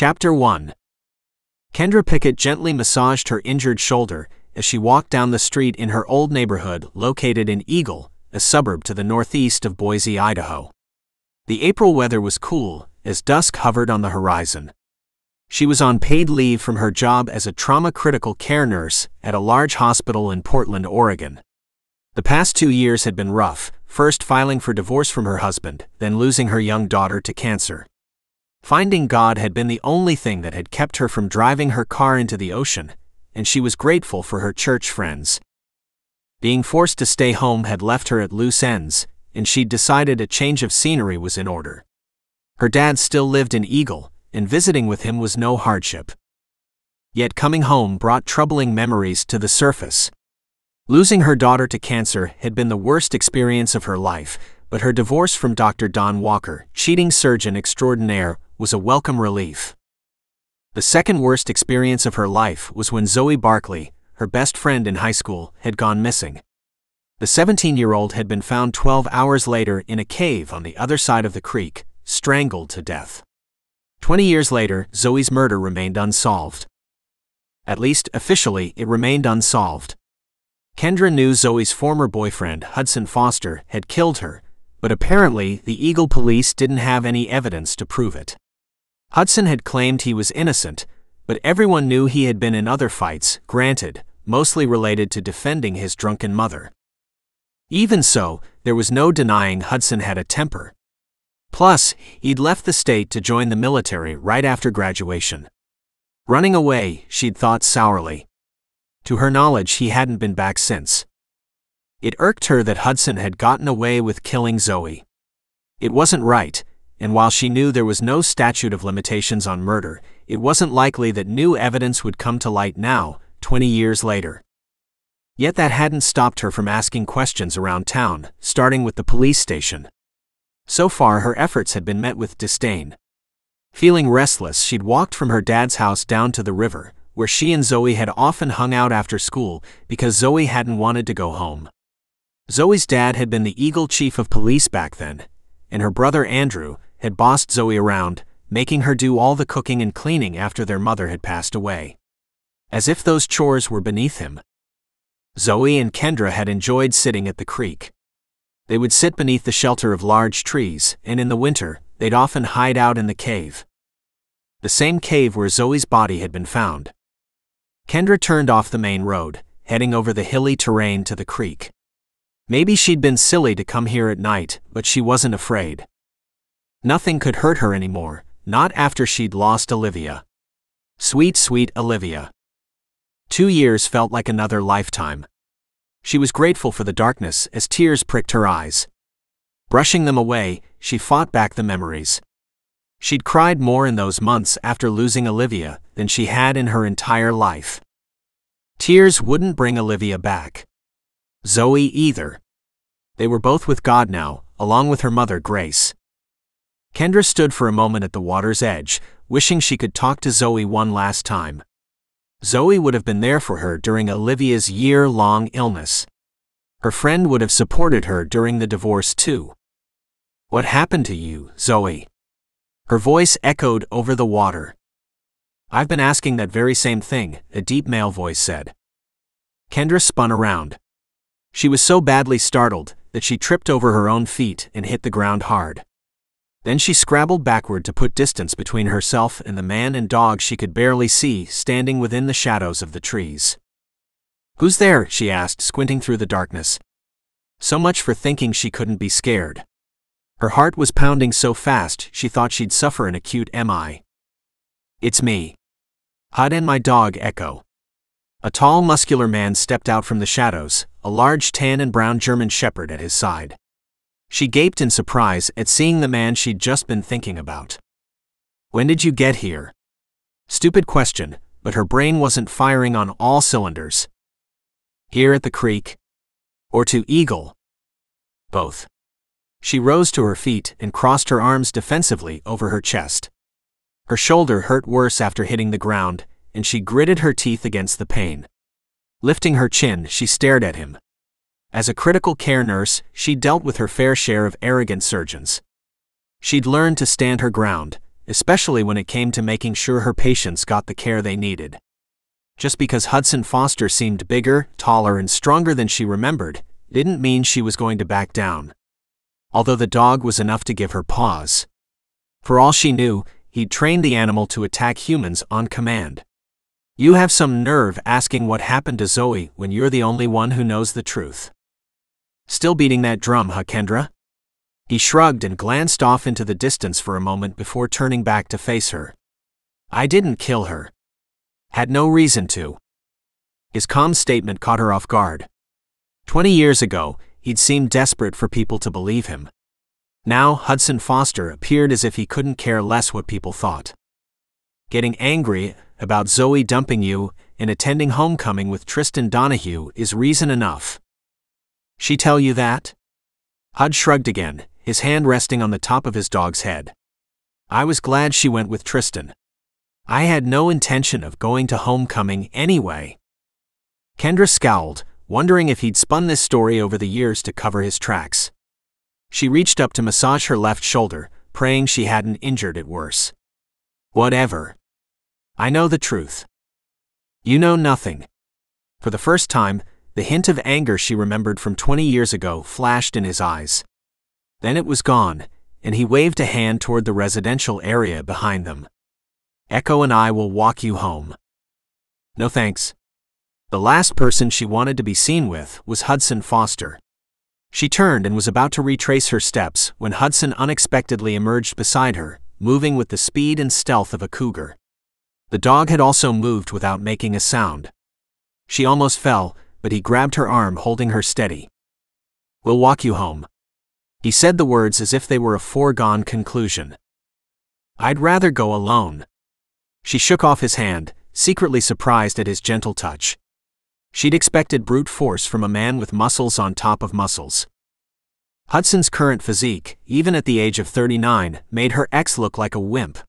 Chapter 1 Kendra Pickett gently massaged her injured shoulder as she walked down the street in her old neighborhood located in Eagle, a suburb to the northeast of Boise, Idaho. The April weather was cool as dusk hovered on the horizon. She was on paid leave from her job as a trauma critical care nurse at a large hospital in Portland, Oregon. The past two years had been rough, first filing for divorce from her husband, then losing her young daughter to cancer. Finding God had been the only thing that had kept her from driving her car into the ocean, and she was grateful for her church friends. Being forced to stay home had left her at loose ends, and she'd decided a change of scenery was in order. Her dad still lived in Eagle, and visiting with him was no hardship. Yet coming home brought troubling memories to the surface. Losing her daughter to cancer had been the worst experience of her life, but her divorce from Dr. Don Walker, cheating surgeon extraordinaire, was a welcome relief. The second worst experience of her life was when Zoey Barkley, her best friend in high school, had gone missing. The 17 year old had been found 12 hours later in a cave on the other side of the creek, strangled to death. Twenty years later, Zoey's murder remained unsolved. At least officially, it remained unsolved. Kendra knew Zoey's former boyfriend, Hudson Foster, had killed her, but apparently the Eagle police didn't have any evidence to prove it. Hudson had claimed he was innocent, but everyone knew he had been in other fights, granted, mostly related to defending his drunken mother. Even so, there was no denying Hudson had a temper. Plus, he'd left the state to join the military right after graduation. Running away, she'd thought sourly. To her knowledge, he hadn't been back since. It irked her that Hudson had gotten away with killing Zoey. It wasn't right, and while she knew there was no statute of limitations on murder, it wasn't likely that new evidence would come to light now, 20 years later. Yet that hadn't stopped her from asking questions around town, starting with the police station. So far, her efforts had been met with disdain. Feeling restless, she'd walked from her dad's house down to the river, where she and Zoey had often hung out after school because Zoey hadn't wanted to go home. Zoey's dad had been the Eagle chief of police back then, and her brother Andrew had bossed Zoey around, making her do all the cooking and cleaning after their mother had passed away. As if those chores were beneath him. Zoey and Kendra had enjoyed sitting at the creek. They would sit beneath the shelter of large trees, and in the winter, they'd often hide out in the cave. The same cave where Zoey's body had been found. Kendra turned off the main road, heading over the hilly terrain to the creek. Maybe she'd been silly to come here at night, but she wasn't afraid. Nothing could hurt her anymore, not after she'd lost Olivia. Sweet, sweet Olivia. Two years felt like another lifetime. She was grateful for the darkness as tears pricked her eyes. Brushing them away, she fought back the memories. She'd cried more in those months after losing Olivia than she had in her entire life. Tears wouldn't bring Olivia back. Zoey either. They were both with God now, along with her mother Grace. Kendra stood for a moment at the water's edge, wishing she could talk to Zoey one last time. Zoey would have been there for her during Olivia's year long illness. Her friend would have supported her during the divorce too. What happened to you, Zoey? Her voice echoed over the water. I've been asking that very same thing, a deep male voice said. Kendra spun around. She was so badly startled that she tripped over her own feet and hit the ground hard. Then she scrabbled backward to put distance between herself and the man and dog she could barely see standing within the shadows of the trees. Who's there? she asked, squinting through the darkness. So much for thinking she couldn't be scared. Her heart was pounding so fast she thought she'd suffer an acute MI. It's me. Hud and my dog Echo. A tall, muscular man stepped out from the shadows, a large tan and brown German shepherd at his side. She gaped in surprise at seeing the man she'd just been thinking about. When did you get here? Stupid question, but her brain wasn't firing on all cylinders. Here at the creek? Or to Eagle? Both. She rose to her feet and crossed her arms defensively over her chest. Her shoulder hurt worse after hitting the ground, and she gritted her teeth against the pain. Lifting her chin, she stared at him. As a critical care nurse, she dealt with her fair share of arrogant surgeons. She'd learned to stand her ground, especially when it came to making sure her patients got the care they needed. Just because Hudson Foster seemed bigger, taller, and stronger than she remembered, didn't mean she was going to back down. Although the dog was enough to give her pause. For all she knew, he'd trained the animal to attack humans on command. You have some nerve asking what happened to Zoey when you're the only one who knows the truth. Still beating that drum, huh, Kendra? He shrugged and glanced off into the distance for a moment before turning back to face her. I didn't kill her. Had no reason to. His calm statement caught her off guard. Twenty years ago, he'd seemed desperate for people to believe him. Now, Hudson Foster appeared as if he couldn't care less what people thought. Getting angry about Zoey dumping you and attending homecoming with Tristan Donahue is reason enough. She tell you that? Hud shrugged again, his hand resting on the top of his dog's head. I was glad she went with Tristan. I had no intention of going to homecoming anyway. Kendra scowled, wondering if he'd spun this story over the years to cover his tracks. She reached up to massage her left shoulder, praying she hadn't injured it worse. Whatever. I know the truth. You know nothing. For the first time, the hint of anger she remembered from 20 years ago flashed in his eyes. Then it was gone, and he waved a hand toward the residential area behind them. Echo and I will walk you home. No thanks. The last person she wanted to be seen with was Hudson Foster. She turned and was about to retrace her steps when Hudson unexpectedly emerged beside her, moving with the speed and stealth of a cougar. The dog had also moved without making a sound. She almost fell, but he grabbed her arm, holding her steady. We'll walk you home. He said the words as if they were a foregone conclusion. I'd rather go alone. She shook off his hand, secretly surprised at his gentle touch. She'd expected brute force from a man with muscles on top of muscles. Hudson's current physique, even at the age of 39, made her ex look like a wimp.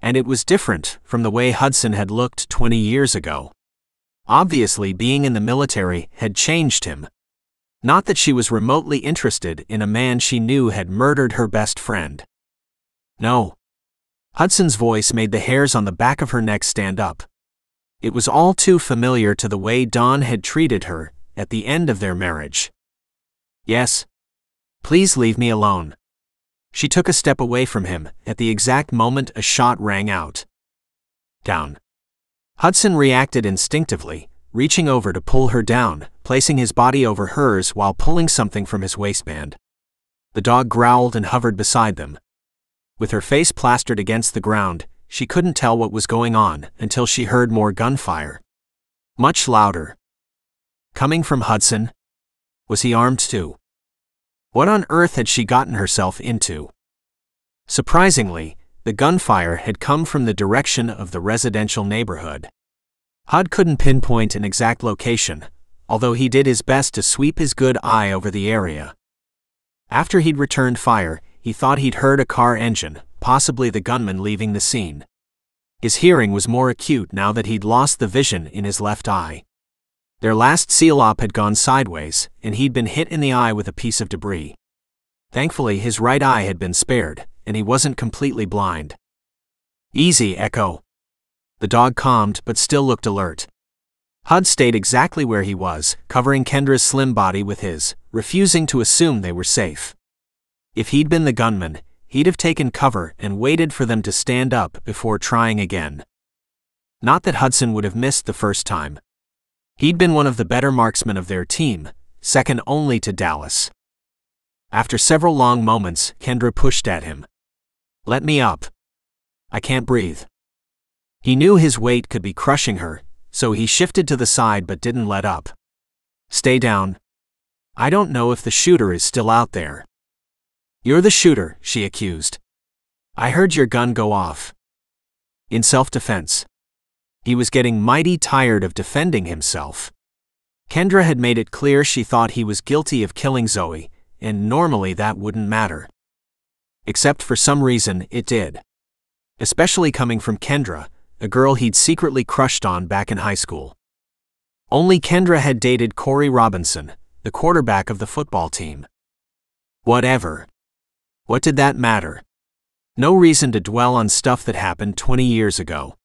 And it was different from the way Hudson had looked 20 years ago. Obviously, being in the military had changed him. Not that she was remotely interested in a man she knew had murdered her best friend. No. Hudson's voice made the hairs on the back of her neck stand up. It was all too familiar to the way Don had treated her at the end of their marriage. Yes. Please leave me alone. She took a step away from him at the exact moment a shot rang out. Down. Hudson reacted instinctively, reaching over to pull her down, placing his body over hers while pulling something from his waistband. The dog growled and hovered beside them. With her face plastered against the ground, she couldn't tell what was going on until she heard more gunfire. Much louder. Coming from Hudson? Was he armed too? What on earth had she gotten herself into? Surprisingly, the gunfire had come from the direction of the residential neighborhood. Hud couldn't pinpoint an exact location, although he did his best to sweep his good eye over the area. After he'd returned fire, he thought he'd heard a car engine, possibly the gunman leaving the scene. His hearing was more acute now that he'd lost the vision in his left eye. Their last seal op had gone sideways, and he'd been hit in the eye with a piece of debris. Thankfully, his right eye had been spared, and he wasn't completely blind. Easy, Echo. The dog calmed but still looked alert. Hud stayed exactly where he was, covering Kendra's slim body with his, refusing to assume they were safe. If he'd been the gunman, he'd have taken cover and waited for them to stand up before trying again. Not that Hudson would have missed the first time. He'd been one of the better marksmen of their team, second only to Dallas. After several long moments, Kendra pushed at him. Let me up. I can't breathe. He knew his weight could be crushing her, so he shifted to the side but didn't let up. Stay down. I don't know if the shooter is still out there. You're the shooter, she accused. I heard your gun go off. In self defense. He was getting mighty tired of defending himself. Kendra had made it clear she thought he was guilty of killing Zoey, and normally that wouldn't matter. Except for some reason, it did. Especially coming from Kendra, a girl he'd secretly crushed on back in high school. Only Kendra had dated Corey Robinson, the quarterback of the football team. Whatever. What did that matter? No reason to dwell on stuff that happened 20 years ago.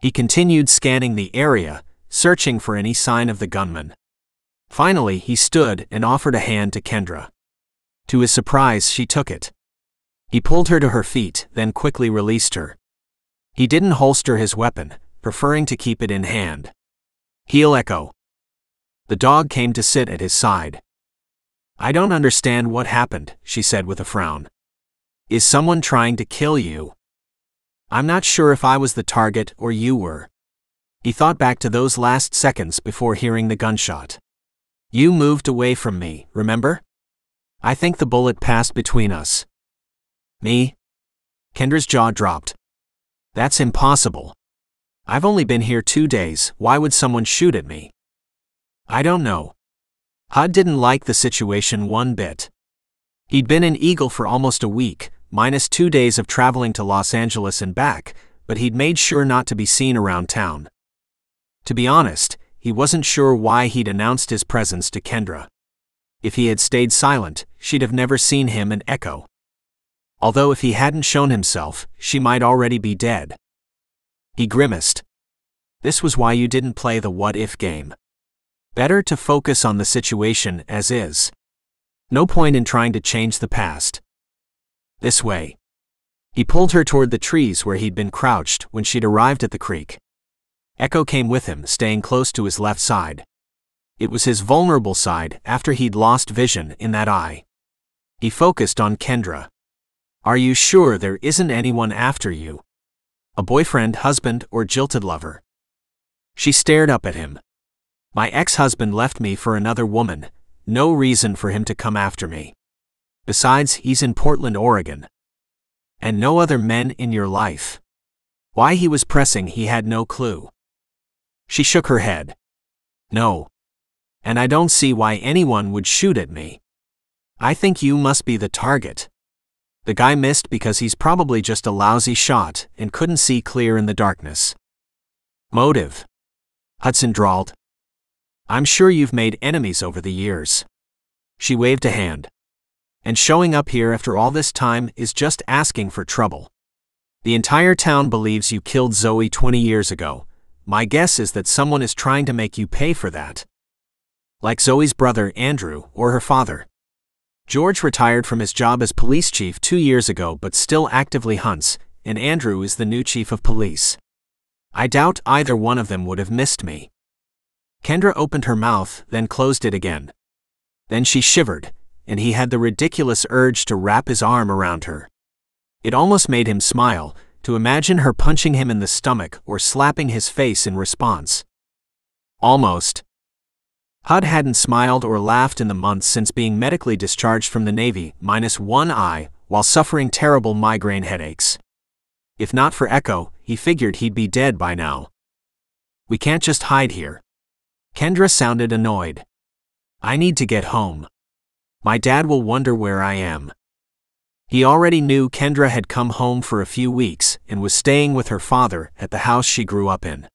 He continued scanning the area, searching for any sign of the gunman. Finally, he stood and offered a hand to Kendra. To his surprise, she took it. He pulled her to her feet, then quickly released her. He didn't holster his weapon, preferring to keep it in hand. Heel Echo. The dog came to sit at his side. I don't understand what happened, she said with a frown. Is someone trying to kill you? I'm not sure if I was the target or you were. He thought back to those last seconds before hearing the gunshot. You moved away from me, remember? I think the bullet passed between us. Me? Kendra's jaw dropped. That's impossible. I've only been here two days, why would someone shoot at me? I don't know. Hud didn't like the situation one bit. He'd been in Eagle for almost a week, minus two days of traveling to Los Angeles and back, but he'd made sure not to be seen around town. To be honest, he wasn't sure why he'd announced his presence to Kendra. If he had stayed silent, she'd have never seen him and Echo. Although if he hadn't shown himself, she might already be dead. He grimaced. This was why you didn't play the what if game. Better to focus on the situation as is. No point in trying to change the past. This way. He pulled her toward the trees where he'd been crouched when she'd arrived at the creek. Echo came with him, staying close to his left side. It was his vulnerable side after he'd lost vision in that eye. He focused on Kendra. Are you sure there isn't anyone after you? A boyfriend, husband, or jilted lover? She stared up at him. My ex husband left me for another woman, no reason for him to come after me. Besides, he's in Portland, Oregon. And no other men in your life. Why he was pressing, he had no clue. She shook her head. No. And I don't see why anyone would shoot at me. I think you must be the target. The guy missed because he's probably just a lousy shot and couldn't see clear in the darkness. Motive. Hudson drawled. I'm sure you've made enemies over the years. She waved a hand and showing up here after all this time is just asking for trouble. The entire town believes you killed Zoey 20 years ago. My guess is that someone is trying to make you pay for that. Like Zoey's brother, Andrew, or her father. George retired from his job as police chief two years ago but still actively hunts, and Andrew is the new chief of police. I doubt either one of them would have missed me. Kendra opened her mouth, then closed it again. Then she shivered, and he had the ridiculous urge to wrap his arm around her. It almost made him smile, to imagine her punching him in the stomach or slapping his face in response. Almost. Hud hadn't smiled or laughed in the months since being medically discharged from the Navy, minus one eye, while suffering terrible migraine headaches. If not for Echo, he figured he'd be dead by now. We can't just hide here. Kendra sounded annoyed. I need to get home. My dad will wonder where I am. He already knew Kendra had come home for a few weeks and was staying with her father at the house she grew up in.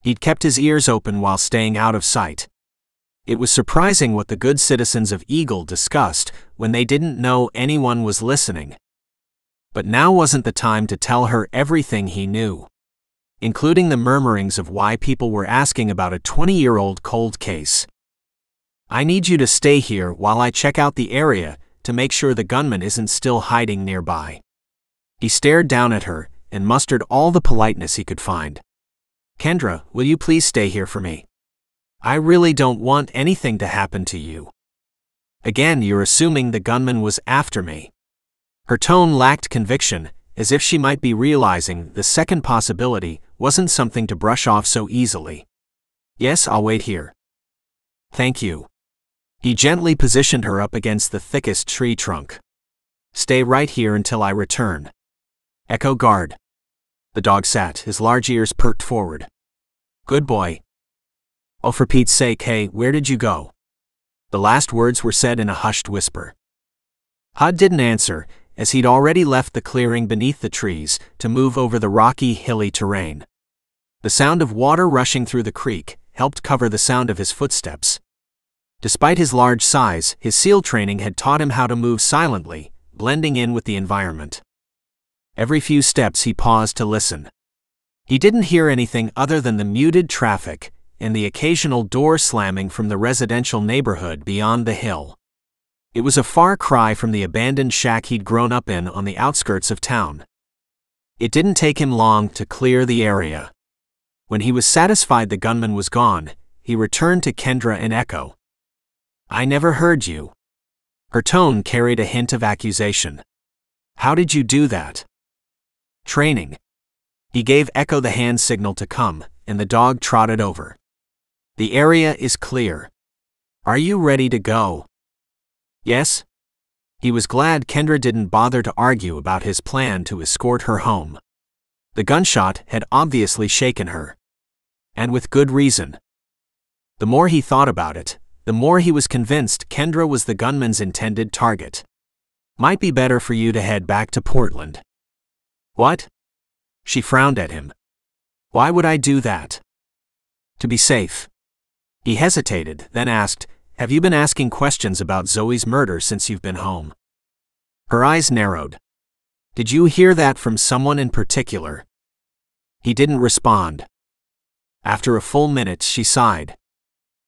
He'd kept his ears open while staying out of sight. It was surprising what the good citizens of Eagle discussed when they didn't know anyone was listening. But now wasn't the time to tell her everything he knew, including the murmurings of why people were asking about a 20 year old cold case. I need you to stay here while I check out the area to make sure the gunman isn't still hiding nearby. He stared down at her and mustered all the politeness he could find. Kendra, will you please stay here for me? I really don't want anything to happen to you. Again, you're assuming the gunman was after me. Her tone lacked conviction, as if she might be realizing the second possibility wasn't something to brush off so easily. Yes, I'll wait here. Thank you. He gently positioned her up against the thickest tree trunk. Stay right here until I return. Echo guard. The dog sat, his large ears perked forward. Good boy. Oh, for Pete's sake, hey, where did you go? The last words were said in a hushed whisper. Hud didn't answer, as he'd already left the clearing beneath the trees to move over the rocky, hilly terrain. The sound of water rushing through the creek helped cover the sound of his footsteps. Despite his large size, his SEAL training had taught him how to move silently, blending in with the environment. Every few steps he paused to listen. He didn't hear anything other than the muted traffic and the occasional door slamming from the residential neighborhood beyond the hill. It was a far cry from the abandoned shack he'd grown up in on the outskirts of town. It didn't take him long to clear the area. When he was satisfied the gunman was gone, he returned to Kendra and Echo. I never heard you. Her tone carried a hint of accusation. How did you do that? Training. He gave Echo the hand signal to come, and the dog trotted over. The area is clear. Are you ready to go? Yes? He was glad Kendra didn't bother to argue about his plan to escort her home. The gunshot had obviously shaken her. And with good reason. The more he thought about it, the more he was convinced Kendra was the gunman's intended target. Might be better for you to head back to Portland. What? She frowned at him. Why would I do that? To be safe. He hesitated, then asked, Have you been asking questions about Zoey's murder since you've been home? Her eyes narrowed. Did you hear that from someone in particular? He didn't respond. After a full minute, she sighed.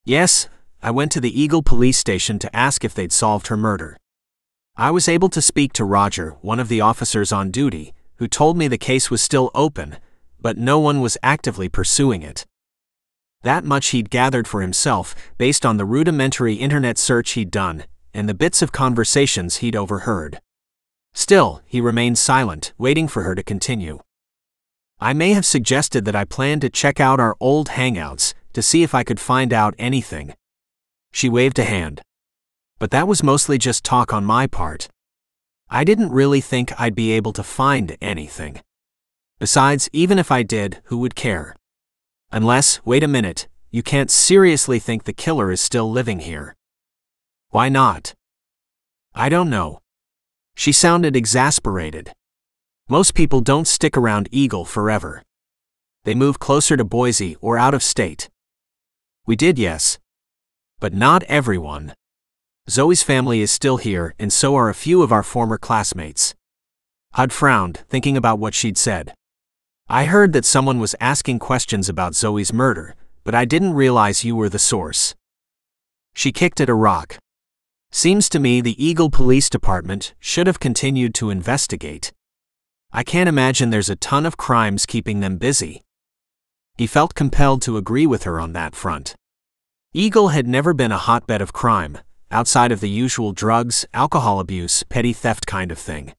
Yes, I went to the Eagle police station to ask if they'd solved her murder. I was able to speak to Roger, one of the officers on duty, who told me the case was still open, but no one was actively pursuing it. That much he'd gathered for himself based on the rudimentary internet search he'd done and the bits of conversations he'd overheard. Still, he remained silent, waiting for her to continue. I may have suggested that I planned to check out our old hangouts to see if I could find out anything. She waved a hand. But that was mostly just talk on my part. I didn't really think I'd be able to find anything. Besides, even if I did, who would care? Unless, wait a minute, you can't seriously think the killer is still living here. Why not? I don't know. She sounded exasperated. Most people don't stick around Eagle forever. They move closer to Boise or out of state. We did, yes. But not everyone. Zoey's family is still here, and so are a few of our former classmates. Hud frowned, thinking about what she'd said. I heard that someone was asking questions about Zoey's murder, but I didn't realize you were the source. She kicked at a rock. Seems to me the Eagle Police Department should have continued to investigate. I can't imagine there's a ton of crimes keeping them busy. He felt compelled to agree with her on that front. Eagle had never been a hotbed of crime, outside of the usual drugs, alcohol abuse, petty theft kind of thing.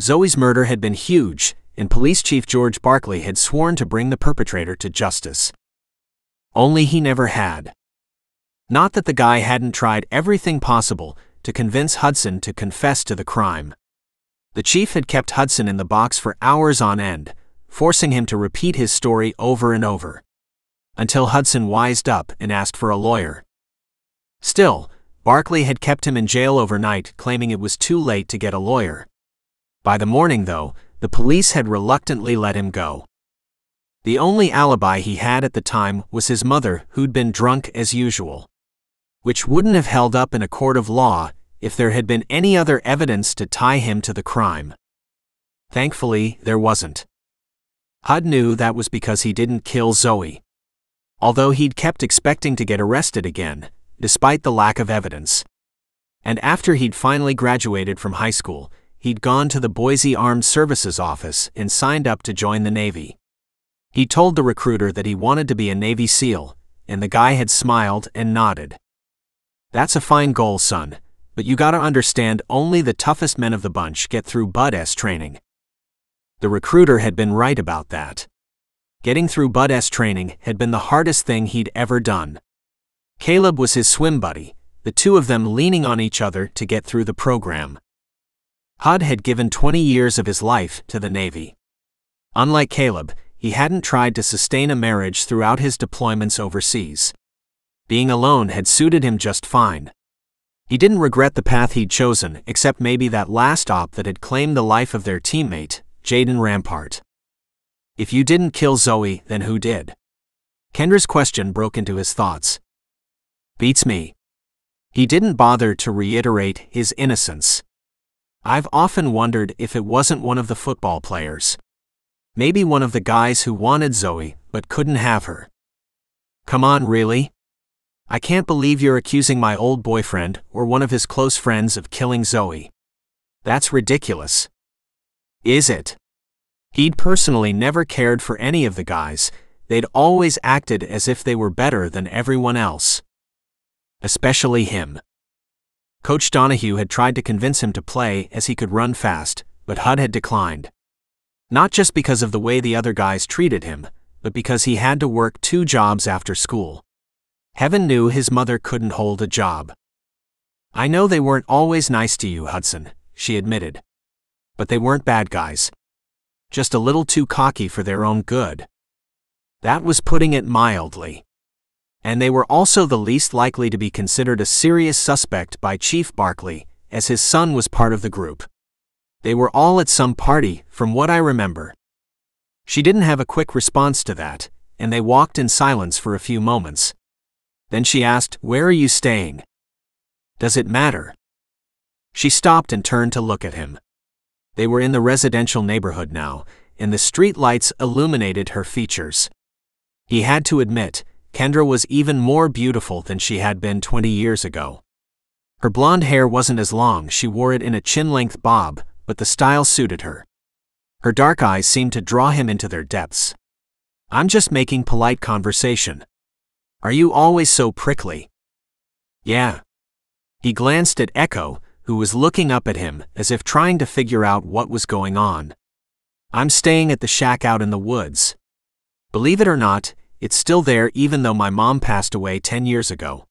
Zoey's murder had been huge, and Police Chief George Barkley had sworn to bring the perpetrator to justice. Only he never had. Not that the guy hadn't tried everything possible to convince Hudson to confess to the crime. The chief had kept Hudson in the box for hours on end, forcing him to repeat his story over and over. Until Hudson wised up and asked for a lawyer. Still, Barkley had kept him in jail overnight, claiming it was too late to get a lawyer. By the morning, though, the police had reluctantly let him go. The only alibi he had at the time was his mother, who'd been drunk as usual. Which wouldn't have held up in a court of law if there had been any other evidence to tie him to the crime. Thankfully, there wasn't. Hud knew that was because he didn't kill Zoey. Although he'd kept expecting to get arrested again, despite the lack of evidence. And after he'd finally graduated from high school, he'd gone to the Boise Armed Services office and signed up to join the Navy. He told the recruiter that he wanted to be a Navy SEAL, and the guy had smiled and nodded. That's a fine goal, son, but you gotta understand only the toughest men of the bunch get through BUD/S training. The recruiter had been right about that. Getting through BUD/S training had been the hardest thing he'd ever done. Caleb was his swim buddy, the two of them leaning on each other to get through the program. Hud had given 20 years of his life to the Navy. Unlike Caleb, he hadn't tried to sustain a marriage throughout his deployments overseas. Being alone had suited him just fine. He didn't regret the path he'd chosen, except maybe that last op that had claimed the life of their teammate, Jaden Rampart. If you didn't kill Zoey, then who did? Kendra's question broke into his thoughts. Beats me. He didn't bother to reiterate his innocence. I've often wondered if it wasn't one of the football players. Maybe one of the guys who wanted Zoey but couldn't have her. Come on, really? I can't believe you're accusing my old boyfriend or one of his close friends of killing Zoey. That's ridiculous. Is it? He'd personally never cared for any of the guys, they'd always acted as if they were better than everyone else. Especially him. Coach Donahue had tried to convince him to play as he could run fast, but Hud had declined. Not just because of the way the other guys treated him, but because he had to work two jobs after school. Heaven knew his mother couldn't hold a job. I know they weren't always nice to you, Hudson, she admitted. But they weren't bad guys. Just a little too cocky for their own good. That was putting it mildly. And they were also the least likely to be considered a serious suspect by Chief Barkley, as his son was part of the group. They were all at some party, from what I remember. She didn't have a quick response to that, and they walked in silence for a few moments. Then she asked, Where are you staying? Does it matter? She stopped and turned to look at him. They were in the residential neighborhood now, and the street lights illuminated her features. He had to admit, Kendra was even more beautiful than she had been 20 years ago. Her blonde hair wasn't as long, she wore it in a chin length bob, but the style suited her. Her dark eyes seemed to draw him into their depths. I'm just making polite conversation. Are you always so prickly? Yeah. He glanced at Echo, who was looking up at him as if trying to figure out what was going on. I'm staying at the shack out in the woods. Believe it or not, it's still there even though my mom passed away 10 years ago.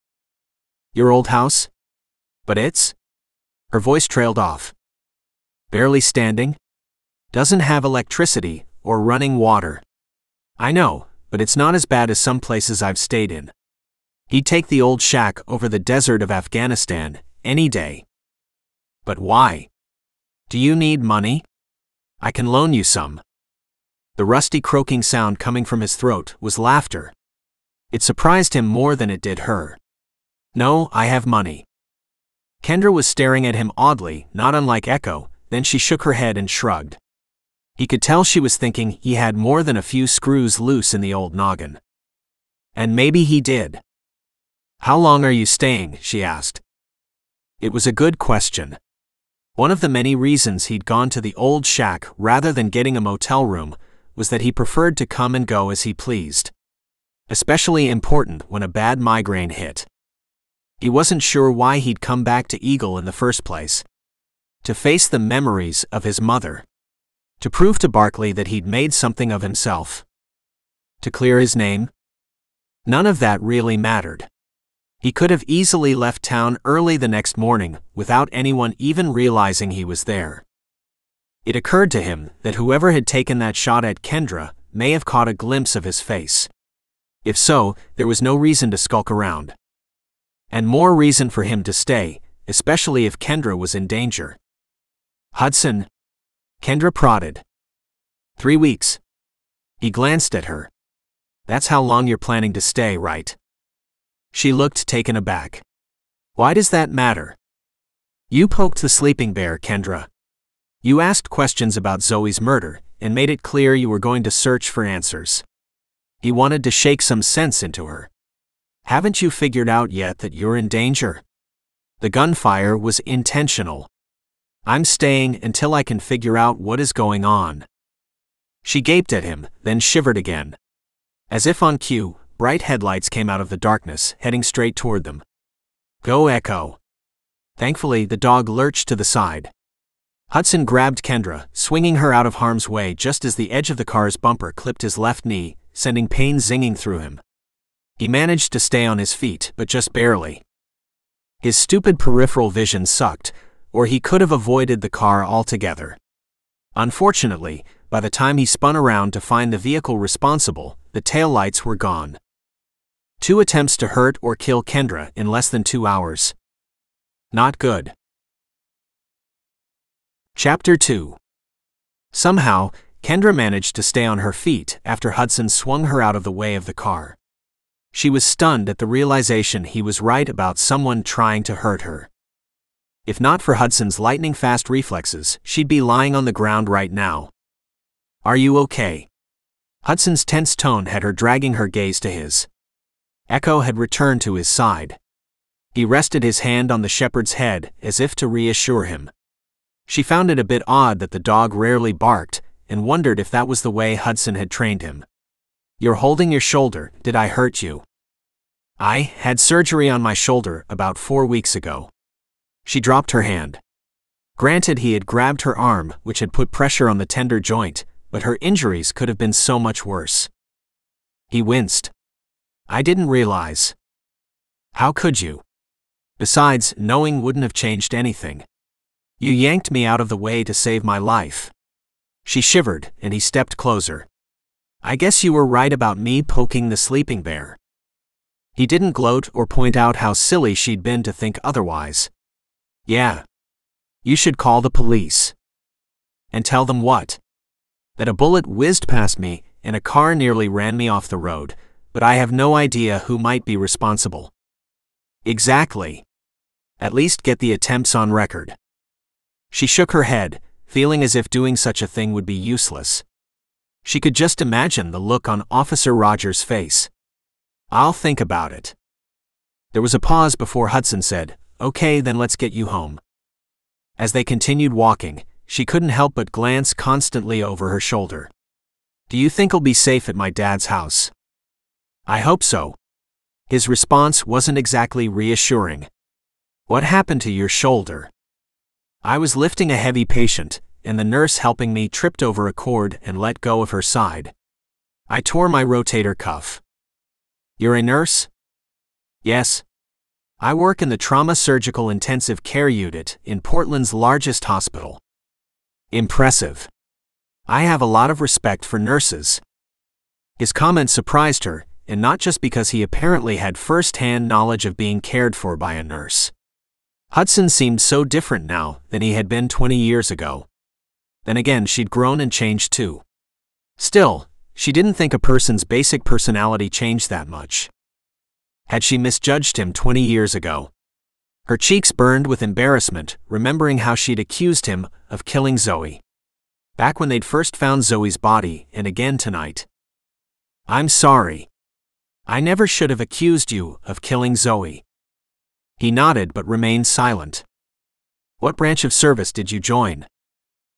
Your old house? But it's? Her voice trailed off barely standing, doesn't have electricity or running water. I know, but it's not as bad as some places I've stayed in. He'd take the old shack over the desert of Afghanistan any day. But why? Do you need money? I can loan you some. The rusty croaking sound coming from his throat was laughter. It surprised him more than it did her. No, I have money. Kendra was staring at him oddly, not unlike Echo, then she shook her head and shrugged. He could tell she was thinking he had more than a few screws loose in the old noggin. And maybe he did. How long are you staying? she asked. It was a good question. One of the many reasons he'd gone to the old shack rather than getting a motel room was that he preferred to come and go as he pleased. Especially important when a bad migraine hit. He wasn't sure why he'd come back to Eagle in the first place, to face the memories of his mother, to prove to Barkley that he'd made something of himself, to clear his name. None of that really mattered. He could have easily left town early the next morning without anyone even realizing he was there. It occurred to him that whoever had taken that shot at Kendra may have caught a glimpse of his face. If so, there was no reason to skulk around. And more reason for him to stay, especially if Kendra was in danger. Hudson. Kendra prodded. Three weeks. He glanced at her. That's how long you're planning to stay, right? She looked taken aback. Why does that matter? You poked the sleeping bear, Kendra. You asked questions about Zoey's murder and made it clear you were going to search for answers. He wanted to shake some sense into her. Haven't you figured out yet that you're in danger? The gunfire was intentional. I'm staying until I can figure out what is going on. She gaped at him, then shivered again. As if on cue, bright headlights came out of the darkness, heading straight toward them. Go Echo. Thankfully, the dog lurched to the side. Hudson grabbed Kendra, swinging her out of harm's way just as the edge of the car's bumper clipped his left knee, sending pain zinging through him. He managed to stay on his feet, but just barely. His stupid peripheral vision sucked, or he could have avoided the car altogether. Unfortunately, by the time he spun around to find the vehicle responsible, the taillights were gone. Two attempts to hurt or kill Kendra in less than two hours. Not good. Chapter 2 Somehow, Kendra managed to stay on her feet after Hudson swung her out of the way of the car. She was stunned at the realization he was right about someone trying to hurt her. If not for Hudson's lightning fast reflexes, she'd be lying on the ground right now. Are you okay? Hudson's tense tone had her dragging her gaze to his. Echo had returned to his side. He rested his hand on the shepherd's head as if to reassure him. She found it a bit odd that the dog rarely barked and wondered if that was the way Hudson had trained him. You're holding your shoulder, did I hurt you? I had surgery on my shoulder about four weeks ago. She dropped her hand. Granted, he had grabbed her arm, which had put pressure on the tender joint, but her injuries could have been so much worse. He winced. I didn't realize. How could you? Besides, knowing wouldn't have changed anything. You yanked me out of the way to save my life. She shivered, and he stepped closer. I guess you were right about me poking the sleeping bear. He didn't gloat or point out how silly she'd been to think otherwise. Yeah. You should call the police. And tell them what? that a bullet whizzed past me and a car nearly ran me off the road, but I have no idea who might be responsible. Exactly. At least get the attempts on record. She shook her head, feeling as if doing such a thing would be useless. She could just imagine the look on Officer Rogers' face. I'll think about it. There was a pause before Hudson said, Okay, then let's get you home. As they continued walking, she couldn't help but glance constantly over her shoulder. Do you think I'll be safe at my dad's house? I hope so. His response wasn't exactly reassuring. What happened to your shoulder? I was lifting a heavy patient, and the nurse helping me tripped over a cord and let go of her side. I tore my rotator cuff. You're a nurse? Yes. I work in the Trauma Surgical Intensive Care Unit in Portland's largest hospital. Impressive. I have a lot of respect for nurses. His comment surprised her, and not just because he apparently had first hand knowledge of being cared for by a nurse. Hudson seemed so different now than he had been 20 years ago. Then again, she'd grown and changed too. Still, she didn't think a person's basic personality changed that much. Had she misjudged him 20 years ago? Her cheeks burned with embarrassment, remembering how she'd accused him of killing Zoey. Back when they'd first found Zoey's body, and again tonight. I'm sorry. I never should have accused you of killing Zoey. He nodded but remained silent. What branch of service did you join?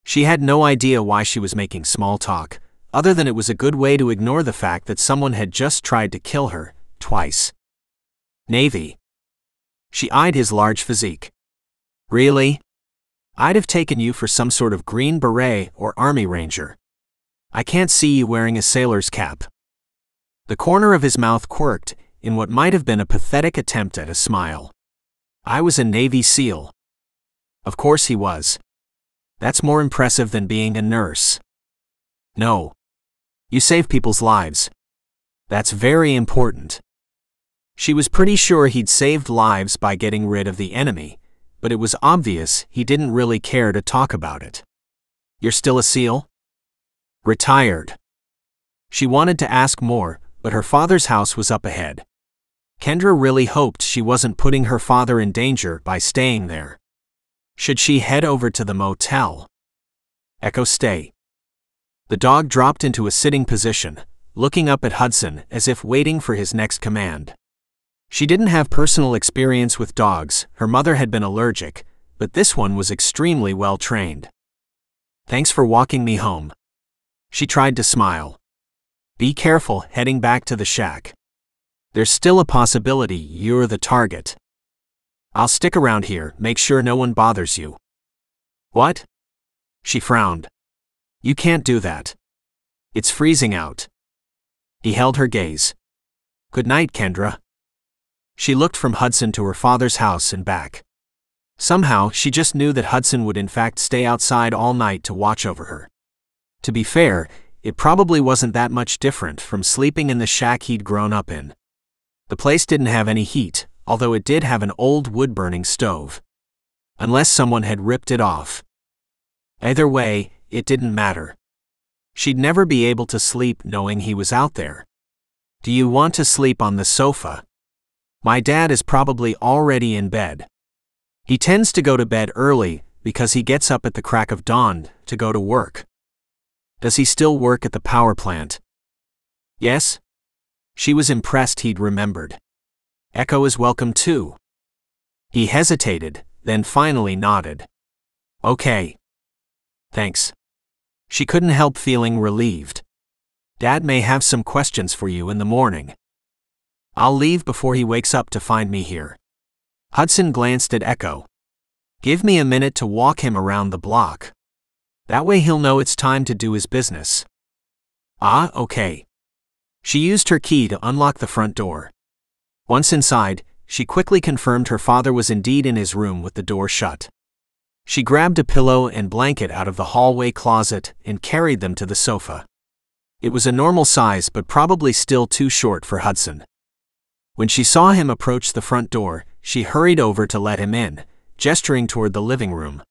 She had no idea why she was making small talk, other than it was a good way to ignore the fact that someone had just tried to kill her, twice. Navy. She eyed his large physique. Really? I'd have taken you for some sort of Green Beret or Army Ranger. I can't see you wearing a sailor's cap. The corner of his mouth quirked in what might have been a pathetic attempt at a smile. I was a Navy SEAL. Of course he was. That's more impressive than being a nurse. No. You save people's lives. That's very important. She was pretty sure he'd saved lives by getting rid of the enemy, but it was obvious he didn't really care to talk about it. You're still a SEAL? Retired. She wanted to ask more, but her father's house was up ahead. Kendra really hoped she wasn't putting her father in danger by staying there. Should she head over to the motel? Echo stay. The dog dropped into a sitting position, looking up at Hudson as if waiting for his next command. She didn't have personal experience with dogs, her mother had been allergic, but this one was extremely well trained. Thanks for walking me home. She tried to smile. Be careful heading back to the shack. There's still a possibility you're the target. I'll stick around here, make sure no one bothers you. What? She frowned. You can't do that. It's freezing out. He held her gaze. Good night, Kendra. She looked from Hudson to her father's house and back. Somehow, she just knew that Hudson would in fact stay outside all night to watch over her. To be fair, it probably wasn't that much different from sleeping in the shack he'd grown up in. The place didn't have any heat, although it did have an old wood burning stove. Unless someone had ripped it off. Either way, it didn't matter. She'd never be able to sleep knowing he was out there. Do you want to sleep on the sofa? My dad is probably already in bed. He tends to go to bed early because he gets up at the crack of dawn to go to work. Does he still work at the power plant? Yes? She was impressed he'd remembered. Echo is welcome too. He hesitated, then finally nodded. Okay. Thanks. She couldn't help feeling relieved. Dad may have some questions for you in the morning. I'll leave before he wakes up to find me here. Hudson glanced at Echo. Give me a minute to walk him around the block. That way he'll know it's time to do his business. Ah, okay. She used her key to unlock the front door. Once inside, she quickly confirmed her father was indeed in his room with the door shut. She grabbed a pillow and blanket out of the hallway closet and carried them to the sofa. It was a normal size but probably still too short for Hudson. When she saw him approach the front door, she hurried over to let him in, gesturing toward the living room.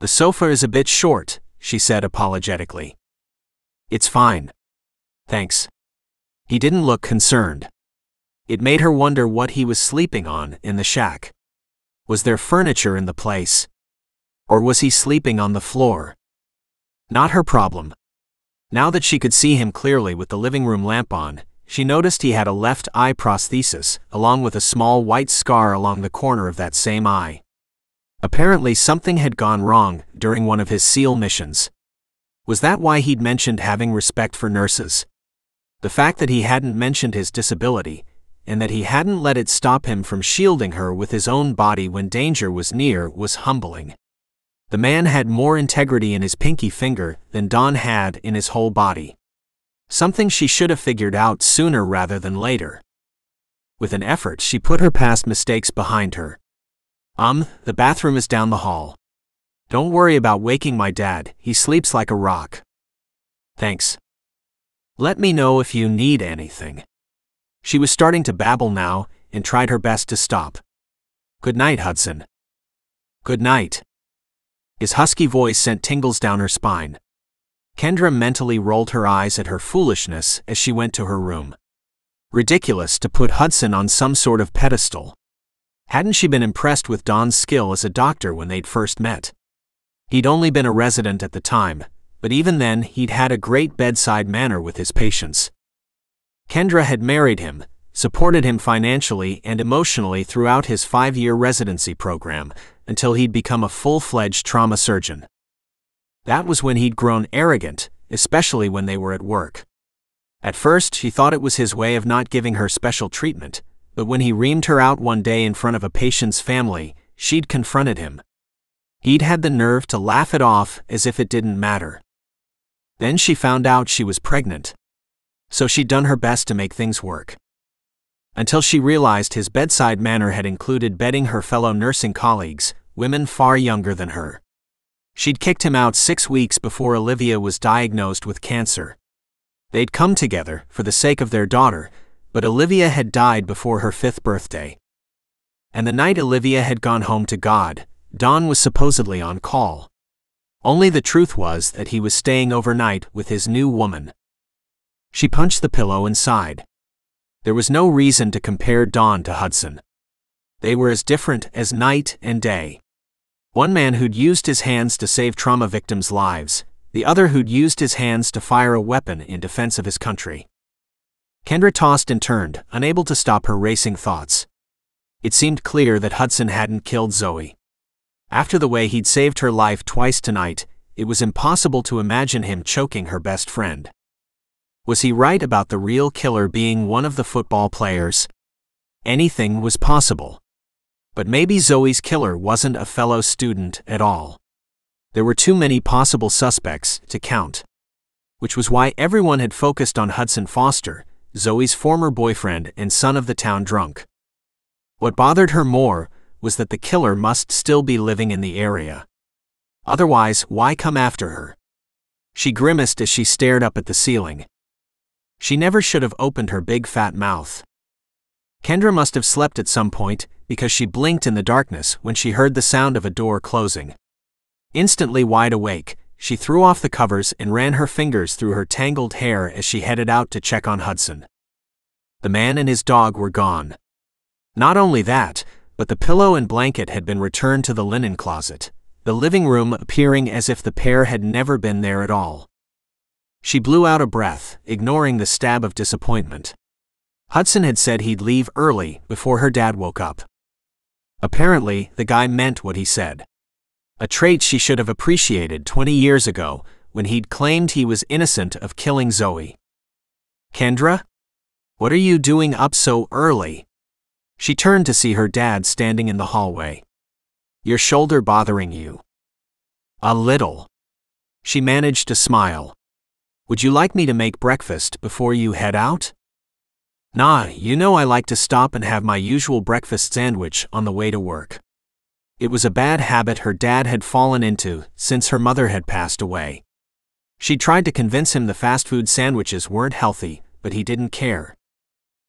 The sofa is a bit short, she said apologetically. It's fine. Thanks. He didn't look concerned. It made her wonder what he was sleeping on in the shack. Was there furniture in the place? Or was he sleeping on the floor? Not her problem. Now that she could see him clearly with the living room lamp on, she noticed he had a left eye prosthesis, along with a small white scar along the corner of that same eye. Apparently, something had gone wrong during one of his SEAL missions. Was that why he'd mentioned having respect for nurses? The fact that he hadn't mentioned his disability, and that he hadn't let it stop him from shielding her with his own body when danger was near, was humbling. The man had more integrity in his pinky finger than Don had in his whole body. Something she should have figured out sooner rather than later. With an effort, she put her past mistakes behind her. Um, the bathroom is down the hall. Don't worry about waking my dad, he sleeps like a rock. Thanks. Let me know if you need anything. She was starting to babble now and tried her best to stop. Good night, Hudson. Good night. His husky voice sent tingles down her spine. Kendra mentally rolled her eyes at her foolishness as she went to her room. Ridiculous to put Hudson on some sort of pedestal. Hadn't she been impressed with Don's skill as a doctor when they'd first met? He'd only been a resident at the time, but even then he'd had a great bedside manner with his patients. Kendra had married him, supported him financially and emotionally throughout his five year residency program, until he'd become a full fledged trauma surgeon. That was when he'd grown arrogant, especially when they were at work. At first, she thought it was his way of not giving her special treatment, but when he reamed her out one day in front of a patient's family, she'd confronted him. He'd had the nerve to laugh it off as if it didn't matter. Then she found out she was pregnant. So she'd done her best to make things work. Until she realized his bedside manner had included bedding her fellow nursing colleagues, women far younger than her. She'd kicked him out six weeks before Olivia was diagnosed with cancer. They'd come together for the sake of their daughter, but Olivia had died before her fifth birthday. And the night Olivia had gone home to God, Don was supposedly on call. Only the truth was that he was staying overnight with his new woman. She punched the pillow and sighed. There was no reason to compare Don to Hudson. They were as different as night and day. One man who'd used his hands to save trauma victims' lives, the other who'd used his hands to fire a weapon in defense of his country. Kendra tossed and turned, unable to stop her racing thoughts. It seemed clear that Hudson hadn't killed Zoey. After the way he'd saved her life twice tonight, it was impossible to imagine him choking her best friend. Was he right about the real killer being one of the football players? Anything was possible. But maybe Zoey's killer wasn't a fellow student at all. There were too many possible suspects to count. Which was why everyone had focused on Hudson Foster, Zoey's former boyfriend and son of the town drunk. What bothered her more was that the killer must still be living in the area. Otherwise, why come after her? She grimaced as she stared up at the ceiling. She never should have opened her big fat mouth. Kendra must have slept at some point because she blinked in the darkness when she heard the sound of a door closing. Instantly wide awake, she threw off the covers and ran her fingers through her tangled hair as she headed out to check on Hudson. The man and his dog were gone. Not only that, but the pillow and blanket had been returned to the linen closet, the living room appearing as if the pair had never been there at all. She blew out a breath, ignoring the stab of disappointment. Hudson had said he'd leave early before her dad woke up. Apparently, the guy meant what he said. A trait she should have appreciated 20 years ago when he'd claimed he was innocent of killing Zoey. Kendra? What are you doing up so early? She turned to see her dad standing in the hallway. Your shoulder bothering you? A little. She managed to smile. Would you like me to make breakfast before you head out? Nah, you know I like to stop and have my usual breakfast sandwich on the way to work. It was a bad habit her dad had fallen into since her mother had passed away. She tried to convince him the fast food sandwiches weren't healthy, but he didn't care.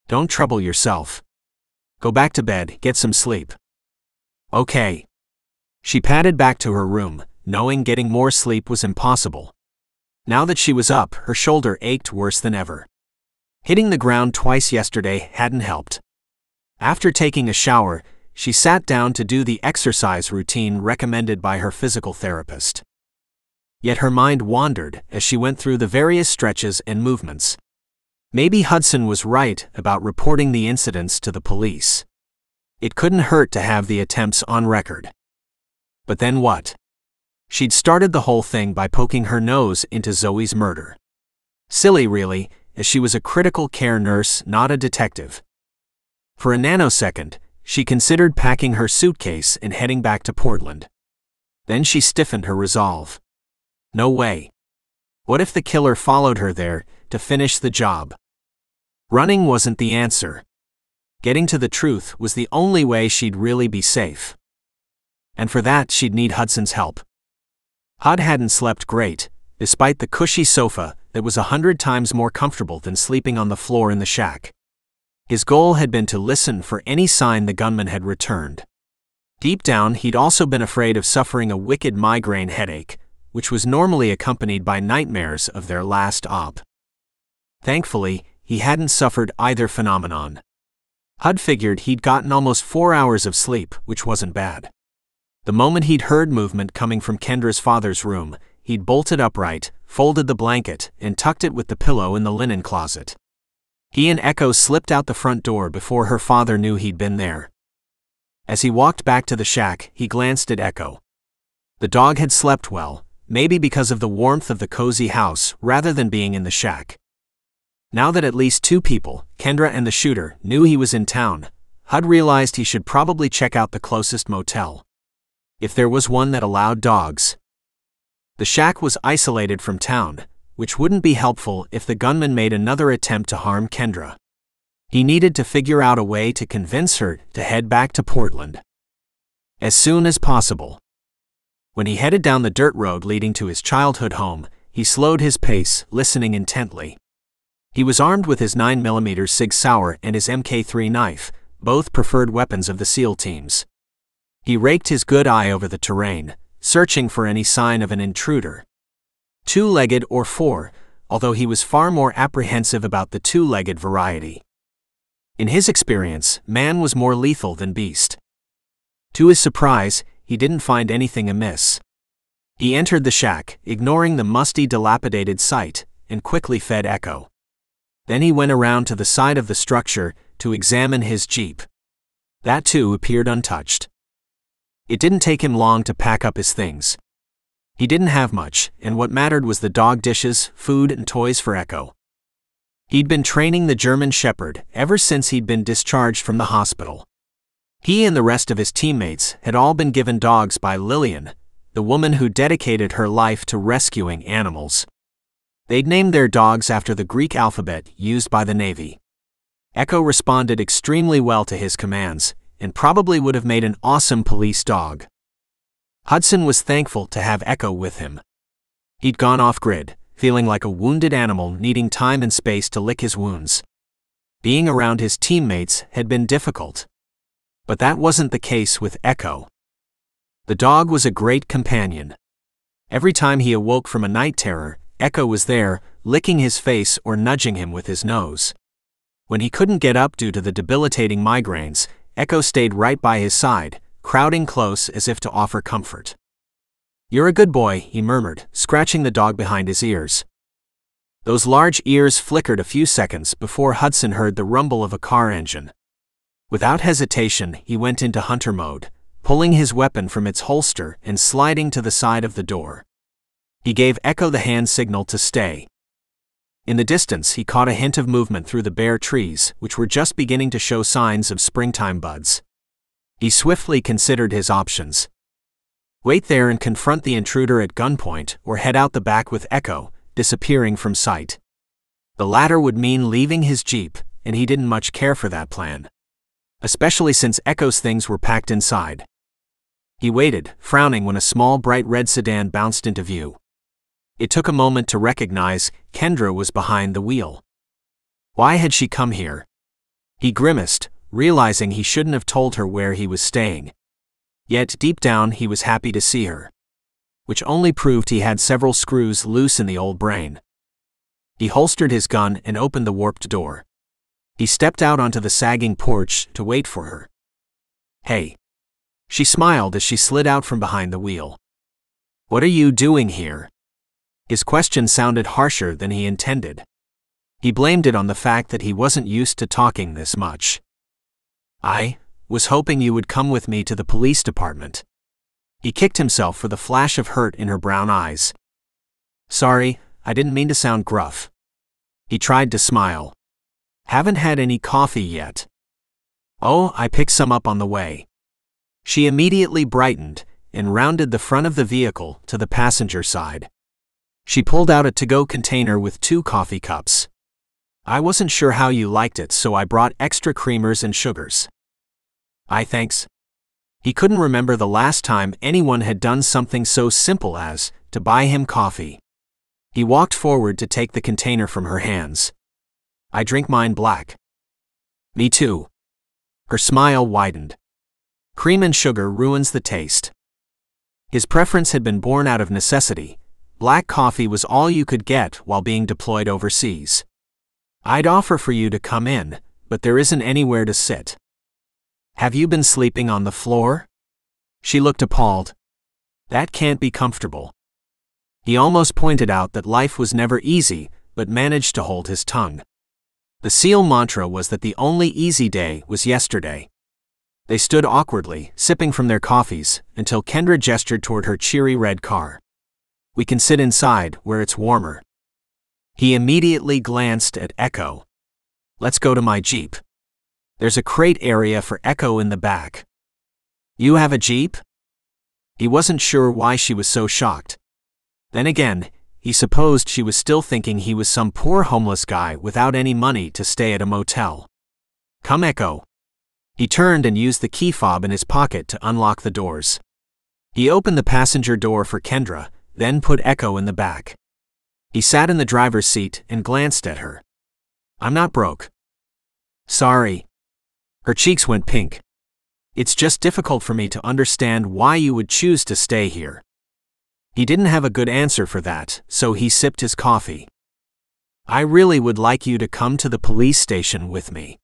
Don't trouble yourself. Go back to bed, get some sleep. Okay. She padded back to her room, knowing getting more sleep was impossible. Now that she was up, her shoulder ached worse than ever. Hitting the ground twice yesterday hadn't helped. After taking a shower, she sat down to do the exercise routine recommended by her physical therapist. Yet her mind wandered as she went through the various stretches and movements. Maybe Hudson was right about reporting the incidents to the police. It couldn't hurt to have the attempts on record. But then what? She'd started the whole thing by poking her nose into Zoey's murder. Silly, really, as she was a critical care nurse, not a detective. For a nanosecond, she considered packing her suitcase and heading back to Portland. Then she stiffened her resolve. No way. What if the killer followed her there to finish the job? Running wasn't the answer. Getting to the truth was the only way she'd really be safe. And for that, she'd need Hudson's help. Hud hadn't slept great, despite the cushy sofa that was a hundred times more comfortable than sleeping on the floor in the shack. His goal had been to listen for any sign the gunman had returned. Deep down, he'd also been afraid of suffering a wicked migraine headache, which was normally accompanied by nightmares of their last op. Thankfully, he hadn't suffered either phenomenon. Hud figured he'd gotten almost four hours of sleep, which wasn't bad. The moment he'd heard movement coming from Kendra's father's room, he'd bolted upright, folded the blanket, and tucked it with the pillow in the linen closet. He and Echo slipped out the front door before her father knew he'd been there. As he walked back to the shack, he glanced at Echo. The dog had slept well, maybe because of the warmth of the cozy house rather than being in the shack. Now that at least two people, Kendra and the shooter, knew he was in town, Hud realized he should probably check out the closest motel. If there was one that allowed dogs. The shack was isolated from town, which wouldn't be helpful if the gunman made another attempt to harm Kendra. He needed to figure out a way to convince her to head back to Portland. As soon as possible. When he headed down the dirt road leading to his childhood home, he slowed his pace, listening intently. He was armed with his 9mm Sig Sauer and his MK3 knife, both preferred weapons of the SEAL teams. He raked his good eye over the terrain, searching for any sign of an intruder. Two legged or four, although he was far more apprehensive about the two legged variety. In his experience, man was more lethal than beast. To his surprise, he didn't find anything amiss. He entered the shack, ignoring the musty, dilapidated site, and quickly fed Echo. Then he went around to the side of the structure to examine his Jeep. That too appeared untouched. It didn't take him long to pack up his things. He didn't have much, and what mattered was the dog dishes, food, and toys for Echo. He'd been training the German Shepherd ever since he'd been discharged from the hospital. He and the rest of his teammates had all been given dogs by Lillian, the woman who dedicated her life to rescuing animals. They'd named their dogs after the Greek alphabet used by the Navy. Echo responded extremely well to his commands, and probably would have made an awesome police dog. Hudson was thankful to have Echo with him. He'd gone off grid, feeling like a wounded animal needing time and space to lick his wounds. Being around his teammates had been difficult. But that wasn't the case with Echo. The dog was a great companion. Every time he awoke from a night terror, Echo was there, licking his face or nudging him with his nose. When he couldn't get up due to the debilitating migraines, Echo stayed right by his side, crowding close as if to offer comfort. You're a good boy, he murmured, scratching the dog behind his ears. Those large ears flickered a few seconds before Hudson heard the rumble of a car engine. Without hesitation, he went into hunter mode, pulling his weapon from its holster and sliding to the side of the door. He gave Echo the hand signal to stay. In the distance, he caught a hint of movement through the bare trees, which were just beginning to show signs of springtime buds. He swiftly considered his options. Wait there and confront the intruder at gunpoint, or head out the back with Echo, disappearing from sight. The latter would mean leaving his Jeep, and he didn't much care for that plan. Especially since Echo's things were packed inside. He waited, frowning when a small bright red sedan bounced into view. It took a moment to recognize Kendra was behind the wheel. Why had she come here? He grimaced, realizing he shouldn't have told her where he was staying. Yet deep down he was happy to see her. Which only proved he had several screws loose in the old brain. He holstered his gun and opened the warped door. He stepped out onto the sagging porch to wait for her. Hey. She smiled as she slid out from behind the wheel. What are you doing here? His question sounded harsher than he intended. He blamed it on the fact that he wasn't used to talking this much. I was hoping you would come with me to the police department. He kicked himself for the flash of hurt in her brown eyes. Sorry, I didn't mean to sound gruff. He tried to smile. Haven't had any coffee yet. Oh, I picked some up on the way. She immediately brightened and rounded the front of the vehicle to the passenger side. She pulled out a to go container with two coffee cups. I wasn't sure how you liked it, so I brought extra creamers and sugars. I thanks. He couldn't remember the last time anyone had done something so simple as to buy him coffee. He walked forward to take the container from her hands. I drink mine black. Me too. Her smile widened. Cream and sugar ruins the taste. His preference had been born out of necessity. Black coffee was all you could get while being deployed overseas. I'd offer for you to come in, but there isn't anywhere to sit. Have you been sleeping on the floor? She looked appalled. That can't be comfortable. He almost pointed out that life was never easy, but managed to hold his tongue. The SEAL mantra was that the only easy day was yesterday. They stood awkwardly, sipping from their coffees, until Kendra gestured toward her cheery red car. We can sit inside, where it's warmer. He immediately glanced at Echo. Let's go to my Jeep. There's a crate area for Echo in the back. You have a Jeep? He wasn't sure why she was so shocked. Then again, he supposed she was still thinking he was some poor homeless guy without any money to stay at a motel. Come, Echo, he turned and used the key fob in his pocket to unlock the doors. He opened the passenger door for Kendra, then put Echo in the back. He sat in the driver's seat and glanced at her. I'm not broke. Sorry. Her cheeks went pink. It's just difficult for me to understand why you would choose to stay here. He didn't have a good answer for that, so he sipped his coffee. I really would like you to come to the police station with me.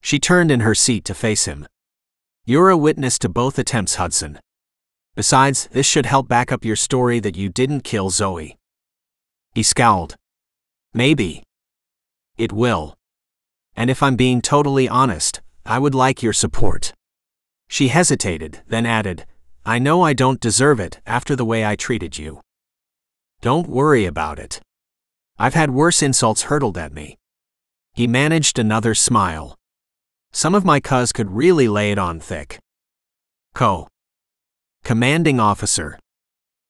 She turned in her seat to face him. You're a witness to both attempts, Hudson. Besides, this should help back up your story that you didn't kill Zoey. He scowled. Maybe. It will. And if I'm being totally honest, I would like your support. She hesitated, then added, I know I don't deserve it after the way I treated you. Don't worry about it. I've had worse insults hurtled at me. He managed another smile. Some of my cuz could really lay it on thick. CO. Commanding officer.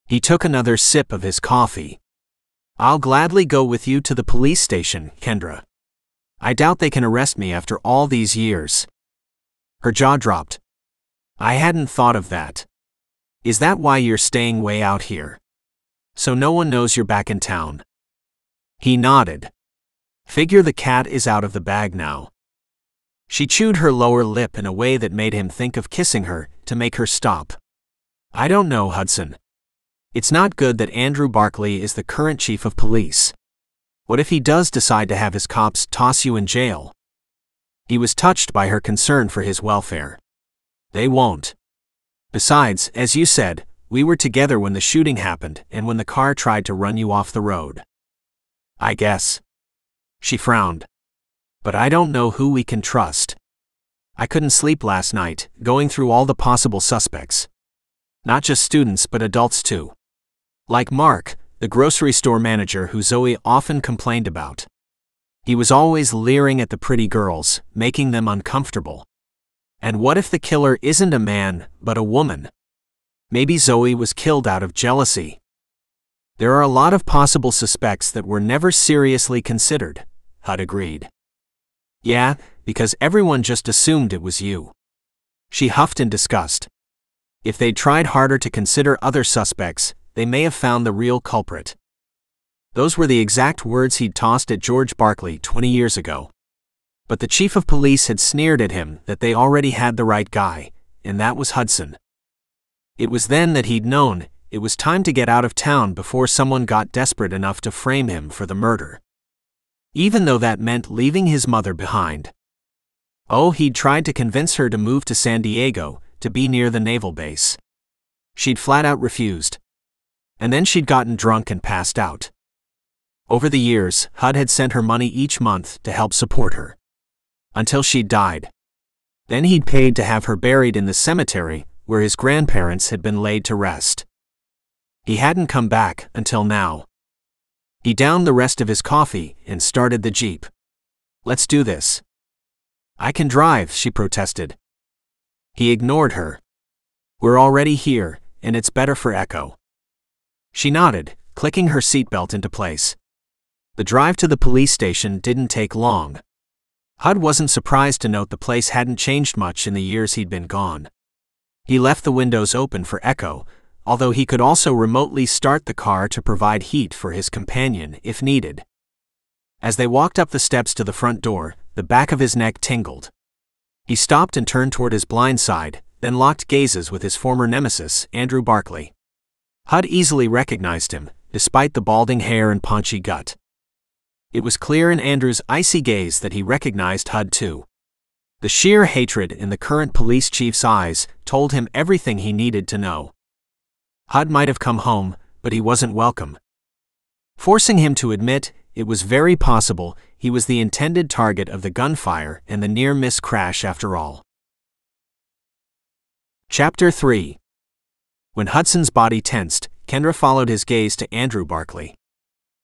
He took another sip of his coffee. I'll gladly go with you to the police station, Kendra. I doubt they can arrest me after all these years. Her jaw dropped. I hadn't thought of that. Is that why you're staying way out here? So no one knows you're back in town. He nodded. Figure the cat is out of the bag now. She chewed her lower lip in a way that made him think of kissing her to make her stop. I don't know, Hudson. It's not good that Andrew Barkley is the current chief of police. What if he does decide to have his cops toss you in jail? He was touched by her concern for his welfare. They won't. Besides, as you said, we were together when the shooting happened and when the car tried to run you off the road. I guess. She frowned. But I don't know who we can trust. I couldn't sleep last night, going through all the possible suspects. Not just students, but adults too. Like Mark, the grocery store manager who Zoey often complained about. He was always leering at the pretty girls, making them uncomfortable. And what if the killer isn't a man, but a woman? Maybe Zoey was killed out of jealousy. There are a lot of possible suspects that were never seriously considered, Hud agreed. Yeah, because everyone just assumed it was you. She huffed in disgust. If they'd tried harder to consider other suspects, they may have found the real culprit. Those were the exact words he'd tossed at George Barkley 20 years ago. But the chief of police had sneered at him that they already had the right guy, and that was Hudson. It was then that he'd known it was time to get out of town before someone got desperate enough to frame him for the murder. Even though that meant leaving his mother behind. Oh, he'd tried to convince her to move to San Diego, to be near the naval base. She'd flat out refused. And then she'd gotten drunk and passed out. Over the years, Hud had sent her money each month to help support her. Until she'd died. Then he'd paid to have her buried in the cemetery where his grandparents had been laid to rest. He hadn't come back until now. He downed the rest of his coffee and started the Jeep. Let's do this. I can drive, she protested. He ignored her. We're already here, and it's better for Echo. She nodded, clicking her seatbelt into place. The drive to the police station didn't take long. Hud wasn't surprised to note the place hadn't changed much in the years he'd been gone. He left the windows open for Echo, although he could also remotely start the car to provide heat for his companion if needed. As they walked up the steps to the front door, the back of his neck tingled. He stopped and turned toward his blind side, then locked gazes with his former nemesis, Andrew Barkley. Hud easily recognized him, despite the balding hair and paunchy gut. It was clear in Andrew's icy gaze that he recognized Hud too. The sheer hatred in the current police chief's eyes told him everything he needed to know. Hud might have come home, but he wasn't welcome. Forcing him to admit it was very possible he was the intended target of the gunfire and the near miss crash after all. Chapter 3 When Hudson's body tensed, Kendra followed his gaze to Andrew Barkley.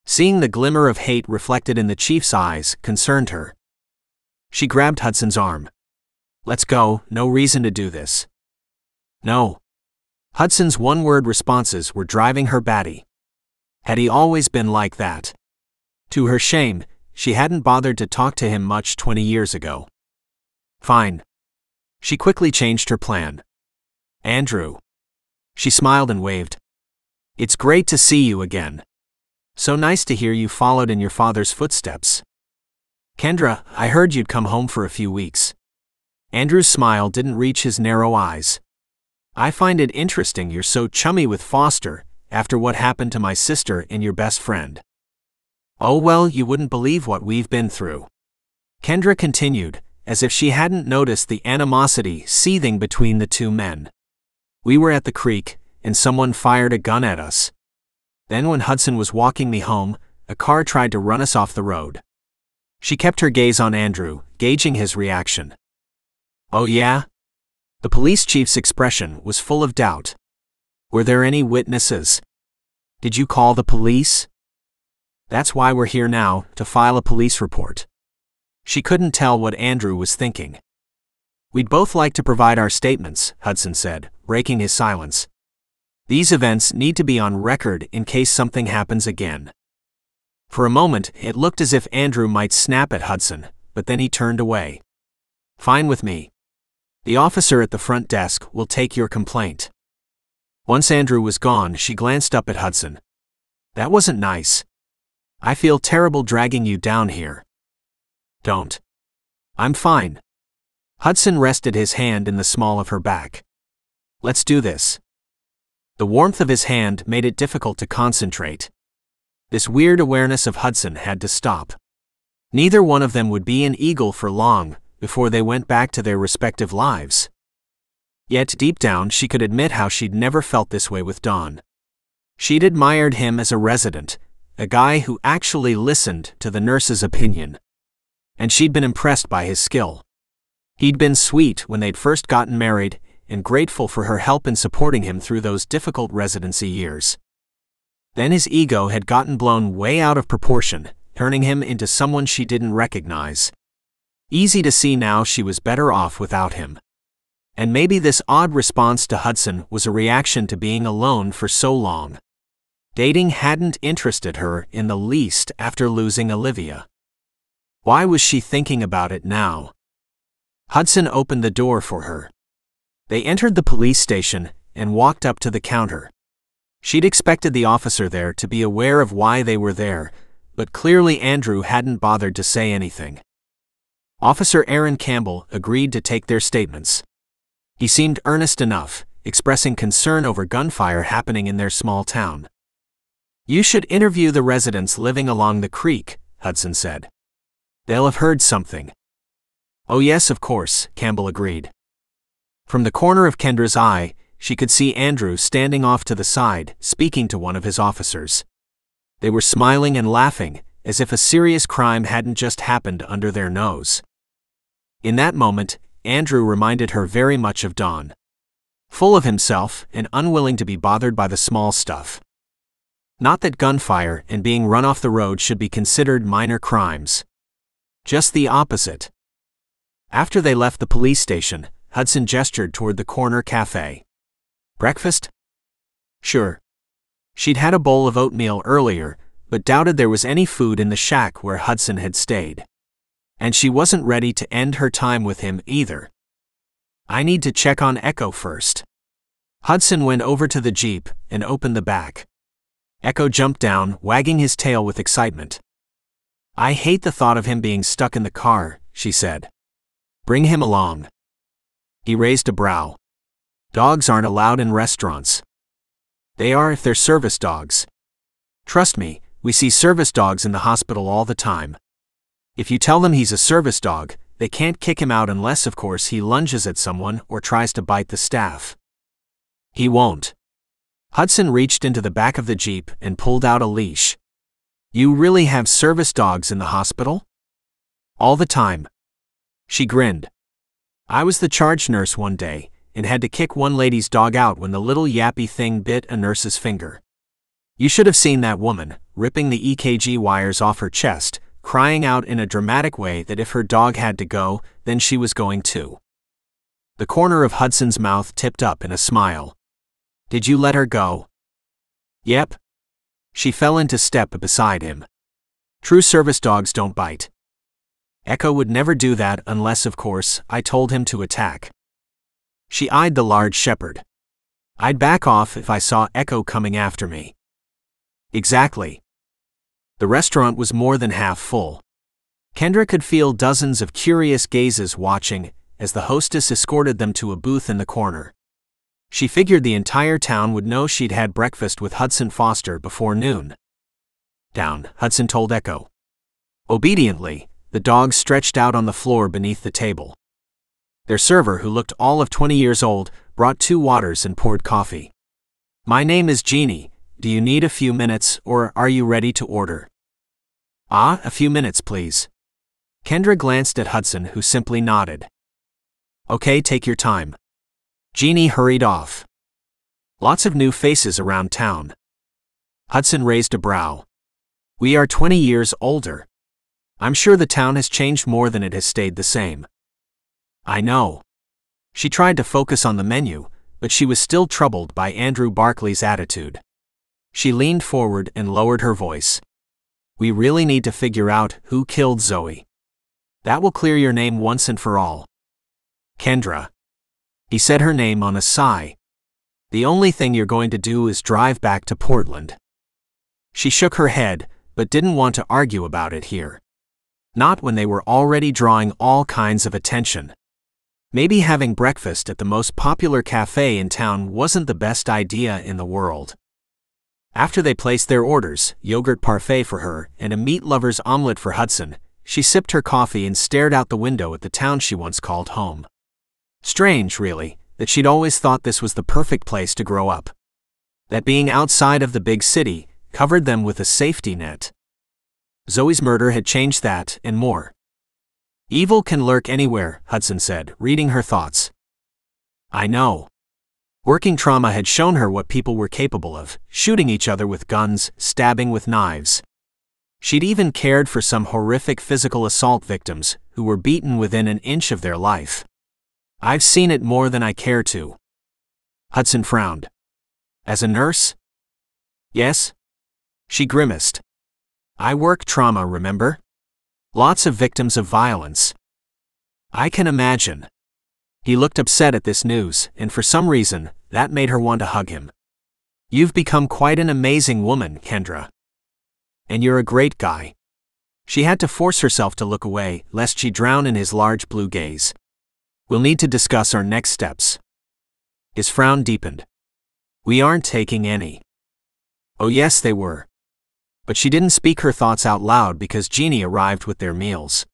Seeing the glimmer of hate reflected in the chief's eyes concerned her. She grabbed Hudson's arm. Let's go, no reason to do this. No. Hudson's one word responses were driving her batty. Had he always been like that? To her shame, she hadn't bothered to talk to him much 20 years ago. Fine. She quickly changed her plan. Andrew. She smiled and waved. It's great to see you again. So nice to hear you followed in your father's footsteps. Kendra, I heard you'd come home for a few weeks. Andrew's smile didn't reach his narrow eyes. I find it interesting you're so chummy with Foster after what happened to my sister and your best friend. Oh well, you wouldn't believe what we've been through. Kendra continued, as if she hadn't noticed the animosity seething between the two men. We were at the creek, and someone fired a gun at us. Then, when Hudson was walking me home, a car tried to run us off the road. She kept her gaze on Andrew, gauging his reaction. Oh, yeah? The police chief's expression was full of doubt. Were there any witnesses? Did you call the police? That's why we're here now, to file a police report. She couldn't tell what Andrew was thinking. We'd both like to provide our statements, Hudson said, breaking his silence. These events need to be on record in case something happens again. For a moment, it looked as if Andrew might snap at Hudson, but then he turned away. Fine with me. The officer at the front desk will take your complaint. Once Andrew was gone, she glanced up at Hudson. That wasn't nice. I feel terrible dragging you down here. Don't. I'm fine. Hudson rested his hand in the small of her back. Let's do this. The warmth of his hand made it difficult to concentrate. This weird awareness of Hudson had to stop. Neither one of them would be an eagle for long, before they went back to their respective lives. Yet deep down, she could admit how she'd never felt this way with Don. She'd admired him as a resident, a guy who actually listened to the nurse's opinion. And she'd been impressed by his skill. He'd been sweet when they'd first gotten married and grateful for her help in supporting him through those difficult residency years. Then his ego had gotten blown way out of proportion, turning him into someone she didn't recognize. Easy to see now she was better off without him. And maybe this odd response to Hudson was a reaction to being alone for so long. Dating hadn't interested her in the least after losing Olivia. Why was she thinking about it now? Hudson opened the door for her. They entered the police station and walked up to the counter. She'd expected the officer there to be aware of why they were there, but clearly Andrew hadn't bothered to say anything. Officer Aaron Campbell agreed to take their statements. He seemed earnest enough, expressing concern over gunfire happening in their small town. You should interview the residents living along the creek, Hudson said. They'll have heard something. Oh, yes, of course, Campbell agreed. From the corner of Kendra's eye, she could see Andrew standing off to the side, speaking to one of his officers. They were smiling and laughing, as if a serious crime hadn't just happened under their nose. In that moment, Andrew reminded her very much of Don. Full of himself and unwilling to be bothered by the small stuff. Not that gunfire and being run off the road should be considered minor crimes. Just the opposite. After they left the police station, Hudson gestured toward the corner cafe. Breakfast? Sure. She'd had a bowl of oatmeal earlier, but doubted there was any food in the shack where Hudson had stayed. And she wasn't ready to end her time with him either. I need to check on Echo first. Hudson went over to the Jeep and opened the back. Echo jumped down, wagging his tail with excitement. I hate the thought of him being stuck in the car, she said. Bring him along. He raised a brow. Dogs aren't allowed in restaurants. They are if they're service dogs. Trust me, we see service dogs in the hospital all the time. If you tell them he's a service dog, they can't kick him out unless, of course, he lunges at someone or tries to bite the staff. He won't. Hudson reached into the back of the Jeep and pulled out a leash. You really have service dogs in the hospital? All the time, she grinned. I was the charge nurse one day and had to kick one lady's dog out when the little yappy thing bit a nurse's finger. You should have seen that woman, ripping the EKG wires off her chest, crying out in a dramatic way that if her dog had to go, then she was going too. The corner of Hudson's mouth tipped up in a smile. Did you let her go? Yep. She fell into step beside him. True service dogs don't bite. Echo would never do that unless, of course, I told him to attack. She eyed the large shepherd. I'd back off if I saw Echo coming after me. Exactly. The restaurant was more than half full. Kendra could feel dozens of curious gazes watching as the hostess escorted them to a booth in the corner. She figured the entire town would know she'd had breakfast with Hudson Foster before noon. Down, Hudson told Echo. Obediently, the dogs stretched out on the floor beneath the table. Their server, who looked all of 20 years old, brought two waters and poured coffee. My name is Jeannie. Do you need a few minutes, or are you ready to order? Ah, a few minutes, please. Kendra glanced at Hudson, who simply nodded. Okay, take your time. Jeannie hurried off. Lots of new faces around town. Hudson raised a brow. We are 20 years older. I'm sure the town has changed more than it has stayed the same. I know. She tried to focus on the menu, but she was still troubled by Andrew Barkley's attitude. She leaned forward and lowered her voice. We really need to figure out who killed Zoey. That will clear your name once and for all. Kendra. He said her name on a sigh. The only thing you're going to do is drive back to Portland. She shook her head, but didn't want to argue about it here not when they were already drawing all kinds of attention. Maybe having breakfast at the most popular cafe in town wasn't the best idea in the world. After they placed their orders, yogurt parfait for her and a meat lover's omelet for Hudson, she sipped her coffee and stared out the window at the town she once called home. Strange, really, that she'd always thought this was the perfect place to grow up. That being outside of the big city covered them with a safety net. Zoey's murder had changed that, and more. Evil can lurk anywhere, Hudson said, reading her thoughts. I know. Working trauma had shown her what people were capable of shooting each other with guns, stabbing with knives. She'd even cared for some horrific physical assault victims who were beaten within an inch of their life. I've seen it more than I care to. Hudson frowned. As a nurse? Yes. She grimaced. I work trauma, remember? Lots of victims of violence. I can imagine. He looked upset at this news, and for some reason, that made her want to hug him. You've become quite an amazing woman, Kendra. And you're a great guy. She had to force herself to look away, lest she drown in his large blue gaze. We'll need to discuss our next steps. His frown deepened. We aren't taking any. Oh, yes, they were. But she didn't speak her thoughts out loud because Jeannie arrived with their meals.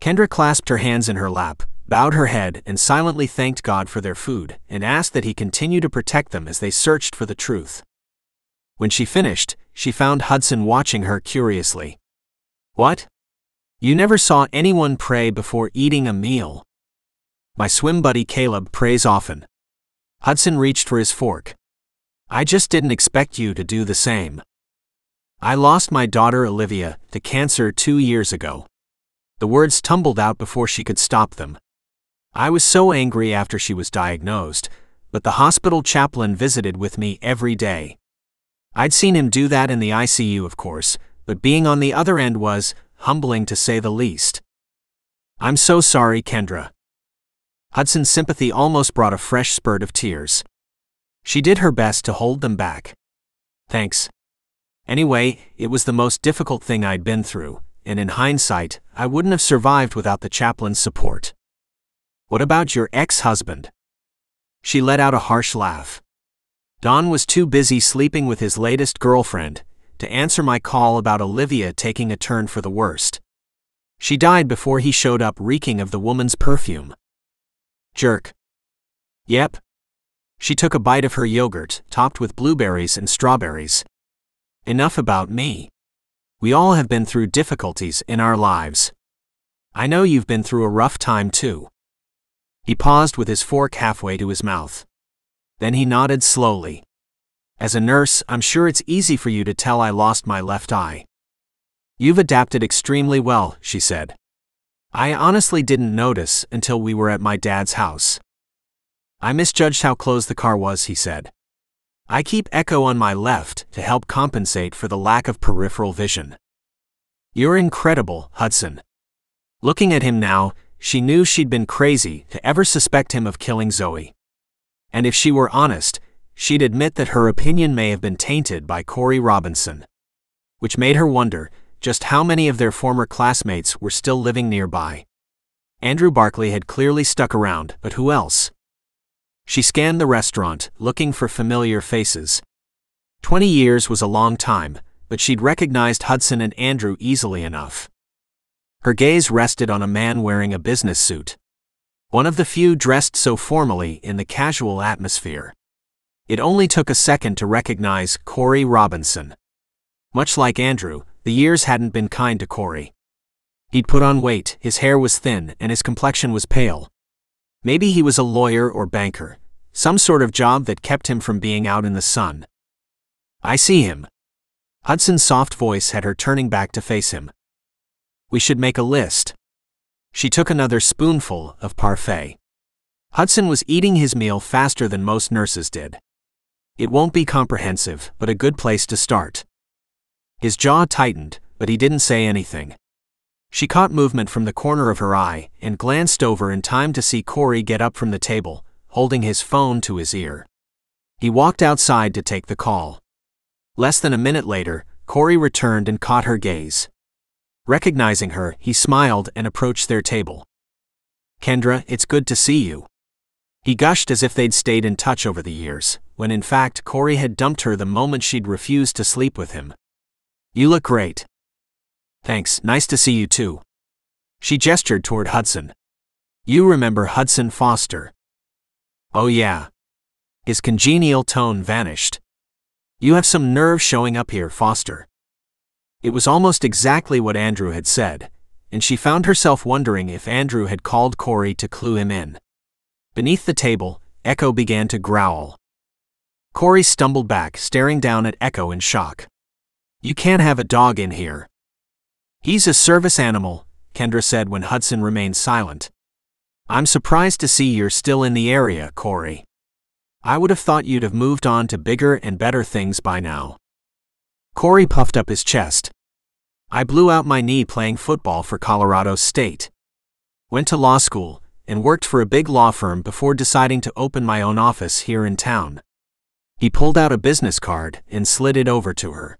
Kendra clasped her hands in her lap, bowed her head, and silently thanked God for their food and asked that He continue to protect them as they searched for the truth. When she finished, she found Hudson watching her curiously. What? You never saw anyone pray before eating a meal? My swim buddy Caleb prays often. Hudson reached for his fork. I just didn't expect you to do the same. I lost my daughter Olivia to cancer two years ago. The words tumbled out before she could stop them. I was so angry after she was diagnosed, but the hospital chaplain visited with me every day. I'd seen him do that in the ICU, of course, but being on the other end was humbling to say the least. I'm so sorry, Kendra. Hudson's sympathy almost brought a fresh spurt of tears. She did her best to hold them back. Thanks. Anyway, it was the most difficult thing I'd been through, and in hindsight, I wouldn't have survived without the chaplain's support. What about your ex husband? She let out a harsh laugh. Don was too busy sleeping with his latest girlfriend to answer my call about Olivia taking a turn for the worst. She died before he showed up reeking of the woman's perfume. Jerk. Yep. She took a bite of her yogurt, topped with blueberries and strawberries. Enough about me. We all have been through difficulties in our lives. I know you've been through a rough time too. He paused with his fork halfway to his mouth. Then he nodded slowly. As a nurse, I'm sure it's easy for you to tell I lost my left eye. You've adapted extremely well, she said. I honestly didn't notice until we were at my dad's house. I misjudged how close the car was, he said. I keep Echo on my left to help compensate for the lack of peripheral vision. You're incredible, Hudson. Looking at him now, she knew she'd been crazy to ever suspect him of killing Zoey. And if she were honest, she'd admit that her opinion may have been tainted by Corey Robinson. Which made her wonder just how many of their former classmates were still living nearby. Andrew Barkley had clearly stuck around, but who else? She scanned the restaurant, looking for familiar faces. Twenty years was a long time, but she'd recognized Hudson and Andrew easily enough. Her gaze rested on a man wearing a business suit. One of the few dressed so formally in the casual atmosphere. It only took a second to recognize Corey Robinson. Much like Andrew, the years hadn't been kind to Corey. He'd put on weight, his hair was thin, and his complexion was pale. Maybe he was a lawyer or banker, some sort of job that kept him from being out in the sun. I see him. Hudson's soft voice had her turning back to face him. We should make a list. She took another spoonful of parfait. Hudson was eating his meal faster than most nurses did. It won't be comprehensive, but a good place to start. His jaw tightened, but he didn't say anything. She caught movement from the corner of her eye and glanced over in time to see Corey get up from the table, holding his phone to his ear. He walked outside to take the call. Less than a minute later, Corey returned and caught her gaze. Recognizing her, he smiled and approached their table. Kendra, it's good to see you. He gushed as if they'd stayed in touch over the years, when in fact Corey had dumped her the moment she'd refused to sleep with him. You look great. Thanks, nice to see you too. She gestured toward Hudson. You remember Hudson Foster. Oh, yeah. His congenial tone vanished. You have some nerve showing up here, Foster. It was almost exactly what Andrew had said, and she found herself wondering if Andrew had called Corey to clue him in. Beneath the table, Echo began to growl. Corey stumbled back, staring down at Echo in shock. You can't have a dog in here. He's a service animal, Kendra said when Hudson remained silent. I'm surprised to see you're still in the area, Corey. I would have thought you'd have moved on to bigger and better things by now. Corey puffed up his chest. I blew out my knee playing football for Colorado State. Went to law school and worked for a big law firm before deciding to open my own office here in town. He pulled out a business card and slid it over to her.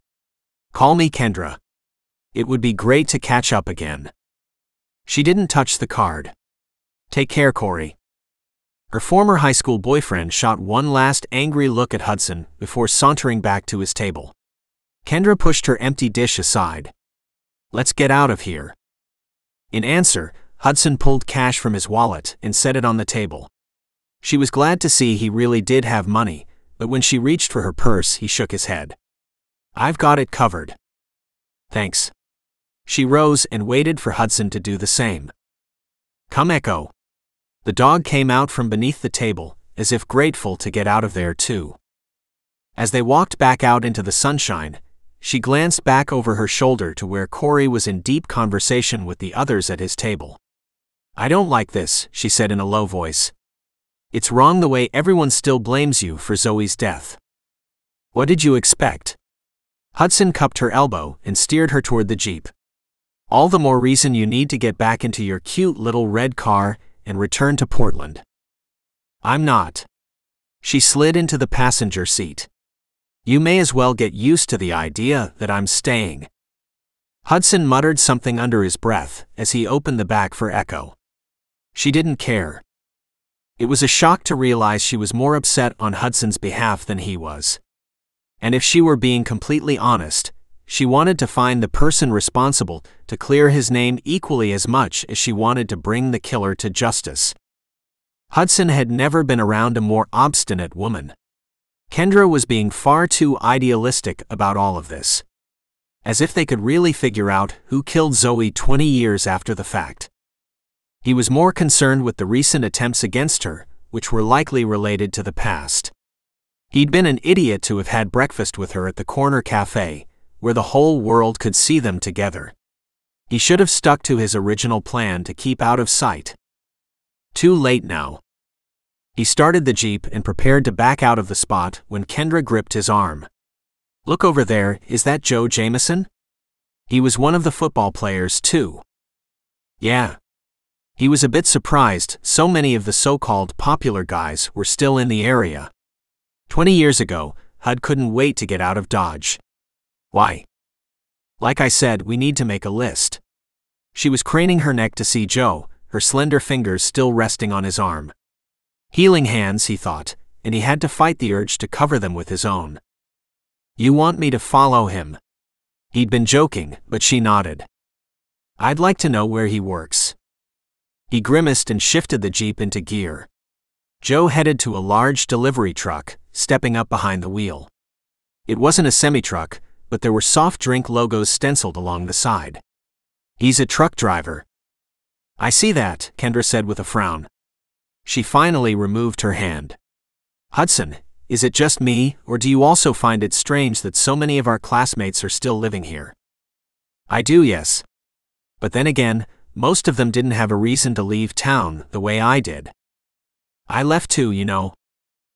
Call me Kendra. It would be great to catch up again. She didn't touch the card. Take care, Corey. Her former high school boyfriend shot one last angry look at Hudson before sauntering back to his table. Kendra pushed her empty dish aside. Let's get out of here. In answer, Hudson pulled cash from his wallet and set it on the table. She was glad to see he really did have money, but when she reached for her purse, he shook his head. I've got it covered. Thanks. She rose and waited for Hudson to do the same. Come, Echo. The dog came out from beneath the table, as if grateful to get out of there too. As they walked back out into the sunshine, she glanced back over her shoulder to where Corey was in deep conversation with the others at his table. I don't like this, she said in a low voice. It's wrong the way everyone still blames you for Zoey's death. What did you expect? Hudson cupped her elbow and steered her toward the Jeep. All the more reason you need to get back into your cute little red car and return to Portland. I'm not. She slid into the passenger seat. You may as well get used to the idea that I'm staying. Hudson muttered something under his breath as he opened the back for Echo. She didn't care. It was a shock to realize she was more upset on Hudson's behalf than he was. And if she were being completely honest, she wanted to find the person responsible to clear his name equally as much as she wanted to bring the killer to justice. Hudson had never been around a more obstinate woman. Kendra was being far too idealistic about all of this. As if they could really figure out who killed Zoey 20 years after the fact. He was more concerned with the recent attempts against her, which were likely related to the past. He'd been an idiot to have had breakfast with her at the corner cafe, where the whole world could see them together. He should have stuck to his original plan to keep out of sight. Too late now. He started the Jeep and prepared to back out of the spot when Kendra gripped his arm. Look over there, is that Joe Jameson? He was one of the football players, too. Yeah. He was a bit surprised so many of the so called popular guys were still in the area. Twenty years ago, Hud couldn't wait to get out of Dodge. Why? Like I said, we need to make a list. She was craning her neck to see Joe, her slender fingers still resting on his arm. Healing hands, he thought, and he had to fight the urge to cover them with his own. You want me to follow him? He'd been joking, but she nodded. I'd like to know where he works. He grimaced and shifted the Jeep into gear. Joe headed to a large delivery truck, stepping up behind the wheel. It wasn't a semi truck, but there were soft drink logos stenciled along the side. He's a truck driver. I see that, Kendra said with a frown. She finally removed her hand. Hudson, is it just me, or do you also find it strange that so many of our classmates are still living here? I do, yes. But then again, most of them didn't have a reason to leave town the way I did. I left too, you know.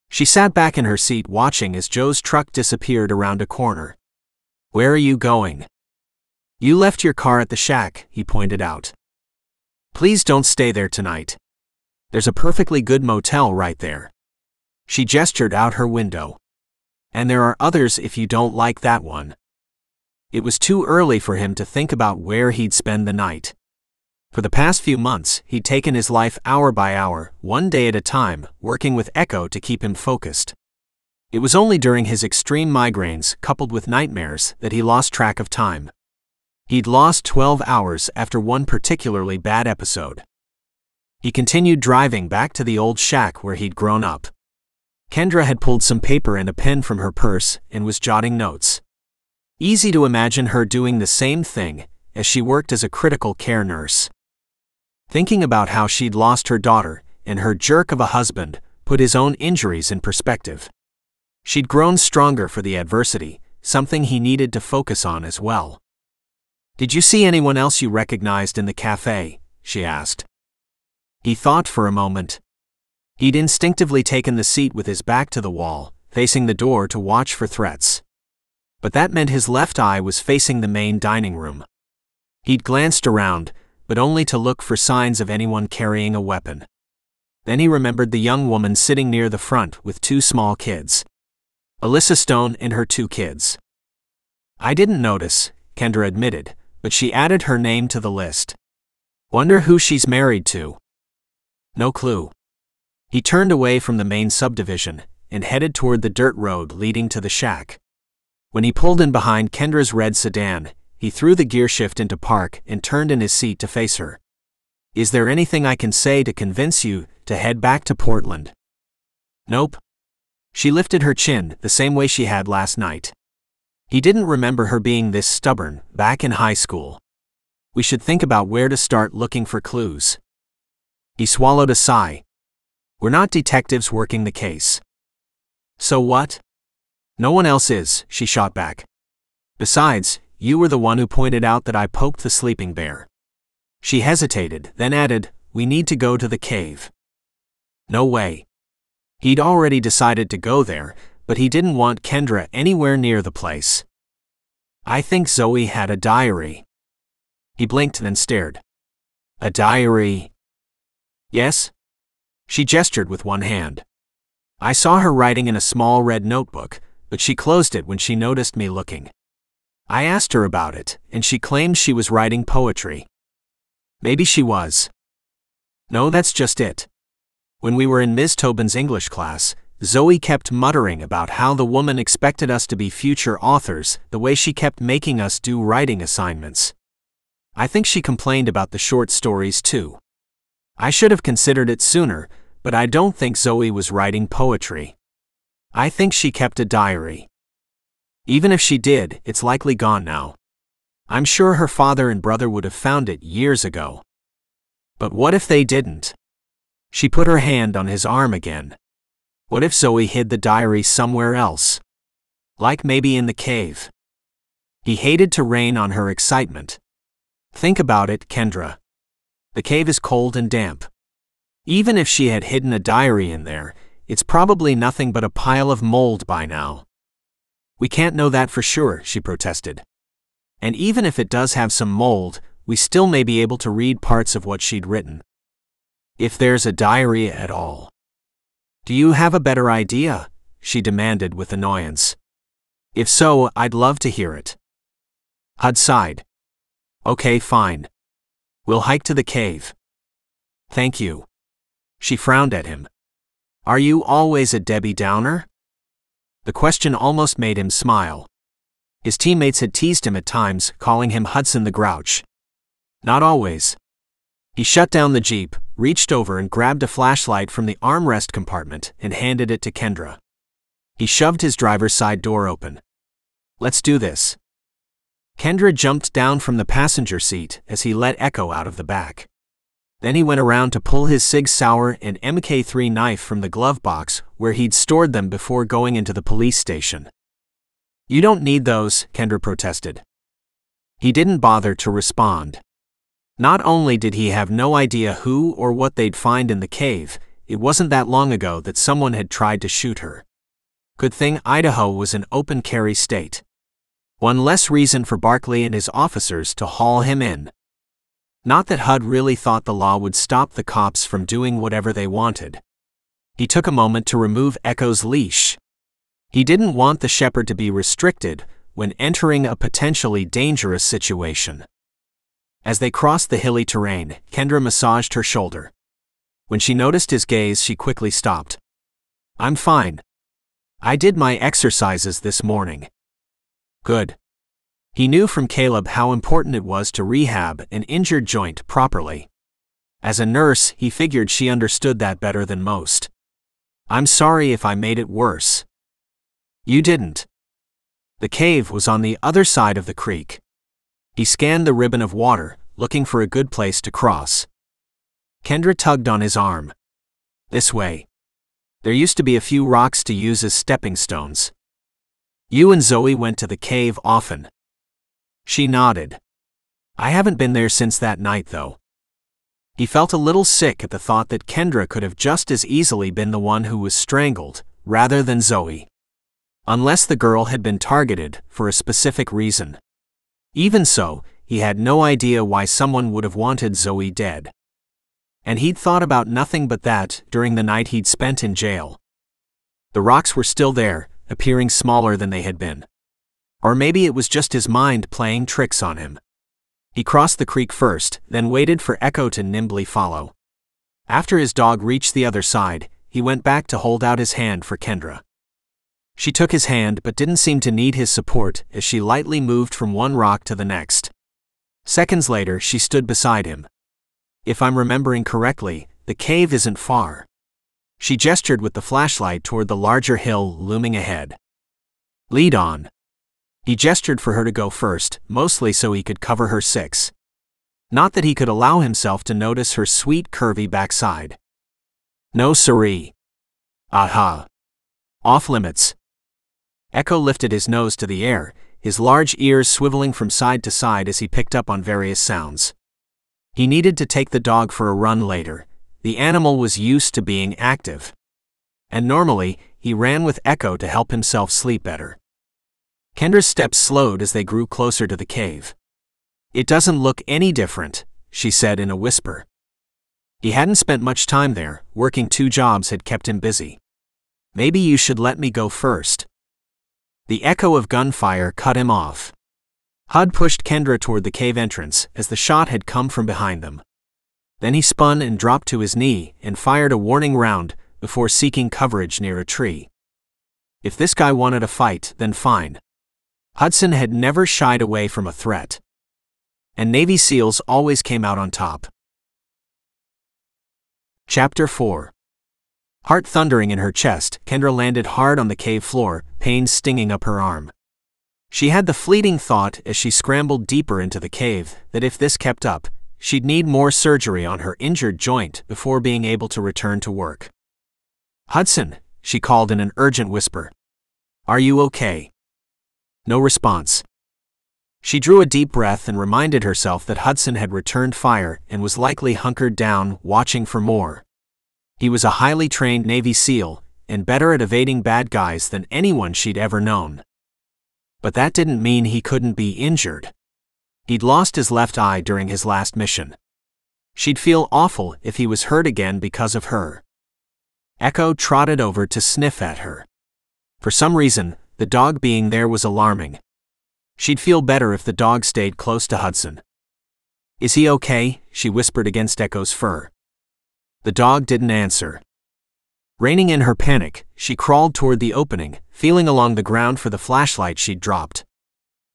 She sat back in her seat watching as Joe's truck disappeared around a corner. Where are you going? You left your car at the shack, he pointed out. Please don't stay there tonight. There's a perfectly good motel right there. She gestured out her window. And there are others if you don't like that one. It was too early for him to think about where he'd spend the night. For the past few months, he'd taken his life hour by hour, one day at a time, working with Echo to keep him focused. It was only during his extreme migraines, coupled with nightmares, that he lost track of time. He'd lost 12 hours after one particularly bad episode. He continued driving back to the old shack where he'd grown up. Kendra had pulled some paper and a pen from her purse and was jotting notes. Easy to imagine her doing the same thing as she worked as a critical care nurse. Thinking about how she'd lost her daughter and her jerk of a husband put his own injuries in perspective. She'd grown stronger for the adversity, something he needed to focus on as well. Did you see anyone else you recognized in the cafe? she asked. He thought for a moment. He'd instinctively taken the seat with his back to the wall, facing the door to watch for threats. But that meant his left eye was facing the main dining room. He'd glanced around, but only to look for signs of anyone carrying a weapon. Then he remembered the young woman sitting near the front with two small kids. Alyssa Stone and her two kids. I didn't notice, Kendra admitted, but she added her name to the list. Wonder who she's married to. No clue. He turned away from the main subdivision and headed toward the dirt road leading to the shack. When he pulled in behind Kendra's red sedan, he threw the gear shift into park and turned in his seat to face her. Is there anything I can say to convince you to head back to Portland? Nope. She lifted her chin the same way she had last night. He didn't remember her being this stubborn back in high school. We should think about where to start looking for clues. He swallowed a sigh. We're not detectives working the case. So what? No one else is, she shot back. Besides, you were the one who pointed out that I poked the sleeping bear. She hesitated, then added, We need to go to the cave. No way. He'd already decided to go there, but he didn't want Kendra anywhere near the place. I think Zoey had a diary. He blinked then stared. A diary, Yes? She gestured with one hand. I saw her writing in a small red notebook, but she closed it when she noticed me looking. I asked her about it, and she claimed she was writing poetry. Maybe she was. No, that's just it. When we were in Ms. Tobin's English class, Zoey kept muttering about how the woman expected us to be future authors, the way she kept making us do writing assignments. I think she complained about the short stories too. I should have considered it sooner, but I don't think Zoey was writing poetry. I think she kept a diary. Even if she did, it's likely gone now. I'm sure her father and brother would have found it years ago. But what if they didn't? She put her hand on his arm again. What if Zoey hid the diary somewhere else? Like maybe in the cave. He hated to rain on her excitement. Think about it, Kendra. The cave is cold and damp. Even if she had hidden a diary in there, it's probably nothing but a pile of mold by now. We can't know that for sure, she protested. And even if it does have some mold, we still may be able to read parts of what she'd written. If there's a diary at all. Do you have a better idea? she demanded with annoyance. If so, I'd love to hear it. Hud sighed. Okay, fine. We'll hike to the cave. Thank you. She frowned at him. Are you always a Debbie Downer? The question almost made him smile. His teammates had teased him at times, calling him Hudson the Grouch. Not always. He shut down the Jeep, reached over and grabbed a flashlight from the armrest compartment and handed it to Kendra. He shoved his driver's side door open. Let's do this. Kendra jumped down from the passenger seat as he let Echo out of the back. Then he went around to pull his Sig Sauer and MK3 knife from the glove box where he'd stored them before going into the police station. You don't need those, Kendra protested. He didn't bother to respond. Not only did he have no idea who or what they'd find in the cave, it wasn't that long ago that someone had tried to shoot her. Good thing Idaho was an open carry state. One less reason for Barkley and his officers to haul him in. Not that Hud really thought the law would stop the cops from doing whatever they wanted. He took a moment to remove Echo's leash. He didn't want the shepherd to be restricted when entering a potentially dangerous situation. As they crossed the hilly terrain, Kendra massaged her shoulder. When she noticed his gaze, she quickly stopped. I'm fine. I did my exercises this morning. Good. He knew from Caleb how important it was to rehab an injured joint properly. As a nurse, he figured she understood that better than most. I'm sorry if I made it worse. You didn't. The cave was on the other side of the creek. He scanned the ribbon of water, looking for a good place to cross. Kendra tugged on his arm. This way. There used to be a few rocks to use as stepping stones. You and Zoey went to the cave often. She nodded. I haven't been there since that night, though. He felt a little sick at the thought that Kendra could have just as easily been the one who was strangled, rather than Zoey. Unless the girl had been targeted for a specific reason. Even so, he had no idea why someone would have wanted Zoey dead. And he'd thought about nothing but that during the night he'd spent in jail. The rocks were still there, appearing smaller than they had been. Or maybe it was just his mind playing tricks on him. He crossed the creek first, then waited for Echo to nimbly follow. After his dog reached the other side, he went back to hold out his hand for Kendra. She took his hand but didn't seem to need his support as she lightly moved from one rock to the next. Seconds later, she stood beside him. If I'm remembering correctly, the cave isn't far. She gestured with the flashlight toward the larger hill looming ahead. Lead on. He gestured for her to go first, mostly so he could cover her six. Not that he could allow himself to notice her sweet curvy backside. No siree. Aha. Off limits. Echo lifted his nose to the air, his large ears swiveling from side to side as he picked up on various sounds. He needed to take the dog for a run later. The animal was used to being active. And normally, he ran with Echo to help himself sleep better. Kendra's steps slowed as they grew closer to the cave. It doesn't look any different, she said in a whisper. He hadn't spent much time there, working two jobs had kept him busy. Maybe you should let me go first. The echo of gunfire cut him off. Hud pushed Kendra toward the cave entrance as the shot had come from behind them. Then he spun and dropped to his knee and fired a warning round before seeking coverage near a tree. If this guy wanted a fight, then fine. Hudson had never shied away from a threat. And Navy SEALs always came out on top. Chapter 4 Heart thundering in her chest, Kendra landed hard on the cave floor, pain stinging up her arm. She had the fleeting thought as she scrambled deeper into the cave that if this kept up, she'd need more surgery on her injured joint before being able to return to work. Hudson, she called in an urgent whisper. Are you okay? No response. She drew a deep breath and reminded herself that Hudson had returned fire and was likely hunkered down, watching for more. He was a highly trained Navy SEAL, and better at evading bad guys than anyone she'd ever known. But that didn't mean he couldn't be injured. He'd lost his left eye during his last mission. She'd feel awful if he was hurt again because of her. Echo trotted over to sniff at her. For some reason, the dog being there was alarming. She'd feel better if the dog stayed close to Hudson. Is he okay? she whispered against Echo's fur. The dog didn't answer. Reining in her panic, she crawled toward the opening, feeling along the ground for the flashlight she'd dropped.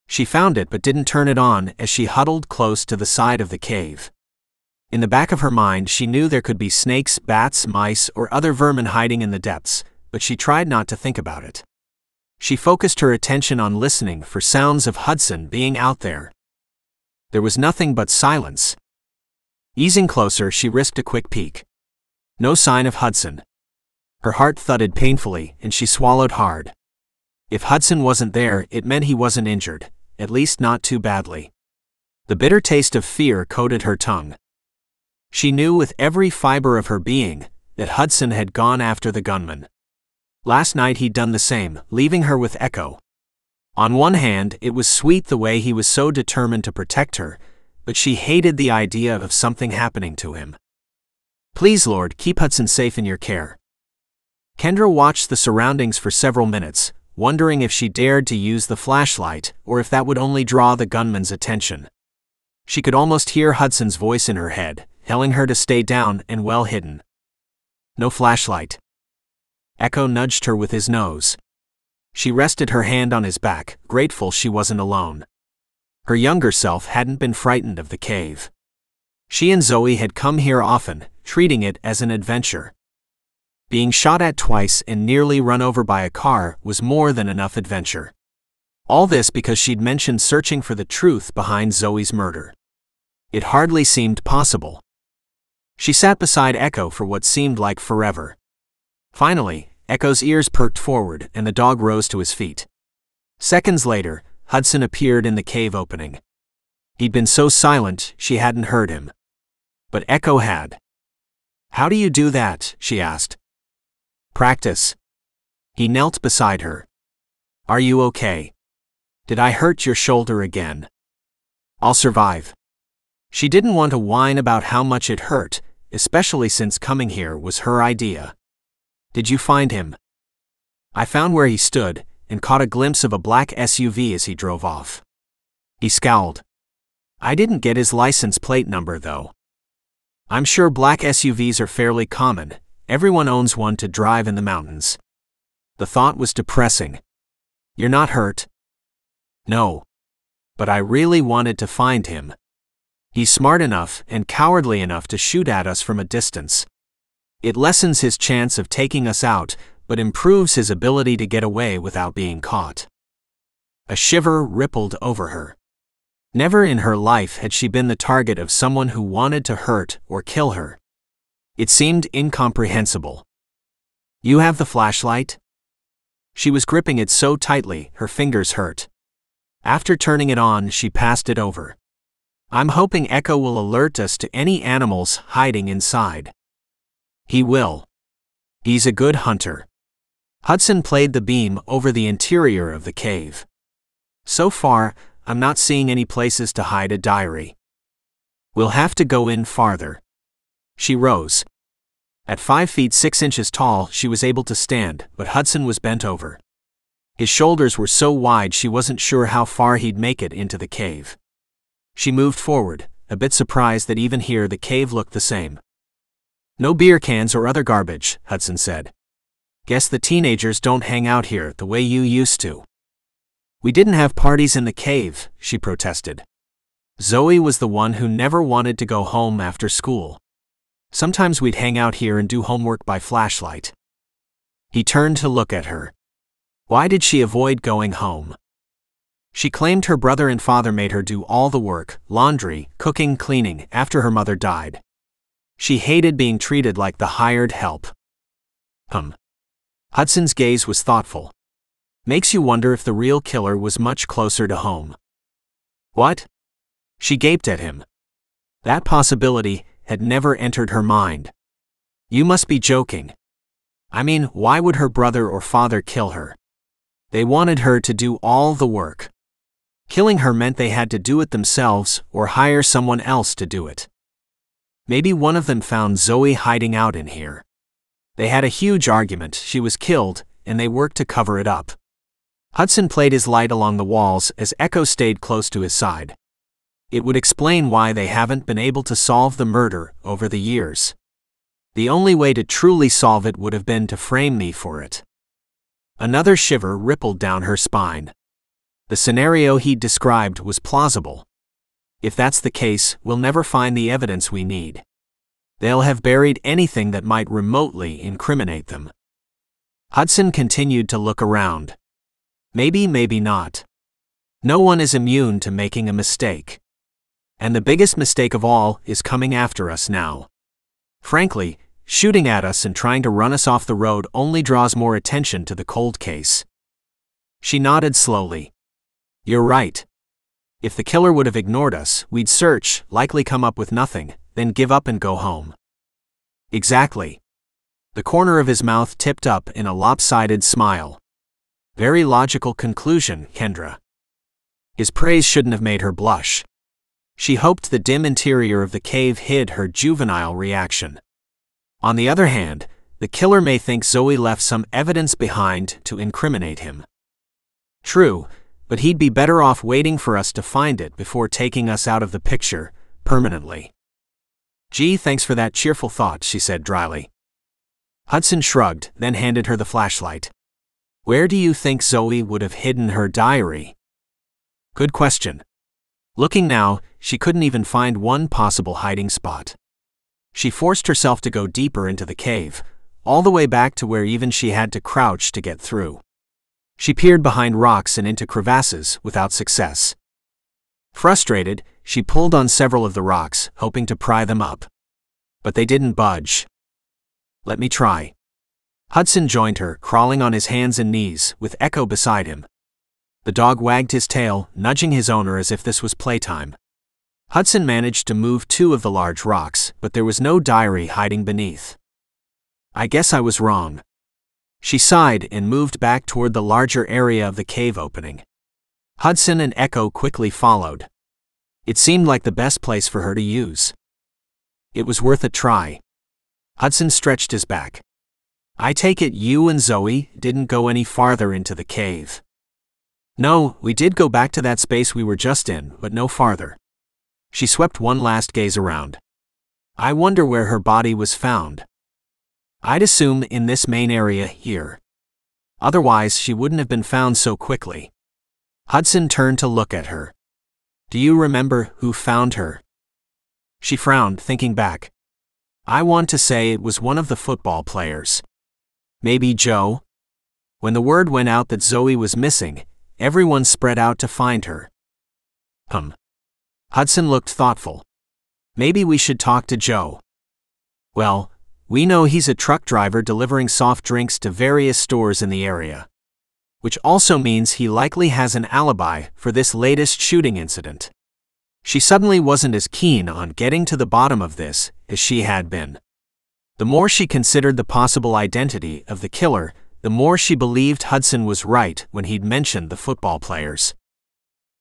She found it but didn't turn it on as she huddled close to the side of the cave. In the back of her mind, she knew there could be snakes, bats, mice, or other vermin hiding in the depths, but she tried not to think about it. She focused her attention on listening for sounds of Hudson being out there. There was nothing but silence. Easing closer, she risked a quick peek. No sign of Hudson. Her heart thudded painfully, and she swallowed hard. If Hudson wasn't there, it meant he wasn't injured, at least not too badly. The bitter taste of fear coated her tongue. She knew with every fiber of her being that Hudson had gone after the gunman. Last night he'd done the same, leaving her with Echo. On one hand, it was sweet the way he was so determined to protect her, but she hated the idea of something happening to him. Please, Lord, keep Hudson safe in your care. Kendra watched the surroundings for several minutes, wondering if she dared to use the flashlight or if that would only draw the gunman's attention. She could almost hear Hudson's voice in her head, telling her to stay down and well hidden. No flashlight. Echo nudged her with his nose. She rested her hand on his back, grateful she wasn't alone. Her younger self hadn't been frightened of the cave. She and Zoey had come here often, treating it as an adventure. Being shot at twice and nearly run over by a car was more than enough adventure. All this because she'd mentioned searching for the truth behind Zoey's murder. It hardly seemed possible. She sat beside Echo for what seemed like forever. Finally, Echo's ears perked forward and the dog rose to his feet. Seconds later, Hudson appeared in the cave opening. He'd been so silent she hadn't heard him. But Echo had. How do you do that? she asked. Practice. He knelt beside her. Are you okay? Did I hurt your shoulder again? I'll survive. She didn't want to whine about how much it hurt, especially since coming here was her idea. Did you find him? I found where he stood and caught a glimpse of a black SUV as he drove off. He scowled. I didn't get his license plate number, though. I'm sure black SUVs are fairly common, everyone owns one to drive in the mountains. The thought was depressing. You're not hurt? No. But I really wanted to find him. He's smart enough and cowardly enough to shoot at us from a distance. It lessens his chance of taking us out, but improves his ability to get away without being caught. A shiver rippled over her. Never in her life had she been the target of someone who wanted to hurt or kill her. It seemed incomprehensible. You have the flashlight? She was gripping it so tightly, her fingers hurt. After turning it on, she passed it over. I'm hoping Echo will alert us to any animals hiding inside. He will. He's a good hunter. Hudson played the beam over the interior of the cave. So far, I'm not seeing any places to hide a diary. We'll have to go in farther. She rose. At 5 feet 6 inches tall, she was able to stand, but Hudson was bent over. His shoulders were so wide she wasn't sure how far he'd make it into the cave. She moved forward, a bit surprised that even here the cave looked the same. No beer cans or other garbage, Hudson said. Guess the teenagers don't hang out here the way you used to. We didn't have parties in the cave, she protested. Zoey was the one who never wanted to go home after school. Sometimes we'd hang out here and do homework by flashlight. He turned to look at her. Why did she avoid going home? She claimed her brother and father made her do all the work laundry, cooking, cleaning after her mother died. She hated being treated like the hired help. Hum. Hudson's gaze was thoughtful. Makes you wonder if the real killer was much closer to home. What? She gaped at him. That possibility had never entered her mind. You must be joking. I mean, why would her brother or father kill her? They wanted her to do all the work. Killing her meant they had to do it themselves or hire someone else to do it. Maybe one of them found Zoey hiding out in here. They had a huge argument, she was killed, and they worked to cover it up. Hudson played his light along the walls as Echo stayed close to his side. It would explain why they haven't been able to solve the murder over the years. The only way to truly solve it would have been to frame me for it. Another shiver rippled down her spine. The scenario he described was plausible. If that's the case, we'll never find the evidence we need. They'll have buried anything that might remotely incriminate them. Hudson continued to look around. Maybe, maybe not. No one is immune to making a mistake. And the biggest mistake of all is coming after us now. Frankly, shooting at us and trying to run us off the road only draws more attention to the cold case. She nodded slowly. You're right. If the killer would have ignored us, we'd search, likely come up with nothing, then give up and go home. Exactly. The corner of his mouth tipped up in a lopsided smile. Very logical conclusion, Kendra. His praise shouldn't have made her blush. She hoped the dim interior of the cave hid her juvenile reaction. On the other hand, the killer may think Zoey left some evidence behind to incriminate him. True, but he'd be better off waiting for us to find it before taking us out of the picture, permanently. Gee, thanks for that cheerful thought, she said dryly. Hudson shrugged, then handed her the flashlight. Where do you think Zoey would have hidden her diary? Good question. Looking now, she couldn't even find one possible hiding spot. She forced herself to go deeper into the cave, all the way back to where even she had to crouch to get through. She peered behind rocks and into crevasses without success. Frustrated, she pulled on several of the rocks, hoping to pry them up. But they didn't budge. Let me try. Hudson joined her, crawling on his hands and knees, with Echo beside him. The dog wagged his tail, nudging his owner as if this was playtime. Hudson managed to move two of the large rocks, but there was no diary hiding beneath. I guess I was wrong. She sighed and moved back toward the larger area of the cave opening. Hudson and Echo quickly followed. It seemed like the best place for her to use. It was worth a try. Hudson stretched his back. I take it you and Zoey didn't go any farther into the cave. No, we did go back to that space we were just in, but no farther. She swept one last gaze around. I wonder where her body was found. I'd assume in this main area here. Otherwise, she wouldn't have been found so quickly. Hudson turned to look at her. Do you remember who found her? She frowned, thinking back. I want to say it was one of the football players. Maybe Joe? When the word went out that Zoey was missing, everyone spread out to find her. Hum. Hudson looked thoughtful. Maybe we should talk to Joe. Well, we know he's a truck driver delivering soft drinks to various stores in the area. Which also means he likely has an alibi for this latest shooting incident. She suddenly wasn't as keen on getting to the bottom of this as she had been. The more she considered the possible identity of the killer, the more she believed Hudson was right when he'd mentioned the football players.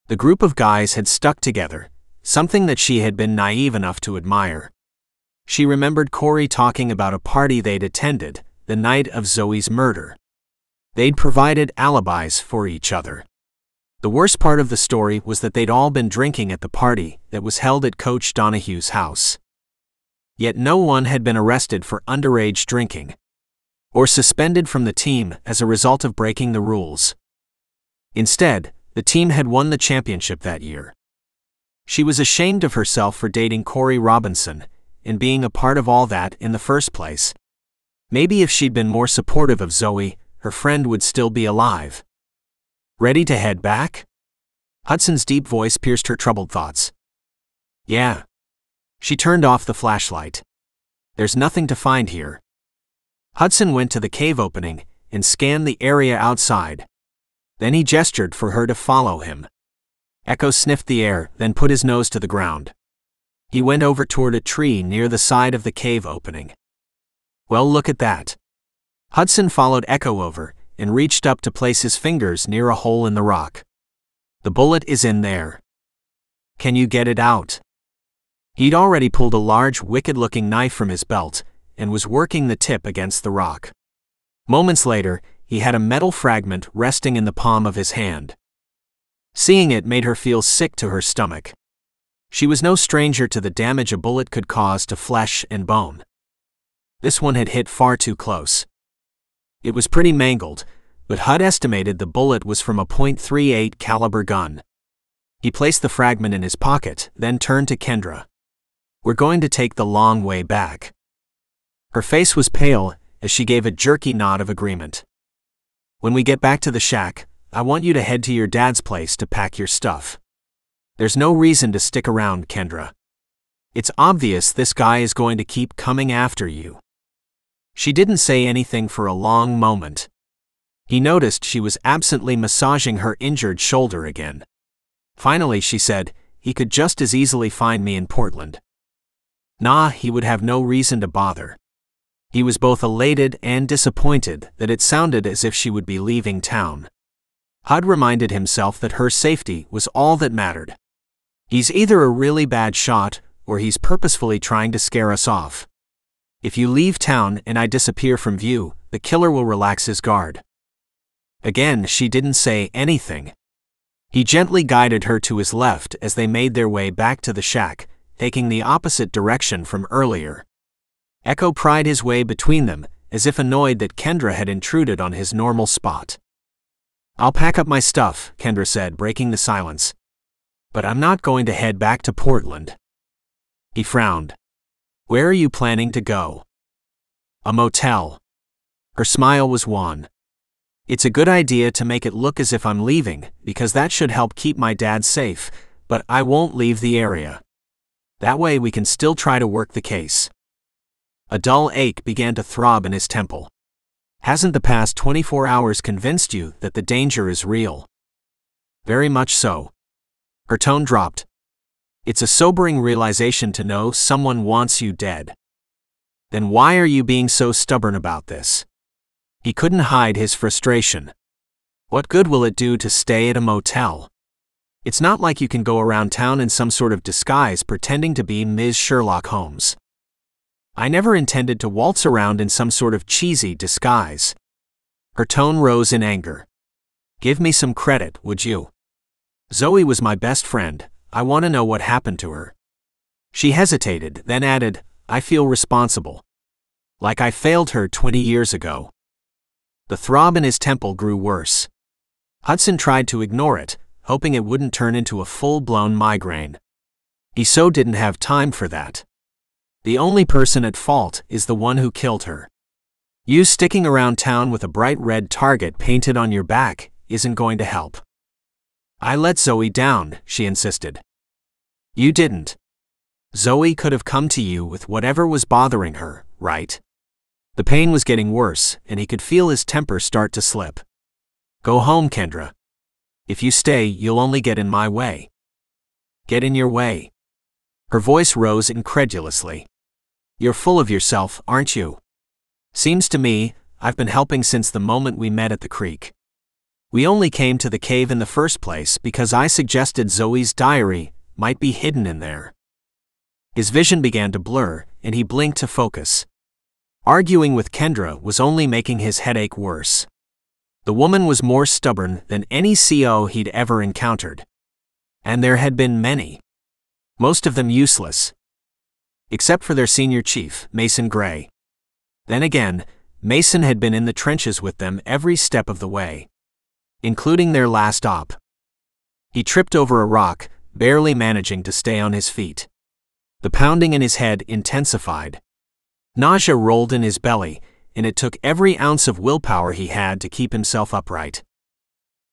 The group of guys had stuck together, something that she had been naive enough to admire. She remembered Corey talking about a party they'd attended, the night of Zoey's murder. They'd provided alibis for each other. The worst part of the story was that they'd all been drinking at the party that was held at Coach Donahue's house. Yet no one had been arrested for underage drinking or suspended from the team as a result of breaking the rules. Instead, the team had won the championship that year. She was ashamed of herself for dating Corey Robinson and being a part of all that in the first place. Maybe if she'd been more supportive of Zoey, her friend would still be alive. Ready to head back? Hudson's deep voice pierced her troubled thoughts. Yeah. She turned off the flashlight. There's nothing to find here. Hudson went to the cave opening and scanned the area outside. Then he gestured for her to follow him. Echo sniffed the air, then put his nose to the ground. He went over toward a tree near the side of the cave opening. Well, look at that. Hudson followed Echo over and reached up to place his fingers near a hole in the rock. The bullet is in there. Can you get it out? He'd already pulled a large, wicked looking knife from his belt and was working the tip against the rock. Moments later, he had a metal fragment resting in the palm of his hand. Seeing it made her feel sick to her stomach. She was no stranger to the damage a bullet could cause to flesh and bone. This one had hit far too close. It was pretty mangled, but Hud estimated the bullet was from a .38 caliber gun. He placed the fragment in his pocket, then turned to Kendra. We're going to take the long way back. Her face was pale as she gave a jerky nod of agreement. When we get back to the shack, I want you to head to your dad's place to pack your stuff. There's no reason to stick around, Kendra. It's obvious this guy is going to keep coming after you. She didn't say anything for a long moment. He noticed she was absently massaging her injured shoulder again. Finally, she said, he could just as easily find me in Portland. Nah, he would have no reason to bother. He was both elated and disappointed that it sounded as if she would be leaving town. Hud reminded himself that her safety was all that mattered. He's either a really bad shot, or he's purposefully trying to scare us off. If you leave town and I disappear from view, the killer will relax his guard. Again, she didn't say anything. He gently guided her to his left as they made their way back to the shack, taking the opposite direction from earlier. Echo pried his way between them, as if annoyed that Kendra had intruded on his normal spot. I'll pack up my stuff, Kendra said, breaking the silence. But I'm not going to head back to Portland. He frowned. Where are you planning to go? A motel. Her smile was wan. It's a good idea to make it look as if I'm leaving, because that should help keep my dad safe, but I won't leave the area. That way we can still try to work the case. A dull ache began to throb in his temple. Hasn't the past 24 hours convinced you that the danger is real? Very much so. Her tone dropped. It's a sobering realization to know someone wants you dead. Then why are you being so stubborn about this? He couldn't hide his frustration. What good will it do to stay at a motel? It's not like you can go around town in some sort of disguise pretending to be Ms. Sherlock Holmes. I never intended to waltz around in some sort of cheesy disguise. Her tone rose in anger. Give me some credit, would you? Zoey was my best friend, I want to know what happened to her. She hesitated, then added, I feel responsible. Like I failed her 20 years ago. The throb in his temple grew worse. Hudson tried to ignore it, hoping it wouldn't turn into a full blown migraine. He so didn't have time for that. The only person at fault is the one who killed her. You sticking around town with a bright red target painted on your back isn't going to help. I let Zoey down, she insisted. You didn't. Zoey could have come to you with whatever was bothering her, right? The pain was getting worse, and he could feel his temper start to slip. Go home, Kendra. If you stay, you'll only get in my way. Get in your way. Her voice rose incredulously. You're full of yourself, aren't you? Seems to me, I've been helping since the moment we met at the creek. We only came to the cave in the first place because I suggested Zoey's diary might be hidden in there. His vision began to blur, and he blinked to focus. Arguing with Kendra was only making his headache worse. The woman was more stubborn than any CO he'd ever encountered. And there had been many. Most of them useless. Except for their senior chief, Mason Gray. Then again, Mason had been in the trenches with them every step of the way including their last op. He tripped over a rock, barely managing to stay on his feet. The pounding in his head intensified. Nausea rolled in his belly, and it took every ounce of willpower he had to keep himself upright.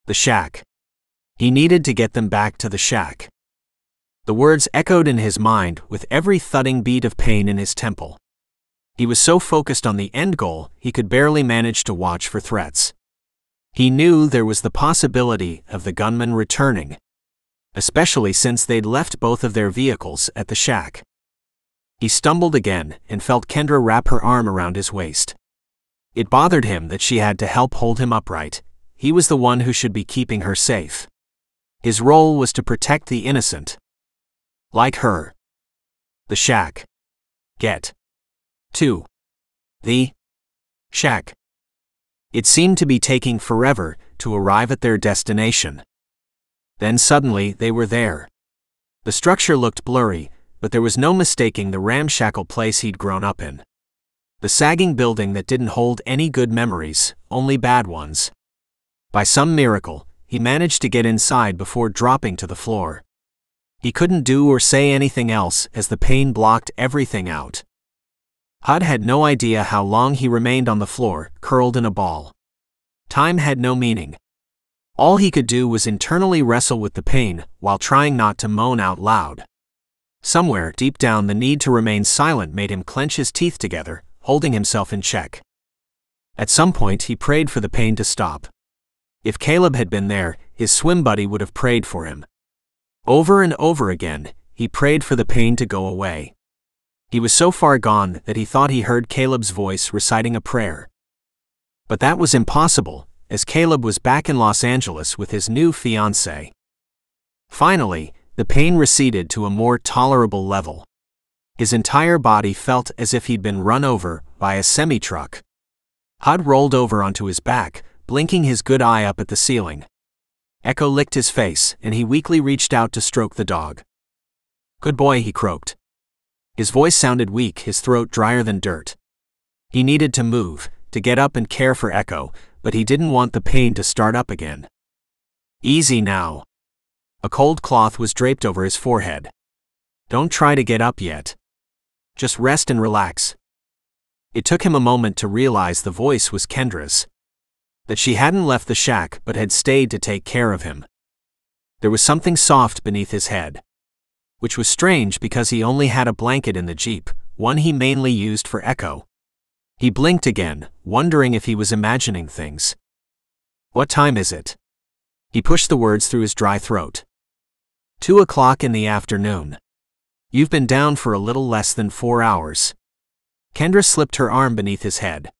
The shack. He needed to get them back to the shack. The words echoed in his mind with every thudding beat of pain in his temple. He was so focused on the end goal, he could barely manage to watch for threats. He knew there was the possibility of the gunmen returning, especially since they'd left both of their vehicles at the shack. He stumbled again and felt Kendra wrap her arm around his waist. It bothered him that she had to help hold him upright. He was the one who should be keeping her safe. His role was to protect the innocent. Like her. The shack. Get. 2. The shack. It seemed to be taking forever to arrive at their destination. Then suddenly they were there. The structure looked blurry, but there was no mistaking the ramshackle place he'd grown up in. The sagging building that didn't hold any good memories, only bad ones. By some miracle, he managed to get inside before dropping to the floor. He couldn't do or say anything else as the pain blocked everything out. Hud had no idea how long he remained on the floor, curled in a ball. Time had no meaning. All he could do was internally wrestle with the pain while trying not to moan out loud. Somewhere deep down, the need to remain silent made him clench his teeth together, holding himself in check. At some point, he prayed for the pain to stop. If Caleb had been there, his swim buddy would have prayed for him. Over and over again, he prayed for the pain to go away. He was so far gone that he thought he heard Caleb's voice reciting a prayer. But that was impossible, as Caleb was back in Los Angeles with his new fiancée. Finally, the pain receded to a more tolerable level. His entire body felt as if he'd been run over by a semi truck. Hud rolled over onto his back, blinking his good eye up at the ceiling. Echo licked his face, and he weakly reached out to stroke the dog. Good boy, he croaked. His voice sounded weak, his throat drier than dirt. He needed to move, to get up and care for Echo, but he didn't want the pain to start up again. Easy now. A cold cloth was draped over his forehead. Don't try to get up yet. Just rest and relax. It took him a moment to realize the voice was Kendra's. That she hadn't left the shack but had stayed to take care of him. There was something soft beneath his head. Which was strange because he only had a blanket in the Jeep, one he mainly used for Echo. He blinked again, wondering if he was imagining things. What time is it? He pushed the words through his dry throat. Two o'clock in the afternoon. You've been down for a little less than four hours. Kendra slipped her arm beneath his head.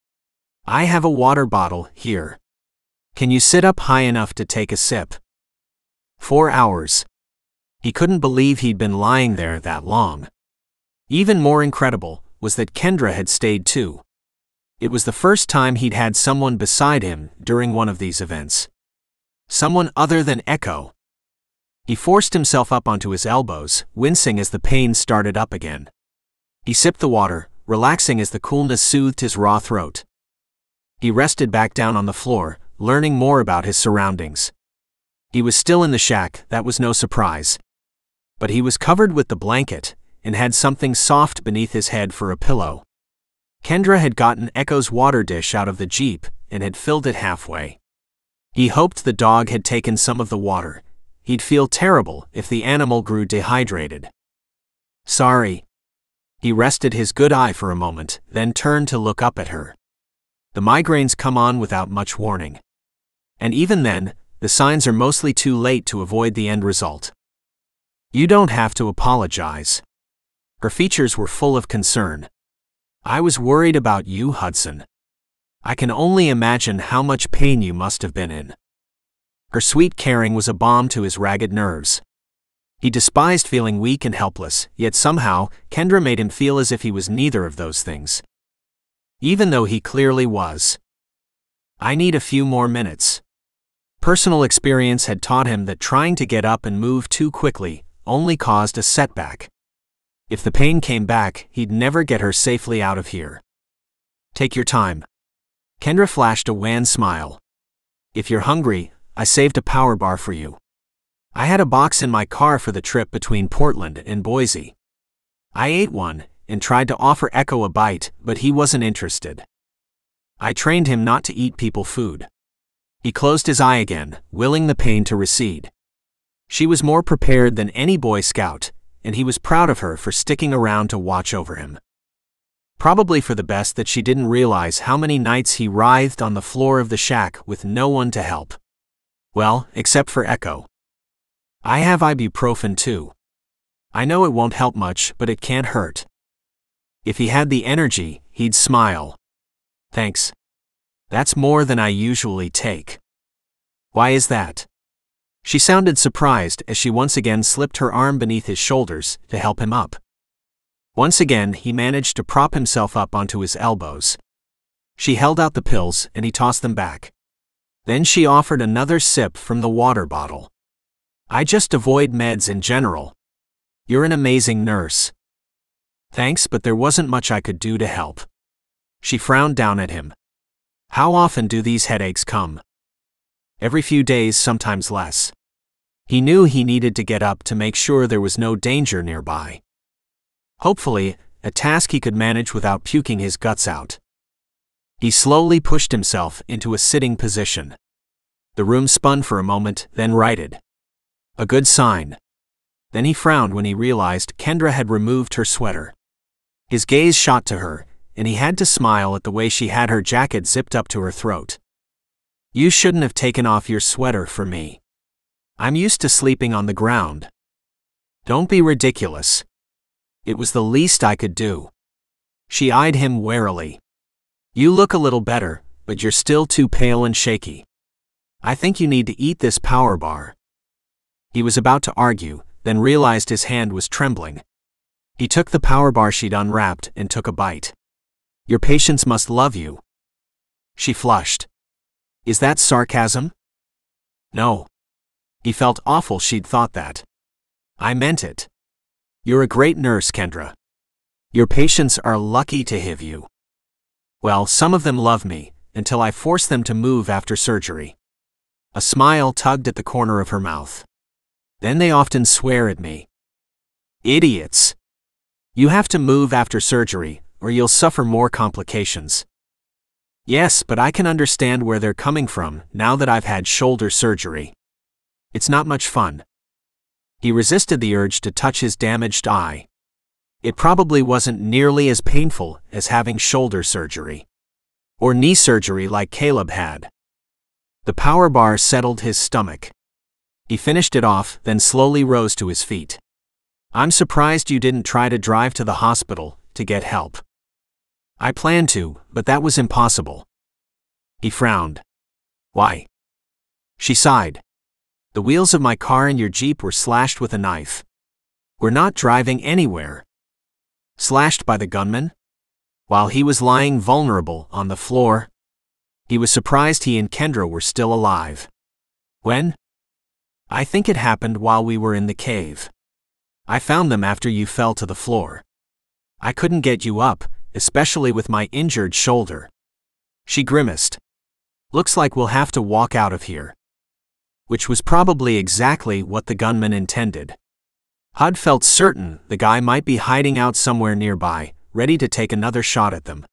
I have a water bottle here. Can you sit up high enough to take a sip? Four hours. He couldn't believe he'd been lying there that long. Even more incredible was that Kendra had stayed too. It was the first time he'd had someone beside him during one of these events. Someone other than Echo. He forced himself up onto his elbows, wincing as the pain started up again. He sipped the water, relaxing as the coolness soothed his raw throat. He rested back down on the floor, learning more about his surroundings. He was still in the shack, that was no surprise. But he was covered with the blanket and had something soft beneath his head for a pillow. Kendra had gotten Echo's water dish out of the Jeep and had filled it halfway. He hoped the dog had taken some of the water He'd feel terrible if the animal grew dehydrated. Sorry. He rested his good eye for a moment, then turned to look up at her. The migraines come on without much warning. And even then, the signs are mostly too late to avoid the end result. You don't have to apologize. Her features were full of concern. I was worried about you, Hudson. I can only imagine how much pain you must have been in. Her sweet caring was a balm to his ragged nerves. He despised feeling weak and helpless, yet somehow, Kendra made him feel as if he was neither of those things. Even though he clearly was. I need a few more minutes. Personal experience had taught him that trying to get up and move too quickly only caused a setback. If the pain came back, he'd never get her safely out of here. Take your time. Kendra flashed a wan smile. If you're hungry, I saved a power bar for you. I had a box in my car for the trip between Portland and Boise. I ate one and tried to offer Echo a bite, but he wasn't interested. I trained him not to eat people food. He closed his eye again, willing the pain to recede. She was more prepared than any Boy Scout, and he was proud of her for sticking around to watch over him. Probably for the best that she didn't realize how many nights he writhed on the floor of the shack with no one to help. Well, except for Echo. I have ibuprofen too. I know it won't help much, but it can't hurt. If he had the energy, he'd smile. Thanks. That's more than I usually take. Why is that? She sounded surprised as she once again slipped her arm beneath his shoulders to help him up. Once again, he managed to prop himself up onto his elbows. She held out the pills and he tossed them back. Then she offered another sip from the water bottle. I just avoid meds in general. You're an amazing nurse. Thanks, but there wasn't much I could do to help. She frowned down at him. How often do these headaches come? Every few days, sometimes less. He knew he needed to get up to make sure there was no danger nearby. Hopefully, a task he could manage without puking his guts out. He slowly pushed himself into a sitting position. The room spun for a moment, then righted. A good sign. Then he frowned when he realized Kendra had removed her sweater. His gaze shot to her, and he had to smile at the way she had her jacket zipped up to her throat. You shouldn't have taken off your sweater for me. I'm used to sleeping on the ground. Don't be ridiculous. It was the least I could do. She eyed him warily. You look a little better, but you're still too pale and shaky. I think you need to eat this power bar. He was about to argue, then realized his hand was trembling. He took the power bar she'd unwrapped and took a bite. Your patients must love you. She flushed. Is that sarcasm? No. He felt awful she'd thought that. I meant it. You're a great nurse, Kendra. Your patients are lucky to have you. Well, some of them love me, until I force them to move after surgery. A smile tugged at the corner of her mouth. Then they often swear at me. Idiots. You have to move after surgery, or you'll suffer more complications. Yes, but I can understand where they're coming from now that I've had shoulder surgery. It's not much fun. He resisted the urge to touch his damaged eye. It probably wasn't nearly as painful as having shoulder surgery. Or knee surgery like Caleb had. The power bar settled his stomach. He finished it off, then slowly rose to his feet. I'm surprised you didn't try to drive to the hospital to get help. I planned to, but that was impossible. He frowned. Why? She sighed. The wheels of my car and your Jeep were slashed with a knife. We're not driving anywhere. Slashed by the gunman? While he was lying vulnerable on the floor. He was surprised he and Kendra were still alive. When? I think it happened while we were in the cave. I found them after you fell to the floor. I couldn't get you up, especially with my injured shoulder. She grimaced. Looks like we'll have to walk out of here. Which was probably exactly what the gunman intended. Hud felt certain the guy might be hiding out somewhere nearby, ready to take another shot at them.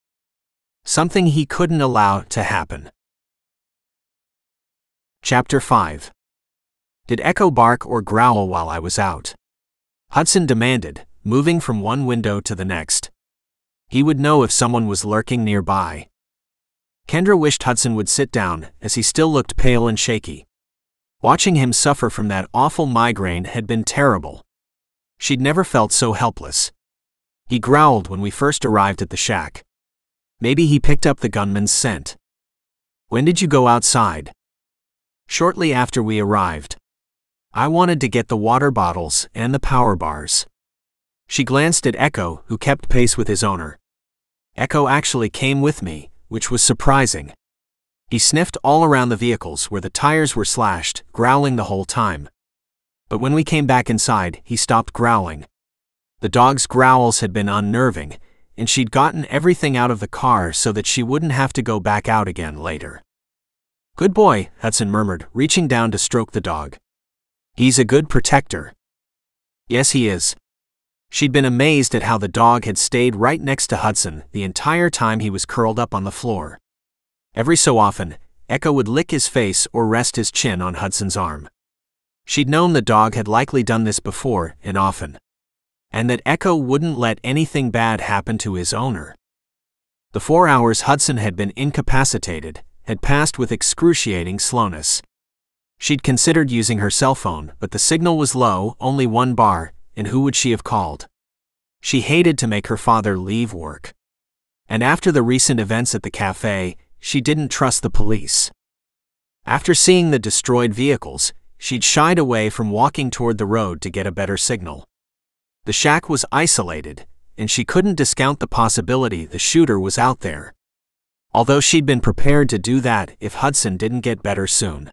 Something he couldn't allow to happen. Chapter 5 Did Echo bark or growl while I was out? Hudson demanded, moving from one window to the next. He would know if someone was lurking nearby. Kendra wished Hudson would sit down, as he still looked pale and shaky. Watching him suffer from that awful migraine had been terrible. She'd never felt so helpless. He growled when we first arrived at the shack. Maybe he picked up the gunman's scent. When did you go outside? Shortly after we arrived. I wanted to get the water bottles and the power bars. She glanced at Echo, who kept pace with his owner. Echo actually came with me, which was surprising. He sniffed all around the vehicles where the tires were slashed, growling the whole time. But when we came back inside, he stopped growling. The dog's growls had been unnerving, and she'd gotten everything out of the car so that she wouldn't have to go back out again later. Good boy, Hudson murmured, reaching down to stroke the dog. He's a good protector. Yes, he is, She'd been amazed at how the dog had stayed right next to Hudson the entire time he was curled up on the floor. Every so often, Echo would lick his face or rest his chin on Hudson's arm. She'd known the dog had likely done this before and often. And that Echo wouldn't let anything bad happen to his owner. The four hours Hudson had been incapacitated had passed with excruciating slowness. She'd considered using her cell phone, but the signal was low, only one bar, and who would she have called? She hated to make her father leave work. And after the recent events at the cafe, she didn't trust the police. After seeing the destroyed vehicles, she'd shied away from walking toward the road to get a better signal. The shack was isolated, and she couldn't discount the possibility the shooter was out there. Although she'd been prepared to do that if Hudson didn't get better soon.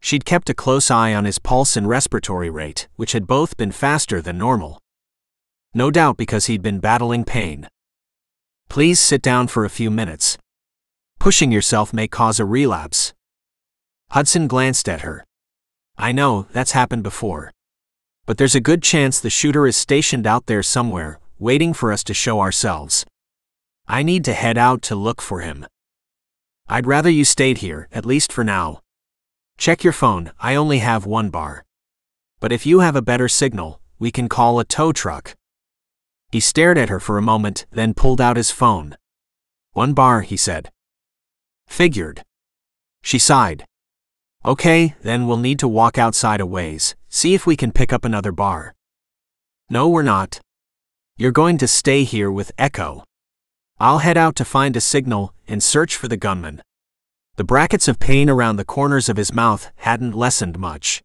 She'd kept a close eye on his pulse and respiratory rate, which had both been faster than normal. No doubt because he'd been battling pain. Please sit down for a few minutes. Pushing yourself may cause a relapse. Hudson glanced at her. I know, that's happened before. But there's a good chance the shooter is stationed out there somewhere, waiting for us to show ourselves. I need to head out to look for him. I'd rather you stayed here, at least for now. Check your phone, I only have one bar. But if you have a better signal, we can call a tow truck. He stared at her for a moment, then pulled out his phone. One bar, he said. Figured. She sighed. Okay, then we'll need to walk outside a ways, see if we can pick up another bar. No, we're not. You're going to stay here with Echo. I'll head out to find a signal and search for the gunman. The brackets of pain around the corners of his mouth hadn't lessened much.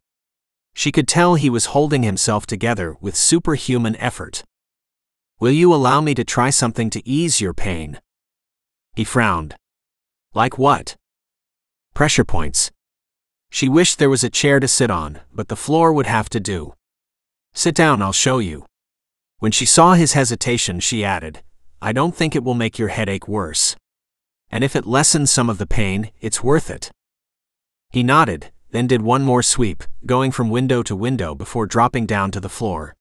She could tell he was holding himself together with superhuman effort. Will you allow me to try something to ease your pain? He frowned. Like what? Pressure points. She wished there was a chair to sit on, but the floor would have to do. Sit down, I'll show you. When she saw his hesitation, she added, I don't think it will make your headache worse and if it lessens some of the pain, it's worth it. He nodded, then did one more sweep, going from window to window before dropping down to the floor.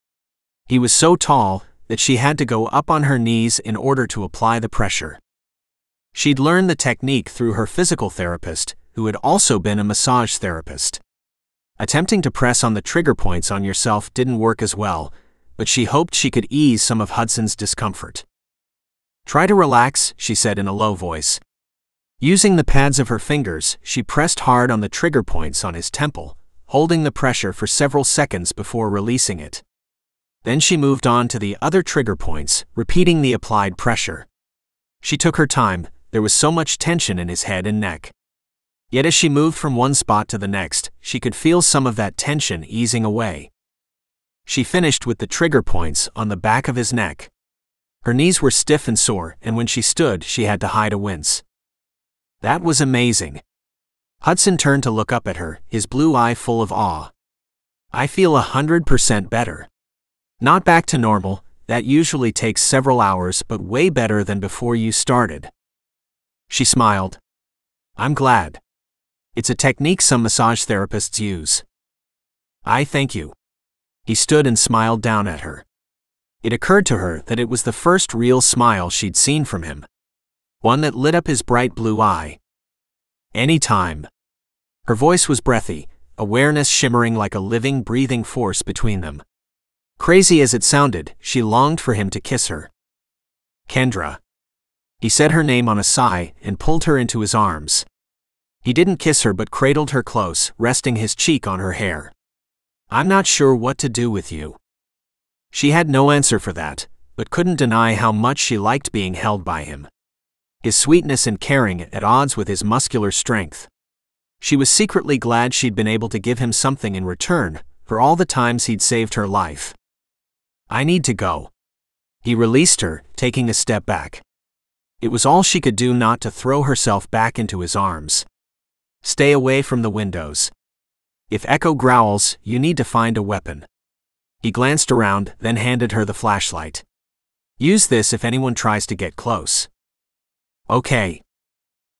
He was so tall that she had to go up on her knees in order to apply the pressure. She'd learned the technique through her physical therapist, who had also been a massage therapist. Attempting to press on the trigger points on yourself didn't work as well, but she hoped she could ease some of Hudson's discomfort. Try to relax, she said in a low voice. Using the pads of her fingers, she pressed hard on the trigger points on his temple, holding the pressure for several seconds before releasing it. Then she moved on to the other trigger points, repeating the applied pressure. She took her time, there was so much tension in his head and neck. Yet as she moved from one spot to the next, she could feel some of that tension easing away. She finished with the trigger points on the back of his neck. Her knees were stiff and sore, and when she stood, she had to hide a wince. That was amazing. Hudson turned to look up at her, his blue eye full of awe. I feel a hundred percent better. Not back to normal, that usually takes several hours, but way better than before you started. She smiled. I'm glad. It's a technique some massage therapists use. I thank you. He stood and smiled down at her. It occurred to her that it was the first real smile she'd seen from him. One that lit up his bright blue eye. Any time. Her voice was breathy, awareness shimmering like a living, breathing force between them. Crazy as it sounded, she longed for him to kiss her. Kendra. He said her name on a sigh and pulled her into his arms. He didn't kiss her but cradled her close, resting his cheek on her hair. I'm not sure what to do with you. She had no answer for that, but couldn't deny how much she liked being held by him. His sweetness and caring at odds with his muscular strength. She was secretly glad she'd been able to give him something in return for all the times he'd saved her life. I need to go. He released her, taking a step back. It was all she could do not to throw herself back into his arms. Stay away from the windows. If Echo growls, you need to find a weapon. He glanced around, then handed her the flashlight. Use this if anyone tries to get close. Okay.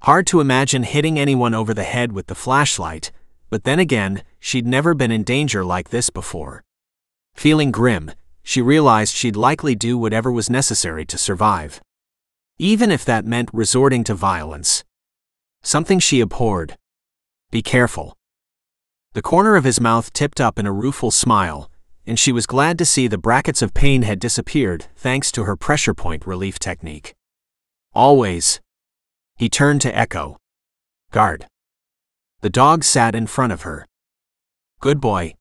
Hard to imagine hitting anyone over the head with the flashlight, but then again, she'd never been in danger like this before. Feeling grim, she realized she'd likely do whatever was necessary to survive even if that meant resorting to violence. Something she abhorred. Be careful. The corner of his mouth tipped up in a rueful smile, and she was glad to see the brackets of pain had disappeared thanks to her pressure point relief technique. Always. He turned to Echo. Guard. The dog sat in front of her. Good boy.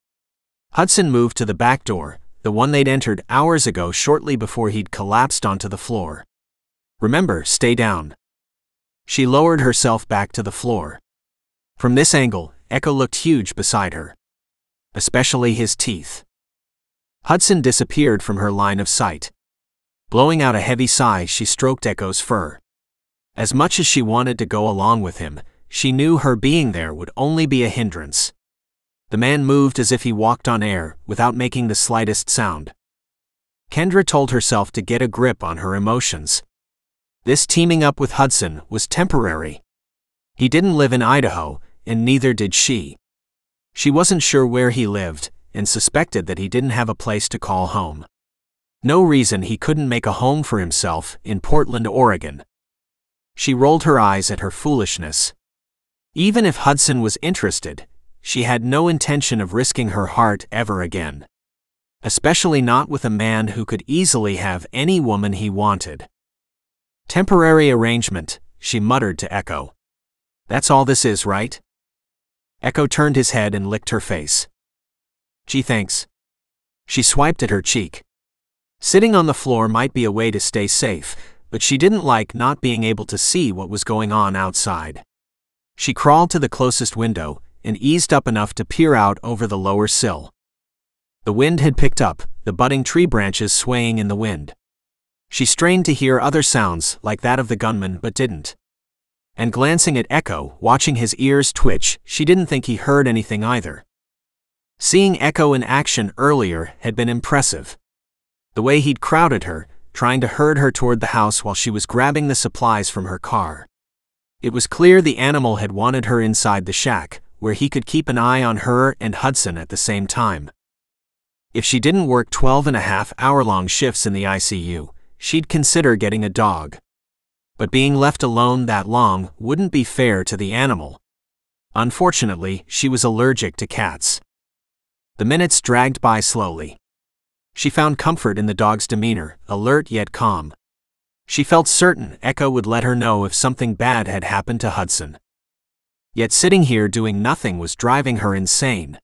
Hudson moved to the back door, the one they'd entered hours ago shortly before he'd collapsed onto the floor. Remember, stay down. She lowered herself back to the floor. From this angle, Echo looked huge beside her. Especially his teeth. Hudson disappeared from her line of sight. Blowing out a heavy sigh, she stroked Echo's fur. As much as she wanted to go along with him, she knew her being there would only be a hindrance. The man moved as if he walked on air, without making the slightest sound. Kendra told herself to get a grip on her emotions. This teaming up with Hudson was temporary. He didn't live in Idaho, and neither did she. She wasn't sure where he lived, and suspected that he didn't have a place to call home. No reason he couldn't make a home for himself in Portland, Oregon. She rolled her eyes at her foolishness. Even if Hudson was interested, she had no intention of risking her heart ever again. Especially not with a man who could easily have any woman he wanted. Temporary arrangement, she muttered to Echo. That's all this is, right? Echo turned his head and licked her face. Gee, thanks. She swiped at her cheek. Sitting on the floor might be a way to stay safe, but she didn't like not being able to see what was going on outside. She crawled to the closest window and eased up enough to peer out over the lower sill. The wind had picked up, the budding tree branches swaying in the wind. She strained to hear other sounds like that of the gunman but didn't. And glancing at Echo, watching his ears twitch, she didn't think he heard anything either. Seeing Echo in action earlier had been impressive. The way he'd crowded her, trying to herd her toward the house while she was grabbing the supplies from her car. It was clear the animal had wanted her inside the shack, where he could keep an eye on her and Hudson at the same time. If she didn't work 12 and a half hour long shifts in the ICU, she'd consider getting a dog. But being left alone that long wouldn't be fair to the animal. Unfortunately, she was allergic to cats. The minutes dragged by slowly. She found comfort in the dog's demeanor, alert yet calm. She felt certain Echo would let her know if something bad had happened to Hudson. Yet sitting here doing nothing was driving her insane.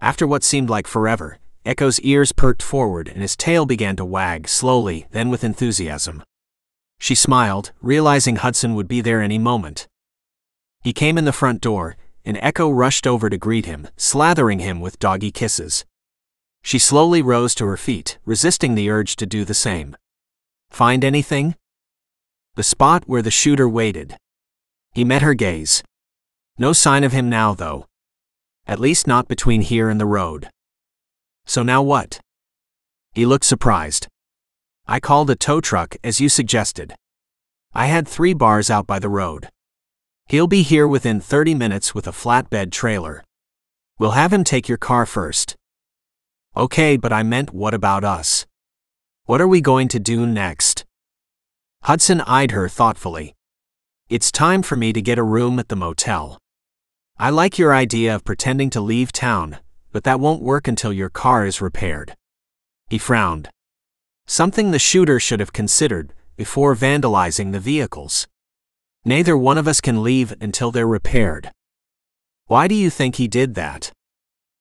After what seemed like forever, Echo's ears perked forward and his tail began to wag slowly, then with enthusiasm. She smiled, realizing Hudson would be there any moment. He came in the front door, and Echo rushed over to greet him, slathering him with doggy kisses. She slowly rose to her feet, resisting the urge to do the same. Find anything? The spot where the shooter waited. He met her gaze. No sign of him now, though. At least not between here and the road. So now what? He looked surprised. I called a tow truck as you suggested. I had three bars out by the road. He'll be here within 30 minutes with a flatbed trailer. We'll have him take your car first. Okay, but I meant what about us? What are we going to do next? Hudson eyed her thoughtfully. It's time for me to get a room at the motel. I like your idea of pretending to leave town, but that won't work until your car is repaired. He frowned. Something the shooter should have considered before vandalizing the vehicles. Neither one of us can leave until they're repaired. Why do you think he did that?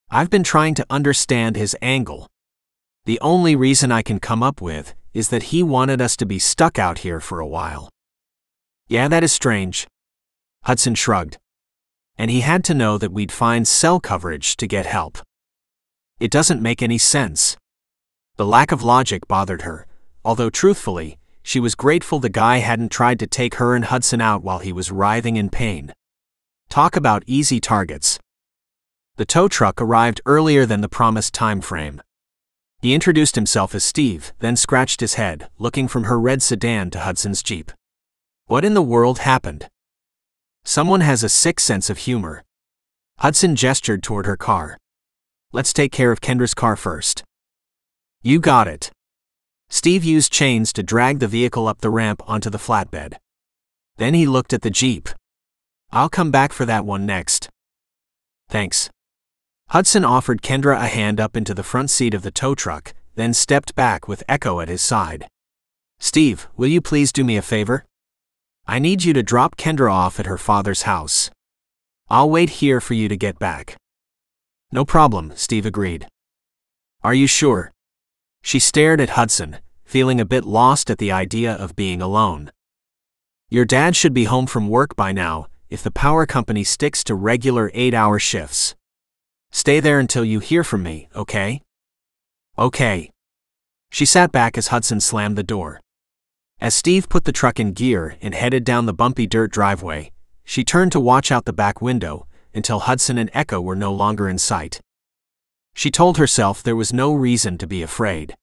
I've been trying to understand his angle. The only reason I can come up with is that he wanted us to be stuck out here for a while. Yeah, that is strange. Hudson shrugged. And he had to know that we'd find cell coverage to get help. It doesn't make any sense. The lack of logic bothered her, although truthfully, she was grateful the guy hadn't tried to take her and Hudson out while he was writhing in pain. Talk about easy targets. The tow truck arrived earlier than the promised time frame. He introduced himself as Steve, then scratched his head, looking from her red sedan to Hudson's Jeep. What in the world happened? Someone has a sick sense of humor. Hudson gestured toward her car. Let's take care of Kendra's car first. You got it. Steve used chains to drag the vehicle up the ramp onto the flatbed. Then he looked at the Jeep. I'll come back for that one next. Thanks. Hudson offered Kendra a hand up into the front seat of the tow truck, then stepped back with Echo at his side. Steve, will you please do me a favor? I need you to drop Kendra off at her father's house. I'll wait here for you to get back. No problem, Steve agreed. Are you sure? She stared at Hudson, feeling a bit lost at the idea of being alone. Your dad should be home from work by now, if the power company sticks to regular eight hour shifts. Stay there until you hear from me, okay? Okay. She sat back as Hudson slammed the door. As Steve put the truck in gear and headed down the bumpy dirt driveway, she turned to watch out the back window until Hudson and Echo were no longer in sight. She told herself there was no reason to be afraid.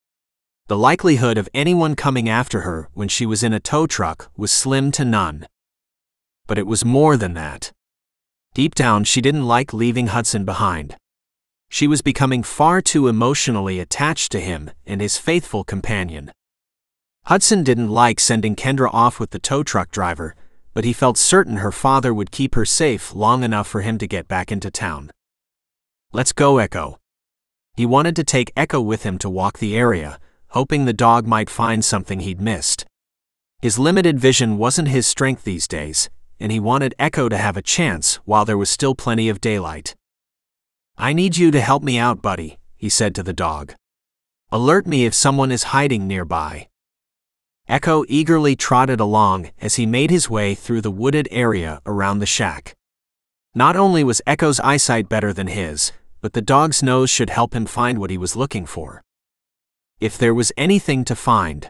The likelihood of anyone coming after her when she was in a tow truck was slim to none. But it was more than that. Deep down, she didn't like leaving Hudson behind. She was becoming far too emotionally attached to him and his faithful companion. Hudson didn't like sending Kendra off with the tow truck driver, but he felt certain her father would keep her safe long enough for him to get back into town. Let's go, Echo. He wanted to take Echo with him to walk the area, hoping the dog might find something he'd missed. His limited vision wasn't his strength these days, and he wanted Echo to have a chance while there was still plenty of daylight. I need you to help me out, buddy, he said to the dog. Alert me if someone is hiding nearby. Echo eagerly trotted along as he made his way through the wooded area around the shack. Not only was Echo's eyesight better than his, but the dog's nose should help him find what he was looking for. If there was anything to find.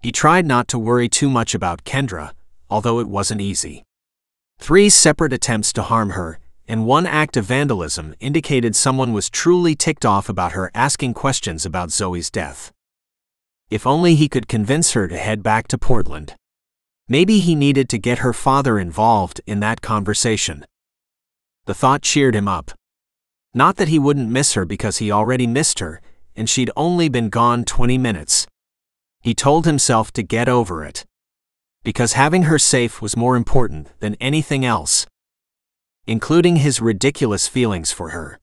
He tried not to worry too much about Kendra, although it wasn't easy. Three separate attempts to harm her, and one act of vandalism indicated someone was truly ticked off about her asking questions about Zoey's death. If only he could convince her to head back to Portland. Maybe he needed to get her father involved in that conversation. The thought cheered him up. Not that he wouldn't miss her because he already missed her, and she'd only been gone 20 minutes. He told himself to get over it. Because having her safe was more important than anything else, including his ridiculous feelings for her.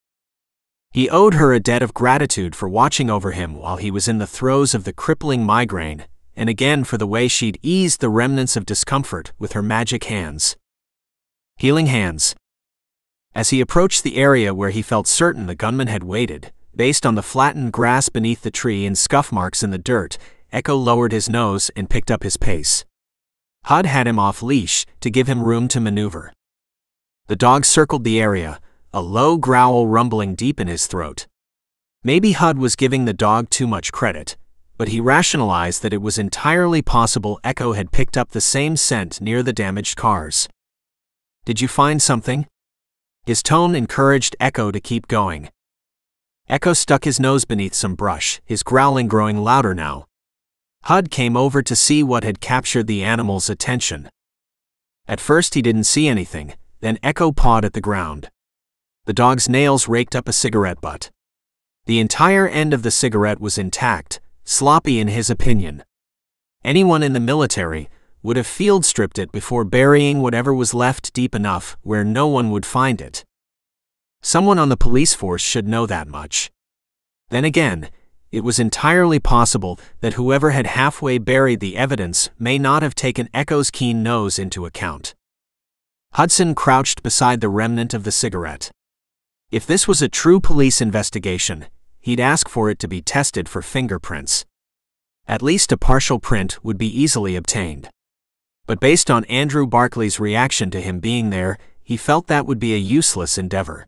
He owed her a debt of gratitude for watching over him while he was in the throes of the crippling migraine, and again for the way she'd eased the remnants of discomfort with her magic hands. Healing hands. As he approached the area where he felt certain the gunman had waited, based on the flattened grass beneath the tree and scuff marks in the dirt, Echo lowered his nose and picked up his pace. Hud had him off leash to give him room to maneuver. The dog circled the area, a low growl rumbling deep in his throat. Maybe Hud was giving the dog too much credit, but he rationalized that it was entirely possible Echo had picked up the same scent near the damaged cars. Did you find something? His tone encouraged Echo to keep going. Echo stuck his nose beneath some brush, his growling growing louder now. Hud came over to see what had captured the animal's attention. At first he didn't see anything, then Echo pawed at the ground. The dog's nails raked up a cigarette butt. The entire end of the cigarette was intact, sloppy in his opinion. Anyone in the military would have field stripped it before burying whatever was left deep enough where no one would find it. Someone on the police force should know that much. Then again, it was entirely possible that whoever had halfway buried the evidence may not have taken Echo's keen nose into account. Hudson crouched beside the remnant of the cigarette. If this was a true police investigation, he'd ask for it to be tested for fingerprints. At least a partial print would be easily obtained. But based on Andrew Barkley's reaction to him being there, he felt that would be a useless endeavor.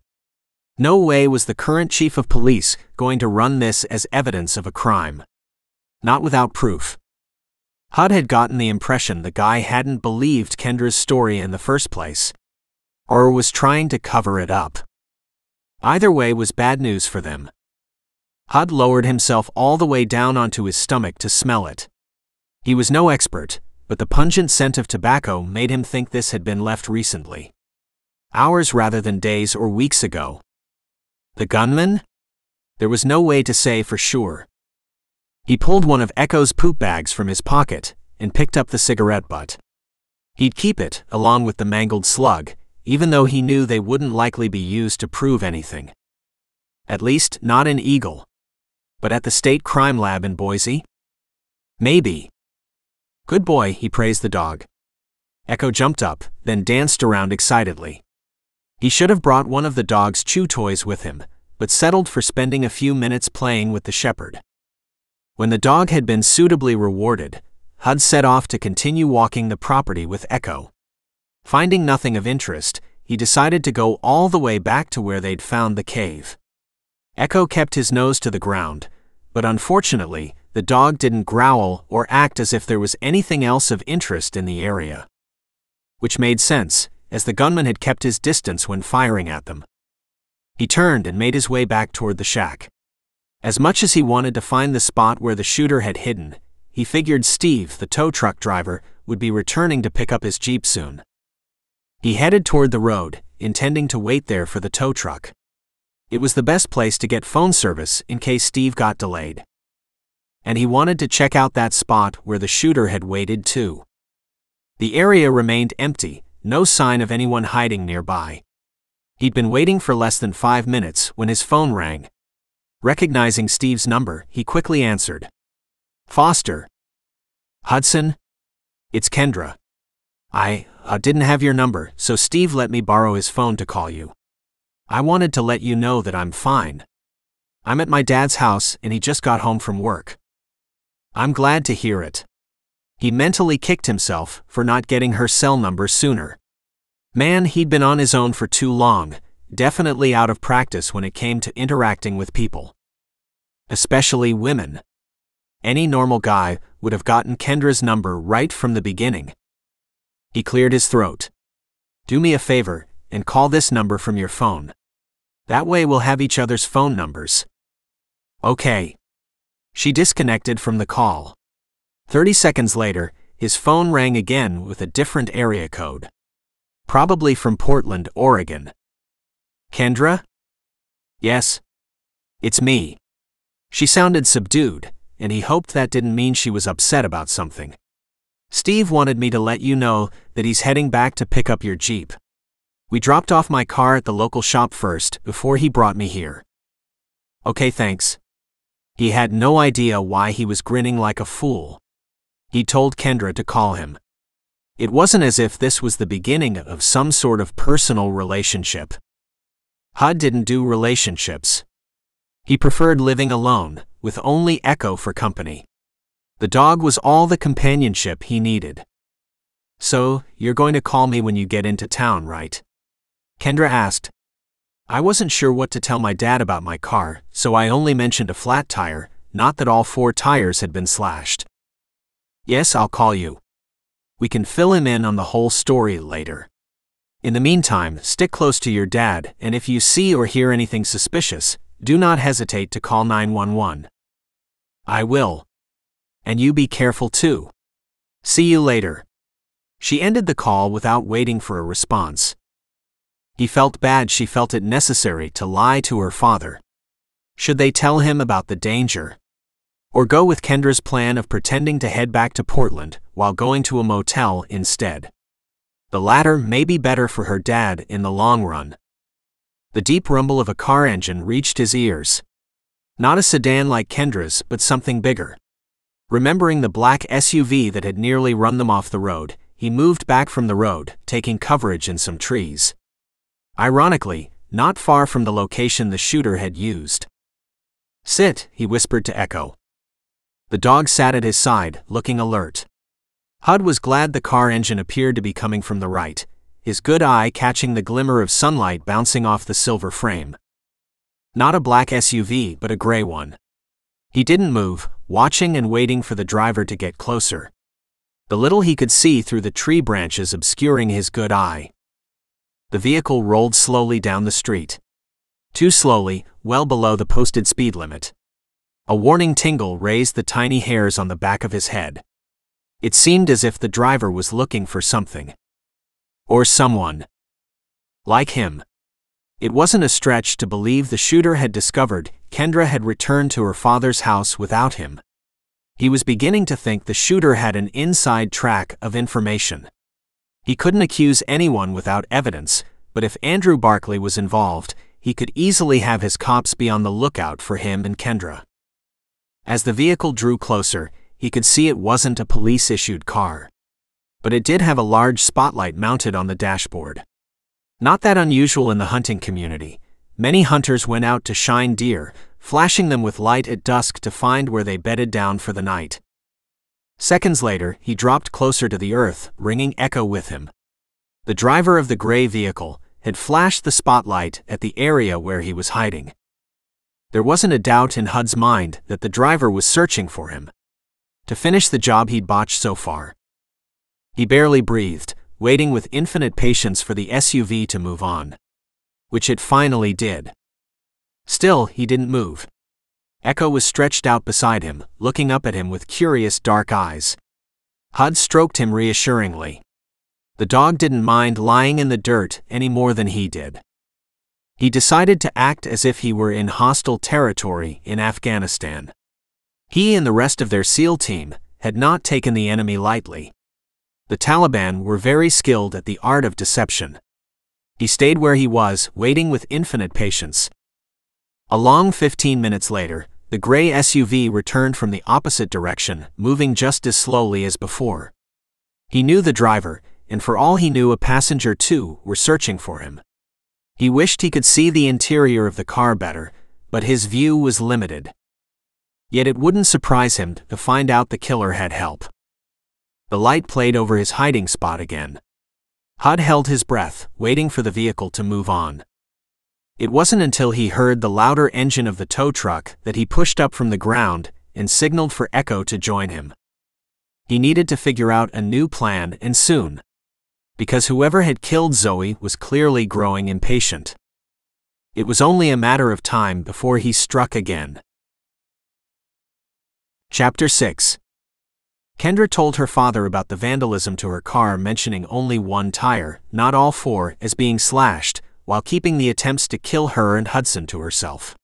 No way was the current chief of police going to run this as evidence of a crime. Not without proof. Hud had gotten the impression the guy hadn't believed Kendra's story in the first place, or was trying to cover it up. Either way was bad news for them. Hud lowered himself all the way down onto his stomach to smell it. He was no expert, but the pungent scent of tobacco made him think this had been left recently. Hours rather than days or weeks ago. The gunman? There was no way to say for sure. He pulled one of Echo's poop bags from his pocket and picked up the cigarette butt. He'd keep it, along with the mangled slug, even though he knew they wouldn't likely be used to prove anything. At least, not in Eagle. But at the state crime lab in Boise? Maybe. Good boy, he praised the dog. Echo jumped up, then danced around excitedly. He should have brought one of the dog's chew toys with him, but settled for spending a few minutes playing with the shepherd. When the dog had been suitably rewarded, Hud set off to continue walking the property with Echo. Finding nothing of interest, he decided to go all the way back to where they'd found the cave. Echo kept his nose to the ground, but unfortunately, the dog didn't growl or act as if there was anything else of interest in the area. Which made sense, as the gunman had kept his distance when firing at them. He turned and made his way back toward the shack. As much as he wanted to find the spot where the shooter had hidden, he figured Steve, the tow truck driver, would be returning to pick up his Jeep soon. He headed toward the road, intending to wait there for the tow truck. It was the best place to get phone service in case Steve got delayed. And he wanted to check out that spot where the shooter had waited too. The area remained empty, no sign of anyone hiding nearby. He'd been waiting for less than five minutes when his phone rang, Recognizing Steve's number, he quickly answered. Foster. Hudson? It's Kendra. I uh, didn't have your number, so Steve let me borrow his phone to call you. I wanted to let you know that I'm fine. I'm at my dad's house and he just got home from work. I'm glad to hear it. He mentally kicked himself for not getting her cell number sooner. Man, he'd been on his own for too long, definitely out of practice when it came to interacting with people. Especially women. Any normal guy would have gotten Kendra's number right from the beginning. He cleared his throat. Do me a favor and call this number from your phone. That way we'll have each other's phone numbers. Okay. She disconnected from the call. 30 seconds later, his phone rang again with a different area code. Probably from Portland, Oregon. Kendra? Yes. It's me. She sounded subdued, and he hoped that didn't mean she was upset about something. Steve wanted me to let you know that he's heading back to pick up your Jeep. We dropped off my car at the local shop first before he brought me here. Okay, thanks. He had no idea why he was grinning like a fool. He told Kendra to call him. It wasn't as if this was the beginning of some sort of personal relationship. Hud didn't do relationships. He preferred living alone, with only Echo for company. The dog was all the companionship he needed. So, you're going to call me when you get into town, right? Kendra asked. I wasn't sure what to tell my dad about my car, so I only mentioned a flat tire, not that all four tires had been slashed. Yes, I'll call you. We can fill him in on the whole story later. In the meantime, stick close to your dad, and if you see or hear anything suspicious, do not hesitate to call 911. I will. And you be careful too. See you later. She ended the call without waiting for a response. He felt bad she felt it necessary to lie to her father. Should they tell him about the danger? Or go with Kendra's plan of pretending to head back to Portland while going to a motel instead? The latter may be better for her dad in the long run. The deep rumble of a car engine reached his ears. Not a sedan like Kendra's, but something bigger. Remembering the black SUV that had nearly run them off the road, he moved back from the road, taking coverage in some trees. Ironically, not far from the location the shooter had used. Sit, he whispered to Echo. The dog sat at his side, looking alert. Hud was glad the car engine appeared to be coming from the right, his good eye catching the glimmer of sunlight bouncing off the silver frame. Not a black SUV, but a gray one. He didn't move, watching and waiting for the driver to get closer. The little he could see through the tree branches obscuring his good eye. The vehicle rolled slowly down the street. Too slowly, well below the posted speed limit. A warning tingle raised the tiny hairs on the back of his head. It seemed as if the driver was looking for something. Or someone. Like him. It wasn't a stretch to believe the shooter had discovered Kendra had returned to her father's house without him. He was beginning to think the shooter had an inside track of information. He couldn't accuse anyone without evidence, but if Andrew Barkley was involved, he could easily have his cops be on the lookout for him and Kendra. As the vehicle drew closer, he could see it wasn't a police issued car. But it did have a large spotlight mounted on the dashboard. Not that unusual in the hunting community. Many hunters went out to shine deer, flashing them with light at dusk to find where they bedded down for the night. Seconds later, he dropped closer to the earth, bringing Echo with him. The driver of the gray vehicle had flashed the spotlight at the area where he was hiding. There wasn't a doubt in Hud's mind that the driver was searching for him. To finish the job he'd botched so far. He barely breathed, waiting with infinite patience for the SUV to move on. Which it finally did. Still, he didn't move. Echo was stretched out beside him, looking up at him with curious dark eyes. Hud stroked him reassuringly. The dog didn't mind lying in the dirt any more than he did. He decided to act as if he were in hostile territory in Afghanistan. He and the rest of their SEAL team had not taken the enemy lightly the Taliban were very skilled at the art of deception. He stayed where he was, waiting with infinite patience. A long 15 minutes later, the gray SUV returned from the opposite direction, moving just as slowly as before. He knew the driver, and for all he knew, a passenger too were searching for him. He wished he could see the interior of the car better, but his view was limited. Yet it wouldn't surprise him to find out the killer had help. The light played over his hiding spot again. Hud held his breath, waiting for the vehicle to move on. It wasn't until he heard the louder engine of the tow truck that he pushed up from the ground and signaled for Echo to join him. He needed to figure out a new plan and soon. Because whoever had killed Zoey was clearly growing impatient. It was only a matter of time before he struck again. Chapter 6 Kendra told her father about the vandalism to her car, mentioning only one tire, not all four, as being slashed, while keeping the attempts to kill her and Hudson to herself.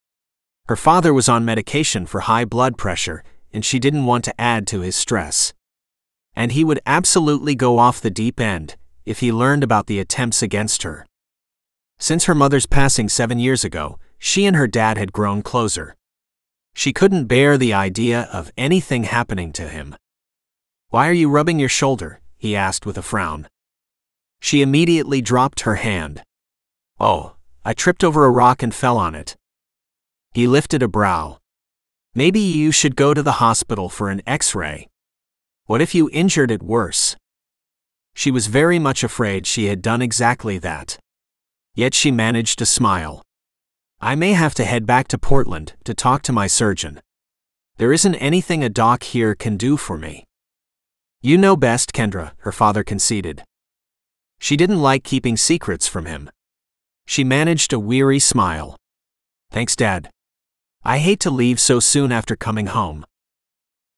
Her father was on medication for high blood pressure, and she didn't want to add to his stress. And he would absolutely go off the deep end if he learned about the attempts against her. Since her mother's passing seven years ago, she and her dad had grown closer. She couldn't bear the idea of anything happening to him. Why are you rubbing your shoulder? he asked with a frown. She immediately dropped her hand. Oh, I tripped over a rock and fell on it. He lifted a brow. Maybe you should go to the hospital for an x ray. What if you injured it worse? She was very much afraid she had done exactly that. Yet she managed to smile. I may have to head back to Portland to talk to my surgeon. There isn't anything a doc here can do for me. You know best, Kendra, her father conceded. She didn't like keeping secrets from him. She managed a weary smile. Thanks, Dad. I hate to leave so soon after coming home.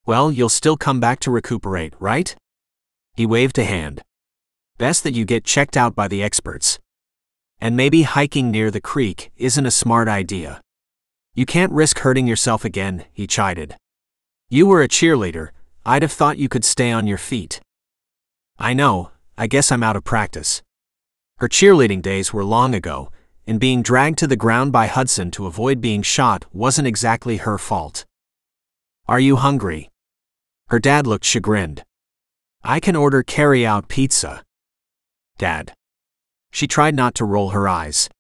Well, you'll still come back to recuperate, right? He waved a hand. Best that you get checked out by the experts. And maybe hiking near the creek isn't a smart idea. You can't risk hurting yourself again, he chided. You were a cheerleader, I'd have thought you could stay on your feet. I know, I guess I'm out of practice. Her cheerleading days were long ago, and being dragged to the ground by Hudson to avoid being shot wasn't exactly her fault. Are you hungry? Her dad looked chagrined. I can order carry out pizza. Dad. She tried not to roll her eyes.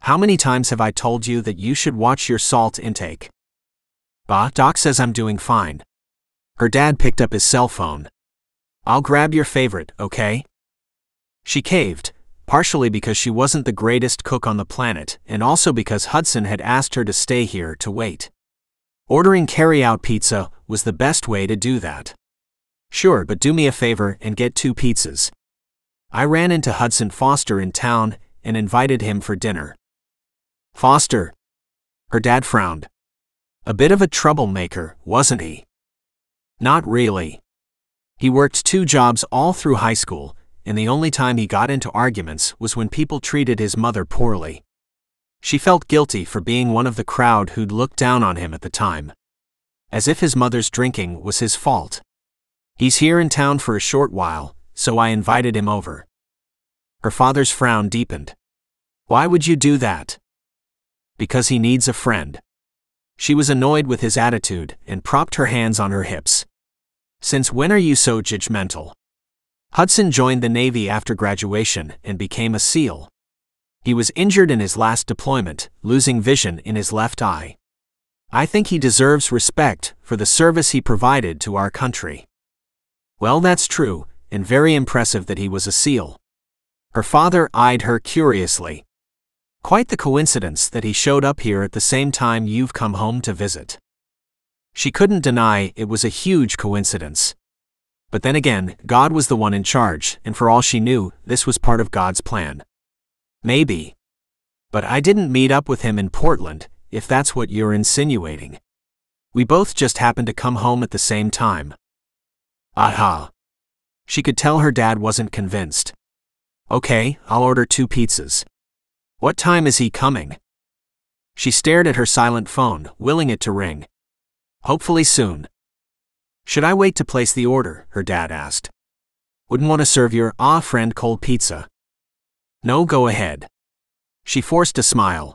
How many times have I told you that you should watch your salt intake? Bah, Doc says I'm doing fine. Her dad picked up his cell phone. I'll grab your favorite, okay? She caved, partially because she wasn't the greatest cook on the planet, and also because Hudson had asked her to stay here to wait. Ordering carry out pizza was the best way to do that. Sure, but do me a favor and get two pizzas. I ran into Hudson Foster in town and invited him for dinner. Foster. Her dad frowned. A bit of a troublemaker, wasn't he? Not really. He worked two jobs all through high school, and the only time he got into arguments was when people treated his mother poorly. She felt guilty for being one of the crowd who'd looked down on him at the time. As if his mother's drinking was his fault. He's here in town for a short while, so I invited him over. Her father's frown deepened. Why would you do that? Because he needs a friend. She was annoyed with his attitude and propped her hands on her hips. Since when are you so judgmental? Hudson joined the Navy after graduation and became a SEAL. He was injured in his last deployment, losing vision in his left eye. I think he deserves respect for the service he provided to our country. Well, that's true, and very impressive that he was a SEAL. Her father eyed her curiously. Quite the coincidence that he showed up here at the same time you've come home to visit. She couldn't deny it was a huge coincidence. But then again, God was the one in charge, and for all she knew, this was part of God's plan. Maybe. But I didn't meet up with him in Portland, if that's what you're insinuating. We both just happened to come home at the same time. Aha. She could tell her dad wasn't convinced. Okay, I'll order two pizzas. What time is he coming? She stared at her silent phone, willing it to ring. Hopefully soon. Should I wait to place the order? her dad asked. Wouldn't want to serve your ah friend cold pizza. No, go ahead. She forced a smile.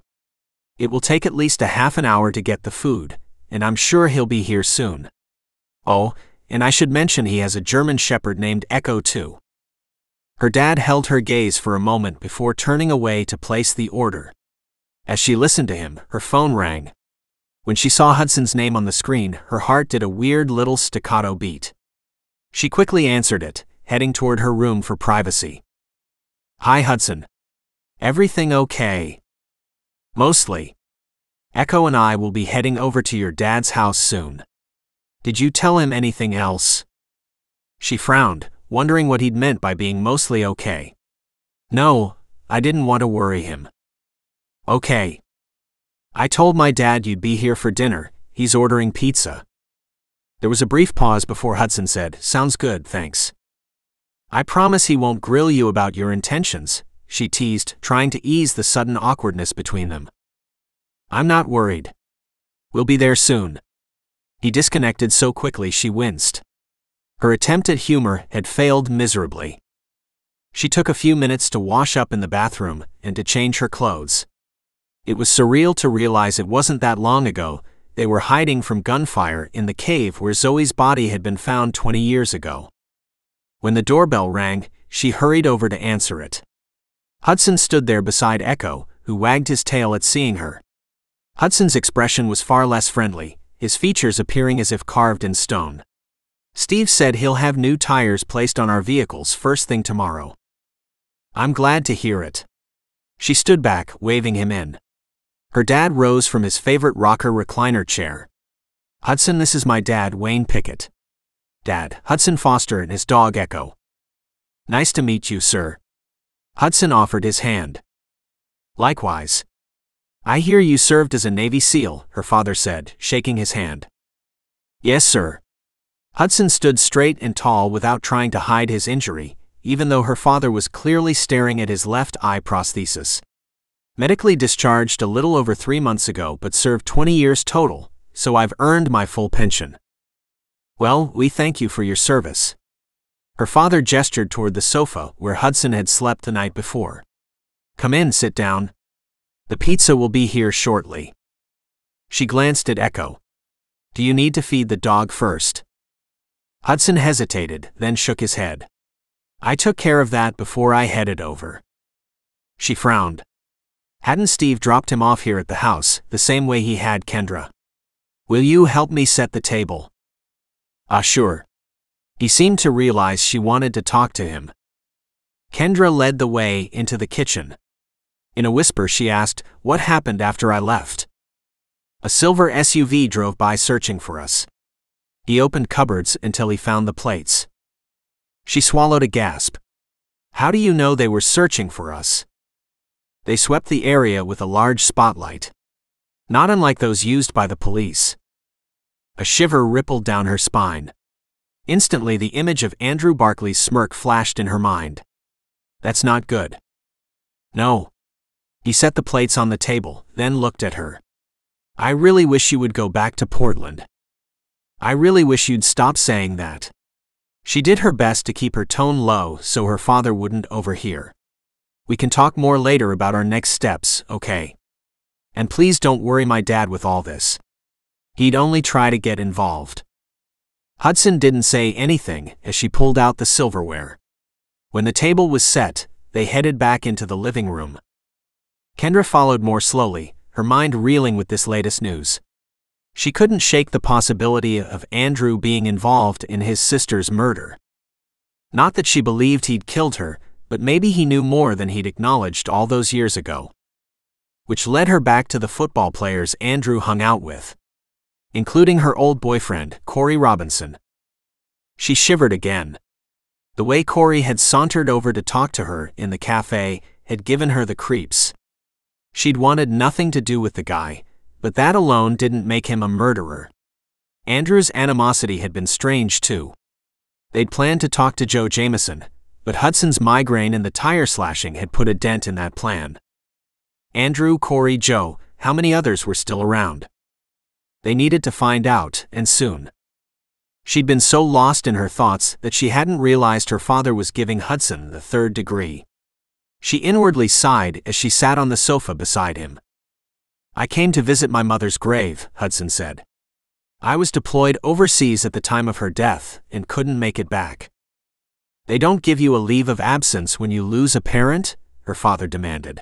It will take at least a half an hour to get the food, and I'm sure he'll be here soon. Oh, and I should mention he has a German Shepherd named Echo too. Her dad held her gaze for a moment before turning away to place the order. As she listened to him, her phone rang. When she saw Hudson's name on the screen, her heart did a weird little staccato beat. She quickly answered it, heading toward her room for privacy. Hi, Hudson. Everything okay? Mostly. Echo and I will be heading over to your dad's house soon. Did you tell him anything else? She frowned, wondering what he'd meant by being mostly okay. No, I didn't want to worry him. Okay. I told my dad you'd be here for dinner, he's ordering pizza. There was a brief pause before Hudson said, Sounds good, thanks. I promise he won't grill you about your intentions, she teased, trying to ease the sudden awkwardness between them. I'm not worried. We'll be there soon. He disconnected so quickly she winced. Her attempt at humor had failed miserably. She took a few minutes to wash up in the bathroom and to change her clothes. It was surreal to realize it wasn't that long ago they were hiding from gunfire in the cave where Zoey's body had been found 20 years ago. When the doorbell rang, she hurried over to answer it. Hudson stood there beside Echo, who wagged his tail at seeing her. Hudson's expression was far less friendly, his features appearing as if carved in stone. Steve said he'll have new tires placed on our vehicles first thing tomorrow. I'm glad to hear it. She stood back, waving him in. Her dad rose from his favorite rocker recliner chair. Hudson, this is my dad, Wayne Pickett. Dad, Hudson Foster and his dog Echo. Nice to meet you, sir. Hudson offered his hand. Likewise. I hear you served as a Navy SEAL, her father said, shaking his hand. Yes, sir. Hudson stood straight and tall without trying to hide his injury, even though her father was clearly staring at his left eye prosthesis. Medically discharged a little over three months ago, but served 20 years total, so I've earned my full pension. Well, we thank you for your service. Her father gestured toward the sofa where Hudson had slept the night before. Come in, sit down, the pizza will be here shortly. She glanced at Echo. Do you need to feed the dog first? Hudson hesitated, then shook his head. I took care of that before I headed over. She frowned. Hadn't Steve dropped him off here at the house, the same way he had Kendra? Will you help me set the table? Ah, sure. He seemed to realize she wanted to talk to him. Kendra led the way into the kitchen. In a whisper, she asked, What happened after I left? A silver SUV drove by searching for us. He opened cupboards until he found the plates. She swallowed a gasp. How do you know they were searching for us? They swept the area with a large spotlight. Not unlike those used by the police. A shiver rippled down her spine. Instantly, the image of Andrew Barkley's smirk flashed in her mind. That's not good. No, he set the plates on the table, then looked at her. I really wish you would go back to Portland. I really wish you'd stop saying that. She did her best to keep her tone low so her father wouldn't overhear. We can talk more later about our next steps, okay? And please don't worry my dad with all this. He'd only try to get involved. Hudson didn't say anything as she pulled out the silverware. When the table was set, they headed back into the living room. Kendra followed more slowly, her mind reeling with this latest news. She couldn't shake the possibility of Andrew being involved in his sister's murder. Not that she believed he'd killed her, but maybe he knew more than he'd acknowledged all those years ago. Which led her back to the football players Andrew hung out with, including her old boyfriend, Corey Robinson. She shivered again. The way Corey had sauntered over to talk to her in the cafe had given her the creeps. She'd wanted nothing to do with the guy, but that alone didn't make him a murderer. Andrew's animosity had been strange, too. They'd planned to talk to Joe Jameson, but Hudson's migraine and the tire slashing had put a dent in that plan. Andrew, Corey, Joe, how many others were still around? They needed to find out, and soon. She'd been so lost in her thoughts that she hadn't realized her father was giving Hudson the third degree. She inwardly sighed as she sat on the sofa beside him. I came to visit my mother's grave, Hudson said. I was deployed overseas at the time of her death and couldn't make it back. They don't give you a leave of absence when you lose a parent? her father demanded.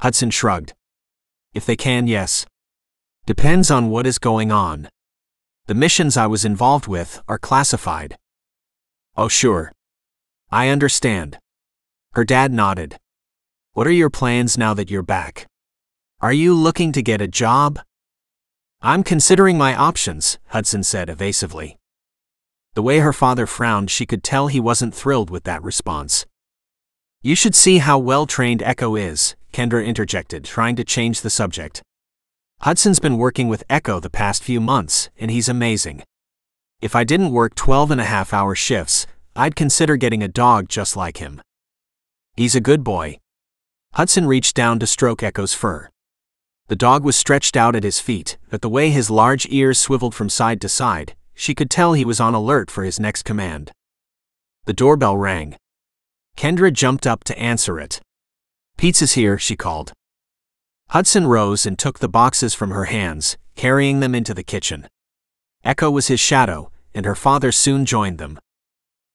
Hudson shrugged. If they can, yes. Depends on what is going on. The missions I was involved with are classified. Oh, sure. I understand. Her dad nodded. What are your plans now that you're back? Are you looking to get a job? I'm considering my options, Hudson said evasively. The way her father frowned, she could tell he wasn't thrilled with that response. You should see how well trained Echo is, Kendra interjected, trying to change the subject. Hudson's been working with Echo the past few months, and he's amazing. If I didn't work 12 and a half hour shifts, I'd consider getting a dog just like him. He's a good boy. Hudson reached down to stroke Echo's fur. The dog was stretched out at his feet, but the way his large ears swiveled from side to side, she could tell he was on alert for his next command. The doorbell rang. Kendra jumped up to answer it. Pizza's here, she called. Hudson rose and took the boxes from her hands, carrying them into the kitchen. Echo was his shadow, and her father soon joined them.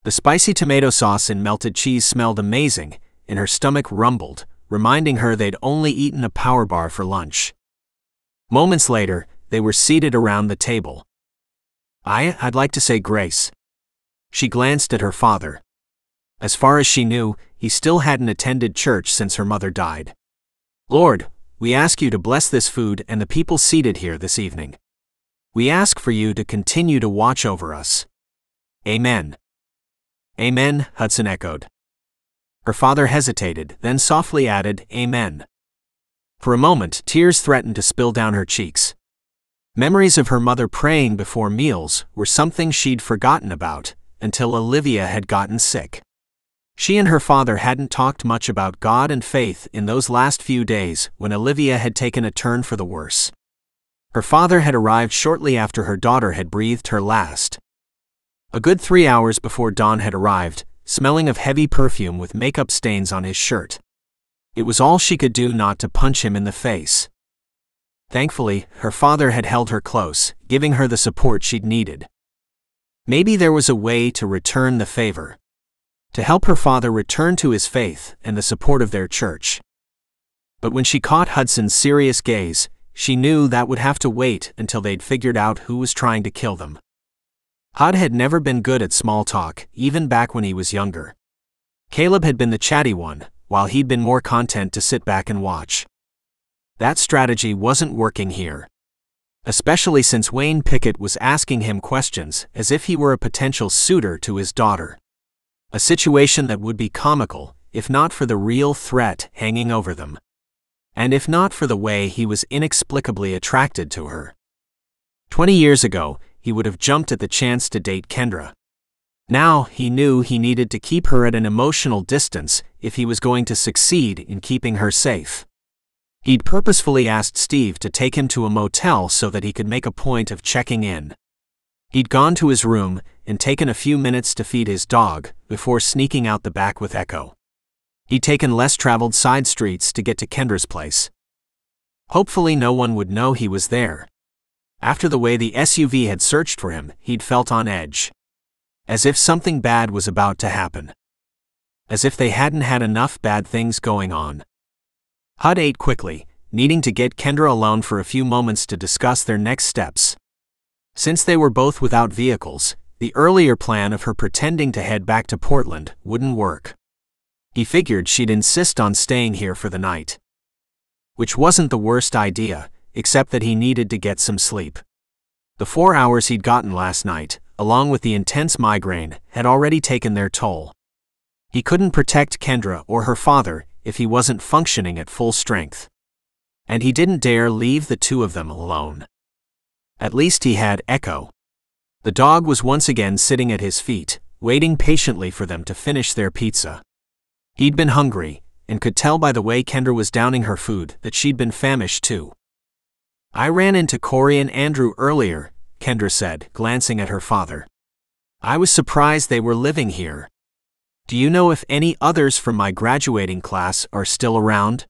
The spicy tomato sauce and melted cheese smelled amazing, and her stomach rumbled, reminding her they'd only eaten a power bar for lunch. Moments later, they were seated around the table. I, I'd like to say grace. She glanced at her father. As far as she knew, he still hadn't attended church since her mother died. Lord, we ask you to bless this food and the people seated here this evening. We ask for you to continue to watch over us. Amen. Amen, Hudson echoed. Her father hesitated, then softly added, Amen. For a moment, tears threatened to spill down her cheeks. Memories of her mother praying before meals were something she'd forgotten about until Olivia had gotten sick. She and her father hadn't talked much about God and faith in those last few days when Olivia had taken a turn for the worse. Her father had arrived shortly after her daughter had breathed her last. A good three hours before Don had arrived, smelling of heavy perfume with makeup stains on his shirt. It was all she could do not to punch him in the face. Thankfully, her father had held her close, giving her the support she'd needed. Maybe there was a way to return the favor to help her father return to his faith and the support of their church. But when she caught Hudson's serious gaze, she knew that would have to wait until they'd figured out who was trying to kill them. Hud had never been good at small talk, even back when he was younger. Caleb had been the chatty one, while he'd been more content to sit back and watch. That strategy wasn't working here. Especially since Wayne Pickett was asking him questions as if he were a potential suitor to his daughter. A situation that would be comical, if not for the real threat hanging over them. And if not for the way he was inexplicably attracted to her. Twenty years ago, he would have jumped at the chance to date Kendra. Now, he knew he needed to keep her at an emotional distance if he was going to succeed in keeping her safe. He'd purposefully asked Steve to take him to a motel so that he could make a point of checking in. He'd gone to his room and taken a few minutes to feed his dog before sneaking out the back with Echo. He'd taken less traveled side streets to get to Kendra's place. Hopefully, no one would know he was there. After the way the SUV had searched for him, he'd felt on edge. As if something bad was about to happen. As if they hadn't had enough bad things going on. Hud ate quickly, needing to get Kendra alone for a few moments to discuss their next steps. Since they were both without vehicles, the earlier plan of her pretending to head back to Portland wouldn't work. He figured she'd insist on staying here for the night. Which wasn't the worst idea, except that he needed to get some sleep. The four hours he'd gotten last night, along with the intense migraine, had already taken their toll. He couldn't protect Kendra or her father if he wasn't functioning at full strength. And he didn't dare leave the two of them alone. At least he had Echo. The dog was once again sitting at his feet, waiting patiently for them to finish their pizza. He'd been hungry, and could tell by the way Kendra was downing her food that she'd been famished too. I ran into Corey and Andrew earlier, Kendra said, glancing at her father. I was surprised they were living here. Do you know if any others from my graduating class are still around?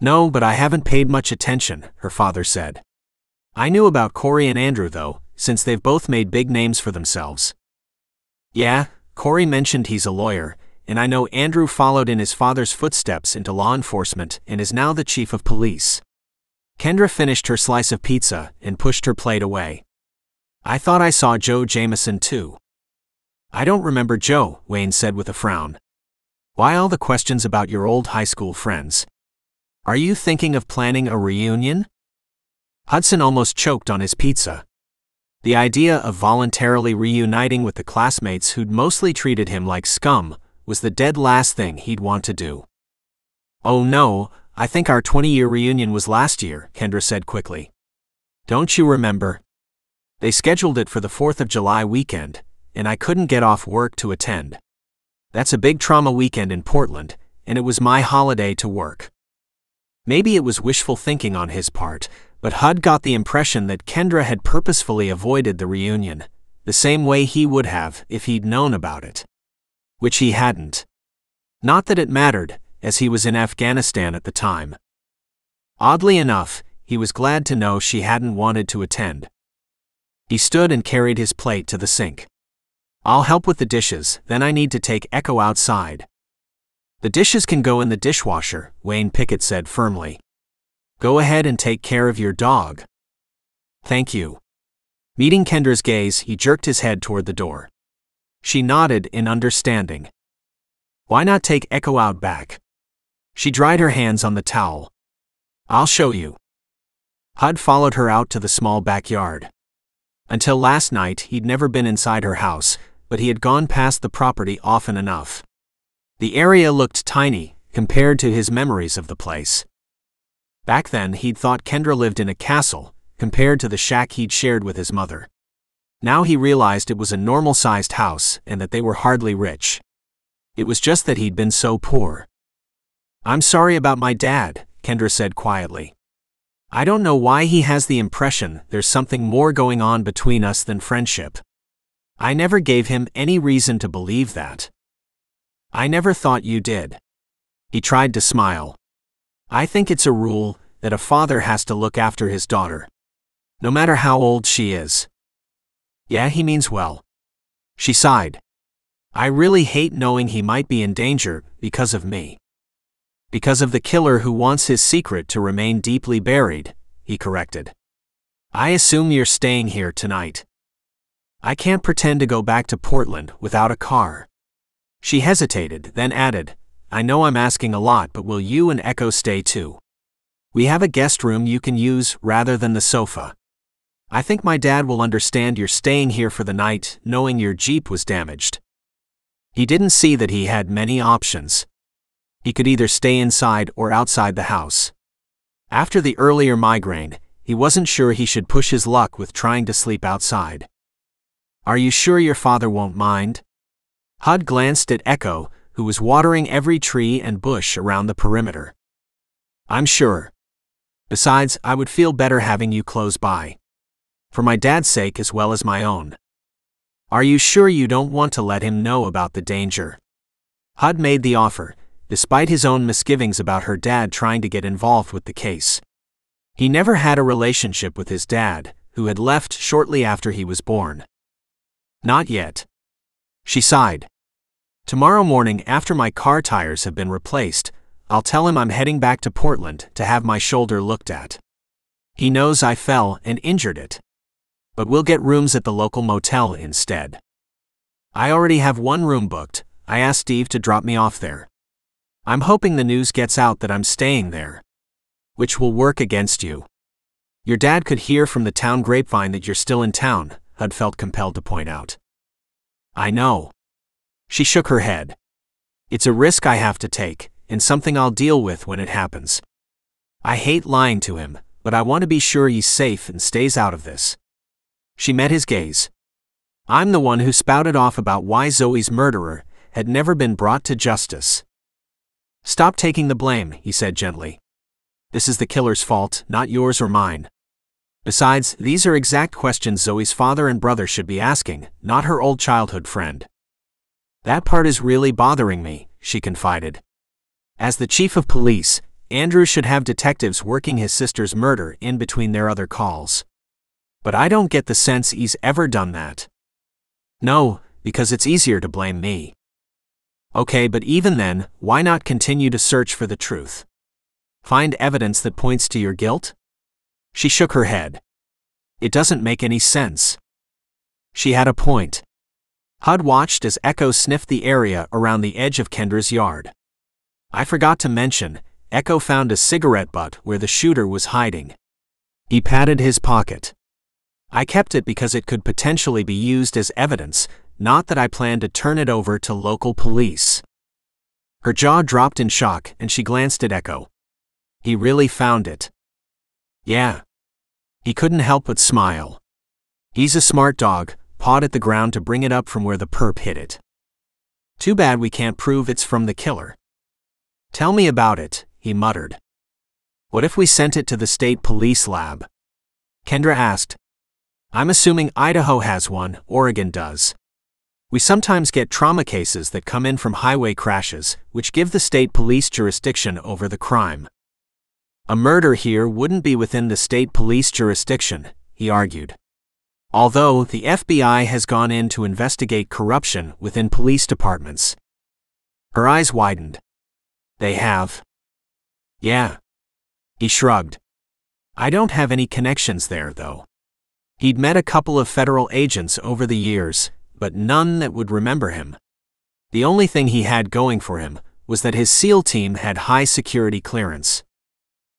No, but I haven't paid much attention, her father said. I knew about Corey and Andrew, though, since they've both made big names for themselves. Yeah, Corey mentioned he's a lawyer, and I know Andrew followed in his father's footsteps into law enforcement and is now the chief of police. Kendra finished her slice of pizza and pushed her plate away. I thought I saw Joe Jameson too. I don't remember Joe, Wayne said with a frown. Why all the questions about your old high school friends? Are you thinking of planning a reunion? Hudson almost choked on his pizza. The idea of voluntarily reuniting with the classmates who'd mostly treated him like scum was the dead last thing he'd want to do. Oh no, I think our 20 year reunion was last year, Kendra said quickly. Don't you remember? They scheduled it for the 4th of July weekend, and I couldn't get off work to attend. That's a big trauma weekend in Portland, and it was my holiday to work. Maybe it was wishful thinking on his part, but Hud got the impression that Kendra had purposefully avoided the reunion, the same way he would have if he'd known about it. Which he hadn't. Not that it mattered, as he was in Afghanistan at the time. Oddly enough, he was glad to know she hadn't wanted to attend. He stood and carried his plate to the sink. I'll help with the dishes, then I need to take Echo outside. The dishes can go in the dishwasher, Wayne Pickett said firmly. Go ahead and take care of your dog. Thank you. Meeting Kendra's gaze, he jerked his head toward the door. She nodded in understanding. Why not take Echo out back? She dried her hands on the towel. I'll show you. Hud followed her out to the small backyard. Until last night, he'd never been inside her house, but he had gone past the property often enough. The area looked tiny, compared to his memories of the place. Back then, he'd thought Kendra lived in a castle, compared to the shack he'd shared with his mother. Now he realized it was a normal sized house and that they were hardly rich. It was just that he'd been so poor. I'm sorry about my dad, Kendra said quietly. I don't know why he has the impression there's something more going on between us than friendship. I never gave him any reason to believe that. I never thought you did. He tried to smile. I think it's a rule that a father has to look after his daughter. No matter how old she is. Yeah, he means well. She sighed. I really hate knowing he might be in danger because of me. Because of the killer who wants his secret to remain deeply buried, he corrected. I assume you're staying here tonight. I can't pretend to go back to Portland without a car. She hesitated, then added, I know I'm asking a lot, but will you and Echo stay too? We have a guest room you can use rather than the sofa. I think my dad will understand you're staying here for the night, knowing your Jeep was damaged. He didn't see that he had many options. He could either stay inside or outside the house. After the earlier migraine, he wasn't sure he should push his luck with trying to sleep outside. Are you sure your father won't mind? Hud glanced at Echo, who was watering every tree and bush around the perimeter. I'm sure. Besides, I would feel better having you close by. For my dad's sake as well as my own. Are you sure you don't want to let him know about the danger? Hud made the offer, despite his own misgivings about her dad trying to get involved with the case. He never had a relationship with his dad, who had left shortly after he was born. Not yet. She sighed. Tomorrow morning, after my car tires have been replaced, I'll tell him I'm heading back to Portland to have my shoulder looked at. He knows I fell and injured it. But we'll get rooms at the local motel instead. I already have one room booked, I asked Steve to drop me off there. I'm hoping the news gets out that I'm staying there. Which will work against you. Your dad could hear from the town grapevine that you're still in town, Hud felt compelled to point out. I know. She shook her head. It's a risk I have to take, and something I'll deal with when it happens. I hate lying to him, but I want to be sure he's safe and stays out of this. She met his gaze. I'm the one who spouted off about why Zoey's murderer had never been brought to justice. Stop taking the blame, he said gently. This is the killer's fault, not yours or mine. Besides, these are exact questions Zoey's father and brother should be asking, not her old childhood friend. That part is really bothering me, she confided. As the chief of police, Andrew should have detectives working his sister's murder in between their other calls. But I don't get the sense he's ever done that. No, because it's easier to blame me. Okay, but even then, why not continue to search for the truth? Find evidence that points to your guilt? She shook her head. It doesn't make any sense. She had a point. Hud watched as Echo sniffed the area around the edge of Kendra's yard. I forgot to mention, Echo found a cigarette butt where the shooter was hiding. He patted his pocket. I kept it because it could potentially be used as evidence, not that I planned to turn it over to local police. Her jaw dropped in shock and she glanced at Echo. He really found it. Yeah. He couldn't help but smile. He's a smart dog, pawed at the ground to bring it up from where the perp hit it. Too bad we can't prove it's from the killer. Tell me about it, he muttered. What if we sent it to the state police lab? Kendra asked. I'm assuming Idaho has one, Oregon does. We sometimes get trauma cases that come in from highway crashes, which give the state police jurisdiction over the crime. A murder here wouldn't be within the state police jurisdiction, he argued. Although the FBI has gone in to investigate corruption within police departments. Her eyes widened. They have. Yeah. He shrugged. I don't have any connections there, though. He'd met a couple of federal agents over the years, but none that would remember him. The only thing he had going for him was that his SEAL team had high security clearance.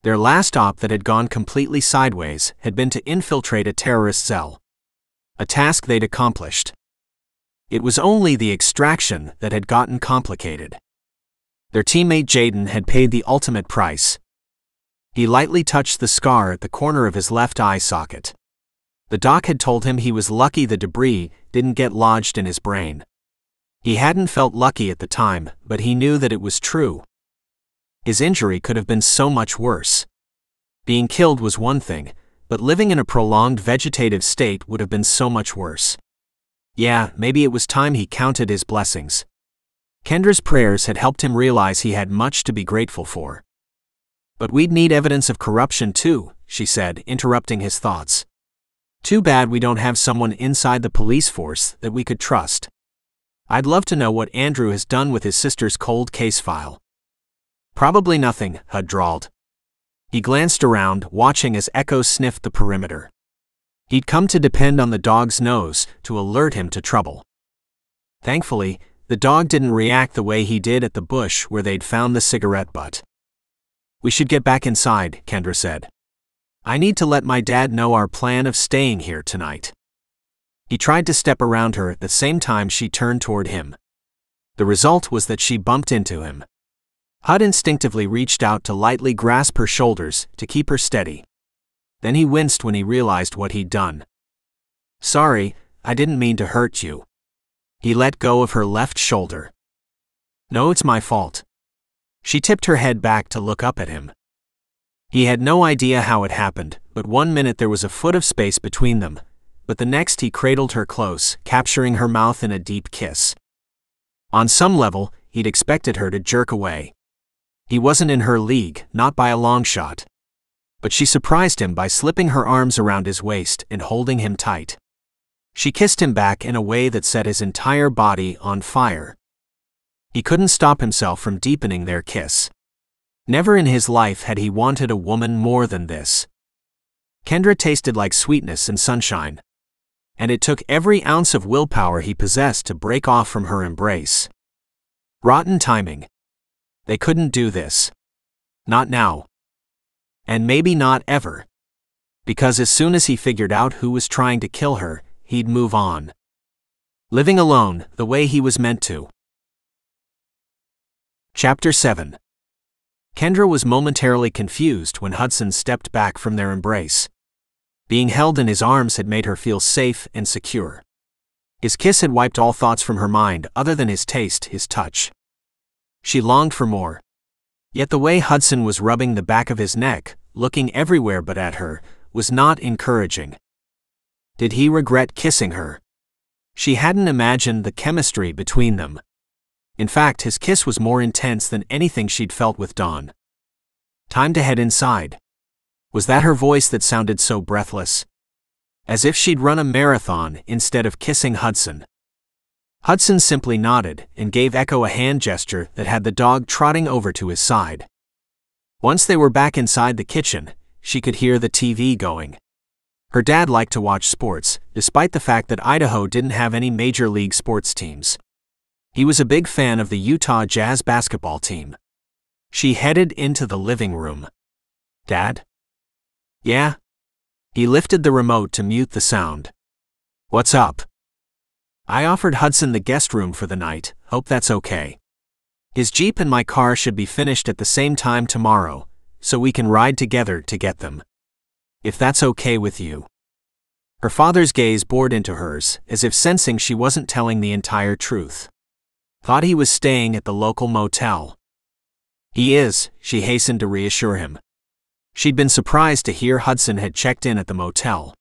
Their last op that had gone completely sideways had been to infiltrate a terrorist cell. A task they'd accomplished. It was only the extraction that had gotten complicated. Their teammate Jaden had paid the ultimate price. He lightly touched the scar at the corner of his left eye socket. The doc had told him he was lucky the debris didn't get lodged in his brain. He hadn't felt lucky at the time, but he knew that it was true. His injury could have been so much worse. Being killed was one thing, but living in a prolonged vegetative state would have been so much worse. Yeah, maybe it was time he counted his blessings. Kendra's prayers had helped him realize he had much to be grateful for. But we'd need evidence of corruption too, she said, interrupting his thoughts. Too bad we don't have someone inside the police force that we could trust. I'd love to know what Andrew has done with his sister's cold case file. Probably nothing, Hud drawled. He glanced around, watching as Echo sniffed the perimeter. He'd come to depend on the dog's nose to alert him to trouble. Thankfully, the dog didn't react the way he did at the bush where they'd found the cigarette butt. We should get back inside, Kendra said. I need to let my dad know our plan of staying here tonight. He tried to step around her at the same time she turned toward him. The result was that she bumped into him. Hud instinctively reached out to lightly grasp her shoulders to keep her steady. Then he winced when he realized what he'd done. Sorry, I didn't mean to hurt you. He let go of her left shoulder. No, it's my fault. She tipped her head back to look up at him. He had no idea how it happened, but one minute there was a foot of space between them, but the next he cradled her close, capturing her mouth in a deep kiss. On some level, he'd expected her to jerk away. He wasn't in her league, not by a long shot. But she surprised him by slipping her arms around his waist and holding him tight. She kissed him back in a way that set his entire body on fire. He couldn't stop himself from deepening their kiss. Never in his life had he wanted a woman more than this. Kendra tasted like sweetness and sunshine. And it took every ounce of willpower he possessed to break off from her embrace. Rotten timing. They couldn't do this. Not now. And maybe not ever. Because as soon as he figured out who was trying to kill her, he'd move on. Living alone, the way he was meant to. Chapter 7 Kendra was momentarily confused when Hudson stepped back from their embrace. Being held in his arms had made her feel safe and secure. His kiss had wiped all thoughts from her mind other than his taste, his touch. She longed for more. Yet the way Hudson was rubbing the back of his neck, looking everywhere but at her, was not encouraging. Did he regret kissing her? She hadn't imagined the chemistry between them. In fact, his kiss was more intense than anything she'd felt with Don. Time to head inside. Was that her voice that sounded so breathless? As if she'd run a marathon instead of kissing Hudson. Hudson simply nodded and gave Echo a hand gesture that had the dog trotting over to his side. Once they were back inside the kitchen, she could hear the TV going. Her dad liked to watch sports, despite the fact that Idaho didn't have any major league sports teams. He was a big fan of the Utah Jazz basketball team. She headed into the living room. Dad? Yeah? He lifted the remote to mute the sound. What's up? I offered Hudson the guest room for the night, hope that's okay. His Jeep and my car should be finished at the same time tomorrow, so we can ride together to get them. If that's okay with you. Her father's gaze bored into hers, as if sensing she wasn't telling the entire truth. Thought he was staying at the local motel. He is, she hastened to reassure him. She'd been surprised to hear Hudson had checked in at the motel.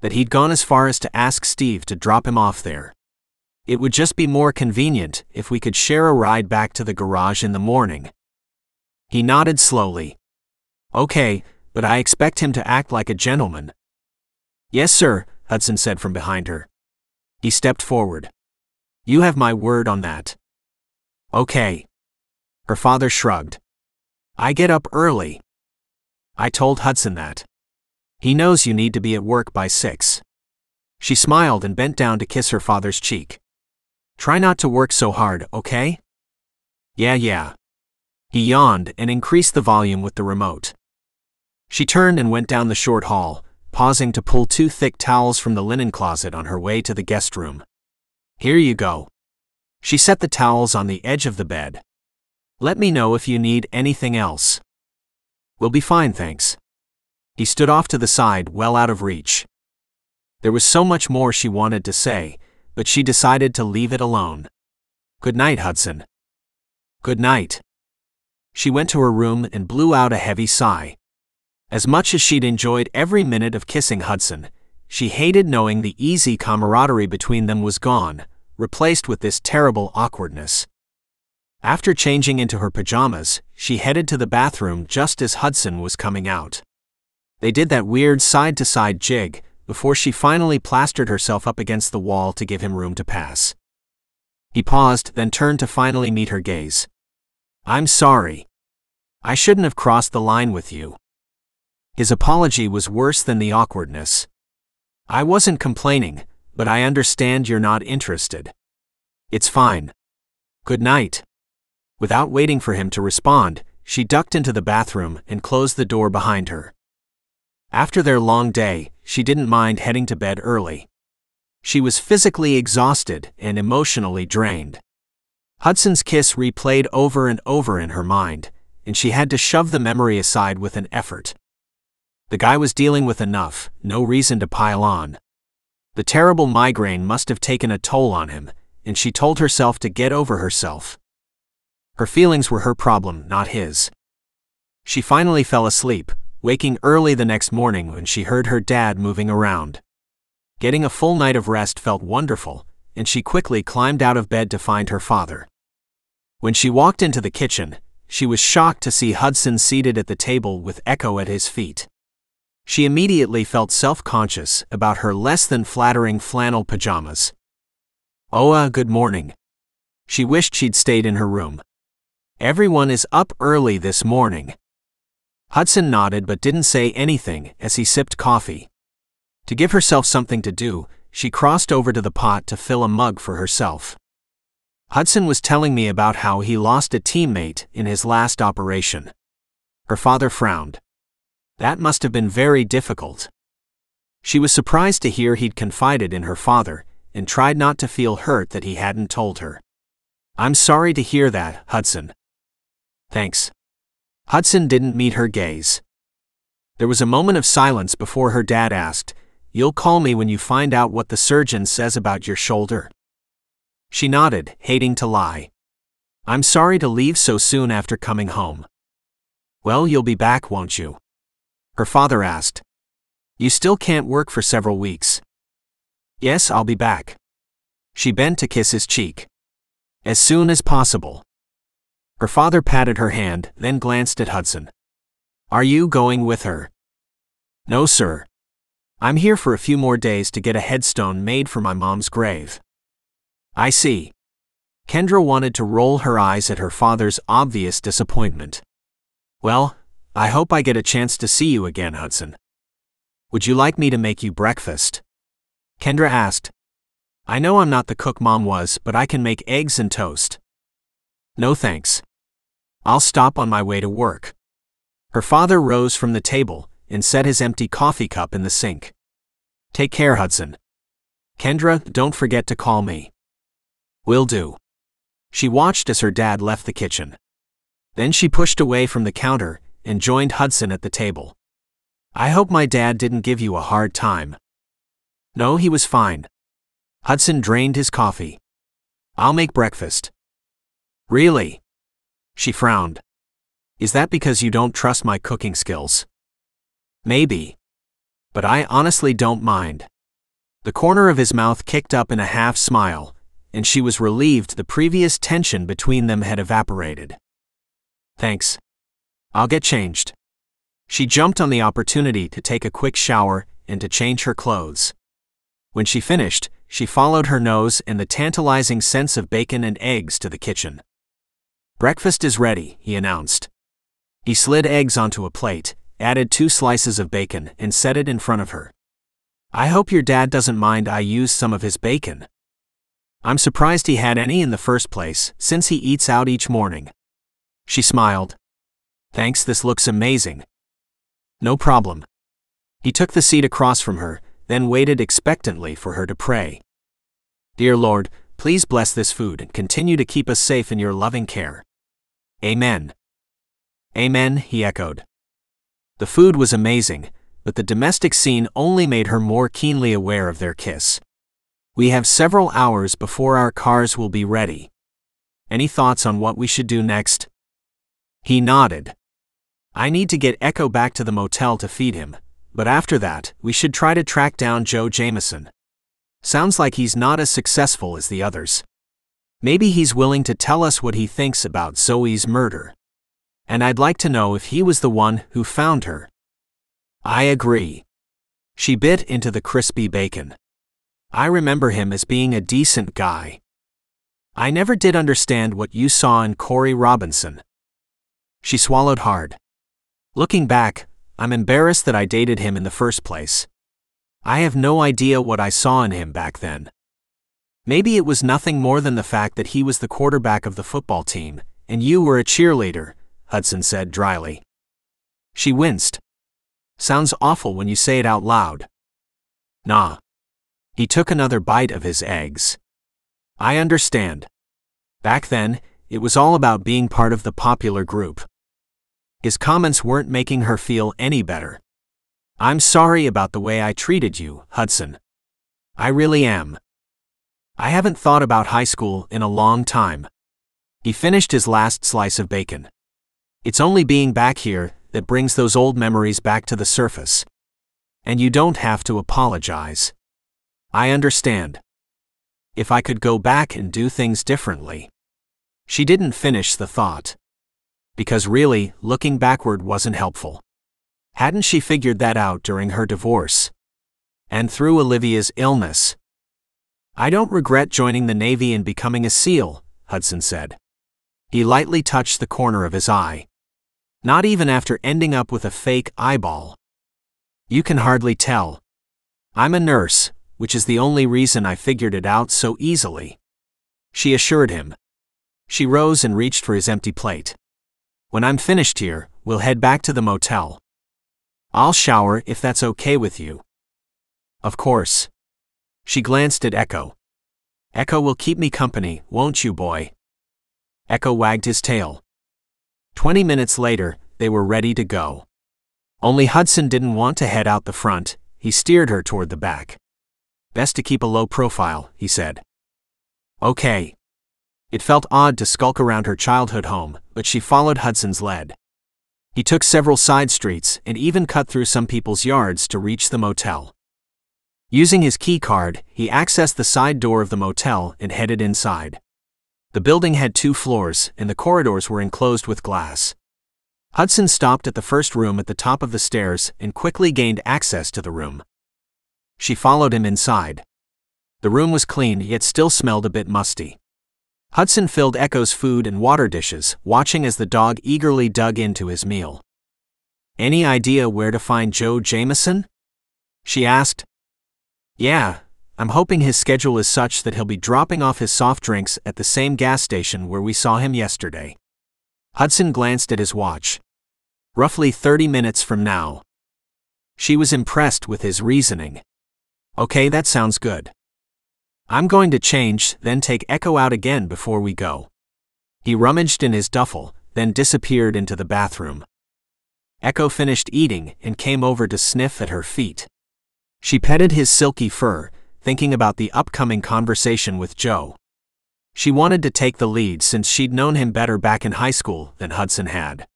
That he'd gone as far as to ask Steve to drop him off there. It would just be more convenient if we could share a ride back to the garage in the morning. He nodded slowly. Okay, but I expect him to act like a gentleman. Yes, sir, Hudson said from behind her. He stepped forward. You have my word on that. Okay. Her father shrugged. I get up early. I told Hudson that. He knows you need to be at work by six. She smiled and bent down to kiss her father's cheek. Try not to work so hard, okay? Yeah, yeah. He yawned and increased the volume with the remote. She turned and went down the short hall, pausing to pull two thick towels from the linen closet on her way to the guest room. Here you go. She set the towels on the edge of the bed. Let me know if you need anything else. We'll be fine, thanks. He stood off to the side, well out of reach. There was so much more she wanted to say, but she decided to leave it alone. Good night, Hudson. Good night. She went to her room and blew out a heavy sigh. As much as she'd enjoyed every minute of kissing Hudson, she hated knowing the easy camaraderie between them was gone, replaced with this terrible awkwardness. After changing into her pajamas, she headed to the bathroom just as Hudson was coming out. They did that weird side to side jig before she finally plastered herself up against the wall to give him room to pass. He paused, then turned to finally meet her gaze. I'm sorry. I shouldn't have crossed the line with you. His apology was worse than the awkwardness. I wasn't complaining, but I understand you're not interested. It's fine. Good night. Without waiting for him to respond, she ducked into the bathroom and closed the door behind her. After their long day, she didn't mind heading to bed early. She was physically exhausted and emotionally drained. Hudson's kiss replayed over and over in her mind, and she had to shove the memory aside with an effort. The guy was dealing with enough, no reason to pile on. The terrible migraine must have taken a toll on him, and she told herself to get over herself. Her feelings were her problem, not his. She finally fell asleep, waking early the next morning when she heard her dad moving around. Getting a full night of rest felt wonderful, and she quickly climbed out of bed to find her father. When she walked into the kitchen, she was shocked to see Hudson seated at the table with Echo at his feet. She immediately felt self conscious about her less than flattering flannel pajamas. Oa, good morning. She wished she'd stayed in her room. Everyone is up early this morning. Hudson nodded but didn't say anything as he sipped coffee. To give herself something to do, she crossed over to the pot to fill a mug for herself. Hudson was telling me about how he lost a teammate in his last operation. Her father frowned. That must have been very difficult. She was surprised to hear he'd confided in her father, and tried not to feel hurt that he hadn't told her. I'm sorry to hear that, Hudson. Thanks. Hudson didn't meet her gaze. There was a moment of silence before her dad asked, You'll call me when you find out what the surgeon says about your shoulder? She nodded, hating to lie. I'm sorry to leave so soon after coming home. Well, you'll be back, won't you? Her father asked. You still can't work for several weeks. Yes, I'll be back. She bent to kiss his cheek. As soon as possible. Her father patted her hand, then glanced at Hudson. Are you going with her? No, sir. I'm here for a few more days to get a headstone made for my mom's grave. I see. Kendra wanted to roll her eyes at her father's obvious disappointment. Well, I hope I get a chance to see you again, Hudson. Would you like me to make you breakfast? Kendra asked. I know I'm not the cook mom was, but I can make eggs and toast. No thanks. I'll stop on my way to work. Her father rose from the table and set his empty coffee cup in the sink. Take care, Hudson. Kendra, don't forget to call me. Will do. She watched as her dad left the kitchen. Then she pushed away from the counter and joined Hudson at the table. I hope my dad didn't give you a hard time. No, he was fine. Hudson drained his coffee. I'll make breakfast. Really? She frowned. Is that because you don't trust my cooking skills? Maybe. But I honestly don't mind. The corner of his mouth kicked up in a half smile, and she was relieved the previous tension between them had evaporated. Thanks. I'll get changed. She jumped on the opportunity to take a quick shower and to change her clothes. When she finished, she followed her nose and the tantalizing sense of bacon and eggs to the kitchen. Breakfast is ready, he announced. He slid eggs onto a plate, added two slices of bacon, and set it in front of her. I hope your dad doesn't mind I used some of his bacon. I'm surprised he had any in the first place, since he eats out each morning. She smiled. Thanks, this looks amazing. No problem. He took the seat across from her, then waited expectantly for her to pray. Dear Lord, please bless this food and continue to keep us safe in your loving care. Amen. Amen, he echoed. The food was amazing, but the domestic scene only made her more keenly aware of their kiss. We have several hours before our cars will be ready. Any thoughts on what we should do next? He nodded. I need to get Echo back to the motel to feed him, but after that, we should try to track down Joe Jameson. Sounds like he's not as successful as the others. Maybe he's willing to tell us what he thinks about Zoey's murder. And I'd like to know if he was the one who found her. I agree. She bit into the crispy bacon. I remember him as being a decent guy. I never did understand what you saw in Corey Robinson. She swallowed hard. Looking back, I'm embarrassed that I dated him in the first place. I have no idea what I saw in him back then. Maybe it was nothing more than the fact that he was the quarterback of the football team, and you were a cheerleader, Hudson said dryly. She winced. Sounds awful when you say it out loud. Nah. He took another bite of his eggs. I understand. Back then, it was all about being part of the popular group. His comments weren't making her feel any better. I'm sorry about the way I treated you, Hudson. I really am. I haven't thought about high school in a long time. He finished his last slice of bacon. It's only being back here that brings those old memories back to the surface. And you don't have to apologize. I understand. If I could go back and do things differently. She didn't finish the thought. Because really, looking backward wasn't helpful. Hadn't she figured that out during her divorce? And through Olivia's illness? I don't regret joining the Navy and becoming a SEAL, Hudson said. He lightly touched the corner of his eye. Not even after ending up with a fake eyeball. You can hardly tell. I'm a nurse, which is the only reason I figured it out so easily. She assured him. She rose and reached for his empty plate. When I'm finished here, we'll head back to the motel. I'll shower if that's okay with you. Of course. She glanced at Echo. Echo will keep me company, won't you, boy? Echo wagged his tail. Twenty minutes later, they were ready to go. Only Hudson didn't want to head out the front, he steered her toward the back. Best to keep a low profile, he said. Okay. It felt odd to skulk around her childhood home, but she followed Hudson's lead. He took several side streets and even cut through some people's yards to reach the motel. Using his key card, he accessed the side door of the motel and headed inside. The building had two floors, and the corridors were enclosed with glass. Hudson stopped at the first room at the top of the stairs and quickly gained access to the room. She followed him inside. The room was clean yet still smelled a bit musty. Hudson filled Echo's food and water dishes, watching as the dog eagerly dug into his meal. Any idea where to find Joe Jameson? She asked. Yeah, I'm hoping his schedule is such that he'll be dropping off his soft drinks at the same gas station where we saw him yesterday. Hudson glanced at his watch. Roughly 30 minutes from now. She was impressed with his reasoning. Okay, that sounds good. I'm going to change, then take Echo out again before we go. He rummaged in his duffel, then disappeared into the bathroom. Echo finished eating and came over to sniff at her feet. She petted his silky fur, thinking about the upcoming conversation with Joe. She wanted to take the lead since she'd known him better back in high school than Hudson had.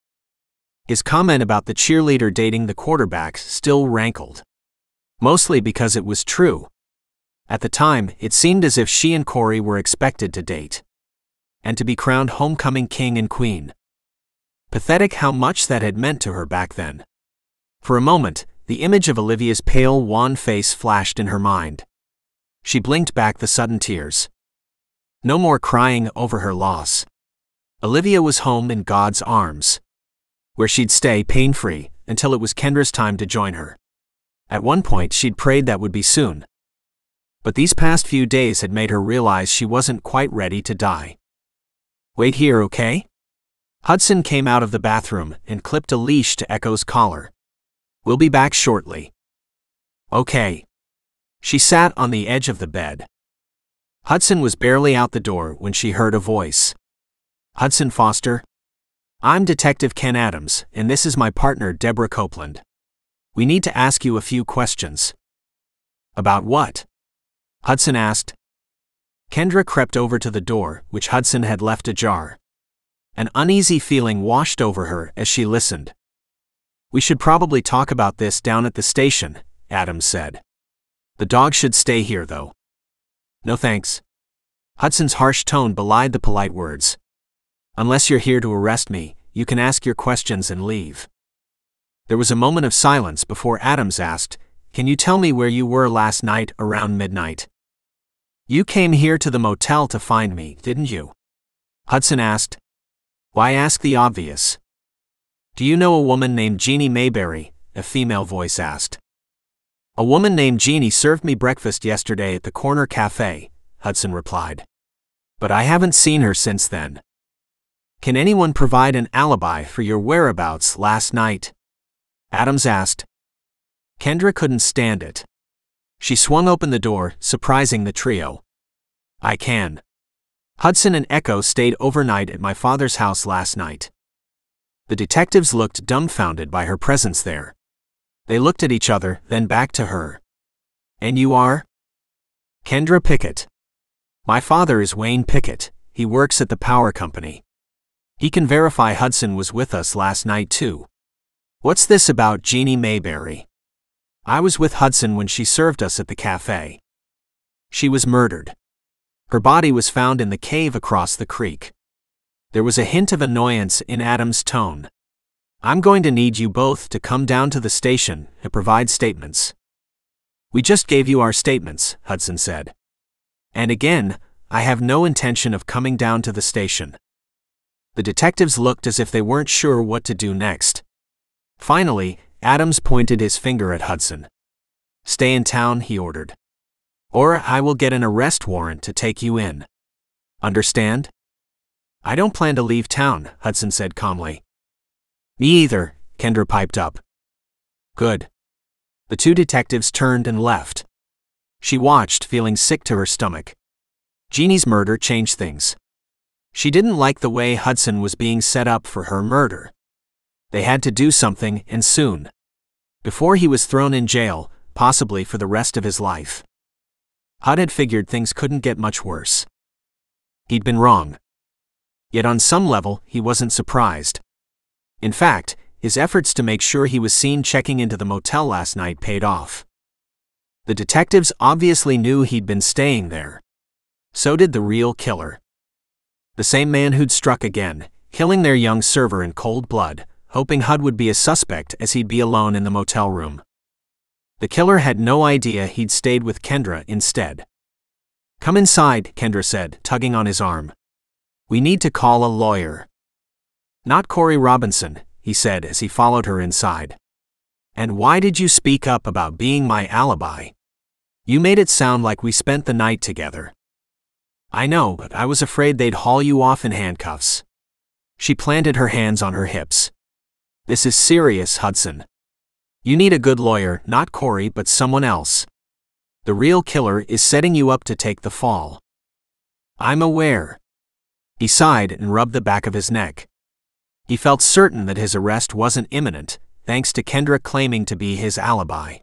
His comment about the cheerleader dating the quarterback still rankled. Mostly because it was true. At the time, it seemed as if she and Corey were expected to date. And to be crowned homecoming king and queen. Pathetic how much that had meant to her back then. For a moment, the image of Olivia's pale, wan face flashed in her mind. She blinked back the sudden tears. No more crying over her loss. Olivia was home in God's arms, where she'd stay pain free until it was Kendra's time to join her. At one point, she'd prayed that would be soon. But these past few days had made her realize she wasn't quite ready to die. Wait here, okay? Hudson came out of the bathroom and clipped a leash to Echo's collar. We'll be back shortly. Okay. She sat on the edge of the bed. Hudson was barely out the door when she heard a voice. Hudson Foster? I'm Detective Ken Adams, and this is my partner, Deborah Copeland. We need to ask you a few questions. About what? Hudson asked. Kendra crept over to the door, which Hudson had left ajar. An uneasy feeling washed over her as she listened. We should probably talk about this down at the station, Adams said. The dog should stay here, though. No thanks. Hudson's harsh tone belied the polite words. Unless you're here to arrest me, you can ask your questions and leave. There was a moment of silence before Adams asked, Can you tell me where you were last night around midnight? You came here to the motel to find me, didn't you? Hudson asked. Why ask the obvious? Do you know a woman named Jeannie Mayberry? A female voice asked. A woman named Jeannie served me breakfast yesterday at the corner cafe, Hudson replied. But I haven't seen her since then. Can anyone provide an alibi for your whereabouts last night? Adams asked. Kendra couldn't stand it. She swung open the door, surprising the trio. I can. Hudson and Echo stayed overnight at my father's house last night. The detectives looked dumbfounded by her presence there. They looked at each other, then back to her. And you are? Kendra Pickett. My father is Wayne Pickett. He works at the power company. He can verify Hudson was with us last night too. What's this about Jeannie Mayberry? I was with Hudson when she served us at the cafe. She was murdered. Her body was found in the cave across the creek. There was a hint of annoyance in Adam's tone. I'm going to need you both to come down to the station and provide statements. We just gave you our statements, Hudson said. And again, I have no intention of coming down to the station. The detectives looked as if they weren't sure what to do next. Finally, Adams pointed his finger at Hudson. Stay in town, he ordered. Or I will get an arrest warrant to take you in. Understand? I don't plan to leave town, Hudson said calmly. Me either, Kendra piped up. Good. The two detectives turned and left. She watched, feeling sick to her stomach. Jeannie's murder changed things. She didn't like the way Hudson was being set up for her murder. They had to do something, and soon. Before he was thrown in jail, possibly for the rest of his life. Hud had figured things couldn't get much worse. He'd been wrong. Yet on some level, he wasn't surprised. In fact, his efforts to make sure he was seen checking into the motel last night paid off. The detectives obviously knew he'd been staying there. So did the real killer the same man who'd struck again, killing their young server in cold blood, hoping Hud would be a suspect as he'd be alone in the motel room. The killer had no idea he'd stayed with Kendra instead. Come inside, Kendra said, tugging on his arm. We need to call a lawyer. Not Corey Robinson, he said as he followed her inside. And why did you speak up about being my alibi? You made it sound like we spent the night together. I know, but I was afraid they'd haul you off in handcuffs. She planted her hands on her hips. This is serious, Hudson. You need a good lawyer, not Corey, but someone else. The real killer is setting you up to take the fall. I'm aware. He sighed and rubbed the back of his neck. He felt certain that his arrest wasn't imminent, thanks to Kendra claiming to be his alibi.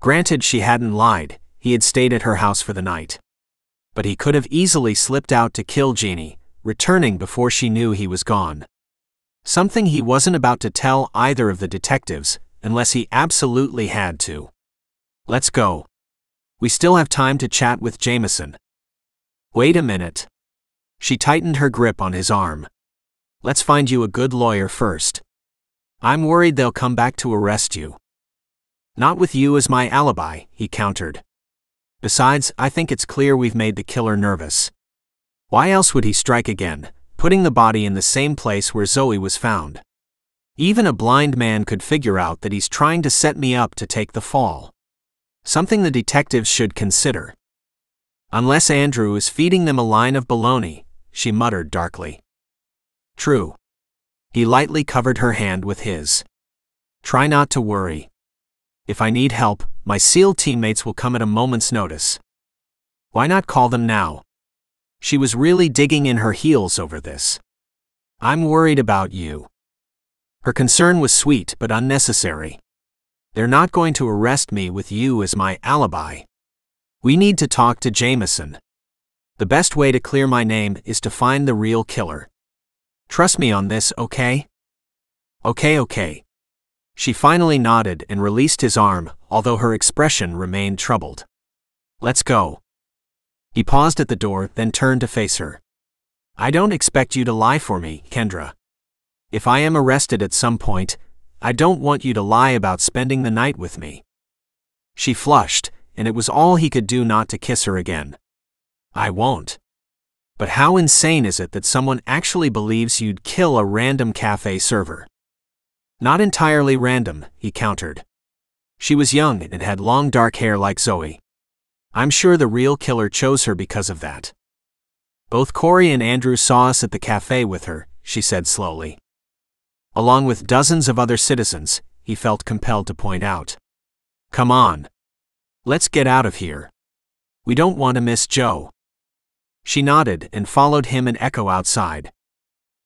Granted, she hadn't lied, he had stayed at her house for the night but he could have easily slipped out to kill Jeannie, returning before she knew he was gone. Something he wasn't about to tell either of the detectives, unless he absolutely had to. Let's go. We still have time to chat with Jameson. Wait a minute. She tightened her grip on his arm. Let's find you a good lawyer first. I'm worried they'll come back to arrest you. Not with you as my alibi, he countered. Besides, I think it's clear we've made the killer nervous. Why else would he strike again, putting the body in the same place where Zoey was found? Even a blind man could figure out that he's trying to set me up to take the fall. Something the detectives should consider. Unless Andrew is feeding them a line of baloney, she muttered darkly. True. He lightly covered her hand with his. Try not to worry. If I need help, my SEAL teammates will come at a moment's notice. Why not call them now? She was really digging in her heels over this. I'm worried about you. Her concern was sweet but unnecessary. They're not going to arrest me with you as my alibi. We need to talk to Jameson. The best way to clear my name is to find the real killer. Trust me on this, okay? Okay, okay. She finally nodded and released his arm, although her expression remained troubled. Let's go. He paused at the door, then turned to face her. I don't expect you to lie for me, Kendra. If I am arrested at some point, I don't want you to lie about spending the night with me. She flushed, and it was all he could do not to kiss her again. I won't. But how insane is it that someone actually believes you'd kill a random cafe server? Not entirely random, he countered. She was young and had long dark hair like Zoey. I'm sure the real killer chose her because of that. Both Corey and Andrew saw us at the cafe with her, she said slowly. Along with dozens of other citizens, he felt compelled to point out. Come on. Let's get out of here. We don't want to miss Joe. She nodded and followed him and Echo outside.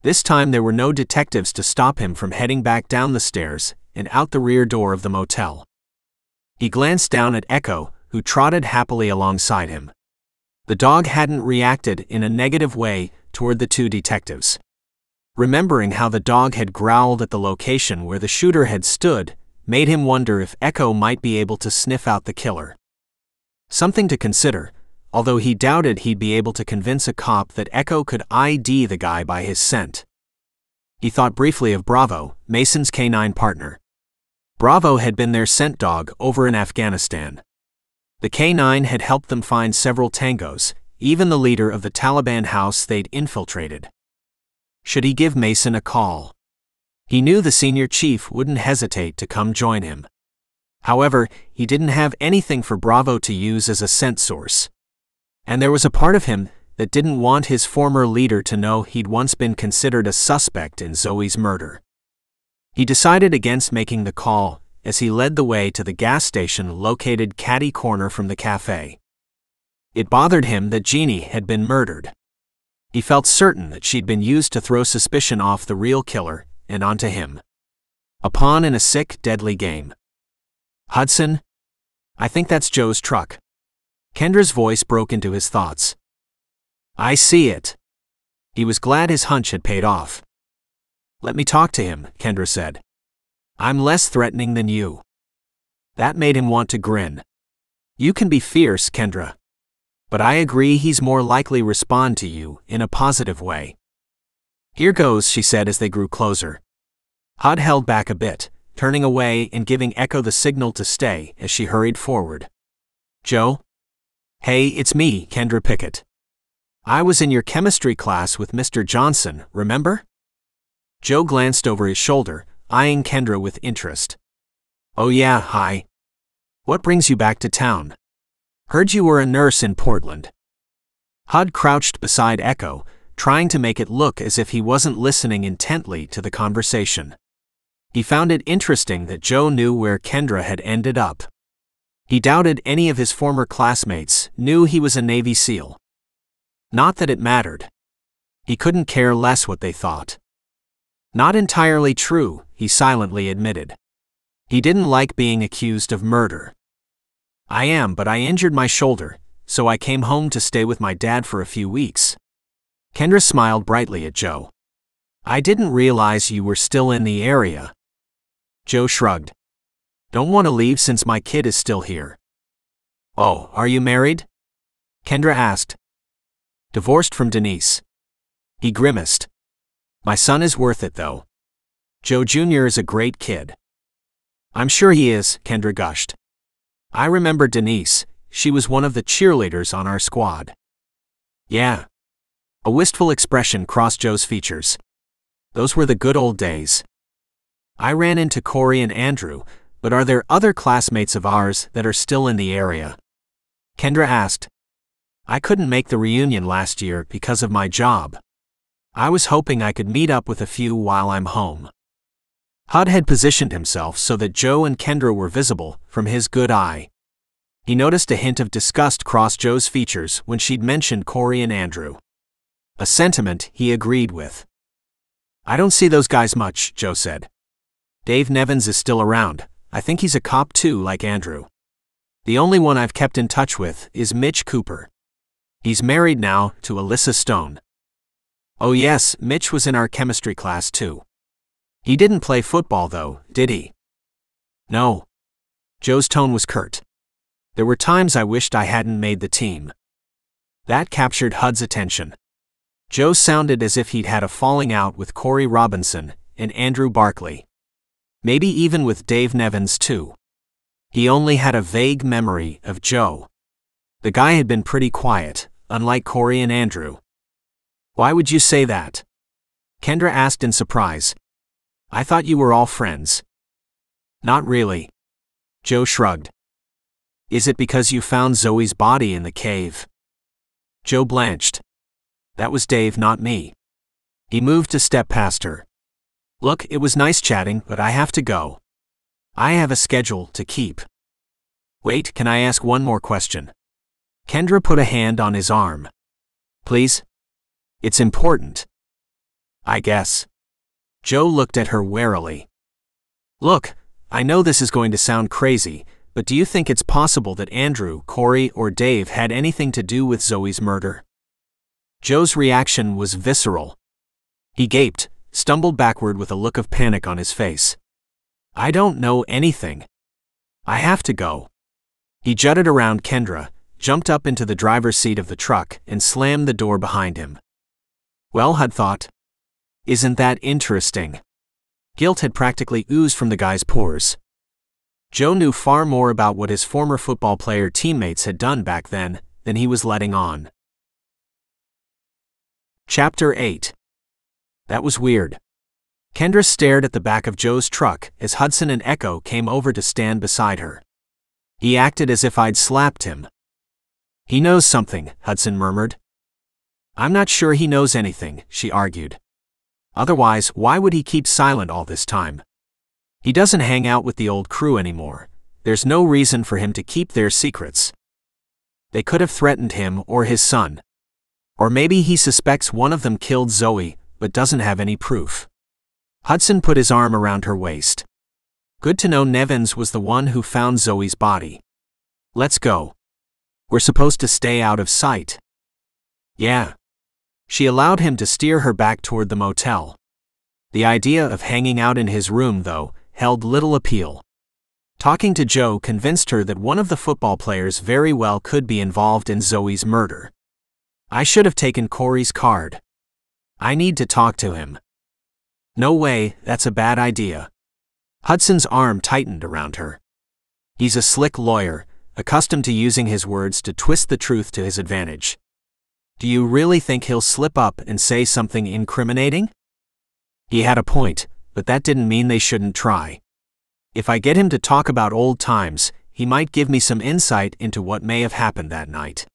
This time there were no detectives to stop him from heading back down the stairs and out the rear door of the motel. He glanced down at Echo, who trotted happily alongside him. The dog hadn't reacted in a negative way toward the two detectives. Remembering how the dog had growled at the location where the shooter had stood made him wonder if Echo might be able to sniff out the killer. Something to consider, although he doubted he'd be able to convince a cop that Echo could ID the guy by his scent. He thought briefly of Bravo, Mason's canine partner. Bravo had been their scent dog over in Afghanistan. The K9 had helped them find several tangos, even the leader of the Taliban house they'd infiltrated. Should he give Mason a call? He knew the senior chief wouldn't hesitate to come join him. However, he didn't have anything for Bravo to use as a scent source. And there was a part of him that didn't want his former leader to know he'd once been considered a suspect in Zoey's murder. He decided against making the call as he led the way to the gas station located catty corner from the cafe. It bothered him that Jeannie had been murdered. He felt certain that she'd been used to throw suspicion off the real killer and onto him. A pawn in a sick, deadly game. Hudson? I think that's Joe's truck. Kendra's voice broke into his thoughts. I see it. He was glad his hunch had paid off. Let me talk to him, Kendra said. I'm less threatening than you. That made him want to grin. You can be fierce, Kendra. But I agree he's more likely to respond to you in a positive way. Here goes, she said as they grew closer. Hud held back a bit, turning away and giving Echo the signal to stay as she hurried forward. Joe? Hey, it's me, Kendra Pickett. I was in your chemistry class with Mr. Johnson, remember? Joe glanced over his shoulder, eyeing Kendra with interest. Oh, yeah, hi. What brings you back to town? Heard you were a nurse in Portland. Hud crouched beside Echo, trying to make it look as if he wasn't listening intently to the conversation. He found it interesting that Joe knew where Kendra had ended up. He doubted any of his former classmates knew he was a Navy SEAL. Not that it mattered. He couldn't care less what they thought. Not entirely true, he silently admitted. He didn't like being accused of murder. I am, but I injured my shoulder, so I came home to stay with my dad for a few weeks. Kendra smiled brightly at Joe. I didn't realize you were still in the area. Joe shrugged. Don't want to leave since my kid is still here. Oh, are you married? Kendra asked. Divorced from Denise. He grimaced. My son is worth it, though. Joe Jr. is a great kid. I'm sure he is, Kendra gushed. I remember Denise, she was one of the cheerleaders on our squad. Yeah. A wistful expression crossed Joe's features. Those were the good old days. I ran into Corey and Andrew, but are there other classmates of ours that are still in the area? Kendra asked. I couldn't make the reunion last year because of my job. I was hoping I could meet up with a few while I'm home. Hud had positioned himself so that Joe and Kendra were visible from his good eye. He noticed a hint of disgust cross Joe's features when she'd mentioned Corey and Andrew. A sentiment he agreed with. I don't see those guys much, Joe said. Dave Nevins is still around. I think he's a cop too, like Andrew. The only one I've kept in touch with is Mitch Cooper. He's married now to Alyssa Stone. Oh, yes, Mitch was in our chemistry class too. He didn't play football, though, did he? No. Joe's tone was curt. There were times I wished I hadn't made the team. That captured Hud's attention. Joe sounded as if he'd had a falling out with Corey Robinson and Andrew Barkley. Maybe even with Dave Nevins, too. He only had a vague memory of Joe. The guy had been pretty quiet, unlike Corey and Andrew. Why would you say that? Kendra asked in surprise. I thought you were all friends. Not really. Joe shrugged. Is it because you found Zoey's body in the cave? Joe blanched. That was Dave, not me. He moved a step past her. Look, it was nice chatting, but I have to go. I have a schedule to keep. Wait, can I ask one more question? Kendra put a hand on his arm. Please? It's important. I guess. Joe looked at her warily. Look, I know this is going to sound crazy, but do you think it's possible that Andrew, Corey, or Dave had anything to do with Zoey's murder? Joe's reaction was visceral. He gaped, stumbled backward with a look of panic on his face. I don't know anything. I have to go. He jutted around Kendra, jumped up into the driver's seat of the truck, and slammed the door behind him. Well, Hud thought. Isn't that interesting? Guilt had practically oozed from the guy's pores. Joe knew far more about what his former football player teammates had done back then than he was letting on. Chapter 8 That was weird. Kendra stared at the back of Joe's truck as Hudson and Echo came over to stand beside her. He acted as if I'd slapped him. He knows something, Hudson murmured. I'm not sure he knows anything, she argued. Otherwise, why would he keep silent all this time? He doesn't hang out with the old crew anymore. There's no reason for him to keep their secrets. They could have threatened him or his son. Or maybe he suspects one of them killed Zoey, but doesn't have any proof. Hudson put his arm around her waist. Good to know Nevins was the one who found Zoey's body. Let's go. We're supposed to stay out of sight. Yeah. She allowed him to steer her back toward the motel. The idea of hanging out in his room, though, held little appeal. Talking to Joe convinced her that one of the football players very well could be involved in Zoey's murder. I should have taken Corey's card. I need to talk to him. No way, that's a bad idea. Hudson's arm tightened around her. He's a slick lawyer, accustomed to using his words to twist the truth to his advantage. Do you really think he'll slip up and say something incriminating? He had a point, but that didn't mean they shouldn't try. If I get him to talk about old times, he might give me some insight into what may have happened that night.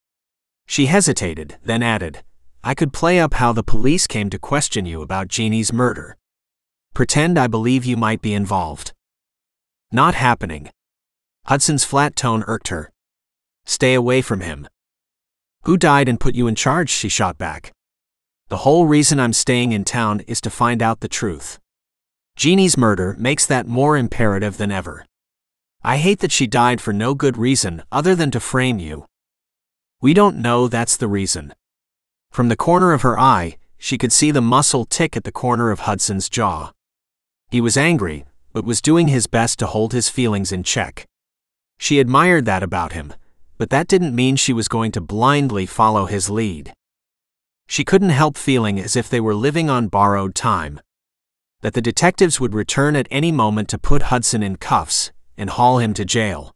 She hesitated, then added, I could play up how the police came to question you about Jeannie's murder. Pretend I believe you might be involved. Not happening. Hudson's flat tone irked her. Stay away from him. Who died and put you in charge? She shot back. The whole reason I'm staying in town is to find out the truth. Jeannie's murder makes that more imperative than ever. I hate that she died for no good reason other than to frame you. We don't know that's the reason. From the corner of her eye, she could see the muscle tick at the corner of Hudson's jaw. He was angry, but was doing his best to hold his feelings in check. She admired that about him, but that didn't mean she was going to blindly follow his lead. She couldn't help feeling as if they were living on borrowed time. That the detectives would return at any moment to put Hudson in cuffs and haul him to jail.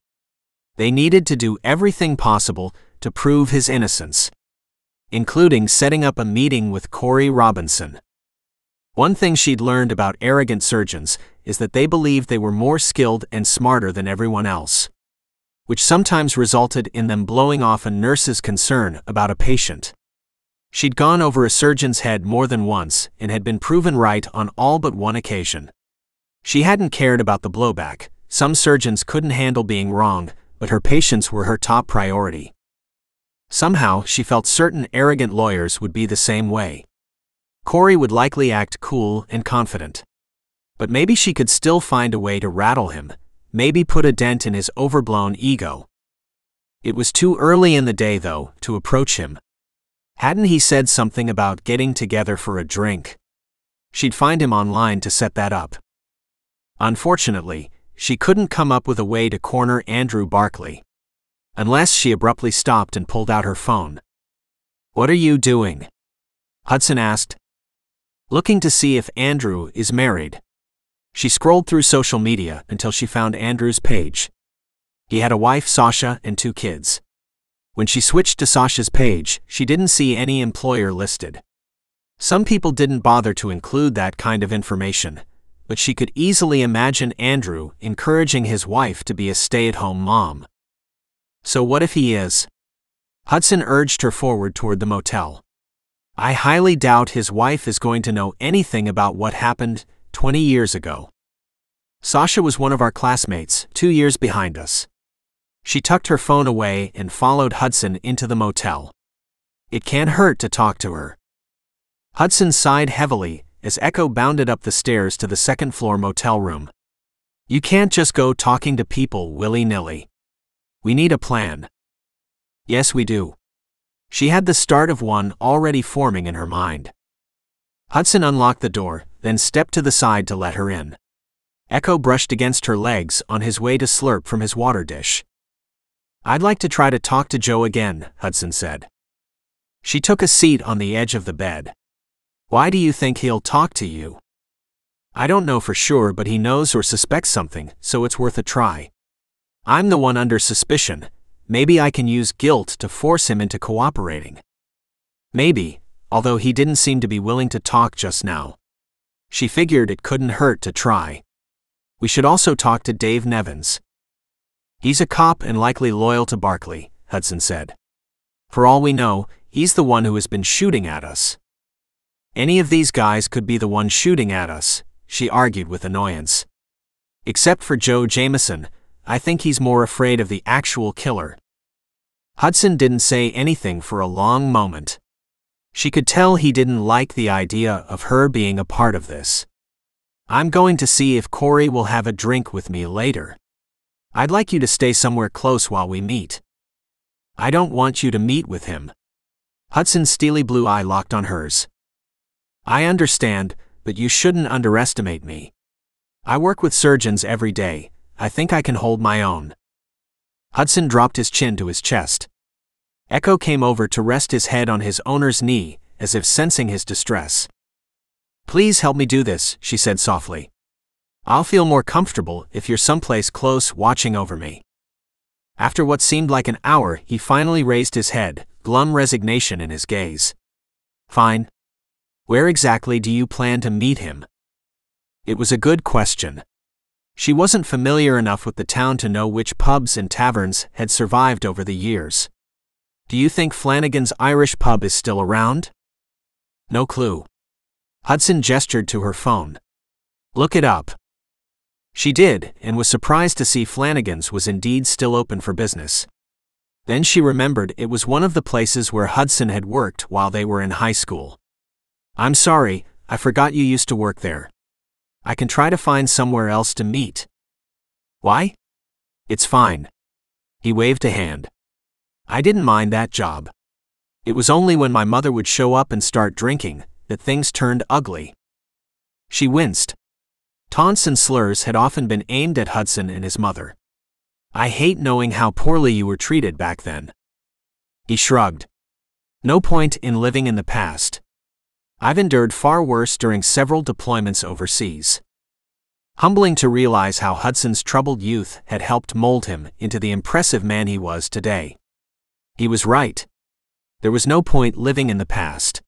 They needed to do everything possible to prove his innocence, including setting up a meeting with Corey Robinson. One thing she'd learned about arrogant surgeons is that they believed they were more skilled and smarter than everyone else, which sometimes resulted in them blowing off a nurse's concern about a patient. She'd gone over a surgeon's head more than once and had been proven right on all but one occasion. She hadn't cared about the blowback. Some surgeons couldn't handle being wrong, but her patients were her top priority. Somehow, she felt certain arrogant lawyers would be the same way. Corey would likely act cool and confident. But maybe she could still find a way to rattle him, maybe put a dent in his overblown ego. It was too early in the day, though, to approach him. Hadn't he said something about getting together for a drink? She'd find him online to set that up. Unfortunately, she couldn't come up with a way to corner Andrew Barkley. Unless she abruptly stopped and pulled out her phone. What are you doing? Hudson asked. Looking to see if Andrew is married. She scrolled through social media until she found Andrew's page. He had a wife, Sasha, and two kids. When she switched to Sasha's page, she didn't see any employer listed. Some people didn't bother to include that kind of information, but she could easily imagine Andrew encouraging his wife to be a stay at home mom. So, what if he is? Hudson urged her forward toward the motel. I highly doubt his wife is going to know anything about what happened 20 years ago. Sasha was one of our classmates, two years behind us. She tucked her phone away and followed Hudson into the motel. It can't hurt to talk to her. Hudson sighed heavily as Echo bounded up the stairs to the second floor motel room. You can't just go talking to people willy nilly. We need a plan. Yes, we do. She had the start of one already forming in her mind. Hudson unlocked the door, then stepped to the side to let her in. Echo brushed against her legs on his way to slurp from his water dish. I'd like to try to talk to Joe again, Hudson said. She took a seat on the edge of the bed. Why do you think he'll talk to you? I don't know for sure, but he knows or suspects something, so it's worth a try. I'm the one under suspicion. Maybe I can use guilt to force him into cooperating. Maybe, although he didn't seem to be willing to talk just now. She figured it couldn't hurt to try. We should also talk to Dave Nevins. He's a cop and likely loyal to Barkley, Hudson said. For all we know, he's the one who has been shooting at us. Any of these guys could be the one shooting at us, she argued with annoyance. Except for Joe Jameson, I think he's more afraid of the actual killer. Hudson didn't say anything for a long moment. She could tell he didn't like the idea of her being a part of this. I'm going to see if Corey will have a drink with me later. I'd like you to stay somewhere close while we meet. I don't want you to meet with him. Hudson's steely blue eye locked on hers. I understand, but you shouldn't underestimate me. I work with surgeons every day. I think I can hold my own. Hudson dropped his chin to his chest. Echo came over to rest his head on his owner's knee, as if sensing his distress. Please help me do this, she said softly. I'll feel more comfortable if you're someplace close watching over me. After what seemed like an hour, he finally raised his head, glum resignation in his gaze. Fine. Where exactly do you plan to meet him? It was a good question. She wasn't familiar enough with the town to know which pubs and taverns had survived over the years. Do you think Flanagan's Irish pub is still around? No clue. Hudson gestured to her phone. Look it up. She did, and was surprised to see Flanagan's was indeed still open for business. Then she remembered it was one of the places where Hudson had worked while they were in high school. I'm sorry, I forgot you used to work there. I can try to find somewhere else to meet. Why? It's fine. He waved a hand. I didn't mind that job. It was only when my mother would show up and start drinking, that things turned ugly. She winced. Taunts and slurs had often been aimed at Hudson and his mother. I hate knowing how poorly you were treated back then. He shrugged. No point in living in the past. I've endured far worse during several deployments overseas. Humbling to realize how Hudson's troubled youth had helped mold him into the impressive man he was today. He was right. There was no point living in the past.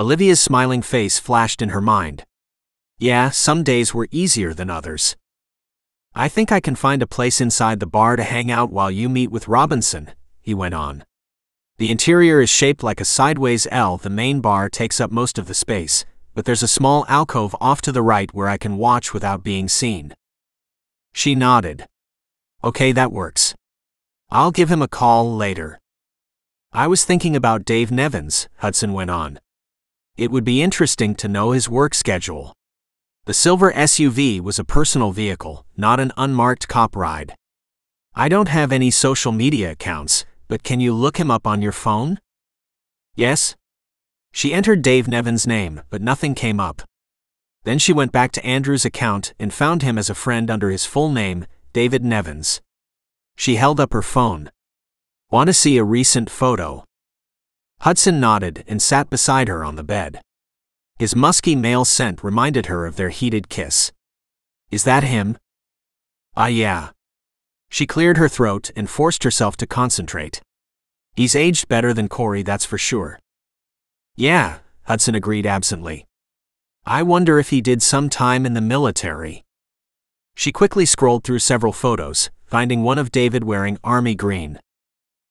Olivia's smiling face flashed in her mind. Yeah, some days were easier than others. I think I can find a place inside the bar to hang out while you meet with Robinson, he went on. The interior is shaped like a sideways L. The main bar takes up most of the space, but there's a small alcove off to the right where I can watch without being seen. She nodded. Okay, that works. I'll give him a call later. I was thinking about Dave Nevins, Hudson went on. It would be interesting to know his work schedule. The silver SUV was a personal vehicle, not an unmarked cop ride. I don't have any social media accounts, but can you look him up on your phone? Yes. She entered Dave Nevin's name, but nothing came up. Then she went back to Andrew's account and found him as a friend under his full name, David Nevins. She held up her phone. Want to see a recent photo? Hudson nodded and sat beside her on the bed. His musky male scent reminded her of their heated kiss. Is that him? Ah, yeah. She cleared her throat and forced herself to concentrate. He's aged better than Corey, that's for sure. Yeah, Hudson agreed absently. I wonder if he did some time in the military. She quickly scrolled through several photos, finding one of David wearing army green.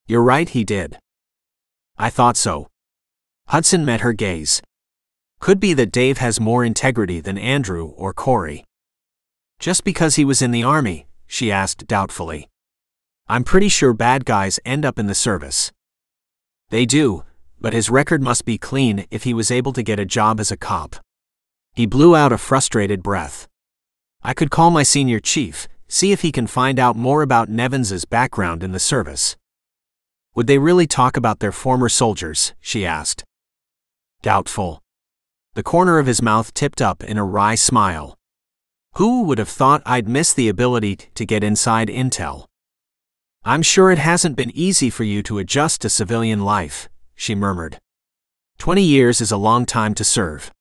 You're right, he did. I thought so. Hudson met her gaze. Could be that Dave has more integrity than Andrew or Corey. Just because he was in the army, she asked doubtfully. I'm pretty sure bad guys end up in the service. They do, but his record must be clean if he was able to get a job as a cop. He blew out a frustrated breath. I could call my senior chief, see if he can find out more about Nevins's background in the service. Would they really talk about their former soldiers? she asked. Doubtful. The corner of his mouth tipped up in a wry smile. Who would have thought I'd miss the ability to get inside intel? I'm sure it hasn't been easy for you to adjust to civilian life, she murmured. Twenty years is a long time to serve.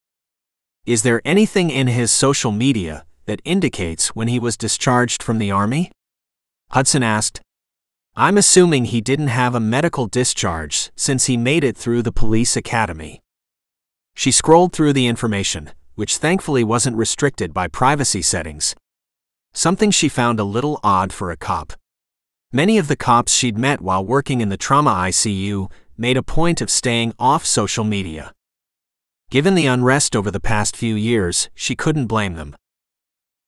Is there anything in his social media that indicates when he was discharged from the Army? Hudson asked. I'm assuming he didn't have a medical discharge since he made it through the police academy. She scrolled through the information, which thankfully wasn't restricted by privacy settings. Something she found a little odd for a cop. Many of the cops she'd met while working in the trauma ICU made a point of staying off social media. Given the unrest over the past few years, she couldn't blame them.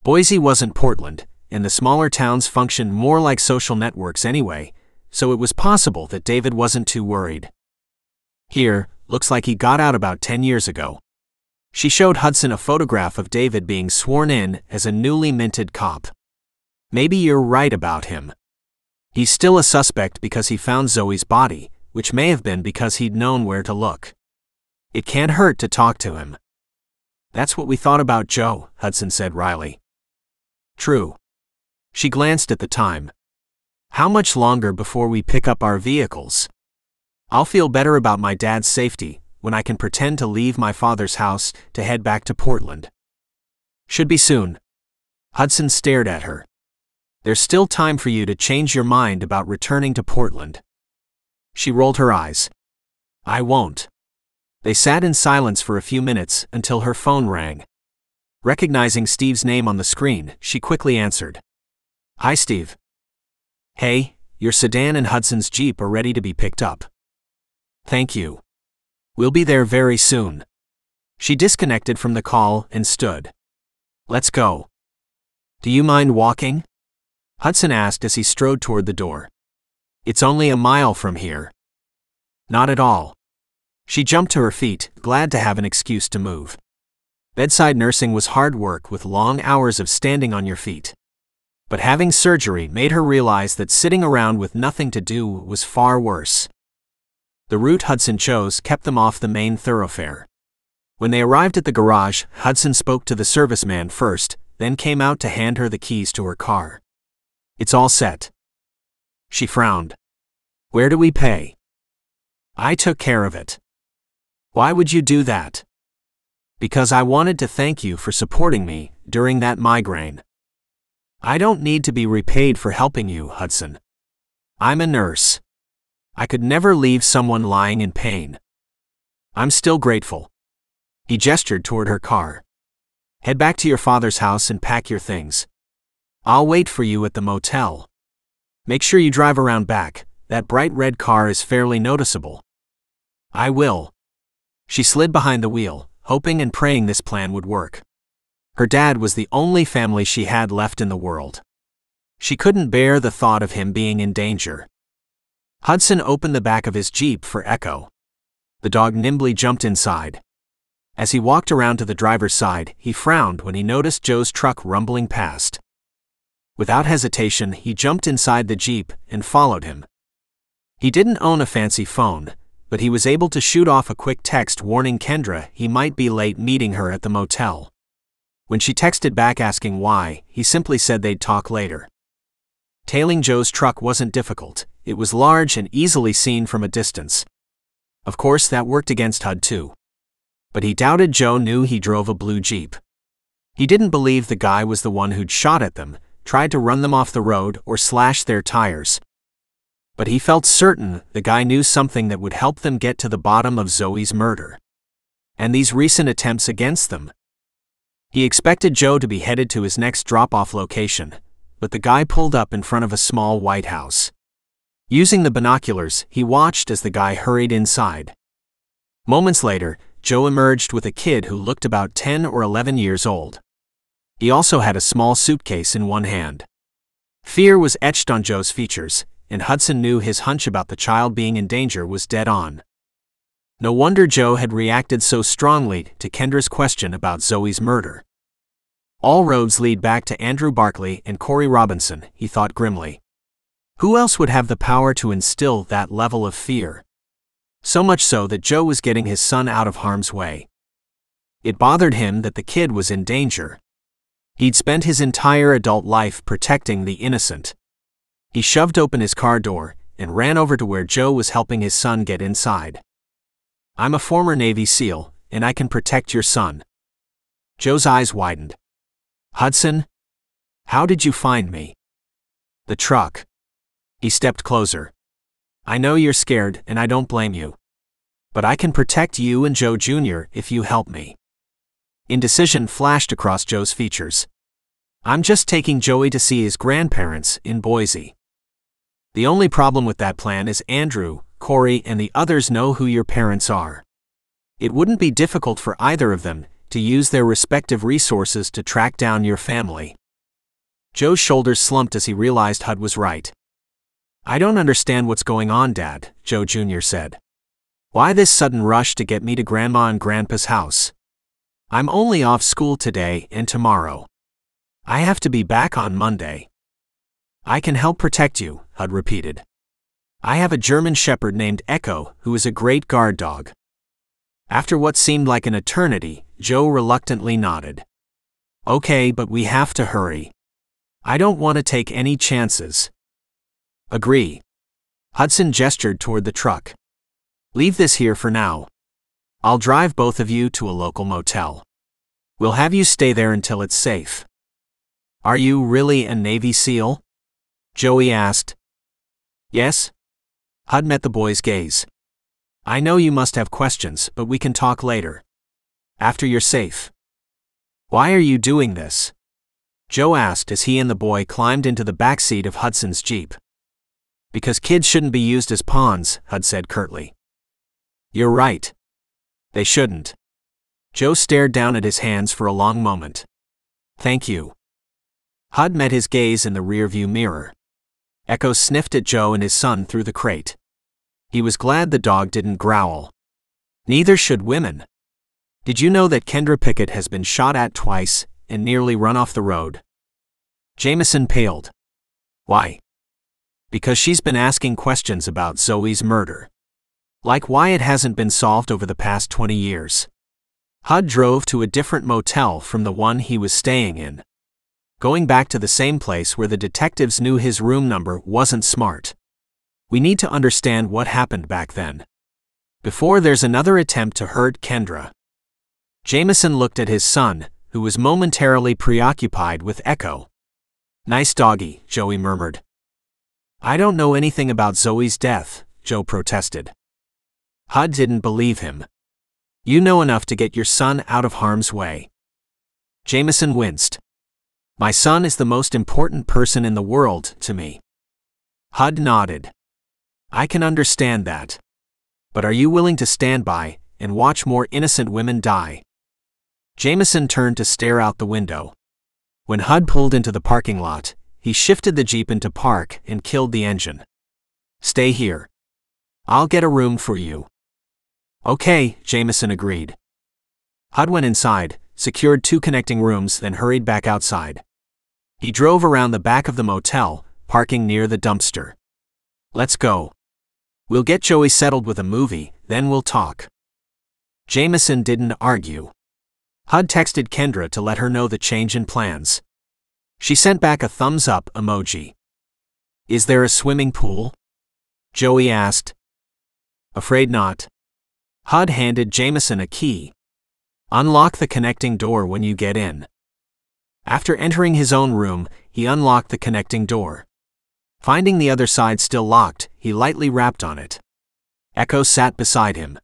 Boise wasn't Portland, and the smaller towns functioned more like social networks anyway, so it was possible that David wasn't too worried. Here, looks like he got out about 10 years ago. She showed Hudson a photograph of David being sworn in as a newly minted cop. Maybe you're right about him. He's still a suspect because he found Zoey's body, which may have been because he'd known where to look. It can't hurt to talk to him. That's what we thought about Joe, Hudson said wryly. True. She glanced at the time. How much longer before we pick up our vehicles? I'll feel better about my dad's safety, when I can pretend to leave my father's house to head back to Portland. Should be soon. Hudson stared at her. There's still time for you to change your mind about returning to Portland. She rolled her eyes. I won't. They sat in silence for a few minutes until her phone rang. Recognizing Steve's name on the screen, she quickly answered. Hi, Steve. Hey, your sedan and Hudson's Jeep are ready to be picked up. Thank you. We'll be there very soon. She disconnected from the call and stood. Let's go. Do you mind walking? Hudson asked as he strode toward the door. It's only a mile from here. Not at all. She jumped to her feet, glad to have an excuse to move. Bedside nursing was hard work with long hours of standing on your feet. But having surgery made her realize that sitting around with nothing to do was far worse. The route Hudson chose kept them off the main thoroughfare. When they arrived at the garage, Hudson spoke to the serviceman first, then came out to hand her the keys to her car. It's all set. She frowned. Where do we pay? I took care of it. Why would you do that? Because I wanted to thank you for supporting me during that migraine. I don't need to be repaid for helping you, Hudson. I'm a nurse. I could never leave someone lying in pain. I'm still grateful. He gestured toward her car. Head back to your father's house and pack your things. I'll wait for you at the motel. Make sure you drive around back, that bright red car is fairly noticeable. I will. She slid behind the wheel, hoping and praying this plan would work. Her dad was the only family she had left in the world. She couldn't bear the thought of him being in danger. Hudson opened the back of his Jeep for Echo. The dog nimbly jumped inside. As he walked around to the driver's side, he frowned when he noticed Joe's truck rumbling past. Without hesitation, he jumped inside the Jeep and followed him. He didn't own a fancy phone, but he was able to shoot off a quick text warning Kendra he might be late meeting her at the motel. When she texted back asking why, he simply said they'd talk later. Tailing Joe's truck wasn't difficult, it was large and easily seen from a distance. Of course, that worked against Hud too. But he doubted Joe knew he drove a blue Jeep. He didn't believe the guy was the one who'd shot at them, tried to run them off the road, or slash their tires. But he felt certain the guy knew something that would help them get to the bottom of Zoey's murder. And these recent attempts against them. He expected Joe to be headed to his next drop off location, but the guy pulled up in front of a small white house. Using the binoculars, he watched as the guy hurried inside. Moments later, Joe emerged with a kid who looked about 10 or 11 years old. He also had a small suitcase in one hand. Fear was etched on Joe's features, and Hudson knew his hunch about the child being in danger was dead on. No wonder Joe had reacted so strongly to Kendra's question about Zoey's murder. All roads lead back to Andrew Barkley and Corey Robinson, he thought grimly. Who else would have the power to instill that level of fear? So much so that Joe was getting his son out of harm's way. It bothered him that the kid was in danger. He'd spent his entire adult life protecting the innocent. He shoved open his car door and ran over to where Joe was helping his son get inside. I'm a former Navy SEAL, and I can protect your son. Joe's eyes widened. Hudson? How did you find me? The truck. He stepped closer. I know you're scared, and I don't blame you. But I can protect you and Joe Jr. if you help me. Indecision flashed across Joe's features. I'm just taking Joey to see his grandparents in Boise. The only problem with that plan is Andrew, Corey, and the others know who your parents are. It wouldn't be difficult for either of them to use their respective resources to track down your family. Joe's shoulders slumped as he realized Hud was right. I don't understand what's going on, Dad, Joe Jr. said. Why this sudden rush to get me to Grandma and Grandpa's house? I'm only off school today and tomorrow. I have to be back on Monday. I can help protect you, Hud repeated. I have a German Shepherd named Echo who is a great guard dog. After what seemed like an eternity, Joe reluctantly nodded. Okay, but we have to hurry. I don't want to take any chances. Agree. Hudson gestured toward the truck. Leave this here for now. I'll drive both of you to a local motel. We'll have you stay there until it's safe. Are you really a Navy SEAL? Joey asked. Yes? Hud met the boy's gaze. I know you must have questions, but we can talk later. After you're safe. Why are you doing this? Joe asked as he and the boy climbed into the back seat of Hudson's Jeep. Because kids shouldn't be used as pawns, Hud said curtly. You're right. They shouldn't. Joe stared down at his hands for a long moment. Thank you. Hud met his gaze in the rearview mirror. Echo sniffed at Joe and his son through the crate. He was glad the dog didn't growl. Neither should women. Did you know that Kendra Pickett has been shot at twice and nearly run off the road? Jameson paled. Why? Because she's been asking questions about Zoey's murder. Like why it hasn't been solved over the past 20 years. Hud drove to a different motel from the one he was staying in. Going back to the same place where the detectives knew his room number wasn't smart. We need to understand what happened back then. Before there's another attempt to hurt Kendra. Jameson looked at his son, who was momentarily preoccupied with Echo. Nice doggy, Joey murmured. I don't know anything about Zoey's death, Joe protested. Hud didn't believe him. You know enough to get your son out of harm's way. Jameson winced. My son is the most important person in the world to me. Hud nodded. I can understand that. But are you willing to stand by and watch more innocent women die? Jameson turned to stare out the window. When Hud pulled into the parking lot, he shifted the Jeep into park and killed the engine. Stay here. I'll get a room for you. Okay, Jameson agreed. Hud went inside, secured two connecting rooms, then hurried back outside. He drove around the back of the motel, parking near the dumpster. Let's go. We'll get Joey settled with a movie, then we'll talk. Jameson didn't argue. Hud texted Kendra to let her know the change in plans. She sent back a thumbs up emoji. Is there a swimming pool? Joey asked. Afraid not. Hud handed Jameson a key. Unlock the connecting door when you get in. After entering his own room, he unlocked the connecting door. Finding the other side still locked, he lightly rapped on it. Echo sat beside him.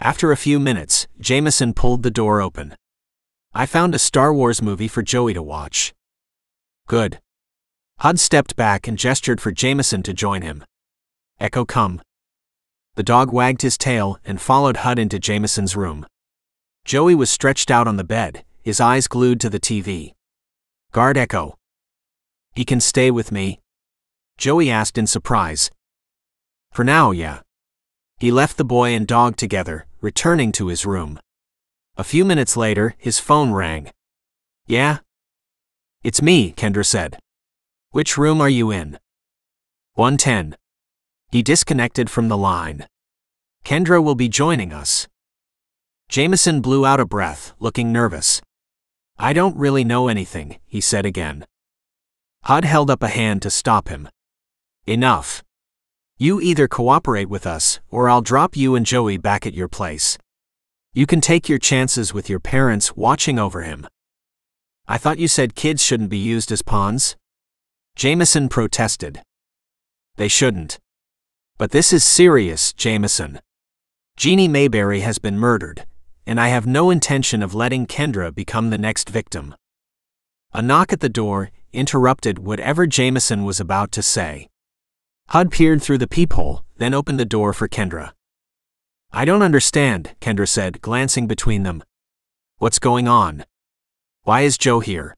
After a few minutes, Jameson pulled the door open. I found a Star Wars movie for Joey to watch. Good. Hud stepped back and gestured for Jameson to join him. Echo come. The dog wagged his tail and followed Hud into Jameson's room. Joey was stretched out on the bed, his eyes glued to the TV. Guard Echo. He can stay with me? Joey asked in surprise. For now, yeah. He left the boy and dog together, returning to his room. A few minutes later, his phone rang. Yeah? It's me, Kendra said. Which room are you in? 110. He disconnected from the line. Kendra will be joining us. Jameson blew out a breath, looking nervous. I don't really know anything, he said again. Hud held up a hand to stop him. Enough. You either cooperate with us, or I'll drop you and Joey back at your place. You can take your chances with your parents watching over him. I thought you said kids shouldn't be used as pawns? Jameson protested. They shouldn't. But this is serious, Jameson. Jeannie Mayberry has been murdered, and I have no intention of letting Kendra become the next victim. A knock at the door interrupted whatever Jameson was about to say. Hud peered through the peephole, then opened the door for Kendra. I don't understand, Kendra said, glancing between them. What's going on? Why is Joe here?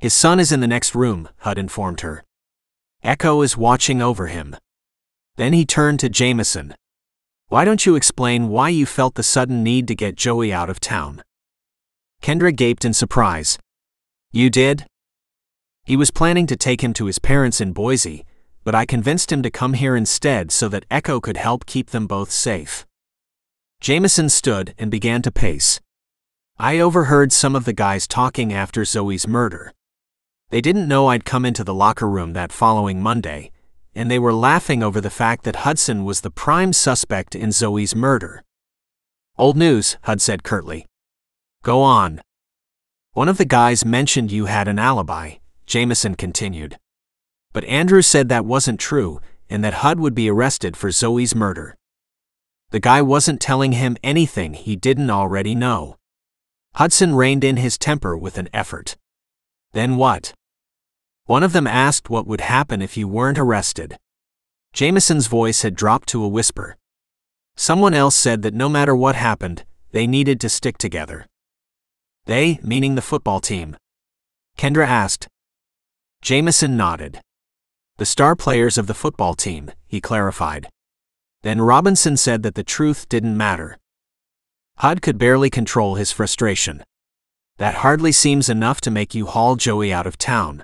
His son is in the next room, Hud informed her. Echo is watching over him. Then he turned to Jameson. Why don't you explain why you felt the sudden need to get Joey out of town? Kendra gaped in surprise. You did? He was planning to take him to his parents in Boise, but I convinced him to come here instead so that Echo could help keep them both safe. Jameson stood and began to pace. I overheard some of the guys talking after Zoey's murder. They didn't know I'd come into the locker room that following Monday, and they were laughing over the fact that Hudson was the prime suspect in Zoey's murder. Old news, Hud said curtly. Go on. One of the guys mentioned you had an alibi, Jameson continued. But Andrew said that wasn't true and that Hud would be arrested for Zoey's murder. The guy wasn't telling him anything he didn't already know. Hudson reined in his temper with an effort. Then what? One of them asked what would happen if you weren't arrested. Jameson's voice had dropped to a whisper. Someone else said that no matter what happened, they needed to stick together. They, meaning the football team. Kendra asked. Jameson nodded. The star players of the football team, he clarified. Then Robinson said that the truth didn't matter. Hud could barely control his frustration. That hardly seems enough to make you haul Joey out of town.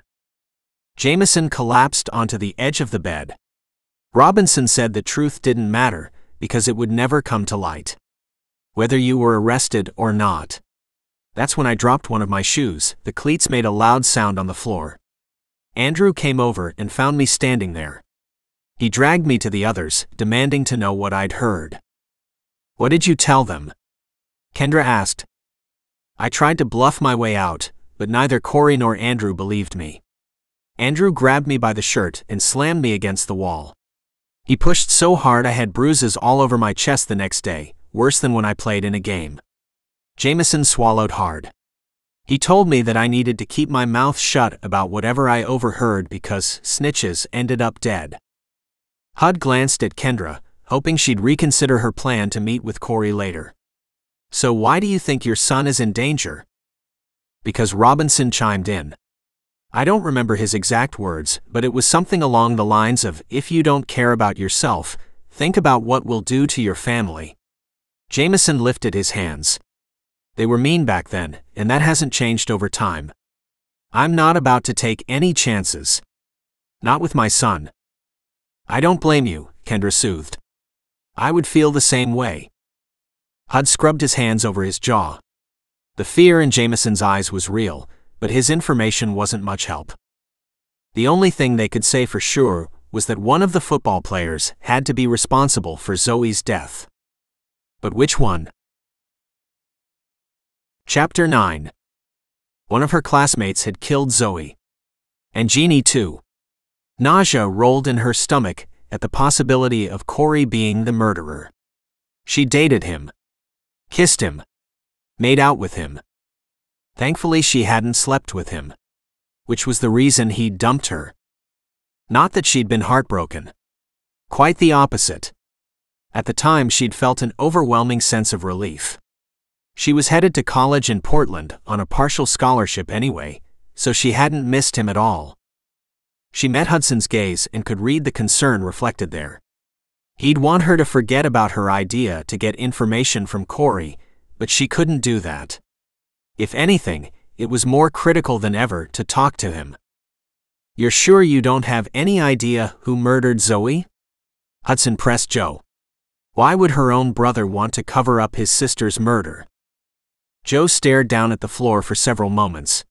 Jameson collapsed onto the edge of the bed. Robinson said the truth didn't matter because it would never come to light. Whether you were arrested or not. That's when I dropped one of my shoes, the cleats made a loud sound on the floor. Andrew came over and found me standing there. He dragged me to the others, demanding to know what I'd heard. What did you tell them? Kendra asked. I tried to bluff my way out, but neither Corey nor Andrew believed me. Andrew grabbed me by the shirt and slammed me against the wall. He pushed so hard I had bruises all over my chest the next day, worse than when I played in a game. Jameson swallowed hard. He told me that I needed to keep my mouth shut about whatever I overheard because snitches ended up dead. Hud glanced at Kendra, hoping she'd reconsider her plan to meet with Corey later. So why do you think your son is in danger? Because Robinson chimed in. I don't remember his exact words, but it was something along the lines of if you don't care about yourself, think about what we'll do to your family. Jameson lifted his hands. They were mean back then, and that hasn't changed over time. I'm not about to take any chances. Not with my son. I don't blame you, Kendra soothed. I would feel the same way. Hud scrubbed his hands over his jaw. The fear in Jameson's eyes was real, but his information wasn't much help. The only thing they could say for sure was that one of the football players had to be responsible for Zoey's death. But which one? Chapter 9 One of her classmates had killed Zoey. And Jeannie, too. Nausea rolled in her stomach at the possibility of Corey being the murderer. She dated him, kissed him, made out with him. Thankfully, she hadn't slept with him, which was the reason he'd dumped her. Not that she'd been heartbroken. Quite the opposite. At the time, she'd felt an overwhelming sense of relief. She was headed to college in Portland on a partial scholarship anyway, so she hadn't missed him at all. She met Hudson's gaze and could read the concern reflected there. He'd want her to forget about her idea to get information from Corey, but she couldn't do that. If anything, it was more critical than ever to talk to him. You're sure you don't have any idea who murdered Zoey? Hudson pressed Joe. Why would her own brother want to cover up his sister's murder? Joe stared down at the floor for several moments.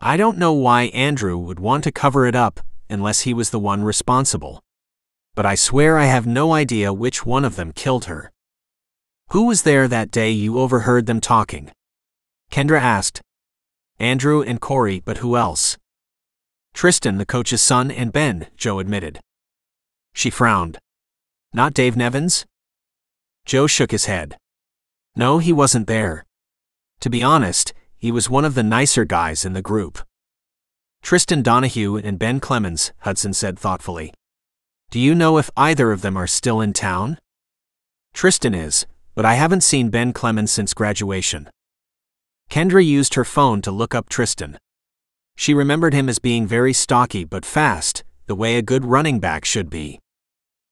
I don't know why Andrew would want to cover it up unless he was the one responsible. But I swear I have no idea which one of them killed her. Who was there that day you overheard them talking? Kendra asked. Andrew and Corey, but who else? Tristan, the coach's son, and Ben, Joe admitted. She frowned. Not Dave Nevins? Joe shook his head. No, he wasn't there. To be honest, he was one of the nicer guys in the group. Tristan Donahue and Ben Clemens, Hudson said thoughtfully. Do you know if either of them are still in town? Tristan is, but I haven't seen Ben Clemens since graduation. Kendra used her phone to look up Tristan. She remembered him as being very stocky but fast, the way a good running back should be.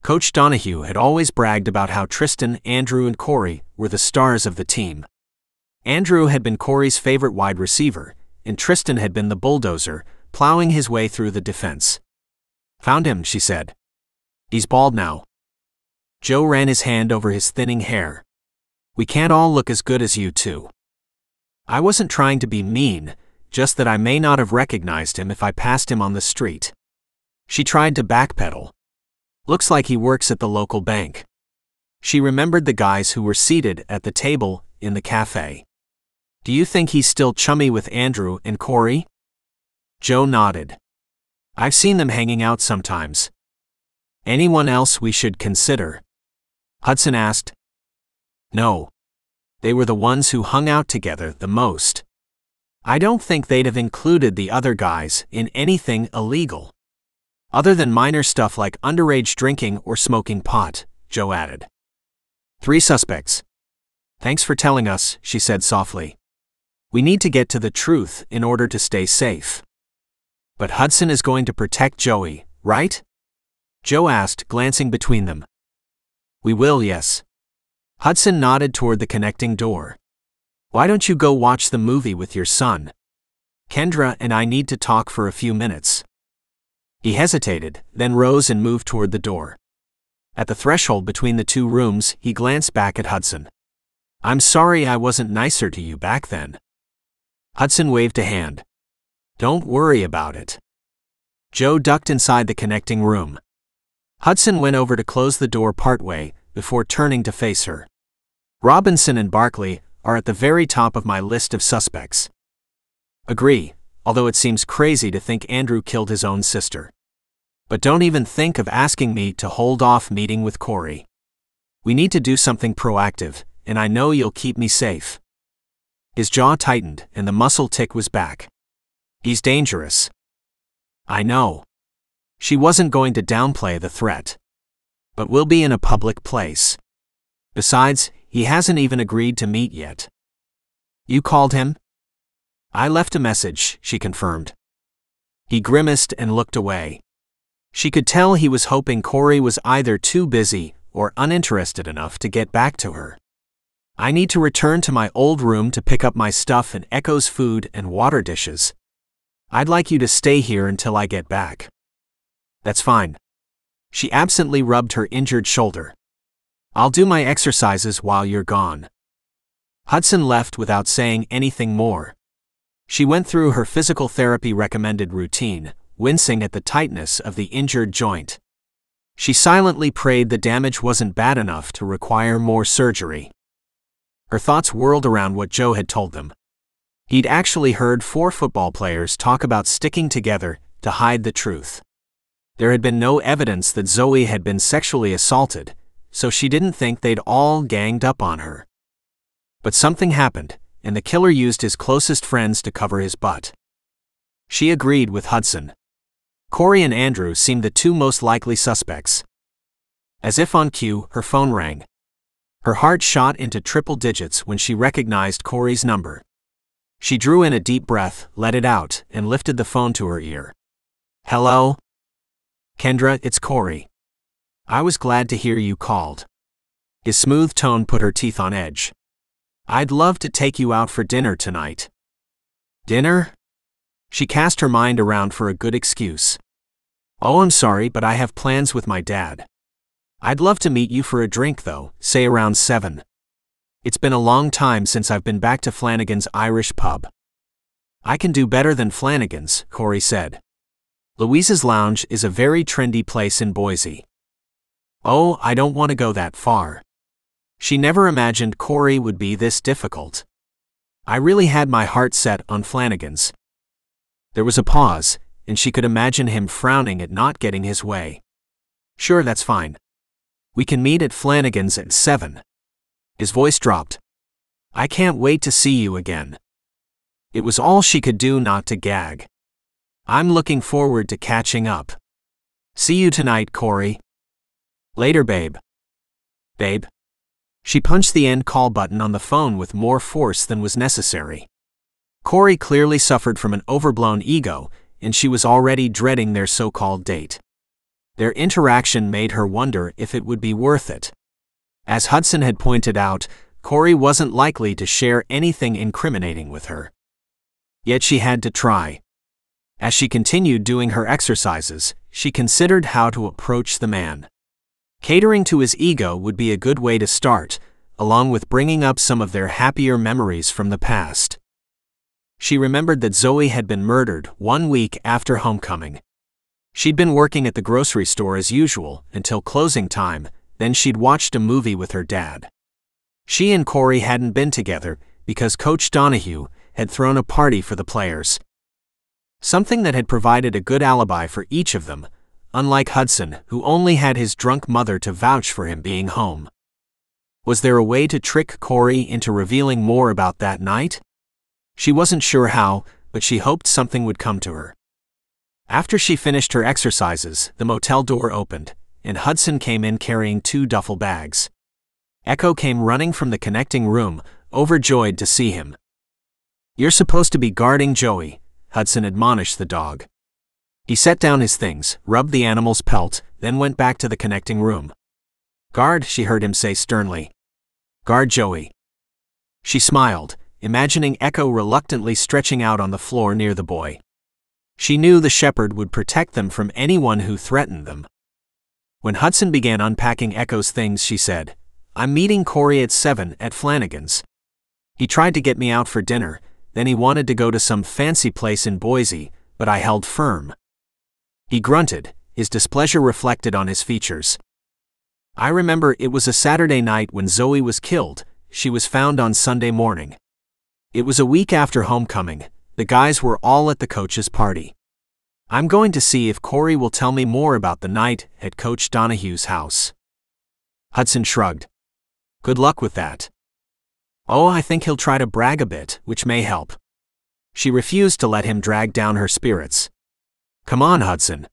Coach Donahue had always bragged about how Tristan, Andrew, and Corey were the stars of the team. Andrew had been Corey's favorite wide receiver, and Tristan had been the bulldozer, plowing his way through the defense. Found him, she said. He's bald now. Joe ran his hand over his thinning hair. We can't all look as good as you two. I wasn't trying to be mean, just that I may not have recognized him if I passed him on the street. She tried to backpedal. Looks like he works at the local bank. She remembered the guys who were seated at the table in the cafe. Do you think he's still chummy with Andrew and Corey? Joe nodded. I've seen them hanging out sometimes. Anyone else we should consider? Hudson asked. No. They were the ones who hung out together the most. I don't think they'd have included the other guys in anything illegal. Other than minor stuff like underage drinking or smoking pot, Joe added. Three suspects. Thanks for telling us, she said softly. We need to get to the truth in order to stay safe. But Hudson is going to protect Joey, right? Joe asked, glancing between them. We will, yes. Hudson nodded toward the connecting door. Why don't you go watch the movie with your son? Kendra and I need to talk for a few minutes. He hesitated, then rose and moved toward the door. At the threshold between the two rooms, he glanced back at Hudson. I'm sorry I wasn't nicer to you back then. Hudson waved a hand. Don't worry about it. Joe ducked inside the connecting room. Hudson went over to close the door partway before turning to face her. Robinson and Barkley are at the very top of my list of suspects. Agree, although it seems crazy to think Andrew killed his own sister. But don't even think of asking me to hold off meeting with Corey. We need to do something proactive, and I know you'll keep me safe. His jaw tightened, and the muscle tick was back. He's dangerous. I know. She wasn't going to downplay the threat. But we'll be in a public place. Besides, he hasn't even agreed to meet yet. You called him? I left a message, she confirmed. He grimaced and looked away. She could tell he was hoping Corey was either too busy or uninterested enough to get back to her. I need to return to my old room to pick up my stuff and Echo's food and water dishes. I'd like you to stay here until I get back. That's fine. She absently rubbed her injured shoulder. I'll do my exercises while you're gone. Hudson left without saying anything more. She went through her physical therapy recommended routine, wincing at the tightness of the injured joint. She silently prayed the damage wasn't bad enough to require more surgery. Her thoughts whirled around what Joe had told them. He'd actually heard four football players talk about sticking together to hide the truth. There had been no evidence that Zoey had been sexually assaulted, so she didn't think they'd all ganged up on her. But something happened, and the killer used his closest friends to cover his butt. She agreed with Hudson. Corey and Andrew seemed the two most likely suspects. As if on cue, her phone rang. Her heart shot into triple digits when she recognized Corey's number. She drew in a deep breath, let it out, and lifted the phone to her ear. Hello? Kendra, it's Corey. I was glad to hear you called. His smooth tone put her teeth on edge. I'd love to take you out for dinner tonight. Dinner? She cast her mind around for a good excuse. Oh, I'm sorry, but I have plans with my dad. I'd love to meet you for a drink, though, say around 7. It's been a long time since I've been back to Flanagan's Irish pub. I can do better than Flanagan's, Corey said. Louise's Lounge is a very trendy place in Boise. Oh, I don't want to go that far. She never imagined Corey would be this difficult. I really had my heart set on Flanagan's. There was a pause, and she could imagine him frowning at not getting his way. Sure, that's fine. We can meet at Flanagan's at 7. His voice dropped. I can't wait to see you again. It was all she could do not to gag. I'm looking forward to catching up. See you tonight, Corey. Later, babe. Babe. She punched the end call button on the phone with more force than was necessary. Corey clearly suffered from an overblown ego, and she was already dreading their so called date. Their interaction made her wonder if it would be worth it. As Hudson had pointed out, Corey wasn't likely to share anything incriminating with her. Yet she had to try. As she continued doing her exercises, she considered how to approach the man. Catering to his ego would be a good way to start, along with bringing up some of their happier memories from the past. She remembered that Zoey had been murdered one week after homecoming. She'd been working at the grocery store as usual until closing time, then she'd watched a movie with her dad. She and Corey hadn't been together because Coach Donahue had thrown a party for the players. Something that had provided a good alibi for each of them, unlike Hudson, who only had his drunk mother to vouch for him being home. Was there a way to trick Corey into revealing more about that night? She wasn't sure how, but she hoped something would come to her. After she finished her exercises, the motel door opened, and Hudson came in carrying two duffel bags. Echo came running from the connecting room, overjoyed to see him. You're supposed to be guarding Joey, Hudson admonished the dog. He set down his things, rubbed the animal's pelt, then went back to the connecting room. Guard, she heard him say sternly. Guard Joey. She smiled, imagining Echo reluctantly stretching out on the floor near the boy. She knew the shepherd would protect them from anyone who threatened them. When Hudson began unpacking Echo's things, she said, I'm meeting Corey at 7 at Flanagan's. He tried to get me out for dinner, then he wanted to go to some fancy place in Boise, but I held firm. He grunted, his displeasure reflected on his features. I remember it was a Saturday night when Zoey was killed, she was found on Sunday morning. It was a week after homecoming, the guys were all at the coach's party. I'm going to see if Corey will tell me more about the night at Coach Donahue's house. Hudson shrugged. Good luck with that. Oh, I think he'll try to brag a bit, which may help. She refused to let him drag down her spirits. Come on, Hudson.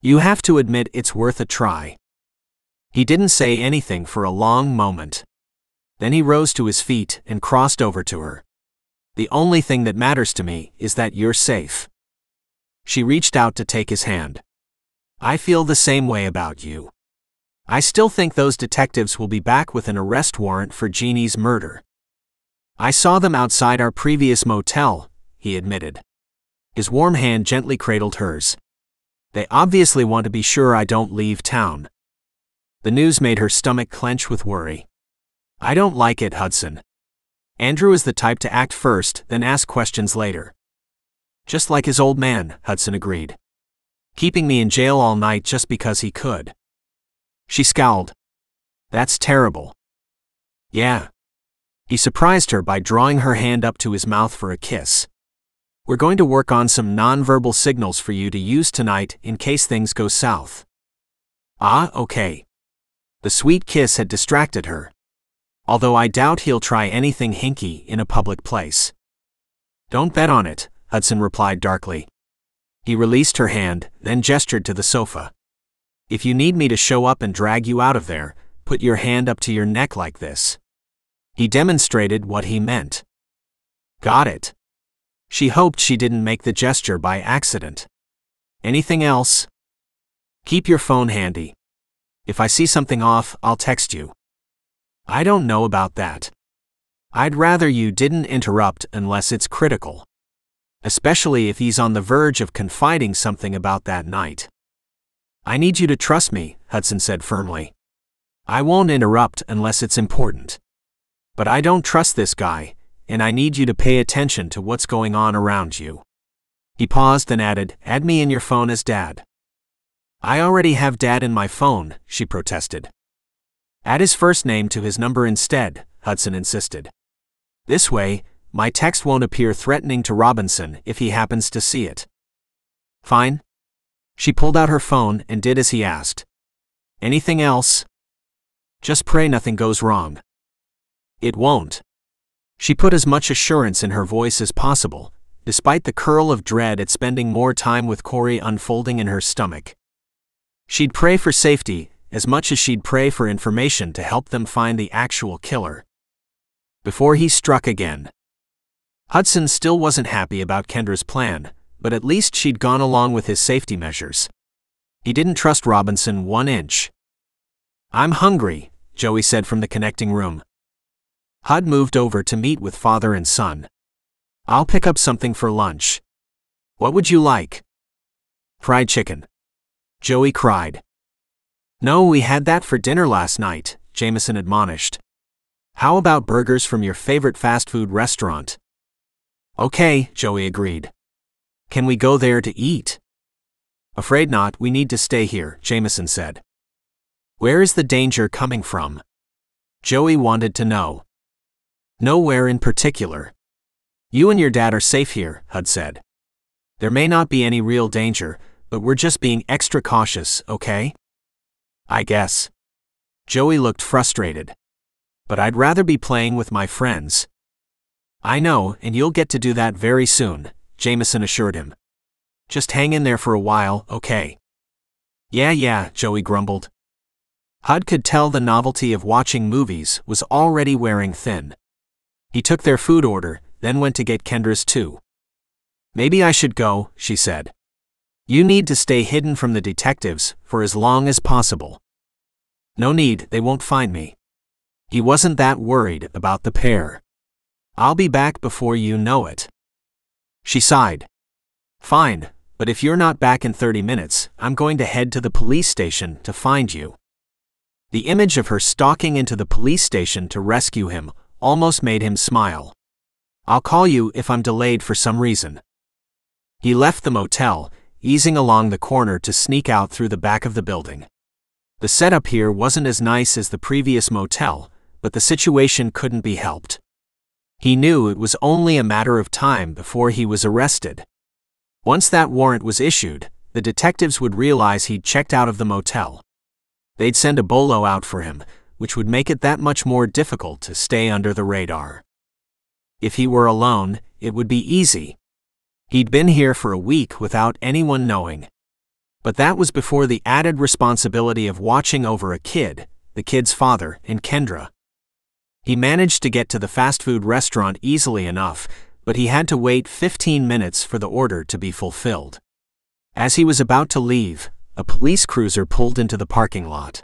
You have to admit it's worth a try. He didn't say anything for a long moment. Then he rose to his feet and crossed over to her. The only thing that matters to me is that you're safe. She reached out to take his hand. I feel the same way about you. I still think those detectives will be back with an arrest warrant for Jeannie's murder. I saw them outside our previous motel, he admitted. His warm hand gently cradled hers. They obviously want to be sure I don't leave town. The news made her stomach clench with worry. I don't like it, Hudson. Andrew is the type to act first, then ask questions later. Just like his old man, Hudson agreed. Keeping me in jail all night just because he could. She scowled. That's terrible. Yeah. He surprised her by drawing her hand up to his mouth for a kiss. We're going to work on some nonverbal signals for you to use tonight in case things go south. Ah, okay. The sweet kiss had distracted her, although I doubt he'll try anything hinky in a public place. Don't bet on it, Hudson replied darkly. He released her hand, then gestured to the sofa. If you need me to show up and drag you out of there, put your hand up to your neck like this. He demonstrated what he meant. Got it. She hoped she didn't make the gesture by accident. Anything else? Keep your phone handy. If I see something off, I'll text you. I don't know about that. I'd rather you didn't interrupt unless it's critical. Especially if he's on the verge of confiding something about that night. I need you to trust me, Hudson said firmly. I won't interrupt unless it's important. But I don't trust this guy, and I need you to pay attention to what's going on around you. He paused and added, Add me in your phone as dad. I already have dad in my phone, she protested. Add his first name to his number instead, Hudson insisted. This way, my text won't appear threatening to Robinson if he happens to see it. Fine. She pulled out her phone and did as he asked. Anything else? Just pray nothing goes wrong. It won't. She put as much assurance in her voice as possible, despite the curl of dread at spending more time with Corey unfolding in her stomach. She'd pray for safety as much as she'd pray for information to help them find the actual killer. Before he struck again. Hudson still wasn't happy about Kendra's plan, but at least she'd gone along with his safety measures. He didn't trust Robinson one inch. I'm hungry, Joey said from the connecting room. Hud moved over to meet with father and son. I'll pick up something for lunch. What would you like? Fried chicken. Joey cried. No, we had that for dinner last night, Jameson admonished. How about burgers from your favorite fast food restaurant? Okay, Joey agreed. Can we go there to eat? Afraid not, we need to stay here, Jameson said. Where is the danger coming from? Joey wanted to know. Nowhere in particular. You and your dad are safe here, Hud said. There may not be any real danger, but we're just being extra cautious, okay? I guess. Joey looked frustrated. But I'd rather be playing with my friends. I know, and you'll get to do that very soon, Jameson assured him. Just hang in there for a while, okay? Yeah, yeah, Joey grumbled. Hud could tell the novelty of watching movies was already wearing thin. He took their food order, then went to get Kendra's too. Maybe I should go, she said. You need to stay hidden from the detectives for as long as possible. No need, they won't find me. He wasn't that worried about the pair. I'll be back before you know it. She sighed. Fine, but if you're not back in 30 minutes, I'm going to head to the police station to find you. The image of her stalking into the police station to rescue him almost made him smile. I'll call you if I'm delayed for some reason. He left the motel, easing along the corner to sneak out through the back of the building. The setup here wasn't as nice as the previous motel, but the situation couldn't be helped. He knew it was only a matter of time before he was arrested. Once that warrant was issued, the detectives would realize he'd checked out of the motel. They'd send a bolo out for him, which would make it that much more difficult to stay under the radar. If he were alone, it would be easy. He'd been here for a week without anyone knowing. But that was before the added responsibility of watching over a kid, the kid's father, and Kendra. He managed to get to the fast food restaurant easily enough, but he had to wait 15 minutes for the order to be fulfilled. As he was about to leave, a police cruiser pulled into the parking lot.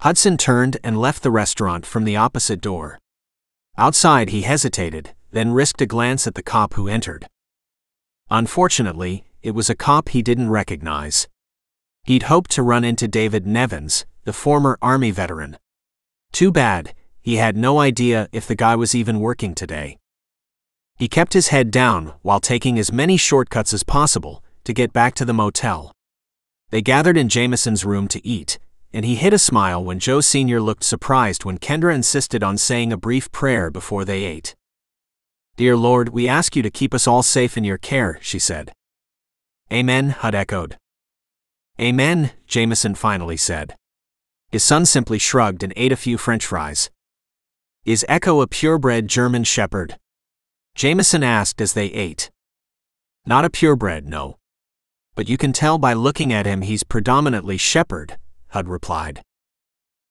Hudson turned and left the restaurant from the opposite door. Outside, he hesitated, then risked a glance at the cop who entered. Unfortunately, it was a cop he didn't recognize. He'd hoped to run into David Nevins, the former Army veteran. Too bad, he had no idea if the guy was even working today. He kept his head down while taking as many shortcuts as possible to get back to the motel. They gathered in Jameson's room to eat, and he hid a smile when Joe Sr. looked surprised when Kendra insisted on saying a brief prayer before they ate. Dear Lord, we ask you to keep us all safe in your care, she said. Amen, Hud echoed. Amen, Jameson finally said. His son simply shrugged and ate a few french fries. Is Echo a purebred German shepherd? Jameson asked as they ate. Not a purebred, no. But you can tell by looking at him he's predominantly shepherd, Hud replied.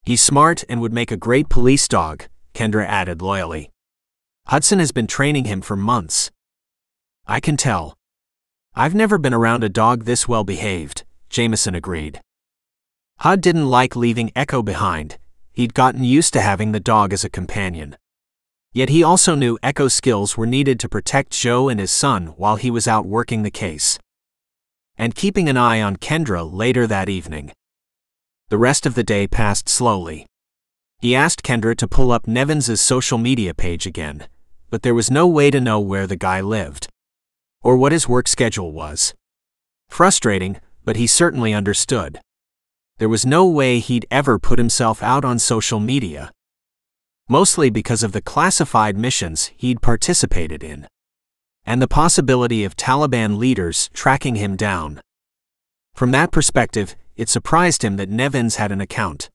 He's smart and would make a great police dog, Kendra added loyally. Hudson has been training him for months. I can tell. I've never been around a dog this well behaved, Jameson agreed. Hud didn't like leaving Echo behind, He'd gotten used to having the dog as a companion. Yet he also knew Echo's skills were needed to protect Joe and his son while he was out working the case. And keeping an eye on Kendra later that evening. The rest of the day passed slowly. He asked Kendra to pull up Nevins's social media page again, but there was no way to know where the guy lived. Or what his work schedule was. Frustrating, but he certainly understood there was no way he'd ever put himself out on social media. Mostly because of the classified missions he'd participated in. And the possibility of Taliban leaders tracking him down. From that perspective, it surprised him that Nevins had an account.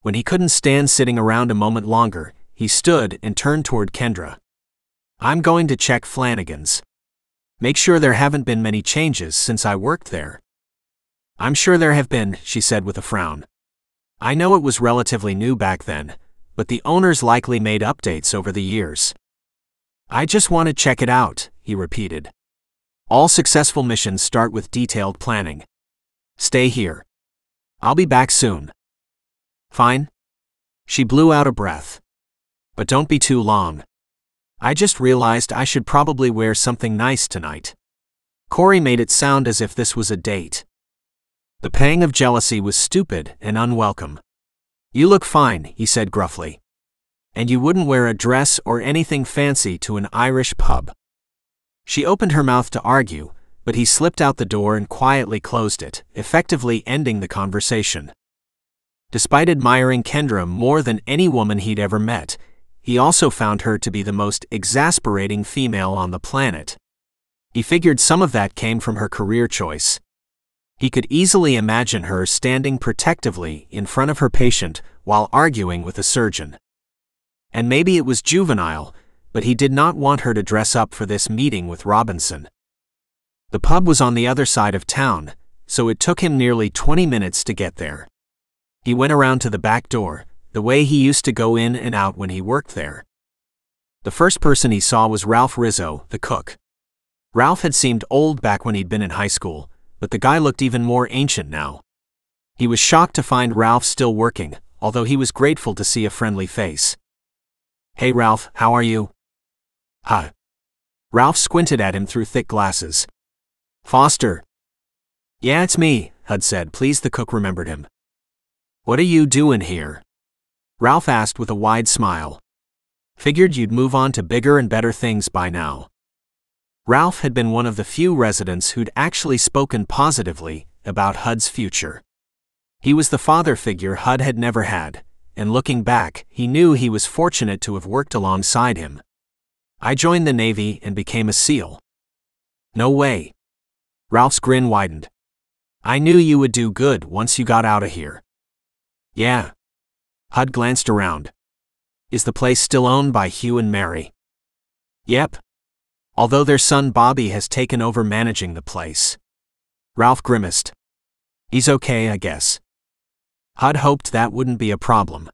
When he couldn't stand sitting around a moment longer, he stood and turned toward Kendra. I'm going to check Flanagan's. Make sure there haven't been many changes since I worked there. I'm sure there have been, she said with a frown. I know it was relatively new back then, but the owners likely made updates over the years. I just want to check it out, he repeated. All successful missions start with detailed planning. Stay here. I'll be back soon. Fine? She blew out a breath. But don't be too long. I just realized I should probably wear something nice tonight. Corey made it sound as if this was a date. The pang of jealousy was stupid and unwelcome. You look fine, he said gruffly. And you wouldn't wear a dress or anything fancy to an Irish pub. She opened her mouth to argue, but he slipped out the door and quietly closed it, effectively ending the conversation. Despite admiring Kendra more than any woman he'd ever met, he also found her to be the most exasperating female on the planet. He figured some of that came from her career choice. He could easily imagine her standing protectively in front of her patient while arguing with a surgeon. And maybe it was juvenile, but he did not want her to dress up for this meeting with Robinson. The pub was on the other side of town, so it took him nearly 20 minutes to get there. He went around to the back door, the way he used to go in and out when he worked there. The first person he saw was Ralph Rizzo, the cook. Ralph had seemed old back when he'd been in high school, but the guy looked even more ancient now. He was shocked to find Ralph still working, although he was grateful to see a friendly face. Hey Ralph, how are you? Hi. Ralph squinted at him through thick glasses. Foster. Yeah, it's me, Hud said, pleased the cook remembered him. What are you doing here? Ralph asked with a wide smile. Figured you'd move on to bigger and better things by now. Ralph had been one of the few residents who'd actually spoken positively about Hud's future. He was the father figure Hud had never had, and looking back, he knew he was fortunate to have worked alongside him. I joined the Navy and became a SEAL. No way. Ralph's grin widened. I knew you would do good once you got out of here. Yeah. Hud glanced around. Is the place still owned by Hugh and Mary? Yep. Although their son Bobby has taken over managing the place. Ralph grimaced. He's okay, I guess. Hud hoped that wouldn't be a problem.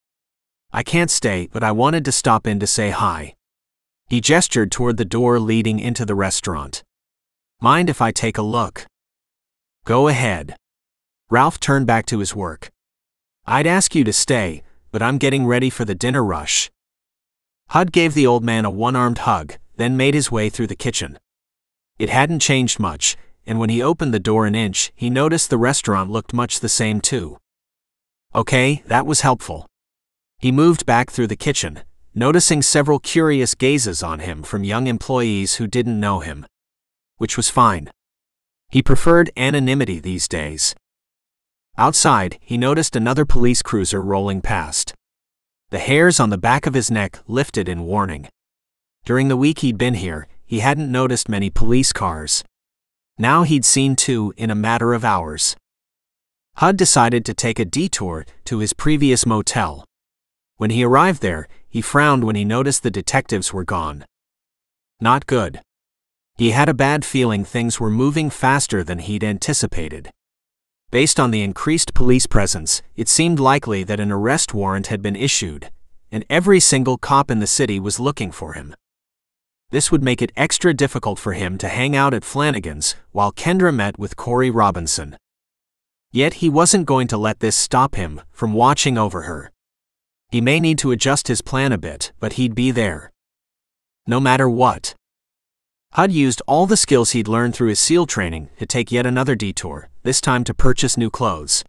I can't stay, but I wanted to stop in to say hi. He gestured toward the door leading into the restaurant. Mind if I take a look? Go ahead. Ralph turned back to his work. I'd ask you to stay, but I'm getting ready for the dinner rush. Hud gave the old man a one armed hug, then made his way through the kitchen. It hadn't changed much, and when he opened the door an inch, he noticed the restaurant looked much the same too. Okay, that was helpful. He moved back through the kitchen, noticing several curious gazes on him from young employees who didn't know him. Which was fine. He preferred anonymity these days. Outside, he noticed another police cruiser rolling past. The hairs on the back of his neck lifted in warning. During the week he'd been here, he hadn't noticed many police cars. Now he'd seen two in a matter of hours. Hud decided to take a detour to his previous motel. When he arrived there, he frowned when he noticed the detectives were gone. Not good. He had a bad feeling things were moving faster than he'd anticipated. Based on the increased police presence, it seemed likely that an arrest warrant had been issued, and every single cop in the city was looking for him. This would make it extra difficult for him to hang out at Flanagan's while Kendra met with Corey Robinson. Yet he wasn't going to let this stop him from watching over her. He may need to adjust his plan a bit, but he'd be there. No matter what. Hud used all the skills he'd learned through his SEAL training to take yet another detour, this time to purchase new clothes.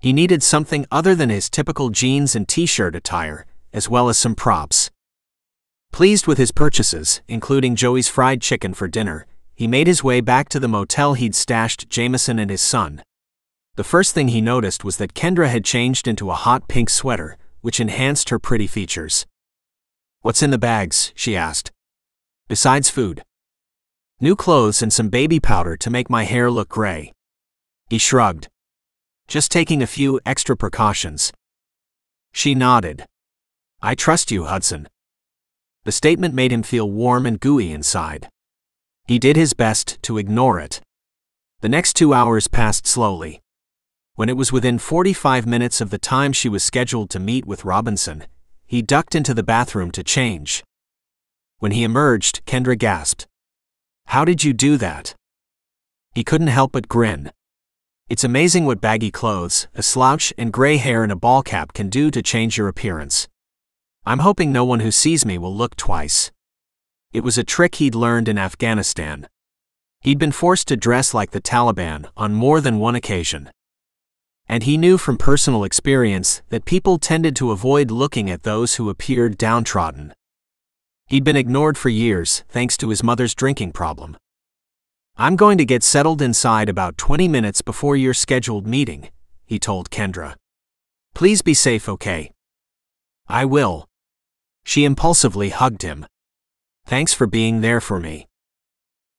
He needed something other than his typical jeans and t shirt attire, as well as some props. Pleased with his purchases, including Joey's fried chicken for dinner, he made his way back to the motel he'd stashed Jameson and his son, the first thing he noticed was that Kendra had changed into a hot pink sweater, which enhanced her pretty features. What's in the bags? she asked. Besides food. New clothes and some baby powder to make my hair look gray. He shrugged. Just taking a few extra precautions. She nodded. I trust you, Hudson. The statement made him feel warm and gooey inside. He did his best to ignore it. The next two hours passed slowly. When it was within 45 minutes of the time she was scheduled to meet with Robinson, he ducked into the bathroom to change. When he emerged, Kendra gasped. How did you do that? He couldn't help but grin. It's amazing what baggy clothes, a slouch, and gray hair and a ball cap can do to change your appearance. I'm hoping no one who sees me will look twice. It was a trick he'd learned in Afghanistan. He'd been forced to dress like the Taliban on more than one occasion and he knew from personal experience that people tended to avoid looking at those who appeared downtrodden. He'd been ignored for years thanks to his mother's drinking problem. I'm going to get settled inside about 20 minutes before your scheduled meeting, he told Kendra. Please be safe, okay? I will. She impulsively hugged him. Thanks for being there for me.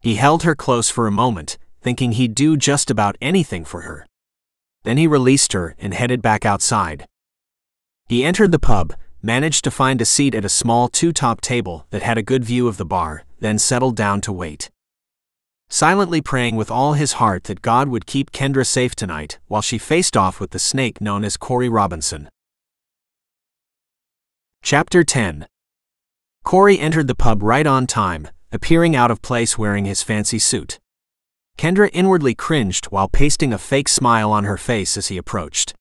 He held her close for a moment, thinking he'd do just about anything for her. Then he released her and headed back outside. He entered the pub, managed to find a seat at a small two top table that had a good view of the bar, then settled down to wait. Silently praying with all his heart that God would keep Kendra safe tonight while she faced off with the snake known as Corey Robinson. Chapter 10 Corey entered the pub right on time, appearing out of place wearing his fancy suit. Kendra inwardly cringed while pasting a fake smile on her face as he approached.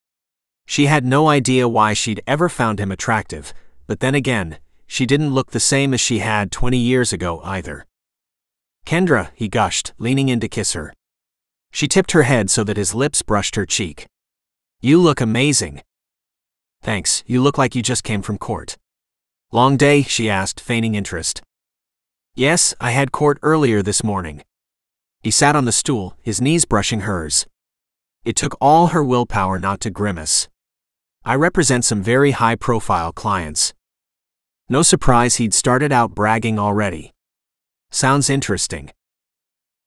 She had no idea why she'd ever found him attractive, but then again, she didn't look the same as she had 20 years ago either. Kendra, he gushed, leaning in to kiss her. She tipped her head so that his lips brushed her cheek. You look amazing. Thanks, you look like you just came from court. Long day? she asked, feigning interest. Yes, I had court earlier this morning. He sat on the stool, his knees brushing hers. It took all her willpower not to grimace. I represent some very high profile clients. No surprise he'd started out bragging already. Sounds interesting.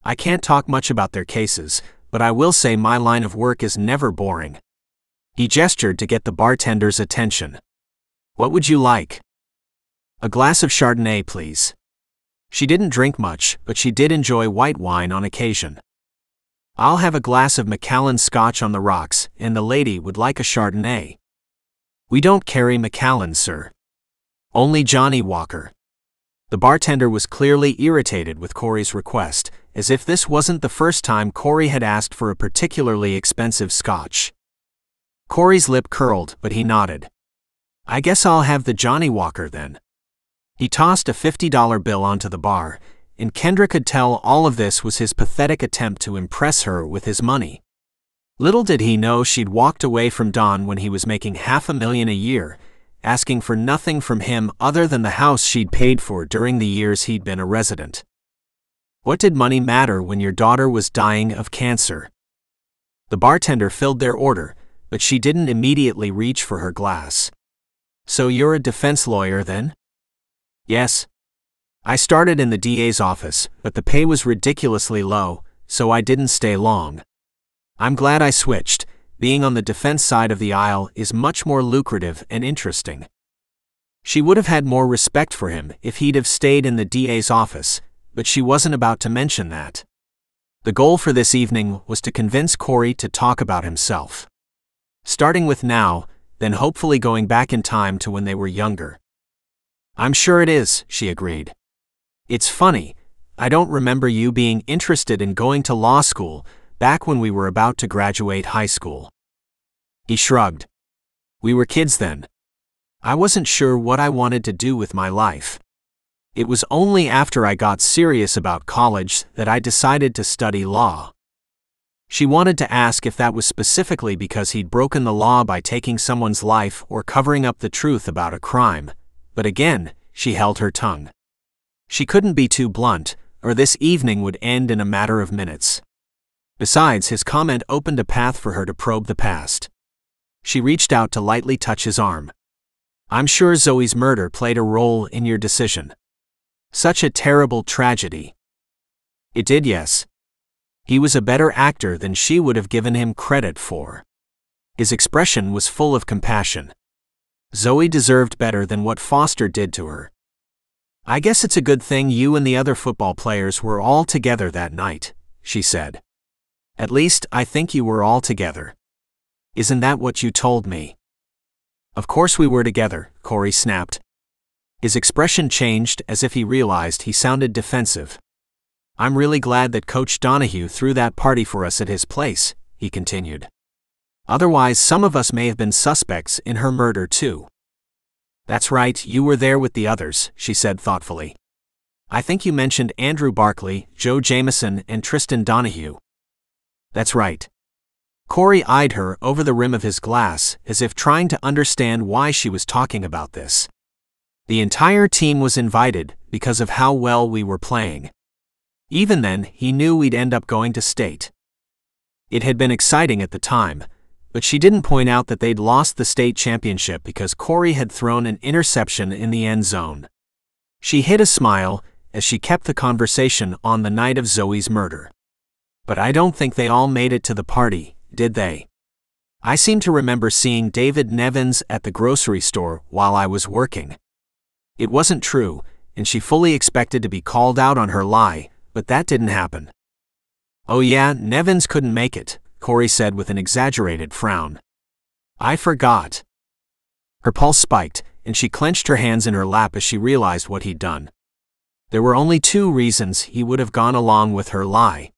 I can't talk much about their cases, but I will say my line of work is never boring. He gestured to get the bartender's attention. What would you like? A glass of Chardonnay, please. She didn't drink much, but she did enjoy white wine on occasion. I'll have a glass of Macallan scotch on the rocks, and the lady would like a Chardonnay. We don't carry Macallan, sir. Only Johnnie Walker. The bartender was clearly irritated with Corey's request, as if this wasn't the first time Corey had asked for a particularly expensive scotch. Corey's lip curled, but he nodded. I guess I'll have the Johnnie Walker then. He tossed a $50 bill onto the bar, and Kendra could tell all of this was his pathetic attempt to impress her with his money. Little did he know she'd walked away from Don when he was making half a million a year, asking for nothing from him other than the house she'd paid for during the years he'd been a resident. What did money matter when your daughter was dying of cancer? The bartender filled their order, but she didn't immediately reach for her glass. So you're a defense lawyer then? Yes. I started in the DA's office, but the pay was ridiculously low, so I didn't stay long. I'm glad I switched. Being on the defense side of the aisle is much more lucrative and interesting. She would have had more respect for him if he'd have stayed in the DA's office, but she wasn't about to mention that. The goal for this evening was to convince Corey to talk about himself. Starting with now, then hopefully going back in time to when they were younger. I'm sure it is, she agreed. It's funny, I don't remember you being interested in going to law school back when we were about to graduate high school. He shrugged. We were kids then. I wasn't sure what I wanted to do with my life. It was only after I got serious about college that I decided to study law. She wanted to ask if that was specifically because he'd broken the law by taking someone's life or covering up the truth about a crime, but again, she held her tongue. She couldn't be too blunt, or this evening would end in a matter of minutes. Besides, his comment opened a path for her to probe the past. She reached out to lightly touch his arm. I'm sure Zoey's murder played a role in your decision. Such a terrible tragedy. It did, yes. He was a better actor than she would have given him credit for. His expression was full of compassion. Zoey deserved better than what Foster did to her. I guess it's a good thing you and the other football players were all together that night, she said. At least, I think you were all together. Isn't that what you told me? Of course we were together, Corey snapped. His expression changed as if he realized he sounded defensive. I'm really glad that Coach Donahue threw that party for us at his place, he continued. Otherwise, some of us may have been suspects in her murder too. That's right, you were there with the others, she said thoughtfully. I think you mentioned Andrew Barkley, Joe Jameson, and Tristan Donahue. That's right. Corey eyed her over the rim of his glass as if trying to understand why she was talking about this. The entire team was invited because of how well we were playing. Even then, he knew we'd end up going to state. It had been exciting at the time, but she didn't point out that they'd lost the state championship because Corey had thrown an interception in the end zone. She hid a smile as she kept the conversation on the night of Zoey's murder. But I don't think they all made it to the party, did they? I seem to remember seeing David Nevins at the grocery store while I was working. It wasn't true, and she fully expected to be called out on her lie, but that didn't happen. Oh, yeah, Nevins couldn't make it, Corey said with an exaggerated frown. I forgot. Her pulse spiked, and she clenched her hands in her lap as she realized what he'd done. There were only two reasons he would have gone along with her lie.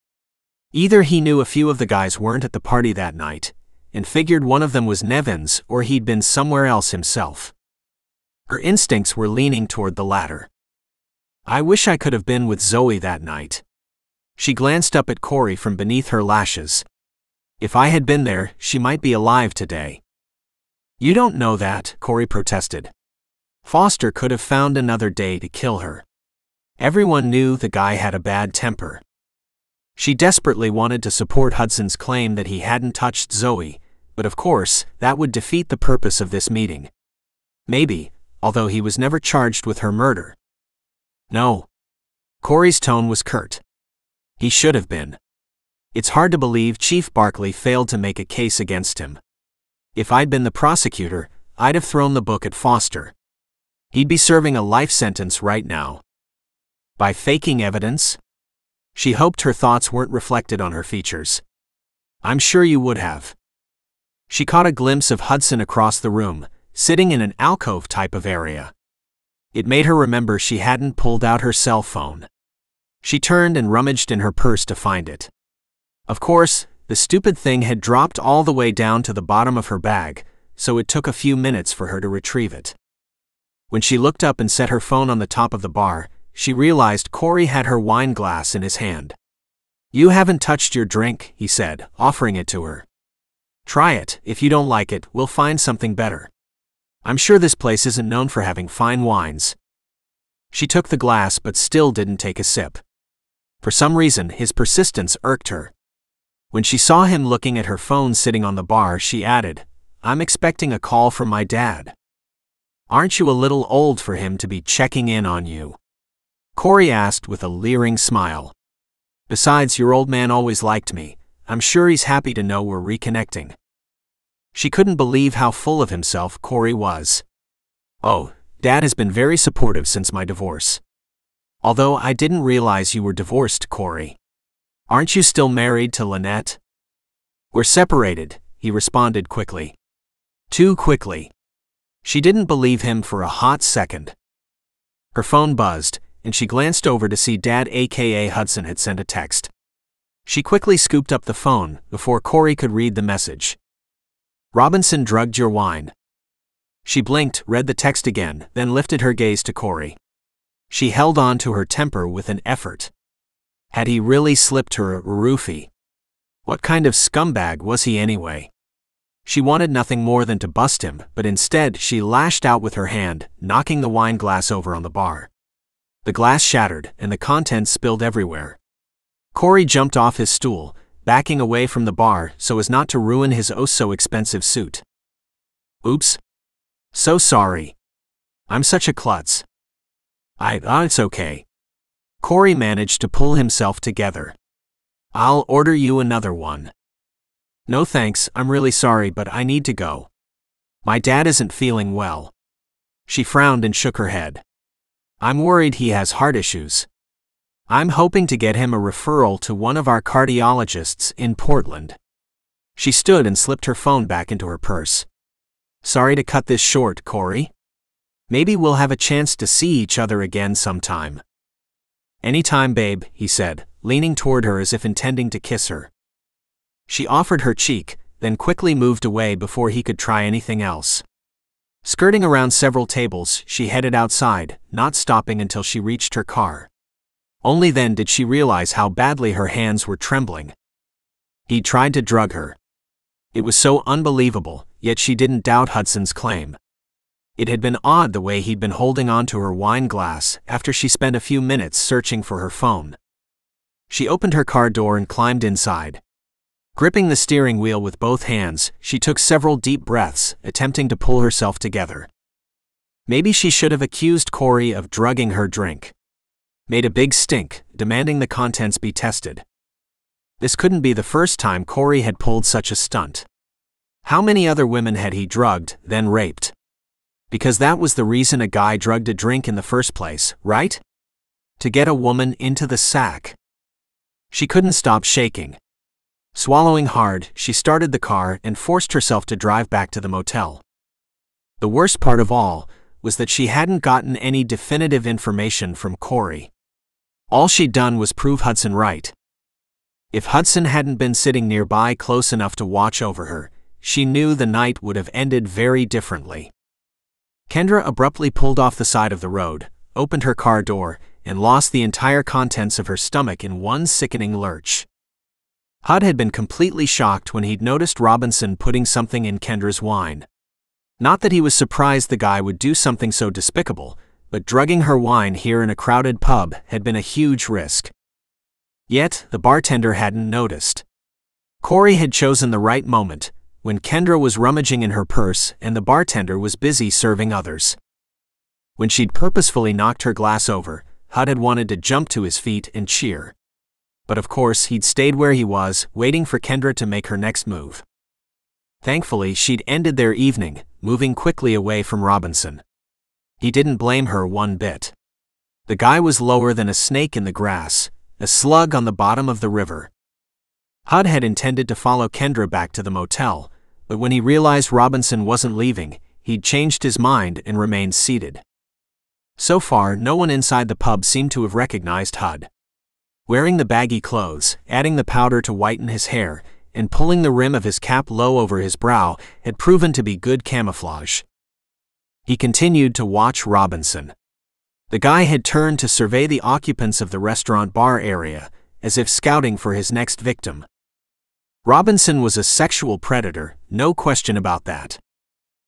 Either he knew a few of the guys weren't at the party that night, and figured one of them was Nevins, or he'd been somewhere else himself. Her instincts were leaning toward the latter. I wish I could have been with Zoey that night. She glanced up at Corey from beneath her lashes. If I had been there, she might be alive today. You don't know that, Corey protested. Foster could have found another day to kill her. Everyone knew the guy had a bad temper. She desperately wanted to support Hudson's claim that he hadn't touched Zoey, but of course, that would defeat the purpose of this meeting. Maybe, although he was never charged with her murder. No. Corey's tone was curt. He should have been. It's hard to believe Chief Barkley failed to make a case against him. If I'd been the prosecutor, I'd have thrown the book at Foster. He'd be serving a life sentence right now. By faking evidence? She hoped her thoughts weren't reflected on her features. I'm sure you would have. She caught a glimpse of Hudson across the room, sitting in an alcove type of area. It made her remember she hadn't pulled out her cell phone. She turned and rummaged in her purse to find it. Of course, the stupid thing had dropped all the way down to the bottom of her bag, so it took a few minutes for her to retrieve it. When she looked up and set her phone on the top of the bar, she realized Corey had her wine glass in his hand. You haven't touched your drink, he said, offering it to her. Try it, if you don't like it, we'll find something better. I'm sure this place isn't known for having fine wines. She took the glass but still didn't take a sip. For some reason, his persistence irked her. When she saw him looking at her phone sitting on the bar, she added, I'm expecting a call from my dad. Aren't you a little old for him to be checking in on you? Corey asked with a leering smile. Besides, your old man always liked me. I'm sure he's happy to know we're reconnecting. She couldn't believe how full of himself Corey was. Oh, Dad has been very supportive since my divorce. Although I didn't realize you were divorced, Corey. Aren't you still married to Lynette? We're separated, he responded quickly. Too quickly. She didn't believe him for a hot second. Her phone buzzed, and she glanced over to see Dad aka Hudson had sent a text. She quickly scooped up the phone before Corey could read the message. Robinson drugged your wine. She blinked, read the text again, then lifted her gaze to Corey. She held on to her temper with an effort. Had he really slipped her a roofie? What kind of scumbag was he anyway? She wanted nothing more than to bust him, but instead she lashed out with her hand, knocking the wine glass over on the bar. The glass shattered, and the contents spilled everywhere. Corey jumped off his stool, backing away from the bar so as not to ruin his oh so expensive suit. Oops. So sorry. I'm such a klutz. I, ah, it's okay. Corey managed to pull himself together. I'll order you another one. No thanks, I'm really sorry, but I need to go. My dad isn't feeling well. She frowned and shook her head. I'm worried he has heart issues. I'm hoping to get him a referral to one of our cardiologists in Portland. She stood and slipped her phone back into her purse. Sorry to cut this short, Corey. Maybe we'll have a chance to see each other again sometime. Anytime, babe, he said, leaning toward her as if intending to kiss her. She offered her cheek, then quickly moved away before he could try anything else. Skirting around several tables, she headed outside, not stopping until she reached her car. Only then did she realize how badly her hands were trembling. He tried to drug her. It was so unbelievable, yet she didn't doubt Hudson's claim. It had been odd the way he'd been holding on to her wine glass after she spent a few minutes searching for her phone. She opened her car door and climbed inside. Gripping the steering wheel with both hands, she took several deep breaths, attempting to pull herself together. Maybe she should have accused Corey of drugging her drink made a big stink, demanding the contents be tested. This couldn't be the first time Corey had pulled such a stunt. How many other women had he drugged, then raped? Because that was the reason a guy drugged a drink in the first place, right? To get a woman into the sack. She couldn't stop shaking. Swallowing hard, she started the car and forced herself to drive back to the motel. The worst part of all was that she hadn't gotten any definitive information from Corey. All she'd done was prove Hudson right. If Hudson hadn't been sitting nearby close enough to watch over her, she knew the night would have ended very differently. Kendra abruptly pulled off the side of the road, opened her car door, and lost the entire contents of her stomach in one sickening lurch. Hud had been completely shocked when he'd noticed Robinson putting something in Kendra's wine. Not that he was surprised the guy would do something so despicable, but drugging her wine here in a crowded pub had been a huge risk. Yet, the bartender hadn't noticed. Corey had chosen the right moment, when Kendra was rummaging in her purse and the bartender was busy serving others. When she'd purposefully knocked her glass over, Hud had wanted to jump to his feet and cheer. But of course, he'd stayed where he was, waiting for Kendra to make her next move. Thankfully, she'd ended their evening, moving quickly away from Robinson. He didn't blame her one bit. The guy was lower than a snake in the grass, a slug on the bottom of the river. Hud had intended to follow Kendra back to the motel, but when he realized Robinson wasn't leaving, he'd changed his mind and remained seated. So far, no one inside the pub seemed to have recognized Hud. Wearing the baggy clothes, adding the powder to whiten his hair, and pulling the rim of his cap low over his brow had proven to be good camouflage. He continued to watch Robinson. The guy had turned to survey the occupants of the restaurant bar area, as if scouting for his next victim. Robinson was a sexual predator, no question about that.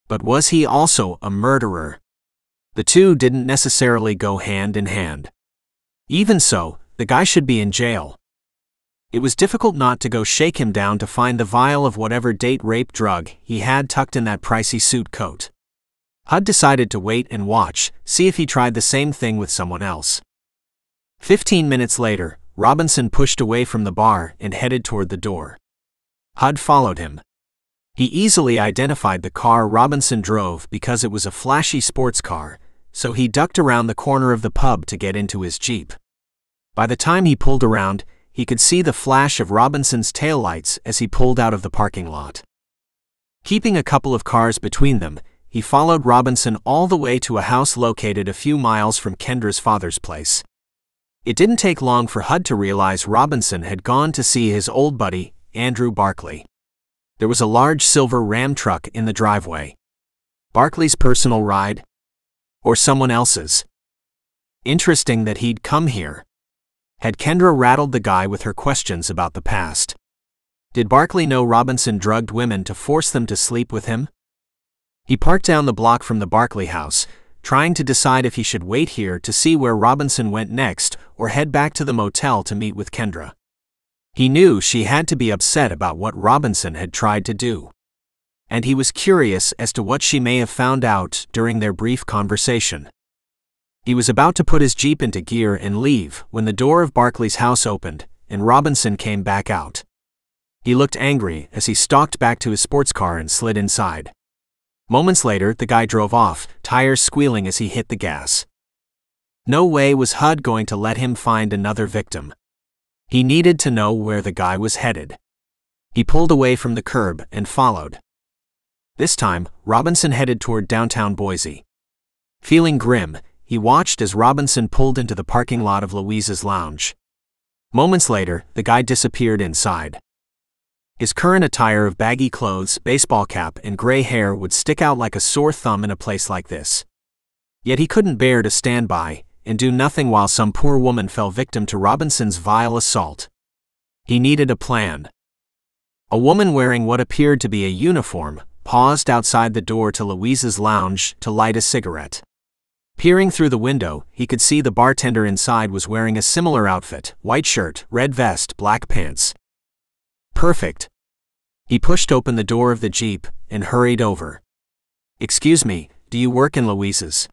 But was he also a murderer? The two didn't necessarily go hand in hand. Even so, the guy should be in jail. It was difficult not to go shake him down to find the vial of whatever date rape drug he had tucked in that pricey suit coat. Hud decided to wait and watch, see if he tried the same thing with someone else. Fifteen minutes later, Robinson pushed away from the bar and headed toward the door. Hud followed him. He easily identified the car Robinson drove because it was a flashy sports car, so he ducked around the corner of the pub to get into his Jeep. By the time he pulled around, he could see the flash of Robinson's taillights as he pulled out of the parking lot. Keeping a couple of cars between them, he followed Robinson all the way to a house located a few miles from Kendra's father's place. It didn't take long for Hud to realize Robinson had gone to see his old buddy, Andrew Barkley. There was a large silver Ram truck in the driveway. Barkley's personal ride? Or someone else's? Interesting that he'd come here. Had Kendra rattled the guy with her questions about the past? Did Barkley know Robinson drugged women to force them to sleep with him? He parked down the block from the Barkley house, trying to decide if he should wait here to see where Robinson went next or head back to the motel to meet with Kendra. He knew she had to be upset about what Robinson had tried to do. And he was curious as to what she may have found out during their brief conversation. He was about to put his Jeep into gear and leave when the door of Barkley's house opened and Robinson came back out. He looked angry as he stalked back to his sports car and slid inside. Moments later, the guy drove off, tires squealing as he hit the gas. No way was Hud going to let him find another victim. He needed to know where the guy was headed. He pulled away from the curb and followed. This time, Robinson headed toward downtown Boise. Feeling grim, he watched as Robinson pulled into the parking lot of Louise's lounge. Moments later, the guy disappeared inside. His current attire of baggy clothes, baseball cap, and gray hair would stick out like a sore thumb in a place like this. Yet he couldn't bear to stand by and do nothing while some poor woman fell victim to Robinson's vile assault. He needed a plan. A woman wearing what appeared to be a uniform paused outside the door to Louise's lounge to light a cigarette. Peering through the window, he could see the bartender inside was wearing a similar outfit white shirt, red vest, black pants. Perfect. He pushed open the door of the Jeep and hurried over. Excuse me, do you work in Louise's?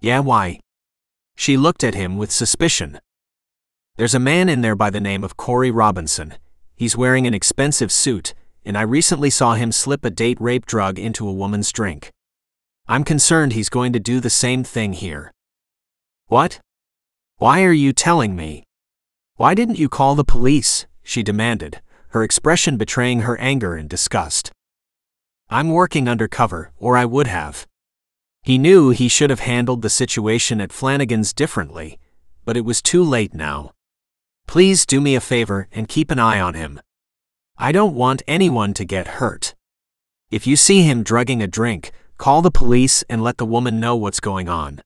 Yeah, why? She looked at him with suspicion. There's a man in there by the name of Corey Robinson. He's wearing an expensive suit, and I recently saw him slip a date rape drug into a woman's drink. I'm concerned he's going to do the same thing here. What? Why are you telling me? Why didn't you call the police? she demanded, her expression betraying her anger and disgust. I'm working undercover, or I would have. He knew he should have handled the situation at Flanagan's differently, but it was too late now. Please do me a favor and keep an eye on him. I don't want anyone to get hurt. If you see him drugging a drink, Call the police and let the woman know what's going on.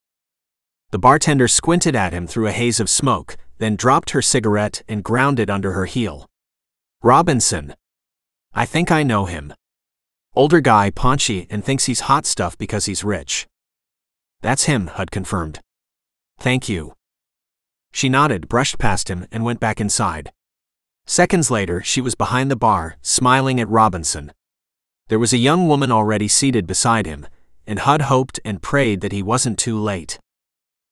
The bartender squinted at him through a haze of smoke, then dropped her cigarette and ground it under her heel. Robinson. I think I know him. Older guy, paunchy, and thinks he's hot stuff because he's rich. That's him, Hud confirmed. Thank you. She nodded, brushed past him, and went back inside. Seconds later, she was behind the bar, smiling at Robinson. There was a young woman already seated beside him, and Hud hoped and prayed that he wasn't too late.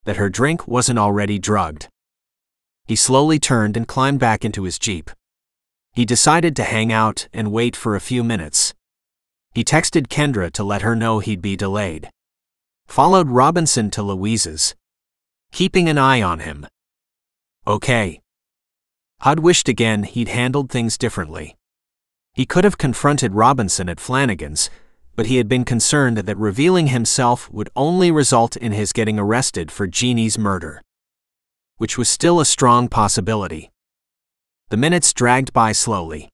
That her drink wasn't already drugged. He slowly turned and climbed back into his Jeep. He decided to hang out and wait for a few minutes. He texted Kendra to let her know he'd be delayed. Followed Robinson to Louise's. Keeping an eye on him. Okay. Hud wished again he'd handled things differently. He could have confronted Robinson at Flanagan's, but he had been concerned that revealing himself would only result in his getting arrested for Jeannie's murder. Which was still a strong possibility. The minutes dragged by slowly.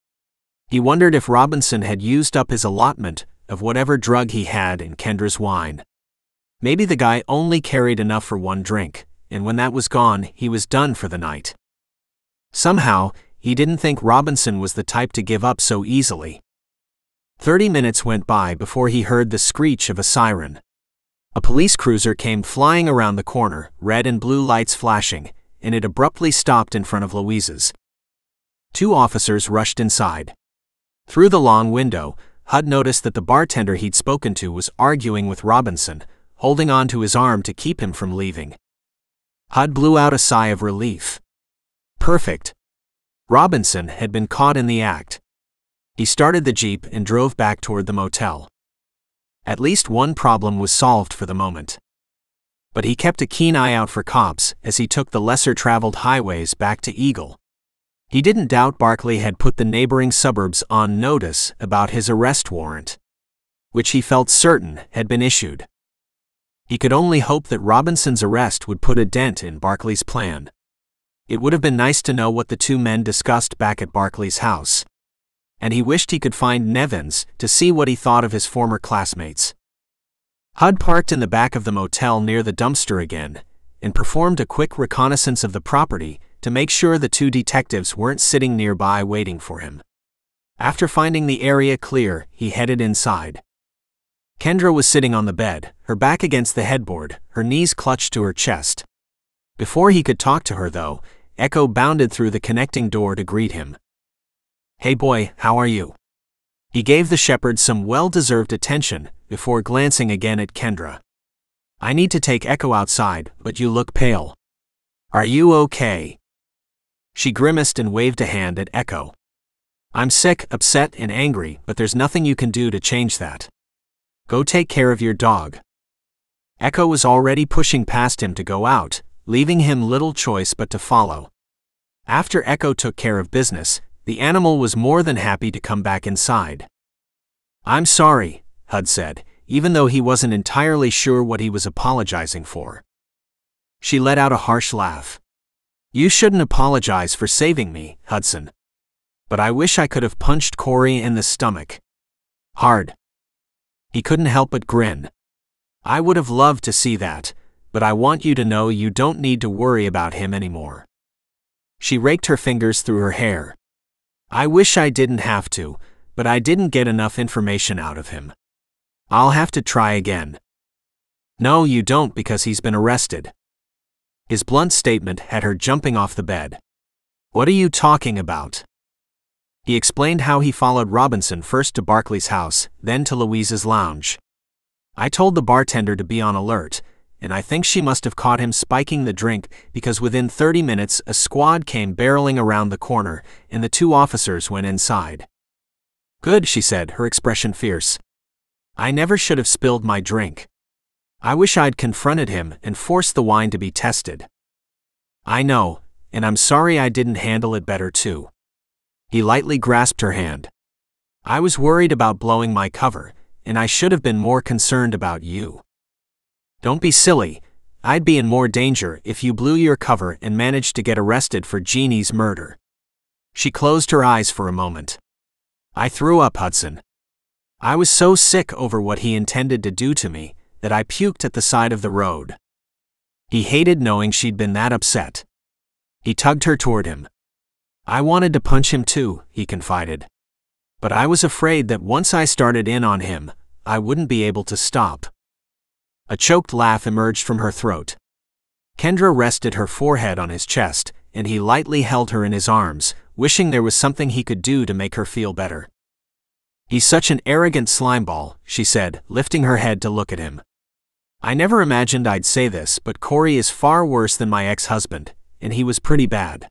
He wondered if Robinson had used up his allotment of whatever drug he had in Kendra's wine. Maybe the guy only carried enough for one drink, and when that was gone, he was done for the night. Somehow, he didn't think Robinson was the type to give up so easily. Thirty minutes went by before he heard the screech of a siren. A police cruiser came flying around the corner, red and blue lights flashing, and it abruptly stopped in front of Louise's. Two officers rushed inside. Through the long window, Hud noticed that the bartender he'd spoken to was arguing with Robinson, holding on to his arm to keep him from leaving. Hud blew out a sigh of relief. Perfect. Robinson had been caught in the act. He started the Jeep and drove back toward the motel. At least one problem was solved for the moment. But he kept a keen eye out for cops as he took the lesser traveled highways back to Eagle. He didn't doubt Barkley had put the neighboring suburbs on notice about his arrest warrant, which he felt certain had been issued. He could only hope that Robinson's arrest would put a dent in Barkley's plan. It would have been nice to know what the two men discussed back at Barkley's house. And he wished he could find Nevins to see what he thought of his former classmates. Hud parked in the back of the motel near the dumpster again and performed a quick reconnaissance of the property to make sure the two detectives weren't sitting nearby waiting for him. After finding the area clear, he headed inside. Kendra was sitting on the bed, her back against the headboard, her knees clutched to her chest. Before he could talk to her, though, Echo bounded through the connecting door to greet him. Hey boy, how are you? He gave the shepherd some well deserved attention before glancing again at Kendra. I need to take Echo outside, but you look pale. Are you okay? She grimaced and waved a hand at Echo. I'm sick, upset, and angry, but there's nothing you can do to change that. Go take care of your dog. Echo was already pushing past him to go out, leaving him little choice but to follow. After Echo took care of business, the animal was more than happy to come back inside. I'm sorry, Hud said, even though he wasn't entirely sure what he was apologizing for. She let out a harsh laugh. You shouldn't apologize for saving me, Hudson. But I wish I could have punched Corey in the stomach. Hard. He couldn't help but grin. I would have loved to see that, but I want you to know you don't need to worry about him anymore. She raked her fingers through her hair. I wish I didn't have to, but I didn't get enough information out of him. I'll have to try again. No, you don't because he's been arrested. His blunt statement had her jumping off the bed. What are you talking about? He explained how he followed Robinson first to Barkley's house, then to Louise's lounge. I told the bartender to be on alert, and I think she must have caught him spiking the drink because within 30 minutes a squad came barreling around the corner and the two officers went inside. Good, she said, her expression fierce. I never should have spilled my drink. I wish I'd confronted him and forced the wine to be tested. I know, and I'm sorry I didn't handle it better too. He lightly grasped her hand. I was worried about blowing my cover, and I should have been more concerned about you. Don't be silly. I'd be in more danger if you blew your cover and managed to get arrested for Jeannie's murder. She closed her eyes for a moment. I threw up, Hudson. I was so sick over what he intended to do to me that I puked at the side of the road. He hated knowing she'd been that upset. He tugged her toward him. I wanted to punch him too, he confided. But I was afraid that once I started in on him, I wouldn't be able to stop. A choked laugh emerged from her throat. Kendra rested her forehead on his chest, and he lightly held her in his arms, wishing there was something he could do to make her feel better. He's such an arrogant slimeball, she said, lifting her head to look at him. I never imagined I'd say this, but Corey is far worse than my ex husband, and he was pretty bad.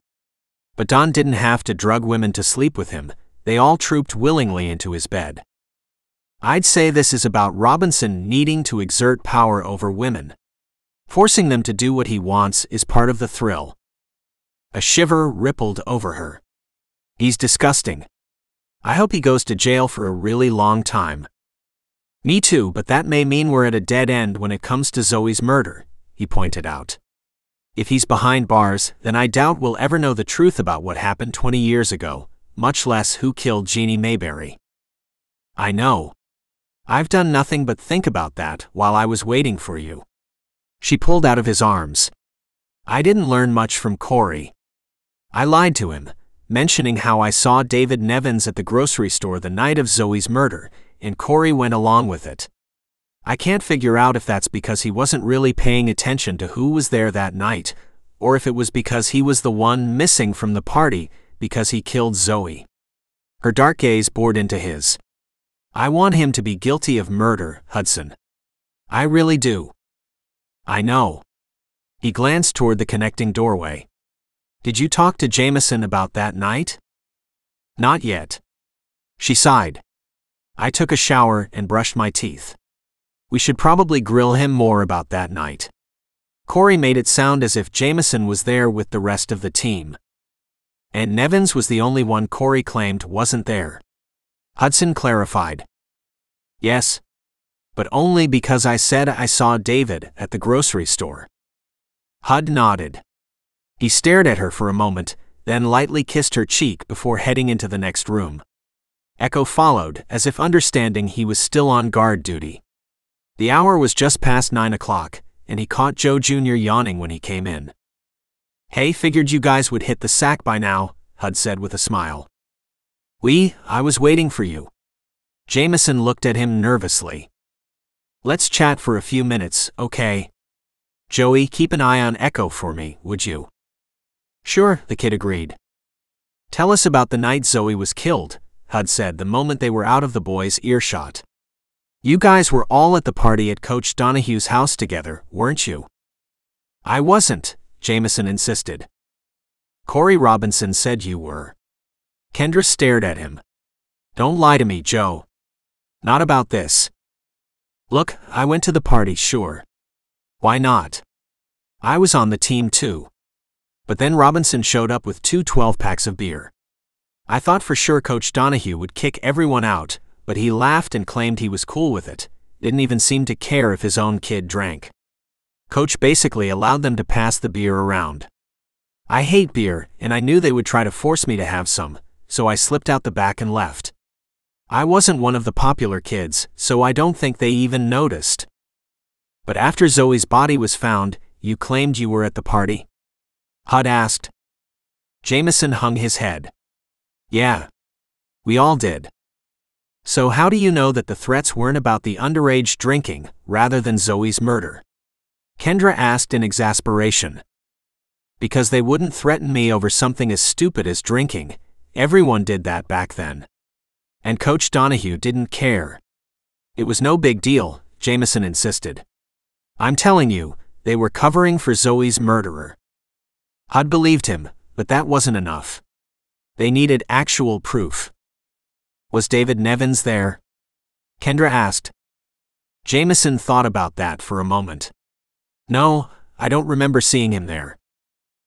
But Don didn't have to drug women to sleep with him, they all trooped willingly into his bed. I'd say this is about Robinson needing to exert power over women. Forcing them to do what he wants is part of the thrill. A shiver rippled over her. He's disgusting. I hope he goes to jail for a really long time. Me too, but that may mean we're at a dead end when it comes to Zoey's murder, he pointed out. If he's behind bars, then I doubt we'll ever know the truth about what happened 20 years ago, much less who killed Jeannie Mayberry. I know. I've done nothing but think about that while I was waiting for you. She pulled out of his arms. I didn't learn much from Corey. I lied to him, mentioning how I saw David Nevins at the grocery store the night of Zoey's murder, and Corey went along with it. I can't figure out if that's because he wasn't really paying attention to who was there that night, or if it was because he was the one missing from the party because he killed Zoey. Her dark gaze bored into his. I want him to be guilty of murder, Hudson. I really do. I know. He glanced toward the connecting doorway. Did you talk to Jameson about that night? Not yet. She sighed. I took a shower and brushed my teeth. We should probably grill him more about that night. Corey made it sound as if Jameson was there with the rest of the team. And Nevins was the only one Corey claimed wasn't there. Hudson clarified. Yes. But only because I said I saw David at the grocery store. Hud nodded. He stared at her for a moment, then lightly kissed her cheek before heading into the next room. Echo followed, as if understanding he was still on guard duty. The hour was just past nine o'clock, and he caught Joe Jr. yawning when he came in. Hey, figured you guys would hit the sack by now, Hud said with a smile. We, I was waiting for you. Jameson looked at him nervously. Let's chat for a few minutes, okay? Joey, keep an eye on Echo for me, would you? Sure, the kid agreed. Tell us about the night Zoey was killed, Hud said the moment they were out of the boy's earshot. You guys were all at the party at Coach Donahue's house together, weren't you? I wasn't, Jameson insisted. Corey Robinson said you were. Kendra stared at him. Don't lie to me, Joe. Not about this. Look, I went to the party, sure. Why not? I was on the team too. But then Robinson showed up with two 12 packs of beer. I thought for sure Coach Donahue would kick everyone out, but he laughed and claimed he was cool with it, didn't even seem to care if his own kid drank. Coach basically allowed them to pass the beer around. I hate beer, and I knew they would try to force me to have some, so I slipped out the back and left. I wasn't one of the popular kids, so I don't think they even noticed. But after Zoey's body was found, you claimed you were at the party? Hud asked. Jameson hung his head. Yeah. We all did. So how do you know that the threats weren't about the underage drinking, rather than Zoey's murder? Kendra asked in exasperation. Because they wouldn't threaten me over something as stupid as drinking. Everyone did that back then. And Coach Donahue didn't care. It was no big deal, Jameson insisted. I'm telling you, they were covering for Zoey's murderer. Hud believed him, but that wasn't enough. They needed actual proof. Was David Nevins there? Kendra asked. Jameson thought about that for a moment. No, I don't remember seeing him there.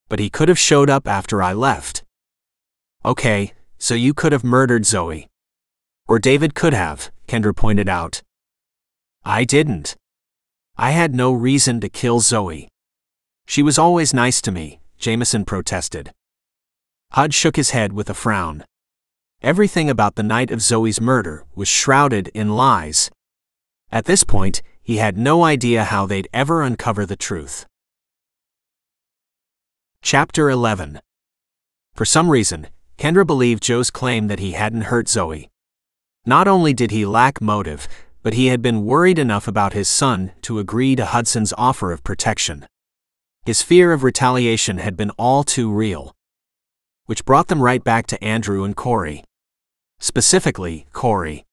But he could have showed up after I left. Okay, so you could have murdered Zoey. Or David could have, Kendra pointed out. I didn't. I had no reason to kill Zoey. She was always nice to me, Jameson protested. Hud shook his head with a frown. Everything about the night of Zoey's murder was shrouded in lies. At this point, he had no idea how they'd ever uncover the truth. Chapter 11 For some reason, Kendra believed Joe's claim that he hadn't hurt Zoey. Not only did he lack motive, but he had been worried enough about his son to agree to Hudson's offer of protection. His fear of retaliation had been all too real. Which brought them right back to Andrew and Corey. Specifically, Corey.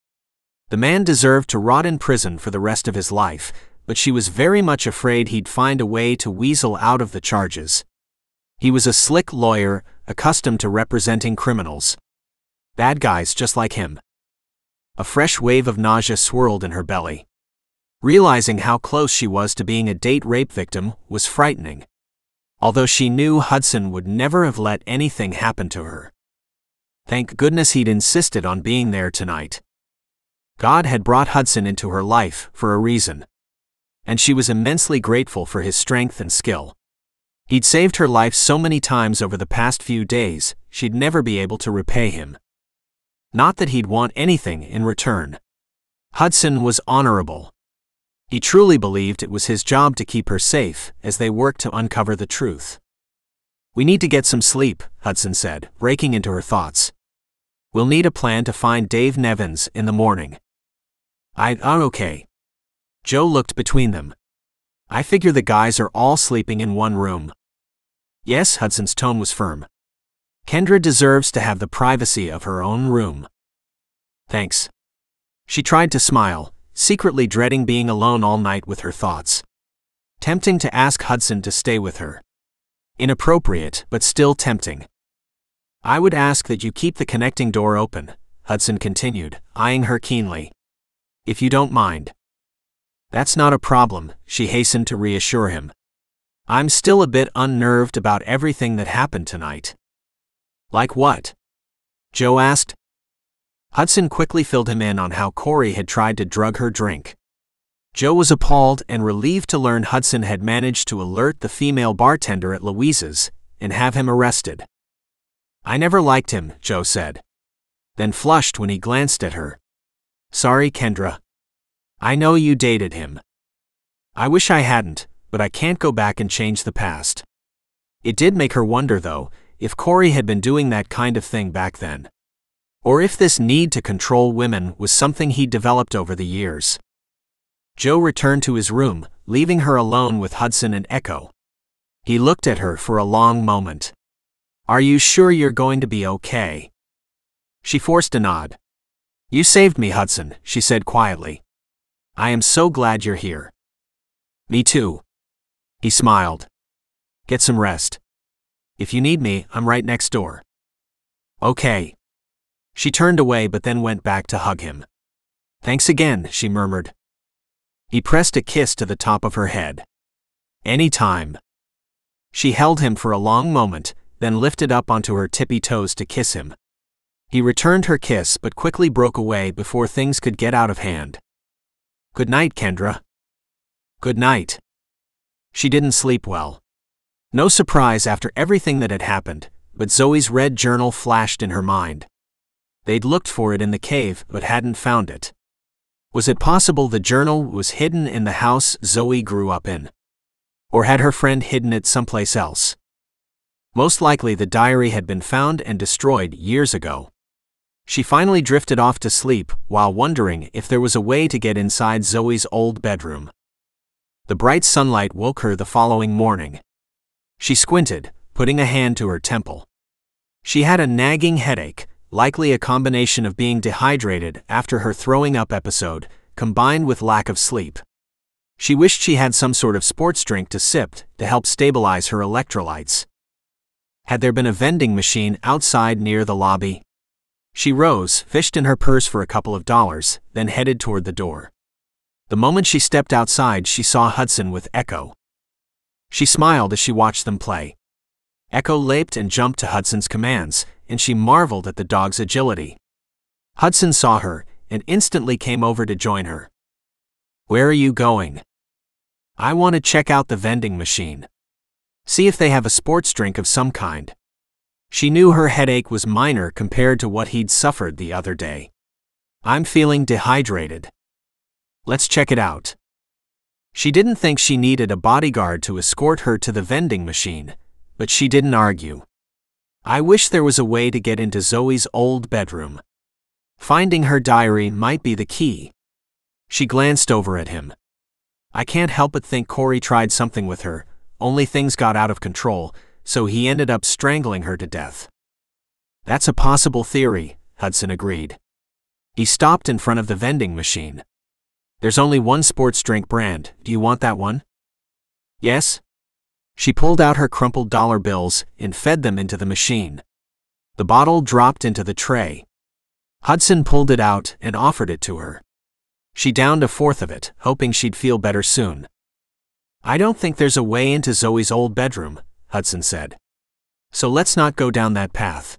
The man deserved to rot in prison for the rest of his life, but she was very much afraid he'd find a way to weasel out of the charges. He was a slick lawyer, accustomed to representing criminals. Bad guys just like him. A fresh wave of nausea swirled in her belly. Realizing how close she was to being a date rape victim was frightening. Although she knew Hudson would never have let anything happen to her. Thank goodness he'd insisted on being there tonight. God had brought Hudson into her life for a reason. And she was immensely grateful for his strength and skill. He'd saved her life so many times over the past few days, she'd never be able to repay him. Not that he'd want anything in return. Hudson was honorable. He truly believed it was his job to keep her safe as they worked to uncover the truth. We need to get some sleep, Hudson said, breaking into her thoughts. We'll need a plan to find Dave Nevins in the morning. I, I'm okay. Joe looked between them. I figure the guys are all sleeping in one room. Yes, Hudson's tone was firm. Kendra deserves to have the privacy of her own room. Thanks. She tried to smile, secretly dreading being alone all night with her thoughts. Tempting to ask Hudson to stay with her. Inappropriate, but still tempting. I would ask that you keep the connecting door open, Hudson continued, eyeing her keenly. If you don't mind. That's not a problem, she hastened to reassure him. I'm still a bit unnerved about everything that happened tonight. Like what? Joe asked. Hudson quickly filled him in on how Corey had tried to drug her drink. Joe was appalled and relieved to learn Hudson had managed to alert the female bartender at Louise's and have him arrested. I never liked him, Joe said. Then flushed when he glanced at her. Sorry, Kendra. I know you dated him. I wish I hadn't, but I can't go back and change the past. It did make her wonder, though, if Corey had been doing that kind of thing back then. Or if this need to control women was something he'd developed over the years. Joe returned to his room, leaving her alone with Hudson and Echo. He looked at her for a long moment. Are you sure you're going to be okay? She forced a nod. You saved me, Hudson, she said quietly. I am so glad you're here. Me too. He smiled. Get some rest. If you need me, I'm right next door. Okay. She turned away but then went back to hug him. Thanks again, she murmured. He pressed a kiss to the top of her head. Any time. She held him for a long moment, then lifted up onto her tippy toes to kiss him. He returned her kiss but quickly broke away before things could get out of hand. Good night, Kendra. Good night. She didn't sleep well. No surprise after everything that had happened, but Zoey's red journal flashed in her mind. They'd looked for it in the cave but hadn't found it. Was it possible the journal was hidden in the house Zoey grew up in? Or had her friend hidden it someplace else? Most likely the diary had been found and destroyed years ago. She finally drifted off to sleep while wondering if there was a way to get inside Zoey's old bedroom. The bright sunlight woke her the following morning. She squinted, putting a hand to her temple. She had a nagging headache, likely a combination of being dehydrated after her throwing up episode, combined with lack of sleep. She wished she had some sort of sports drink to sip to help stabilize her electrolytes. Had there been a vending machine outside near the lobby? She rose, fished in her purse for a couple of dollars, then headed toward the door. The moment she stepped outside, she saw Hudson with Echo. She smiled as she watched them play. Echo leaped and jumped to Hudson's commands, and she marveled at the dog's agility. Hudson saw her and instantly came over to join her. Where are you going? I want to check out the vending machine. See if they have a sports drink of some kind. She knew her headache was minor compared to what he'd suffered the other day. I'm feeling dehydrated. Let's check it out. She didn't think she needed a bodyguard to escort her to the vending machine, but she didn't argue. I wish there was a way to get into Zoey's old bedroom. Finding her diary might be the key. She glanced over at him. I can't help but think Corey tried something with her, only things got out of control, so he ended up strangling her to death. That's a possible theory, Hudson agreed. He stopped in front of the vending machine. There's only one sports drink brand, do you want that one? Yes? She pulled out her crumpled dollar bills and fed them into the machine. The bottle dropped into the tray. Hudson pulled it out and offered it to her. She downed a fourth of it, hoping she'd feel better soon. I don't think there's a way into Zoey's old bedroom, Hudson said. So let's not go down that path.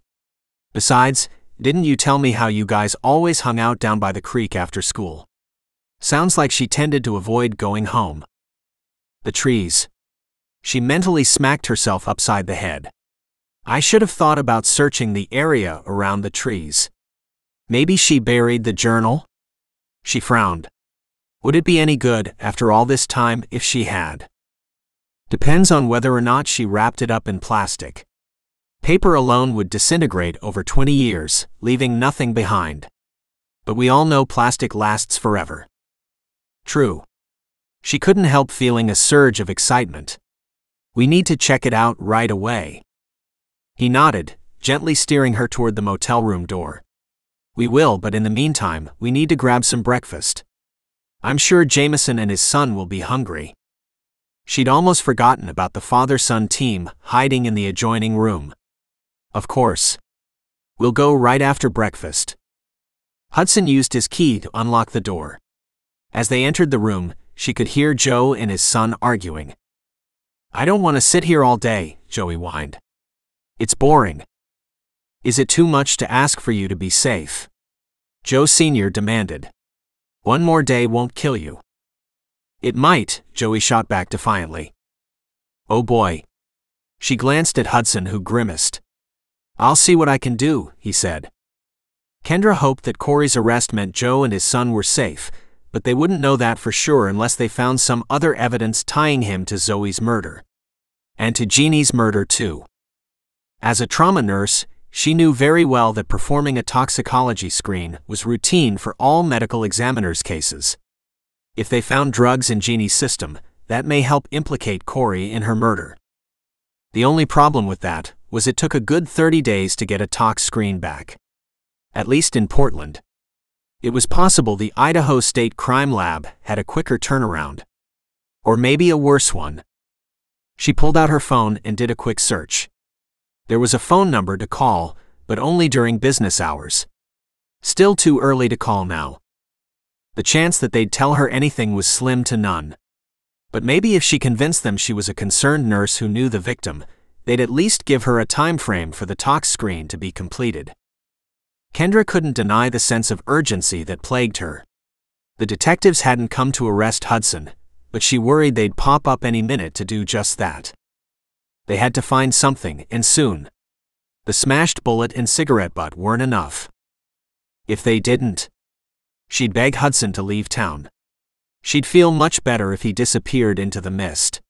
Besides, didn't you tell me how you guys always hung out down by the creek after school? Sounds like she tended to avoid going home. The trees. She mentally smacked herself upside the head. I should have thought about searching the area around the trees. Maybe she buried the journal? She frowned. Would it be any good, after all this time, if she had? Depends on whether or not she wrapped it up in plastic. Paper alone would disintegrate over 20 years, leaving nothing behind. But we all know plastic lasts forever. True. She couldn't help feeling a surge of excitement. We need to check it out right away. He nodded, gently steering her toward the motel room door. We will, but in the meantime, we need to grab some breakfast. I'm sure Jameson and his son will be hungry. She'd almost forgotten about the father son team hiding in the adjoining room. Of course. We'll go right after breakfast. Hudson used his key to unlock the door. As they entered the room, she could hear Joe and his son arguing. I don't want to sit here all day, Joey whined. It's boring. Is it too much to ask for you to be safe? Joe Sr. demanded. One more day won't kill you. It might, Joey shot back defiantly. Oh boy. She glanced at Hudson, who grimaced. I'll see what I can do, he said. Kendra hoped that Corey's arrest meant Joe and his son were safe, but they wouldn't know that for sure unless they found some other evidence tying him to Zoey's murder. And to Jeannie's murder, too. As a trauma nurse, she knew very well that performing a toxicology screen was routine for all medical examiners' cases. If they found drugs in Jeannie's system, that may help implicate Corey in her murder. The only problem with that was it took a good 30 days to get a tox screen back. At least in Portland. It was possible the Idaho State Crime Lab had a quicker turnaround. Or maybe a worse one. She pulled out her phone and did a quick search. There was a phone number to call, but only during business hours. Still too early to call now. The chance that they'd tell her anything was slim to none. But maybe if she convinced them she was a concerned nurse who knew the victim, they'd at least give her a time frame for the tox screen to be completed. Kendra couldn't deny the sense of urgency that plagued her. The detectives hadn't come to arrest Hudson, but she worried they'd pop up any minute to do just that. They had to find something, and soon. The smashed bullet and cigarette butt weren't enough. If they didn't, she'd beg Hudson to leave town. She'd feel much better if he disappeared into the mist.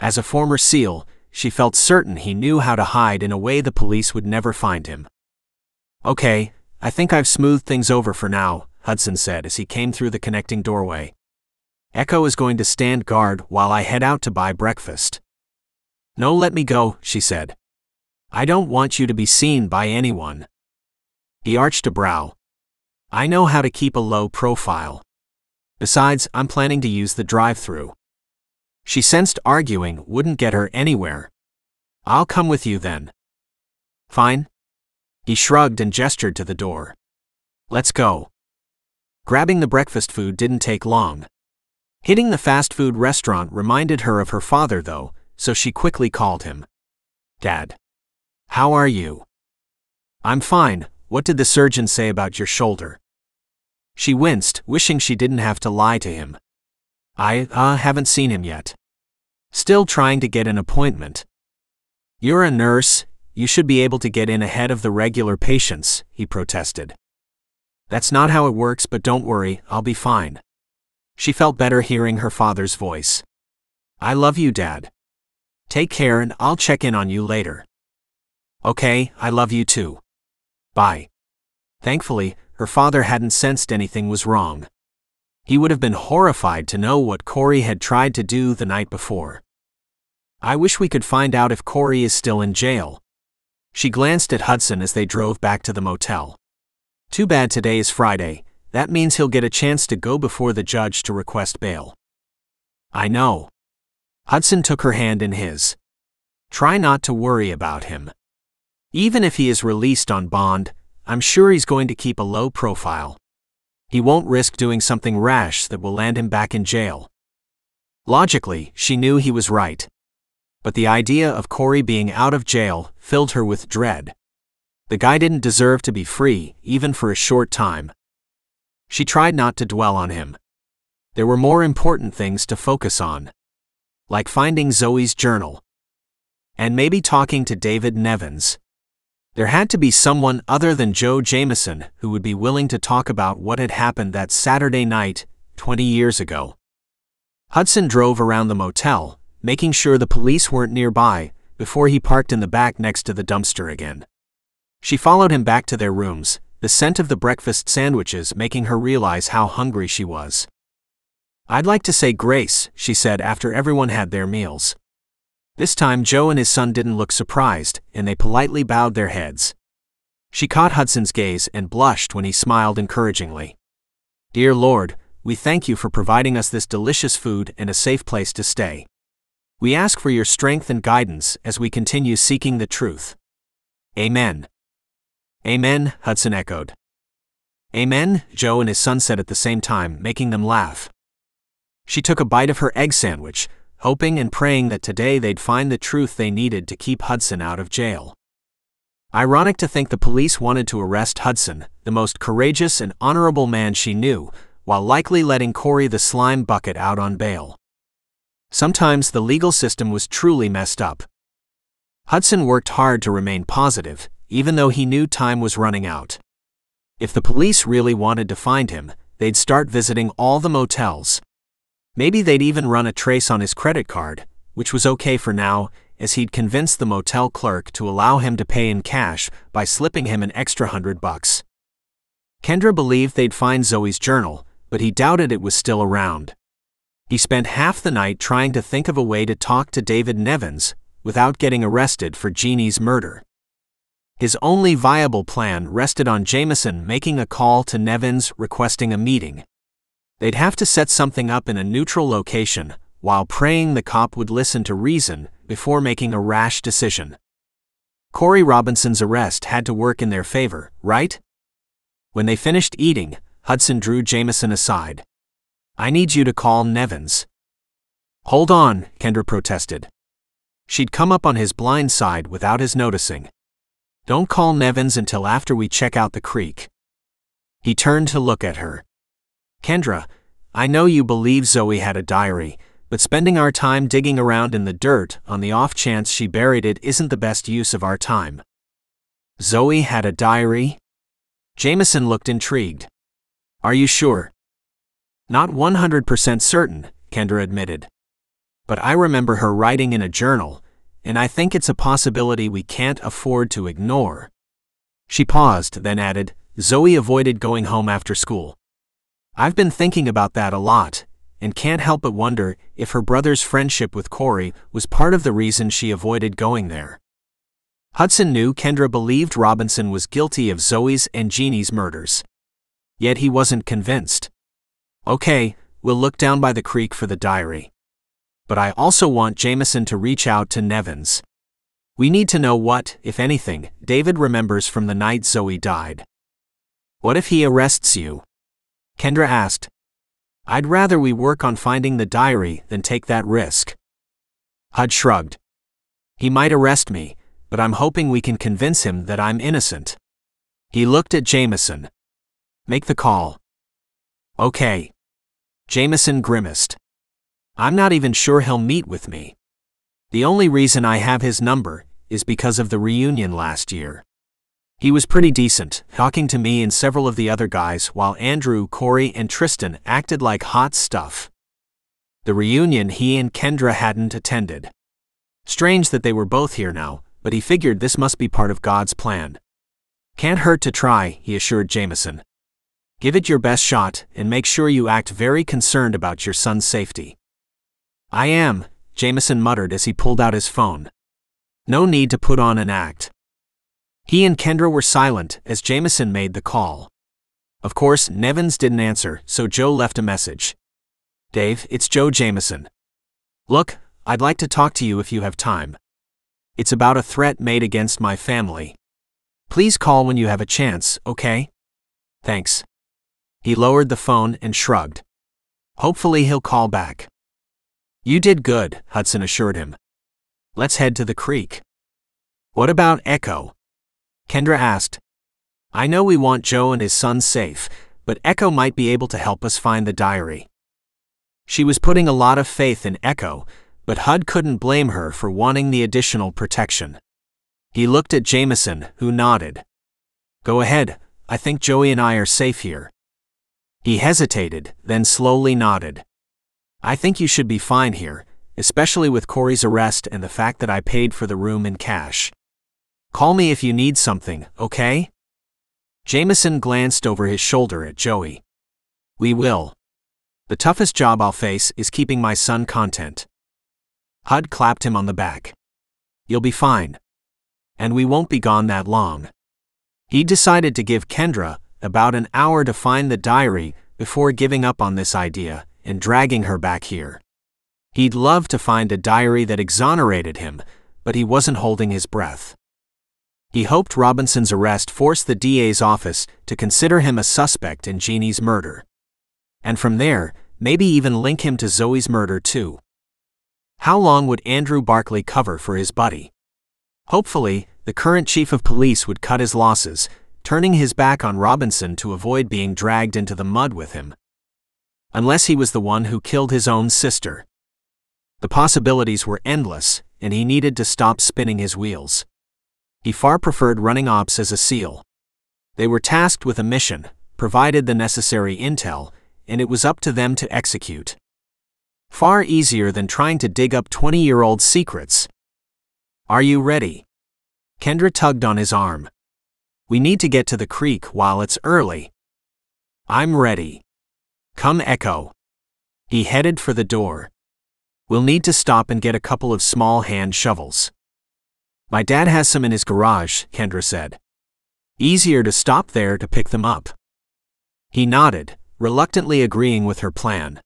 As a former SEAL, she felt certain he knew how to hide in a way the police would never find him. Okay, I think I've smoothed things over for now, Hudson said as he came through the connecting doorway. Echo is going to stand guard while I head out to buy breakfast. No, let me go, she said. I don't want you to be seen by anyone. He arched a brow. I know how to keep a low profile. Besides, I'm planning to use the drive through. She sensed arguing wouldn't get her anywhere. I'll come with you then. Fine, he shrugged and gestured to the door. Let's go. Grabbing the breakfast food didn't take long. Hitting the fast food restaurant reminded her of her father, though, so she quickly called him. Dad. How are you? I'm fine. What did the surgeon say about your shoulder? She winced, wishing she didn't have to lie to him. I, uh, haven't seen him yet. Still trying to get an appointment. You're a nurse, you should be able to get in ahead of the regular patients, he protested. That's not how it works, but don't worry, I'll be fine. She felt better hearing her father's voice. I love you, Dad. Take care and I'll check in on you later. Okay, I love you too. Bye. Thankfully, her father hadn't sensed anything was wrong. He would have been horrified to know what Corey had tried to do the night before. I wish we could find out if Corey is still in jail. She glanced at Hudson as they drove back to the motel. Too bad today is Friday, that means he'll get a chance to go before the judge to request bail. I know. Hudson took her hand in his. Try not to worry about him. Even if he is released on bond, I'm sure he's going to keep a low profile. He won't risk doing something rash that will land him back in jail. Logically, she knew he was right. But the idea of Corey being out of jail filled her with dread. The guy didn't deserve to be free, even for a short time. She tried not to dwell on him. There were more important things to focus on. Like finding Zoey's journal. And maybe talking to David Nevins. There had to be someone other than Joe Jameson who would be willing to talk about what had happened that Saturday night, 20 years ago. Hudson drove around the motel, making sure the police weren't nearby, before he parked in the back next to the dumpster again. She followed him back to their rooms, the scent of the breakfast sandwiches making her realize how hungry she was. I'd like to say grace, she said after everyone had their meals. This time Joe and his son didn't look surprised, and they politely bowed their heads. She caught Hudson's gaze and blushed when he smiled encouragingly. Dear Lord, we thank you for providing us this delicious food and a safe place to stay. We ask for your strength and guidance as we continue seeking the truth. Amen. Amen, Hudson echoed. Amen, Joe and his son said at the same time, making them laugh. She took a bite of her egg sandwich, hoping and praying that today they'd find the truth they needed to keep Hudson out of jail. Ironic to think the police wanted to arrest Hudson, the most courageous and honorable man she knew, while likely letting Corey the slime bucket out on bail. Sometimes the legal system was truly messed up. Hudson worked hard to remain positive, even though he knew time was running out. If the police really wanted to find him, they'd start visiting all the motels, Maybe they'd even run a trace on his credit card, which was okay for now, as he'd convinced the motel clerk to allow him to pay in cash by slipping him an extra hundred bucks. Kendra believed they'd find Zoey's journal, but he doubted it was still around. He spent half the night trying to think of a way to talk to David Nevins without getting arrested for Jeannie's murder. His only viable plan rested on Jameson making a call to Nevins requesting a meeting. They'd have to set something up in a neutral location, while praying the cop would listen to reason before making a rash decision. Corey Robinson's arrest had to work in their favor, right? When they finished eating, Hudson drew Jameson aside. I need you to call Nevins. Hold on, Kendra protested. She'd come up on his blind side without his noticing. Don't call Nevins until after we check out the creek. He turned to look at her. Kendra, I know you believe Zoey had a diary, but spending our time digging around in the dirt on the off chance she buried it isn't the best use of our time. Zoey had a diary? Jameson looked intrigued. Are you sure? Not 100% certain, Kendra admitted. But I remember her writing in a journal, and I think it's a possibility we can't afford to ignore. She paused, then added, Zoey avoided going home after school. I've been thinking about that a lot, and can't help but wonder if her brother's friendship with Corey was part of the reason she avoided going there. Hudson knew Kendra believed Robinson was guilty of Zoey's and Jeannie's murders. Yet he wasn't convinced. Okay, we'll look down by the creek for the diary. But I also want Jameson to reach out to Nevins. We need to know what, if anything, David remembers from the night Zoey died. What if he arrests you? Kendra asked. I'd rather we work on finding the diary than take that risk. Hud shrugged. He might arrest me, but I'm hoping we can convince him that I'm innocent. He looked at Jameson. Make the call. Okay. Jameson grimaced. I'm not even sure he'll meet with me. The only reason I have his number is because of the reunion last year. He was pretty decent, talking to me and several of the other guys while Andrew, Corey, and Tristan acted like hot stuff. The reunion he and Kendra hadn't attended. Strange that they were both here now, but he figured this must be part of God's plan. Can't hurt to try, he assured Jameson. Give it your best shot and make sure you act very concerned about your son's safety. I am, Jameson muttered as he pulled out his phone. No need to put on an act. He and Kendra were silent as Jameson made the call. Of course, Nevins didn't answer, so Joe left a message. Dave, it's Joe Jameson. Look, I'd like to talk to you if you have time. It's about a threat made against my family. Please call when you have a chance, okay? Thanks. He lowered the phone and shrugged. Hopefully he'll call back. You did good, Hudson assured him. Let's head to the creek. What about Echo? Kendra asked. I know we want Joe and his son safe, but Echo might be able to help us find the diary. She was putting a lot of faith in Echo, but Hud couldn't blame her for wanting the additional protection. He looked at Jameson, who nodded. Go ahead, I think Joey and I are safe here. He hesitated, then slowly nodded. I think you should be fine here, especially with Corey's arrest and the fact that I paid for the room in cash. Call me if you need something, okay? Jameson glanced over his shoulder at Joey. We will. The toughest job I'll face is keeping my son content. Hud clapped him on the back. You'll be fine. And we won't be gone that long. He decided to give Kendra about an hour to find the diary before giving up on this idea and dragging her back here. He'd love to find a diary that exonerated him, but he wasn't holding his breath. He hoped Robinson's arrest forced the DA's office to consider him a suspect in Jeannie's murder. And from there, maybe even link him to Zoey's murder too. How long would Andrew Barkley cover for his buddy? Hopefully, the current chief of police would cut his losses, turning his back on Robinson to avoid being dragged into the mud with him unless he was the one who killed his own sister. The possibilities were endless, and he needed to stop spinning his wheels. He far preferred running ops as a SEAL. They were tasked with a mission, provided the necessary intel, and it was up to them to execute. Far easier than trying to dig up 20 year old secrets. Are you ready? Kendra tugged on his arm. We need to get to the creek while it's early. I'm ready. Come Echo. He headed for the door. We'll need to stop and get a couple of small hand shovels. My dad has some in his garage, Kendra said. Easier to stop there to pick them up. He nodded, reluctantly agreeing with her plan.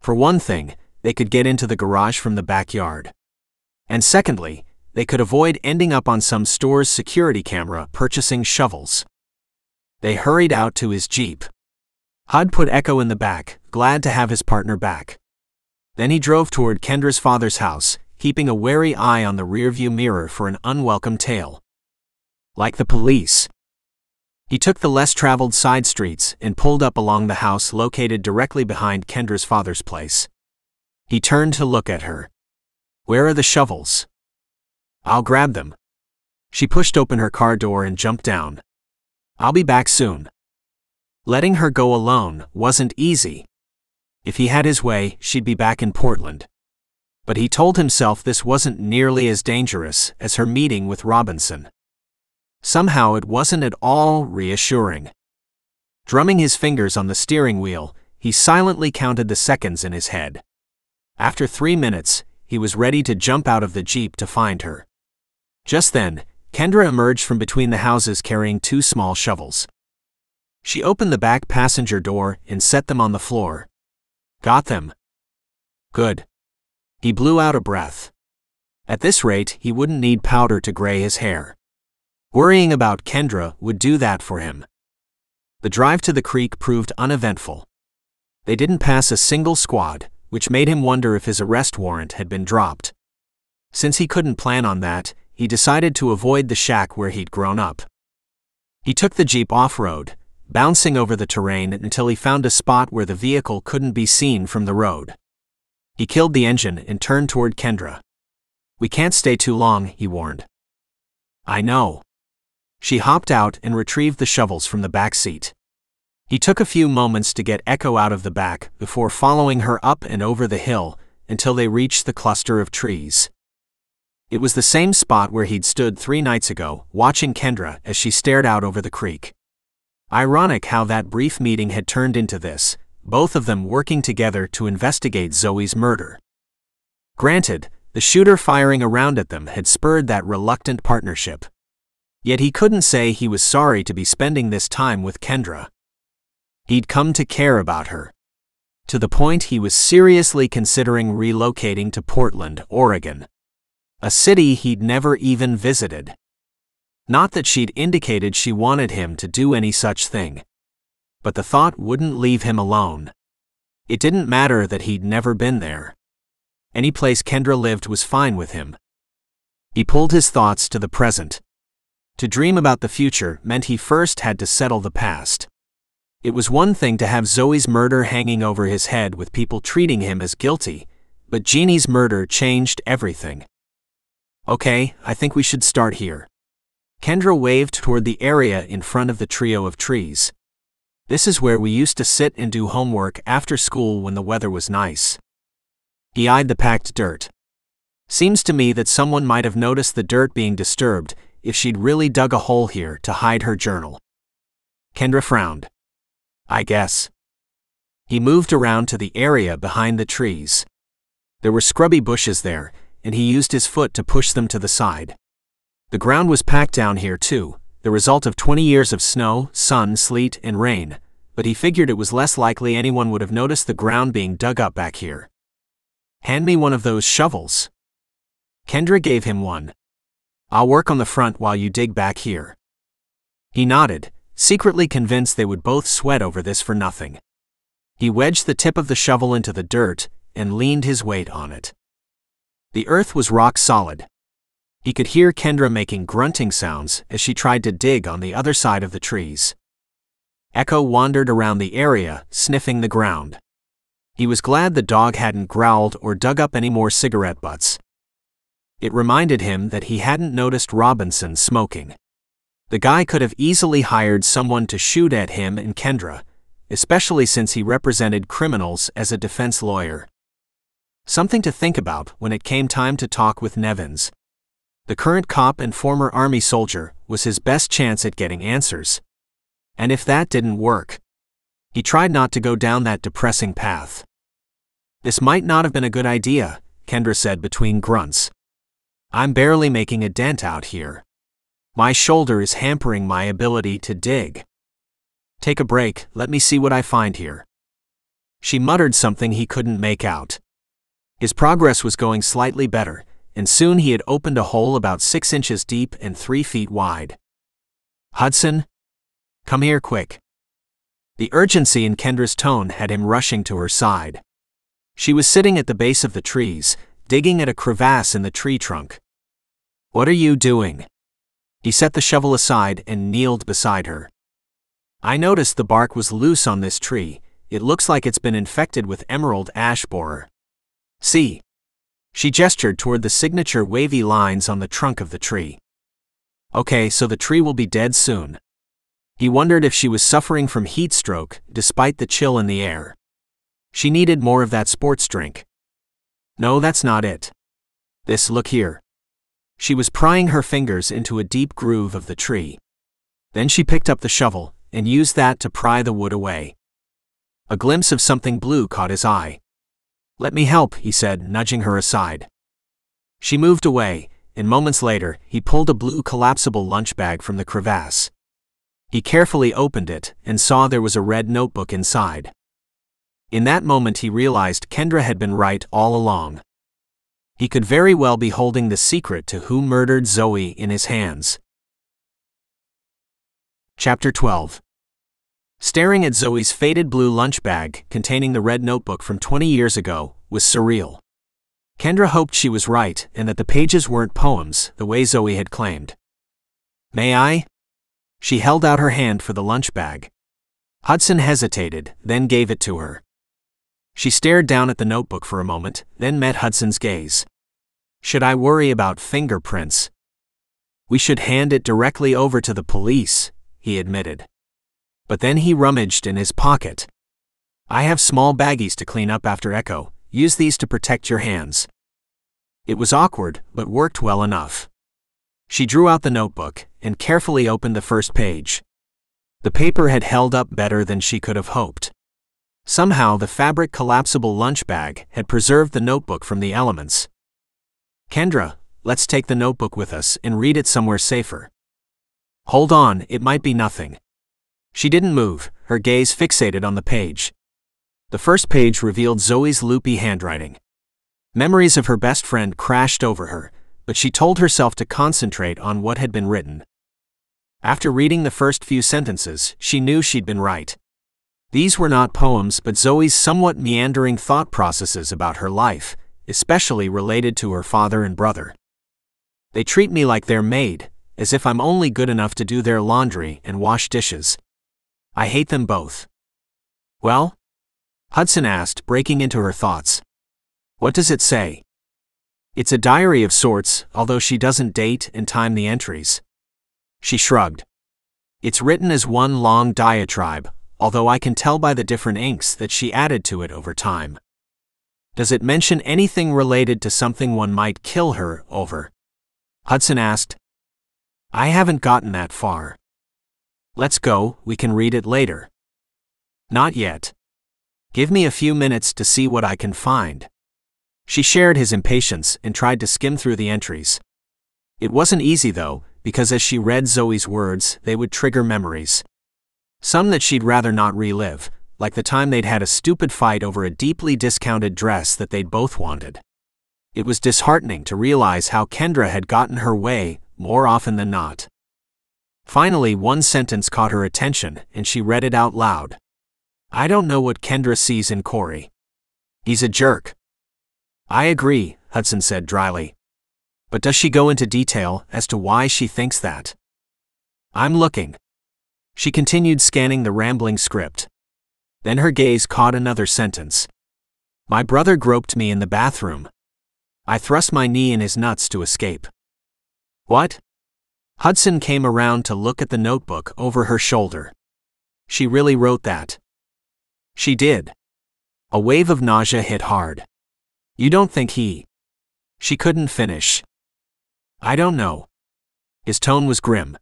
For one thing, they could get into the garage from the backyard. And secondly, they could avoid ending up on some store's security camera purchasing shovels. They hurried out to his Jeep. Hud put Echo in the back, glad to have his partner back. Then he drove toward Kendra's father's house, keeping a wary eye on the rearview mirror for an unwelcome tail. Like the police. He took the less traveled side streets and pulled up along the house located directly behind Kendra's father's place. He turned to look at her. Where are the shovels? I'll grab them. She pushed open her car door and jumped down. I'll be back soon. Letting her go alone wasn't easy. If he had his way, she'd be back in Portland. But he told himself this wasn't nearly as dangerous as her meeting with Robinson. Somehow it wasn't at all reassuring. Drumming his fingers on the steering wheel, he silently counted the seconds in his head. After three minutes, he was ready to jump out of the Jeep to find her. Just then, Kendra emerged from between the houses carrying two small shovels. She opened the back passenger door and set them on the floor. Got them. Good. He blew out a breath. At this rate, he wouldn't need powder to gray his hair. Worrying about Kendra would do that for him. The drive to the creek proved uneventful. They didn't pass a single squad, which made him wonder if his arrest warrant had been dropped. Since he couldn't plan on that, he decided to avoid the shack where he'd grown up. He took the Jeep off road, bouncing over the terrain until he found a spot where the vehicle couldn't be seen from the road. He killed the engine and turned toward Kendra. We can't stay too long, he warned. I know. She hopped out and retrieved the shovels from the back seat. He took a few moments to get Echo out of the back before following her up and over the hill until they reached the cluster of trees. It was the same spot where he'd stood three nights ago, watching Kendra as she stared out over the creek. Ironic how that brief meeting had turned into this, both of them working together to investigate Zoey's murder. Granted, the shooter firing a round at them had spurred that reluctant partnership. Yet he couldn't say he was sorry to be spending this time with Kendra. He'd come to care about her. To the point he was seriously considering relocating to Portland, Oregon. A city he'd never even visited. Not that she'd indicated she wanted him to do any such thing. But the thought wouldn't leave him alone. It didn't matter that he'd never been there. Any place Kendra lived was fine with him. He pulled his thoughts to the present. To dream about the future meant he first had to settle the past. It was one thing to have Zoey's murder hanging over his head with people treating him as guilty, but Jeannie's murder changed everything. Okay, I think we should start here. Kendra waved toward the area in front of the trio of trees. This is where we used to sit and do homework after school when the weather was nice. He eyed the packed dirt. Seems to me that someone might have noticed the dirt being disturbed if she'd really dug a hole here to hide her journal. Kendra frowned. I guess. He moved around to the area behind the trees. There were scrubby bushes there, and he used his foot to push them to the side. The ground was packed down here too, the result of 20 years of snow, sun, sleet, and rain, but he figured it was less likely anyone would have noticed the ground being dug up back here. Hand me one of those shovels. Kendra gave him one. I'll work on the front while you dig back here. He nodded, secretly convinced they would both sweat over this for nothing. He wedged the tip of the shovel into the dirt and leaned his weight on it. The earth was rock solid. He could hear Kendra making grunting sounds as she tried to dig on the other side of the trees. Echo wandered around the area, sniffing the ground. He was glad the dog hadn't growled or dug up any more cigarette butts. It reminded him that he hadn't noticed Robinson smoking. The guy could have easily hired someone to shoot at him and Kendra, especially since he represented criminals as a defense lawyer. Something to think about when it came time to talk with Nevins. The current cop and former Army soldier was his best chance at getting answers. And if that didn't work, he tried not to go down that depressing path. This might not have been a good idea, Kendra said between grunts. I'm barely making a dent out here. My shoulder is hampering my ability to dig. Take a break, let me see what I find here. She muttered something he couldn't make out. His progress was going slightly better, and soon he had opened a hole about six inches deep and three feet wide. Hudson? Come here quick. The urgency in Kendra's tone had him rushing to her side. She was sitting at the base of the trees, digging at a crevasse in the tree trunk. What are you doing? He set the shovel aside and kneeled beside her. I noticed the bark was loose on this tree. It looks like it's been infected with emerald ash borer. See? She gestured toward the signature wavy lines on the trunk of the tree. Okay, so the tree will be dead soon. He wondered if she was suffering from heat stroke, despite the chill in the air. She needed more of that sports drink. No, that's not it. This, look here. She was prying her fingers into a deep groove of the tree. Then she picked up the shovel and used that to pry the wood away. A glimpse of something blue caught his eye. Let me help, he said, nudging her aside. She moved away, and moments later, he pulled a blue collapsible lunch bag from the crevasse. He carefully opened it and saw there was a red notebook inside. In that moment, he realized Kendra had been right all along. He could very well be holding the secret to who murdered Zoey in his hands. Chapter 12 Staring at Zoey's faded blue lunch bag containing the red notebook from 20 years ago was surreal. Kendra hoped she was right and that the pages weren't poems the way Zoey had claimed. May I? She held out her hand for the lunch bag. Hudson hesitated, then gave it to her. She stared down at the notebook for a moment, then met Hudson's gaze. Should I worry about fingerprints? We should hand it directly over to the police, he admitted. But then he rummaged in his pocket. I have small baggies to clean up after Echo. Use these to protect your hands. It was awkward, but worked well enough. She drew out the notebook and carefully opened the first page. The paper had held up better than she could have hoped. Somehow, the fabric collapsible lunch bag had preserved the notebook from the elements. Kendra, let's take the notebook with us and read it somewhere safer. Hold on, it might be nothing. She didn't move, her gaze fixated on the page. The first page revealed Zoey's loopy handwriting. Memories of her best friend crashed over her, but she told herself to concentrate on what had been written. After reading the first few sentences, she knew she'd been right. These were not poems, but Zoey's somewhat meandering thought processes about her life, especially related to her father and brother. They treat me like their maid, as if I'm only good enough to do their laundry and wash dishes. I hate them both. Well? Hudson asked, breaking into her thoughts. What does it say? It's a diary of sorts, although she doesn't date and time the entries. She shrugged. It's written as one long diatribe, although I can tell by the different inks that she added to it over time. Does it mention anything related to something one might kill her over? Hudson asked. I haven't gotten that far. Let's go, we can read it later. Not yet. Give me a few minutes to see what I can find. She shared his impatience and tried to skim through the entries. It wasn't easy though, because as she read Zoey's words, they would trigger memories. Some that she'd rather not relive, like the time they'd had a stupid fight over a deeply discounted dress that they'd both wanted. It was disheartening to realize how Kendra had gotten her way more often than not. Finally, one sentence caught her attention, and she read it out loud. I don't know what Kendra sees in Corey. He's a jerk. I agree, Hudson said dryly. But does she go into detail as to why she thinks that? I'm looking. She continued scanning the rambling script. Then her gaze caught another sentence. My brother groped me in the bathroom. I thrust my knee in his nuts to escape. What? Hudson came around to look at the notebook over her shoulder. She really wrote that. She did. A wave of nausea hit hard. You don't think he. She couldn't finish. I don't know. His tone was grim.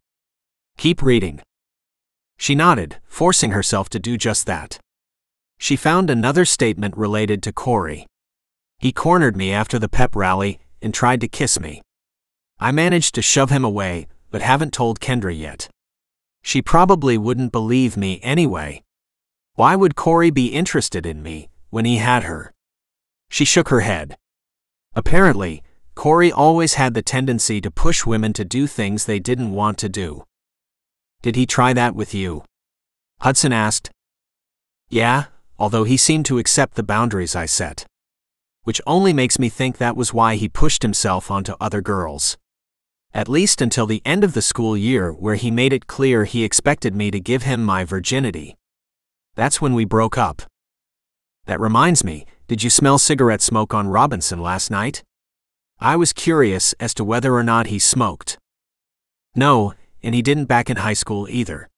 Keep reading. She nodded, forcing herself to do just that. She found another statement related to Corey. He cornered me after the pep rally and tried to kiss me. I managed to shove him away, but haven't told Kendra yet. She probably wouldn't believe me anyway. Why would Corey be interested in me when he had her? She shook her head. Apparently, Corey always had the tendency to push women to do things they didn't want to do. Did he try that with you? Hudson asked. Yeah, although he seemed to accept the boundaries I set. Which only makes me think that was why he pushed himself onto other girls. At least until the end of the school year, where he made it clear he expected me to give him my virginity. That's when we broke up. That reminds me, did you smell cigarette smoke on Robinson last night? I was curious as to whether or not he smoked. No, and he didn't back in high school either.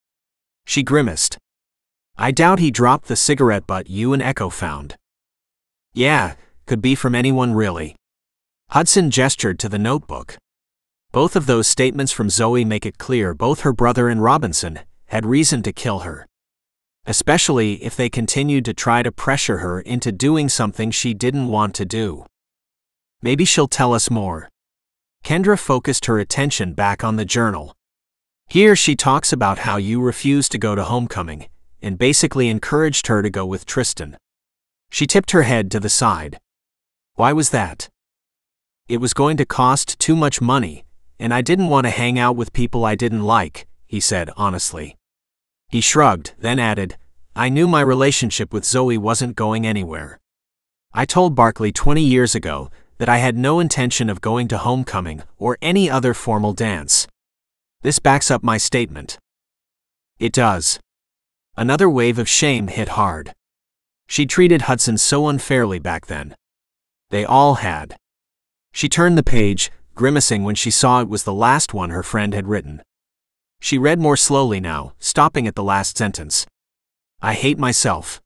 She grimaced. I doubt he dropped the cigarette butt you and Echo found. Yeah, could be from anyone really. Hudson gestured to the notebook. Both of those statements from Zoey make it clear both her brother and Robinson had reason to kill her. Especially if they continued to try to pressure her into doing something she didn't want to do. Maybe she'll tell us more. Kendra focused her attention back on the journal. Here she talks about how you refused to go to homecoming, and basically encouraged her to go with Tristan. She tipped her head to the side. Why was that? It was going to cost too much money, and I didn't want to hang out with people I didn't like, he said honestly. He shrugged, then added, I knew my relationship with Zoey wasn't going anywhere. I told Barkley 20 years ago that I had no intention of going to homecoming or any other formal dance. This backs up my statement. It does. Another wave of shame hit hard. She treated Hudson so unfairly back then. They all had. She turned the page, grimacing when she saw it was the last one her friend had written. She read more slowly now, stopping at the last sentence. I hate myself.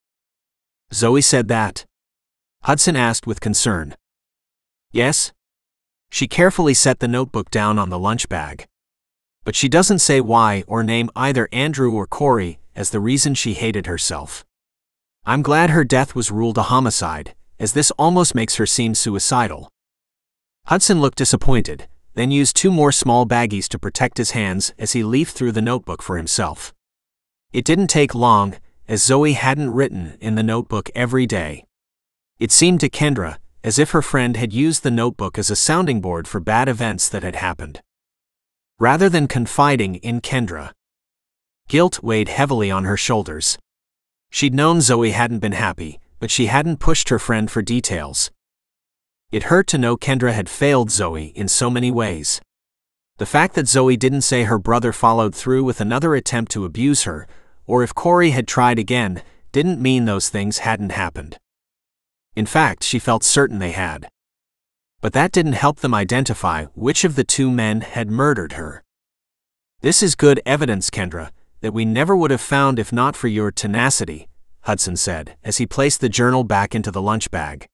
Zoey said that. Hudson asked with concern. Yes? She carefully set the notebook down on the lunch bag. But she doesn't say why or name either Andrew or Corey as the reason she hated herself. I'm glad her death was ruled a homicide, as this almost makes her seem suicidal. Hudson looked disappointed, then used two more small baggies to protect his hands as he leafed through the notebook for himself. It didn't take long, as Zoey hadn't written in the notebook every day. It seemed to Kendra as if her friend had used the notebook as a sounding board for bad events that had happened. Rather than confiding in Kendra, guilt weighed heavily on her shoulders. She'd known Zoey hadn't been happy, but she hadn't pushed her friend for details. It hurt to know Kendra had failed Zoey in so many ways. The fact that Zoey didn't say her brother followed through with another attempt to abuse her, or if Corey had tried again, didn't mean those things hadn't happened. In fact, she felt certain they had. But that didn't help them identify which of the two men had murdered her. This is good evidence, Kendra, that we never would have found if not for your tenacity, Hudson said, as he placed the journal back into the lunch bag.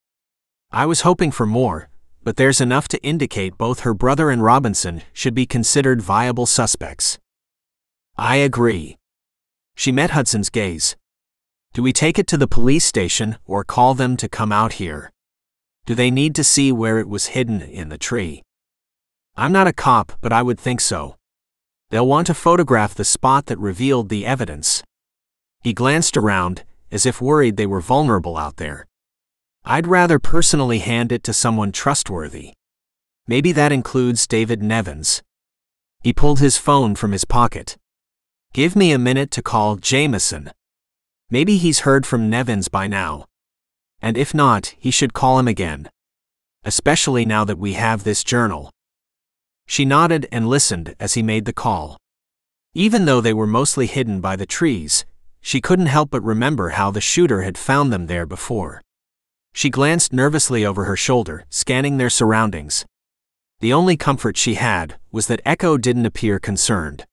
I was hoping for more, but there's enough to indicate both her brother and Robinson should be considered viable suspects. I agree. She met Hudson's gaze. Do we take it to the police station or call them to come out here? Do they need to see where it was hidden in the tree? I'm not a cop, but I would think so. They'll want to photograph the spot that revealed the evidence. He glanced around, as if worried they were vulnerable out there. I'd rather personally hand it to someone trustworthy. Maybe that includes David Nevins. He pulled his phone from his pocket. Give me a minute to call Jameson. Maybe he's heard from Nevins by now. And if not, he should call him again. Especially now that we have this journal. She nodded and listened as he made the call. Even though they were mostly hidden by the trees, she couldn't help but remember how the shooter had found them there before. She glanced nervously over her shoulder, scanning their surroundings. The only comfort she had was that Echo didn't appear concerned.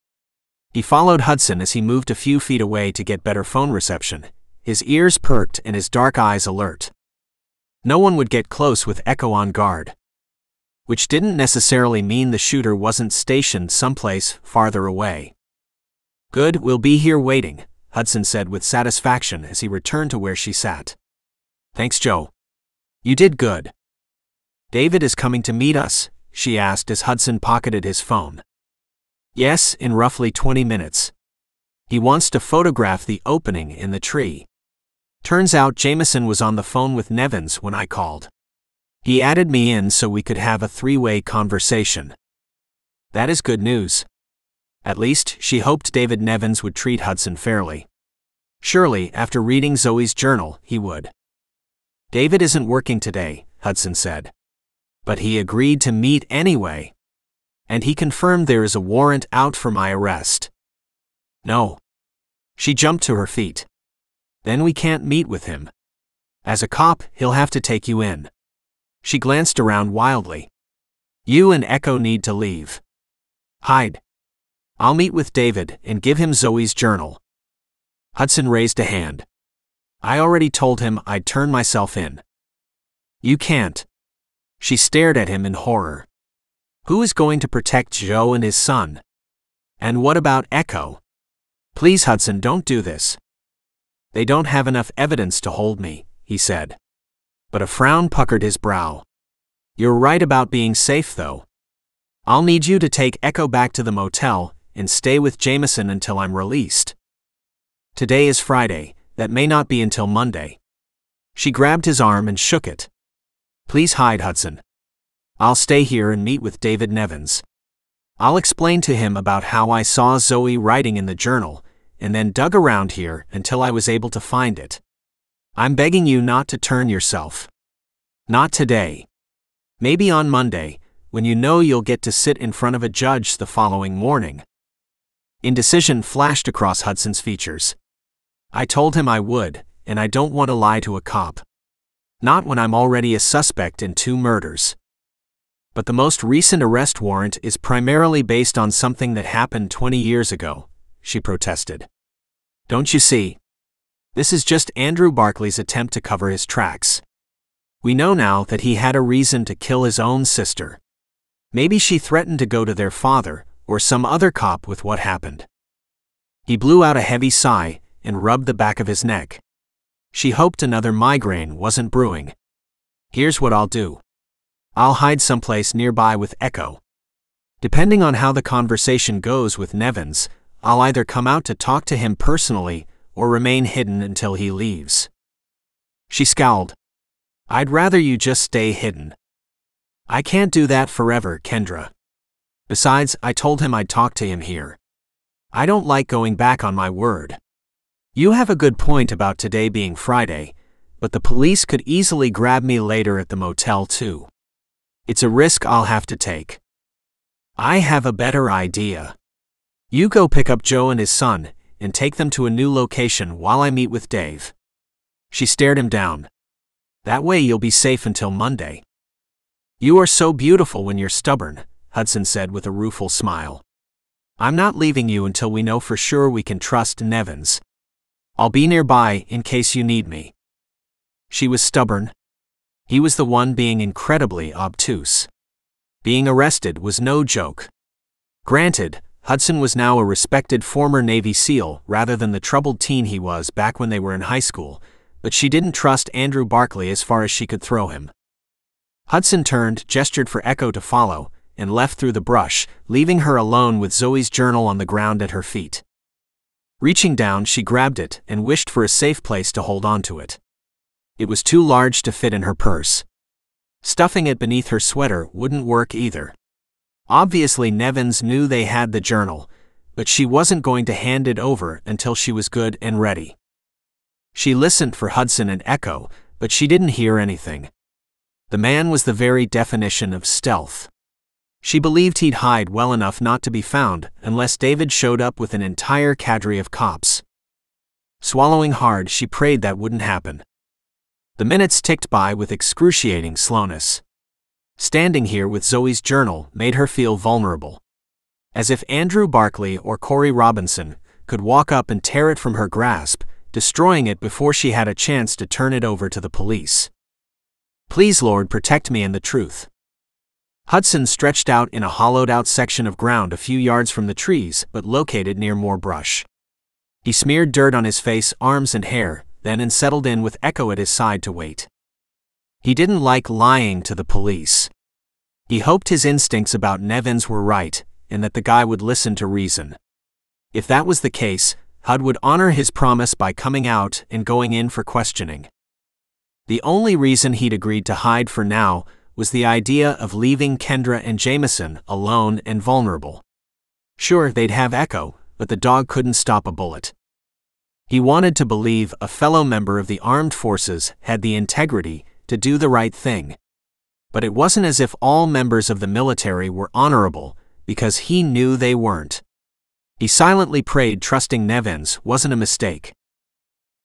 He followed Hudson as he moved a few feet away to get better phone reception, his ears perked and his dark eyes alert. No one would get close with Echo on guard which didn't necessarily mean the shooter wasn't stationed someplace farther away. Good, we'll be here waiting, Hudson said with satisfaction as he returned to where she sat. Thanks, Joe. You did good. David is coming to meet us, she asked as Hudson pocketed his phone. Yes, in roughly 20 minutes. He wants to photograph the opening in the tree. Turns out Jameson was on the phone with Nevins when I called. He added me in so we could have a three way conversation. That is good news. At least, she hoped David Nevins would treat Hudson fairly. Surely, after reading Zoey's journal, he would. David isn't working today, Hudson said. But he agreed to meet anyway. And he confirmed there is a warrant out for my arrest. No. She jumped to her feet. Then we can't meet with him. As a cop, he'll have to take you in. She glanced around wildly. You and Echo need to leave. Hide. I'll meet with David and give him Zoey's journal. Hudson raised a hand. I already told him I'd turn myself in. You can't. She stared at him in horror. Who is going to protect Joe and his son? And what about Echo? Please, Hudson, don't do this. They don't have enough evidence to hold me, he said but a frown puckered his brow. You're right about being safe, though. I'll need you to take Echo back to the motel and stay with Jameson until I'm released. Today is Friday, that may not be until Monday. She grabbed his arm and shook it. Please hide, Hudson. I'll stay here and meet with David Nevins. I'll explain to him about how I saw Zoey writing in the journal and then dug around here until I was able to find it. I'm begging you not to turn yourself. Not today. Maybe on Monday, when you know you'll get to sit in front of a judge the following morning. Indecision flashed across Hudson's features. I told him I would, and I don't want to lie to a cop. Not when I'm already a suspect in two murders. But the most recent arrest warrant is primarily based on something that happened 20 years ago, she protested. Don't you see, this is just Andrew Barkley's attempt to cover his tracks. We know now that he had a reason to kill his own sister. Maybe she threatened to go to their father, or some other cop with what happened. He blew out a heavy sigh and rubbed the back of his neck. She hoped another migraine wasn't brewing. Here's what I'll do I'll hide someplace nearby with Echo. Depending on how the conversation goes with Nevins, I'll either come out to talk to him personally or remain hidden until he leaves. She scowled. I'd rather you just stay hidden. I can't do that forever, Kendra. Besides, I told him I'd talk to him here. I don't like going back on my word. You have a good point about today being Friday, but the police could easily grab me later at the motel, too. It's a risk I'll have to take. I have a better idea. You go pick up Joe and his son and take them to a new location while I meet with Dave. She stared him down. That way you'll be safe until Monday. You are so beautiful when you're stubborn, Hudson said with a rueful smile. I'm not leaving you until we know for sure we can trust Nevins. I'll be nearby in case you need me. She was stubborn. He was the one being incredibly obtuse. Being arrested was no joke. Granted, Hudson was now a respected former Navy SEAL rather than the troubled teen he was back when they were in high school, but she didn't trust Andrew Barkley as far as she could throw him. Hudson turned, gestured for Echo to follow, and left through the brush, leaving her alone with Zoey's journal on the ground at her feet. Reaching down, she grabbed it and wished for a safe place to hold onto it. It was too large to fit in her purse. Stuffing it beneath her sweater wouldn't work either. Obviously, Nevins knew they had the journal, but she wasn't going to hand it over until she was good and ready. She listened for Hudson and Echo, but she didn't hear anything. The man was the very definition of stealth. She believed he'd hide well enough not to be found unless David showed up with an entire cadre of cops. Swallowing hard, she prayed that wouldn't happen. The minutes ticked by with excruciating slowness. Standing here with Zoey's journal made her feel vulnerable. As if Andrew Barkley or Corey Robinson could walk up and tear it from her grasp, destroying it before she had a chance to turn it over to the police. Please, Lord, protect me and the truth. Hudson stretched out in a hollowed out section of ground a few yards from the trees, but located near more brush. He smeared dirt on his face, arms, and hair, then and settled in with Echo at his side to wait. He didn't like lying to the police. He hoped his instincts about Nevins were right, and that the guy would listen to reason. If that was the case, Hud would honor his promise by coming out and going in for questioning. The only reason he'd agreed to hide for now was the idea of leaving Kendra and Jameson alone and vulnerable. Sure, they'd have Echo, but the dog couldn't stop a bullet. He wanted to believe a fellow member of the armed forces had the integrity to do the right thing. But it wasn't as if all members of the military were honorable, because he knew they weren't. He silently prayed trusting Nevins wasn't a mistake.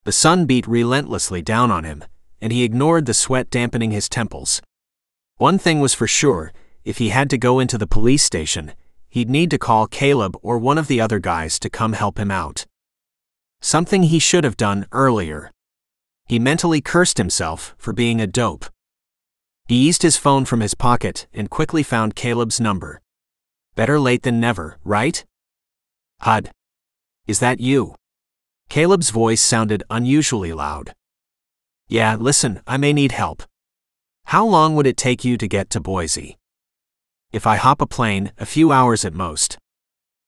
The sun beat relentlessly down on him, and he ignored the sweat dampening his temples. One thing was for sure if he had to go into the police station, he'd need to call Caleb or one of the other guys to come help him out. Something he should have done earlier. He mentally cursed himself for being a dope. He eased his phone from his pocket and quickly found Caleb's number. Better late than never, right? Hud. Is that you? Caleb's voice sounded unusually loud. Yeah, listen, I may need help. How long would it take you to get to Boise? If I hop a plane, a few hours at most.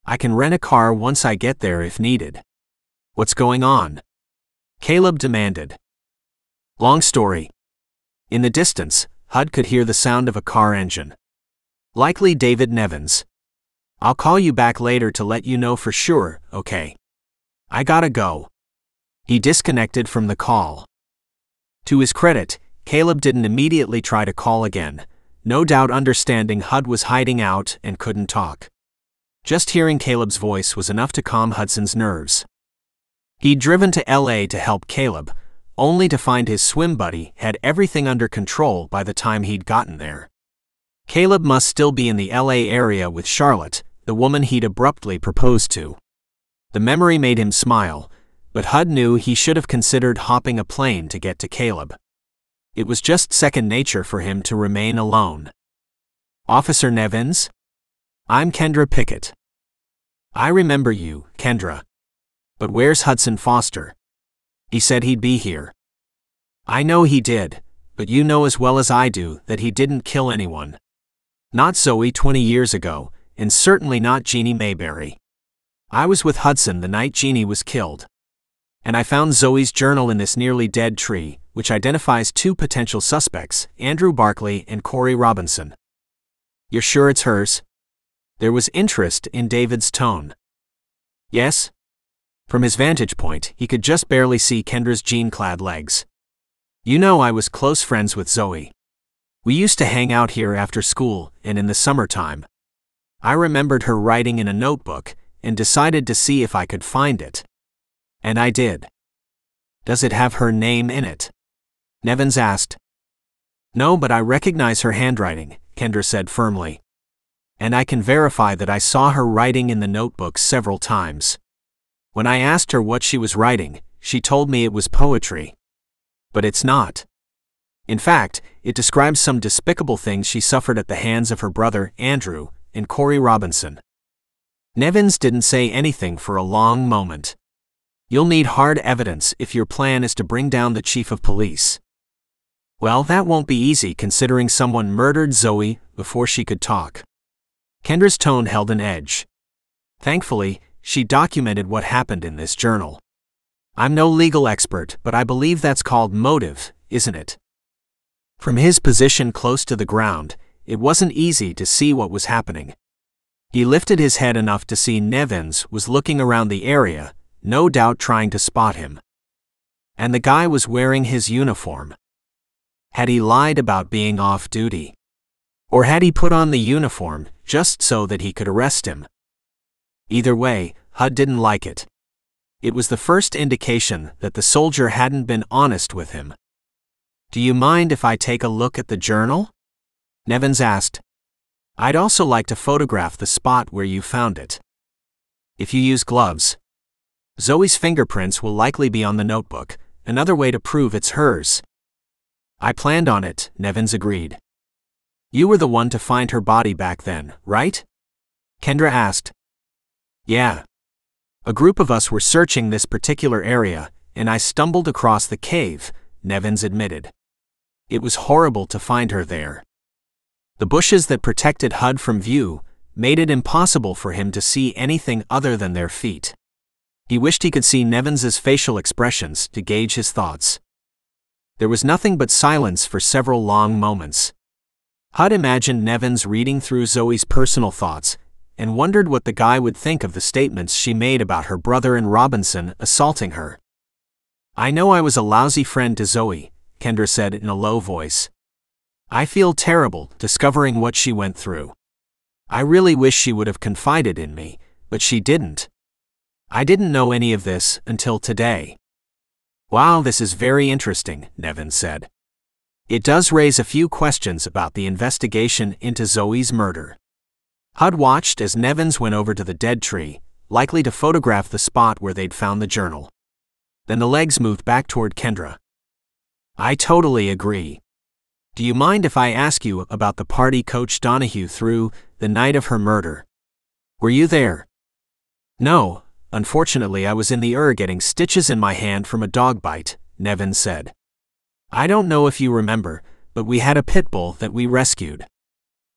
I can rent a car once I get there if needed. What's going on? Caleb demanded. Long story. In the distance, Hud could hear the sound of a car engine. Likely David Nevins. I'll call you back later to let you know for sure, okay? I gotta go. He disconnected from the call. To his credit, Caleb didn't immediately try to call again, no doubt understanding Hud was hiding out and couldn't talk. Just hearing Caleb's voice was enough to calm Hudson's nerves. He'd driven to LA to help Caleb, only to find his swim buddy had everything under control by the time he'd gotten there. Caleb must still be in the LA area with Charlotte, the woman he'd abruptly proposed to. The memory made him smile, but Hud knew he should have considered hopping a plane to get to Caleb. It was just second nature for him to remain alone. Officer Nevins? I'm Kendra Pickett. I remember you, Kendra. But where's Hudson Foster? He said he'd be here. I know he did, but you know as well as I do that he didn't kill anyone. Not Zoey 20 years ago, and certainly not Jeannie Mayberry. I was with Hudson the night Jeannie was killed. And I found Zoey's journal in this nearly dead tree, which identifies two potential suspects, Andrew Barkley and Corey Robinson. You're sure it's hers? There was interest in David's tone. Yes? From his vantage point, he could just barely see Kendra's jean clad legs. You know, I was close friends with Zoey. We used to hang out here after school and in the summertime. I remembered her writing in a notebook and decided to see if I could find it. And I did. Does it have her name in it? Nevins asked. No, but I recognize her handwriting, Kendra said firmly. And I can verify that I saw her writing in the notebook several times. When I asked her what she was writing, she told me it was poetry. But it's not. In fact, it describes some despicable things she suffered at the hands of her brother, Andrew, and Corey Robinson. Nevins didn't say anything for a long moment. You'll need hard evidence if your plan is to bring down the chief of police. Well, that won't be easy considering someone murdered Zoey before she could talk. Kendra's tone held an edge. Thankfully, she documented what happened in this journal. I'm no legal expert, but I believe that's called motive, isn't it? From his position close to the ground, it wasn't easy to see what was happening. He lifted his head enough to see Nevins was looking around the area, no doubt trying to spot him. And the guy was wearing his uniform. Had he lied about being off duty? Or had he put on the uniform just so that he could arrest him? Either way, Hud didn't like it. It was the first indication that the soldier hadn't been honest with him. Do you mind if I take a look at the journal? Nevins asked. I'd also like to photograph the spot where you found it. If you use gloves, Zoey's fingerprints will likely be on the notebook, another way to prove it's hers. I planned on it, Nevins agreed. You were the one to find her body back then, right? Kendra asked. Yeah. A group of us were searching this particular area, and I stumbled across the cave, Nevins admitted. It was horrible to find her there. The bushes that protected Hud from view made it impossible for him to see anything other than their feet. He wished he could see Nevins's facial expressions to gauge his thoughts. There was nothing but silence for several long moments. Hud imagined Nevins reading through Zoey's personal thoughts and wondered what the guy would think of the statements she made about her brother and Robinson assaulting her. I know I was a lousy friend to Zoey, Kendra said in a low voice. I feel terrible discovering what she went through. I really wish she would have confided in me, but she didn't. I didn't know any of this until today. Wow, this is very interesting, Nevin said. It does raise a few questions about the investigation into Zoey's murder. Hud watched as Nevins went over to the dead tree, likely to photograph the spot where they'd found the journal. Then the legs moved back toward Kendra. I totally agree. Do you mind if I ask you about the party Coach Donahue threw the night of her murder? Were you there? No, unfortunately, I was in the ER getting stitches in my hand from a dog bite, Nevin said. I don't know if you remember, but we had a pit bull that we rescued.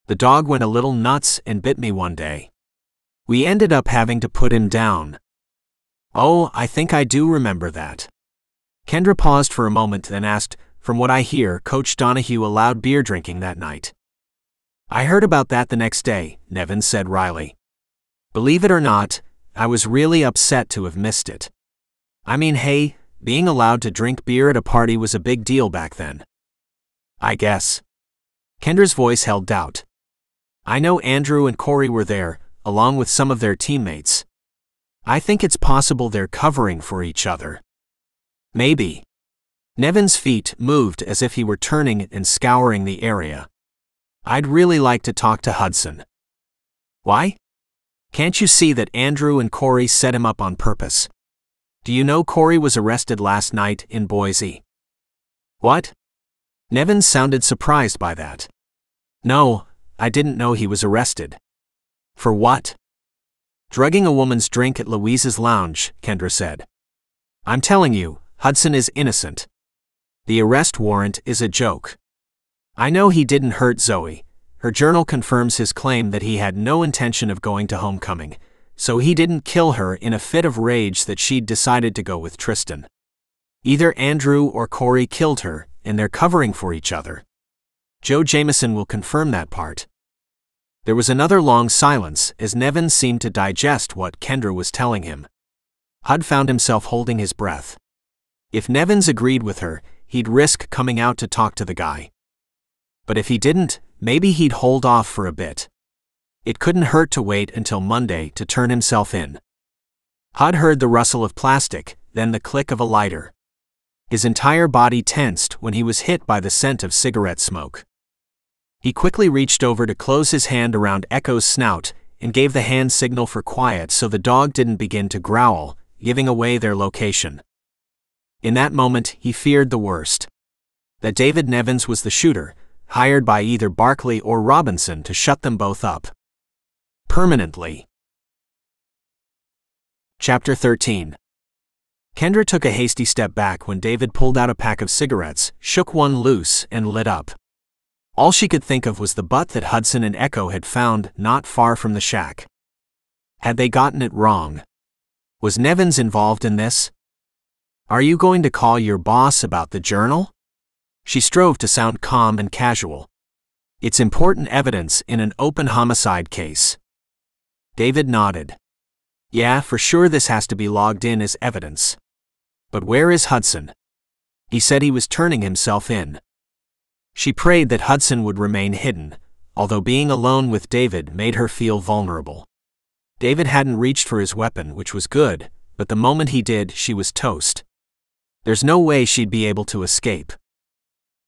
The dog went a little nuts and bit me one day. We ended up having to put him down. Oh, I think I do remember that. Kendra paused for a moment then asked, From what I hear, Coach Donahue allowed beer drinking that night. I heard about that the next day, Nevin said wryly. Believe it or not, I was really upset to have missed it. I mean, hey, being allowed to drink beer at a party was a big deal back then. I guess. Kendra's voice held doubt. I know Andrew and Corey were there, along with some of their teammates. I think it's possible they're covering for each other. Maybe. Nevin's feet moved as if he were turning and scouring the area. I'd really like to talk to Hudson. Why? Can't you see that Andrew and Corey set him up on purpose? Do you know Corey was arrested last night in Boise? What? Nevin sounded surprised by that. No, I didn't know he was arrested. For what? Drugging a woman's drink at Louise's lounge, Kendra said. I'm telling you, Hudson is innocent. The arrest warrant is a joke. I know he didn't hurt Zoey. Her journal confirms his claim that he had no intention of going to homecoming, so he didn't kill her in a fit of rage that she'd decided to go with Tristan. Either Andrew or Corey killed her, and they're covering for each other. Joe Jameson will confirm that part. There was another long silence as Nevin seemed to digest what Kendra was telling him. Hud found himself holding his breath. If Nevins agreed with her, he'd risk coming out to talk to the guy. But if he didn't, maybe he'd hold off for a bit. It couldn't hurt to wait until Monday to turn himself in. Hud heard the rustle of plastic, then the click of a lighter. His entire body tensed when he was hit by the scent of cigarette smoke. He quickly reached over to close his hand around Echo's snout and gave the hand signal for quiet so the dog didn't begin to growl, giving away their location. In that moment, he feared the worst. That David Nevins was the shooter, hired by either Barkley or Robinson to shut them both up. Permanently. Chapter 13 Kendra took a hasty step back when David pulled out a pack of cigarettes, shook one loose, and lit up. All she could think of was the butt that Hudson and Echo had found not far from the shack. Had they gotten it wrong? Was Nevins involved in this? Are you going to call your boss about the journal? She strove to sound calm and casual. It's important evidence in an open homicide case. David nodded. Yeah, for sure this has to be logged in as evidence. But where is Hudson? He said he was turning himself in. She prayed that Hudson would remain hidden, although being alone with David made her feel vulnerable. David hadn't reached for his weapon, which was good, but the moment he did, she was toast. There's no way she'd be able to escape.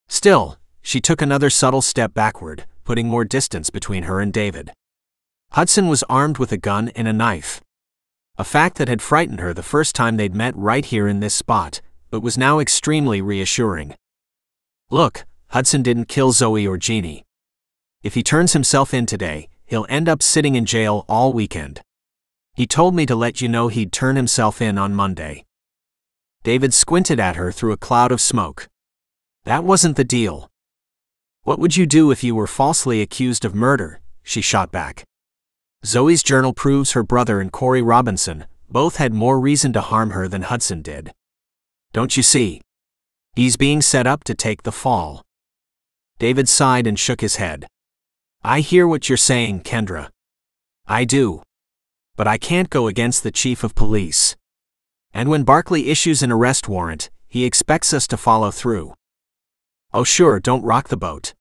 Still, she took another subtle step backward, putting more distance between her and David. Hudson was armed with a gun and a knife. A fact that had frightened her the first time they'd met right here in this spot, but was now extremely reassuring. Look, Hudson didn't kill Zoey or Jeannie. If he turns himself in today, he'll end up sitting in jail all weekend. He told me to let you know he'd turn himself in on Monday. David squinted at her through a cloud of smoke. That wasn't the deal. What would you do if you were falsely accused of murder? She shot back. Zoey's journal proves her brother and Corey Robinson both had more reason to harm her than Hudson did. Don't you see? He's being set up to take the fall. David sighed and shook his head. I hear what you're saying, Kendra. I do. But I can't go against the chief of police. And when Barkley issues an arrest warrant, he expects us to follow through. Oh, sure, don't rock the boat.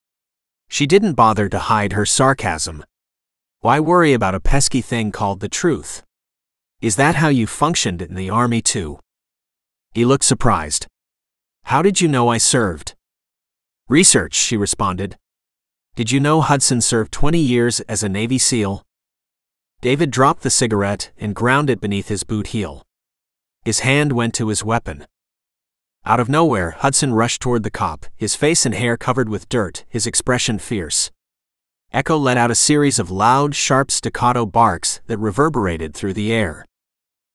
She didn't bother to hide her sarcasm. Why worry about a pesky thing called the truth? Is that how you functioned in the army, too? He looked surprised. How did you know I served? Research, she responded. Did you know Hudson served 20 years as a Navy SEAL? David dropped the cigarette and ground it beneath his boot heel. His hand went to his weapon. Out of nowhere, Hudson rushed toward the cop, his face and hair covered with dirt, his expression fierce. Echo let out a series of loud, sharp staccato barks that reverberated through the air.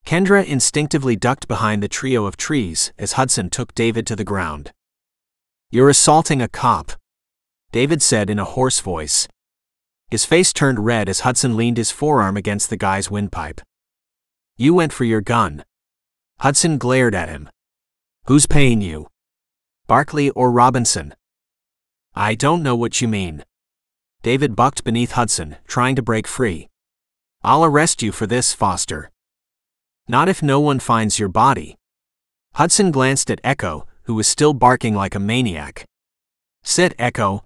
Kendra instinctively ducked behind the trio of trees as Hudson took David to the ground. You're assaulting a cop, David said in a hoarse voice. His face turned red as Hudson leaned his forearm against the guy's windpipe. You went for your gun. Hudson glared at him. Who's paying you? Barkley or Robinson? I don't know what you mean. David bucked beneath Hudson, trying to break free. I'll arrest you for this, Foster. Not if no one finds your body. Hudson glanced at Echo, who was still barking like a maniac. Sit, Echo.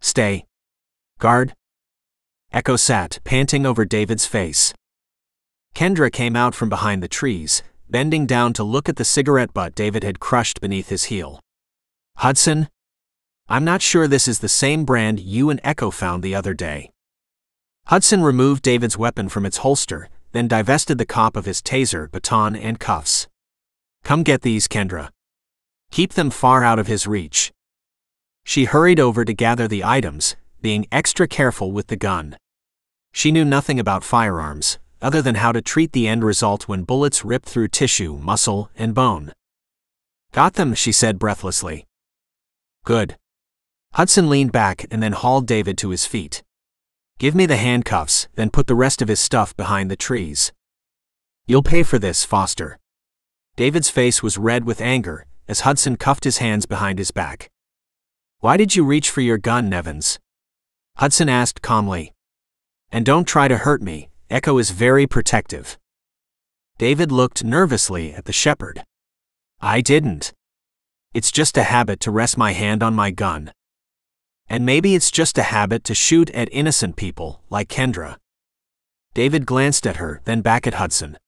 Stay. Guard. Echo sat, panting over David's face. Kendra came out from behind the trees, bending down to look at the cigarette butt David had crushed beneath his heel. Hudson? I'm not sure this is the same brand you and Echo found the other day. Hudson removed David's weapon from its holster, then divested the cop of his taser, baton, and cuffs. Come get these, Kendra. Keep them far out of his reach. She hurried over to gather the items, being extra careful with the gun. She knew nothing about firearms, other than how to treat the end result when bullets rip through tissue, muscle, and bone. Got them, she said breathlessly. Good. Hudson leaned back and then hauled David to his feet. Give me the handcuffs, then put the rest of his stuff behind the trees. You'll pay for this, Foster. David's face was red with anger as Hudson cuffed his hands behind his back. Why did you reach for your gun, Nevins? Hudson asked calmly. And don't try to hurt me, Echo is very protective. David looked nervously at the shepherd. I didn't. It's just a habit to rest my hand on my gun. And maybe it's just a habit to shoot at innocent people, like Kendra. David glanced at her, then back at Hudson.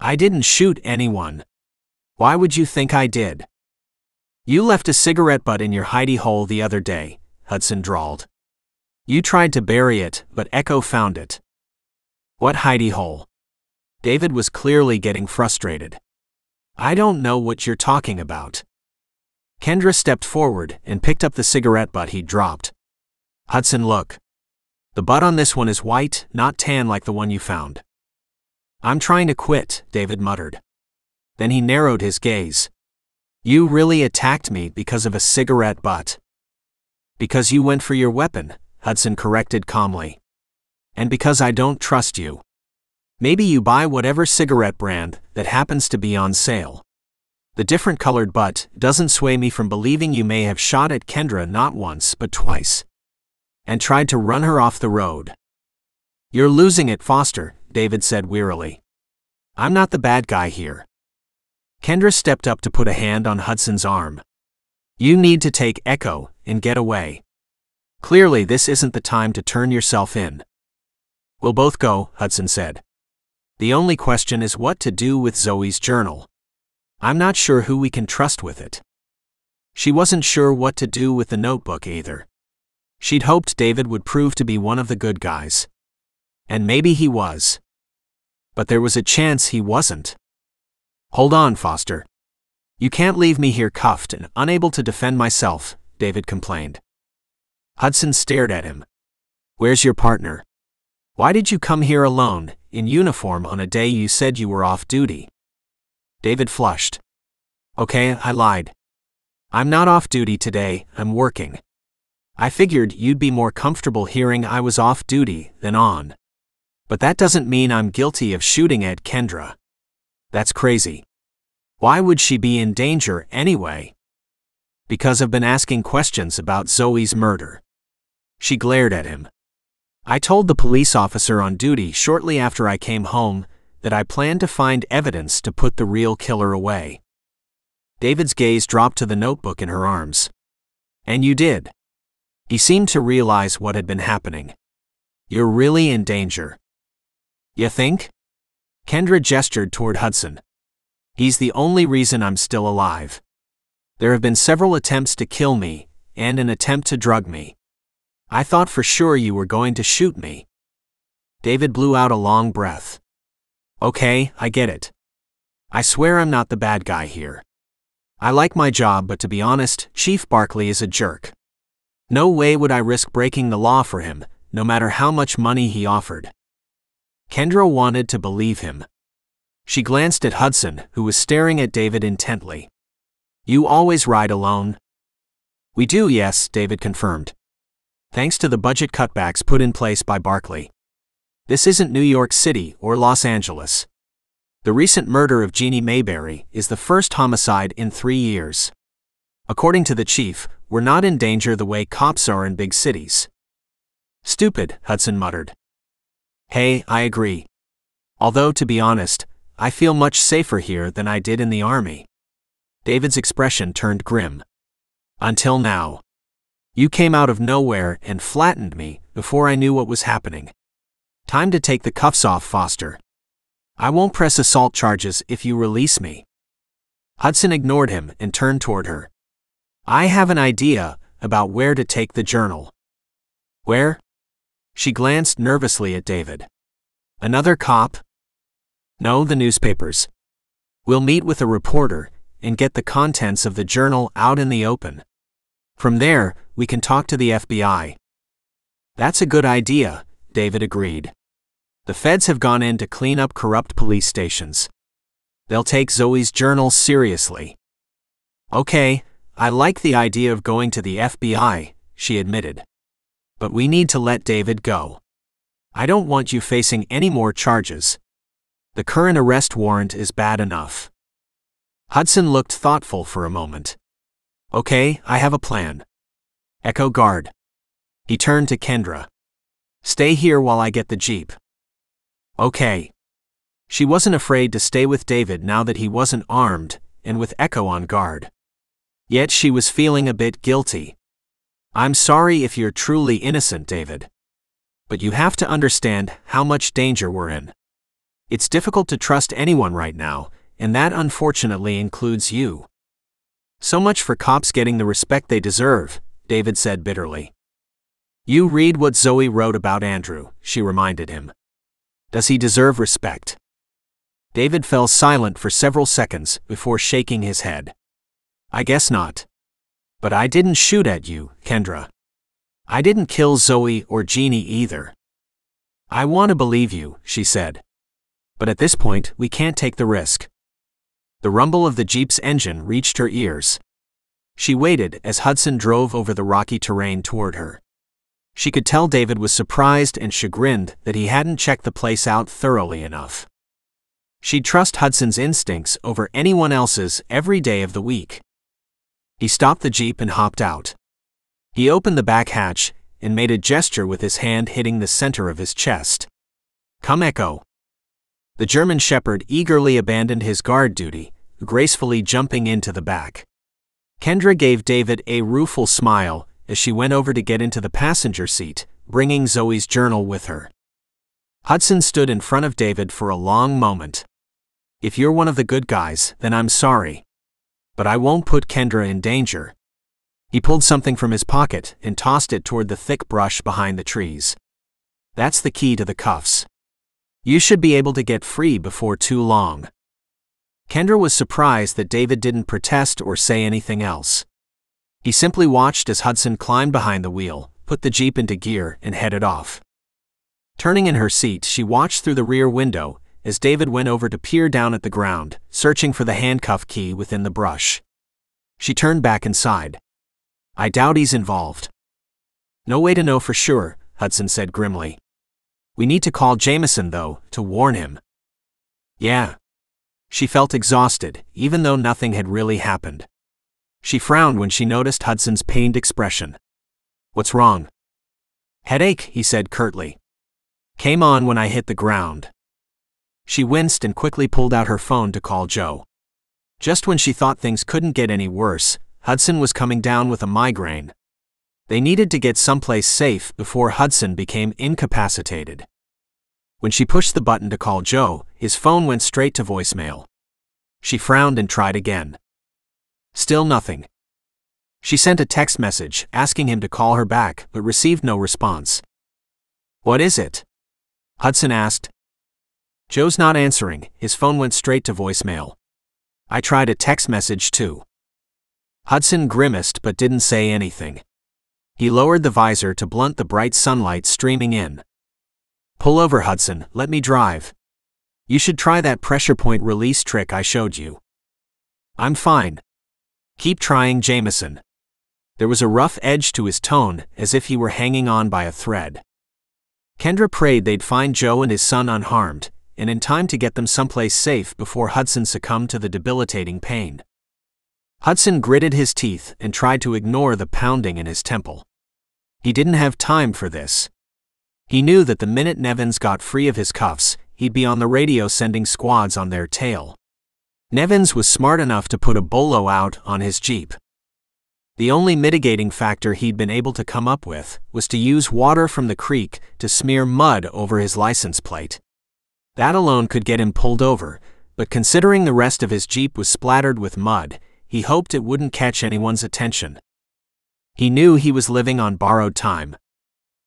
I didn't shoot anyone. Why would you think I did? You left a cigarette butt in your hidey hole the other day, Hudson drawled. You tried to bury it, but Echo found it. What hidey hole? David was clearly getting frustrated. I don't know what you're talking about. Kendra stepped forward and picked up the cigarette butt he'd dropped. Hudson, look. The butt on this one is white, not tan like the one you found. I'm trying to quit, David muttered. Then he narrowed his gaze. You really attacked me because of a cigarette butt. Because you went for your weapon, Hudson corrected calmly. And because I don't trust you. Maybe you buy whatever cigarette brand that happens to be on sale. The different colored butt doesn't sway me from believing you may have shot at Kendra not once but twice. And tried to run her off the road. You're losing it, Foster, David said wearily. I'm not the bad guy here. Kendra stepped up to put a hand on Hudson's arm. You need to take Echo and get away. Clearly, this isn't the time to turn yourself in. We'll both go, Hudson said. The only question is what to do with Zoey's journal. I'm not sure who we can trust with it. She wasn't sure what to do with the notebook either. She'd hoped David would prove to be one of the good guys. And maybe he was. But there was a chance he wasn't. Hold on, Foster. You can't leave me here cuffed and unable to defend myself, David complained. Hudson stared at him. Where's your partner? Why did you come here alone, in uniform on a day you said you were off duty? David flushed. Okay, I lied. I'm not off duty today, I'm working. I figured you'd be more comfortable hearing I was off duty than on. But that doesn't mean I'm guilty of shooting at Kendra. That's crazy. Why would she be in danger anyway? Because I've been asking questions about Zoey's murder. She glared at him. I told the police officer on duty shortly after I came home that I planned to find evidence to put the real killer away. David's gaze dropped to the notebook in her arms. And you did. He seemed to realize what had been happening. You're really in danger. You think? Kendra gestured toward Hudson. He's the only reason I'm still alive. There have been several attempts to kill me, and an attempt to drug me. I thought for sure you were going to shoot me. David blew out a long breath. Okay, I get it. I swear I'm not the bad guy here. I like my job, but to be honest, Chief Barkley is a jerk. No way would I risk breaking the law for him, no matter how much money he offered. Kendra wanted to believe him. She glanced at Hudson, who was staring at David intently. You always ride alone? We do, yes, David confirmed. Thanks to the budget cutbacks put in place by Barkley. This isn't New York City or Los Angeles. The recent murder of Jeannie Mayberry is the first homicide in three years. According to the chief, we're not in danger the way cops are in big cities. Stupid, Hudson muttered. Hey, I agree. Although, to be honest, I feel much safer here than I did in the army. David's expression turned grim. Until now. You came out of nowhere and flattened me before I knew what was happening. Time to take the cuffs off, Foster. I won't press assault charges if you release me. Hudson ignored him and turned toward her. I have an idea about where to take the journal. Where? She glanced nervously at David. Another cop? No, the newspapers. We'll meet with a reporter and get the contents of the journal out in the open. From there, we can talk to the FBI. That's a good idea, David agreed. The feds have gone in to clean up corrupt police stations. They'll take Zoey's journal seriously. Okay, I like the idea of going to the FBI, she admitted. But we need to let David go. I don't want you facing any more charges. The current arrest warrant is bad enough. Hudson looked thoughtful for a moment. Okay, I have a plan. Echo guard. He turned to Kendra. Stay here while I get the Jeep. Okay. She wasn't afraid to stay with David now that he wasn't armed, and with Echo on guard. Yet she was feeling a bit guilty. I'm sorry if you're truly innocent, David. But you have to understand how much danger we're in. It's difficult to trust anyone right now, and that unfortunately includes you. So much for cops getting the respect they deserve, David said bitterly. You read what Zoey wrote about Andrew, she reminded him. Does he deserve respect? David fell silent for several seconds before shaking his head. I guess not. But I didn't shoot at you, Kendra. I didn't kill Zoey or Jeannie either. I want to believe you, she said. But at this point, we can't take the risk. The rumble of the Jeep's engine reached her ears. She waited as Hudson drove over the rocky terrain toward her. She could tell David was surprised and chagrined that he hadn't checked the place out thoroughly enough. She'd trust Hudson's instincts over anyone else's every day of the week. He stopped the Jeep and hopped out. He opened the back hatch and made a gesture with his hand hitting the center of his chest. Come, Echo. The German Shepherd eagerly abandoned his guard duty, gracefully jumping into the back. Kendra gave David a rueful smile as she went over to get into the passenger seat, bringing Zoey's journal with her. Hudson stood in front of David for a long moment. If you're one of the good guys, then I'm sorry. But I won't put Kendra in danger. He pulled something from his pocket and tossed it toward the thick brush behind the trees. That's the key to the cuffs. You should be able to get free before too long. Kendra was surprised that David didn't protest or say anything else. He simply watched as Hudson climbed behind the wheel, put the Jeep into gear, and headed off. Turning in her seat, she watched through the rear window as David went over to peer down at the ground, searching for the handcuff key within the brush. She turned back inside. I doubt he's involved. No way to know for sure, Hudson said grimly. We need to call Jameson, though, to warn him. Yeah. She felt exhausted, even though nothing had really happened. She frowned when she noticed Hudson's pained expression. What's wrong? Headache, he said curtly. Came on when I hit the ground. She winced and quickly pulled out her phone to call Joe. Just when she thought things couldn't get any worse, Hudson was coming down with a migraine. They needed to get someplace safe before Hudson became incapacitated. When she pushed the button to call Joe, his phone went straight to voicemail. She frowned and tried again. Still nothing. She sent a text message asking him to call her back but received no response. What is it? Hudson asked, Joe's not answering, his phone went straight to voicemail. I tried a text message too. Hudson grimaced but didn't say anything. He lowered the visor to blunt the bright sunlight streaming in. Pull over, Hudson, let me drive. You should try that pressure point release trick I showed you. I'm fine. Keep trying, Jameson. There was a rough edge to his tone, as if he were hanging on by a thread. Kendra prayed they'd find Joe and his son unharmed, and in time to get them someplace safe before Hudson succumbed to the debilitating pain. Hudson gritted his teeth and tried to ignore the pounding in his temple. He didn't have time for this. He knew that the minute Nevins got free of his cuffs, he'd be on the radio sending squads on their tail. Nevins was smart enough to put a bolo out on his Jeep. The only mitigating factor he'd been able to come up with was to use water from the creek to smear mud over his license plate. That alone could get him pulled over, but considering the rest of his Jeep was splattered with mud, he hoped it wouldn't catch anyone's attention. He knew he was living on borrowed time.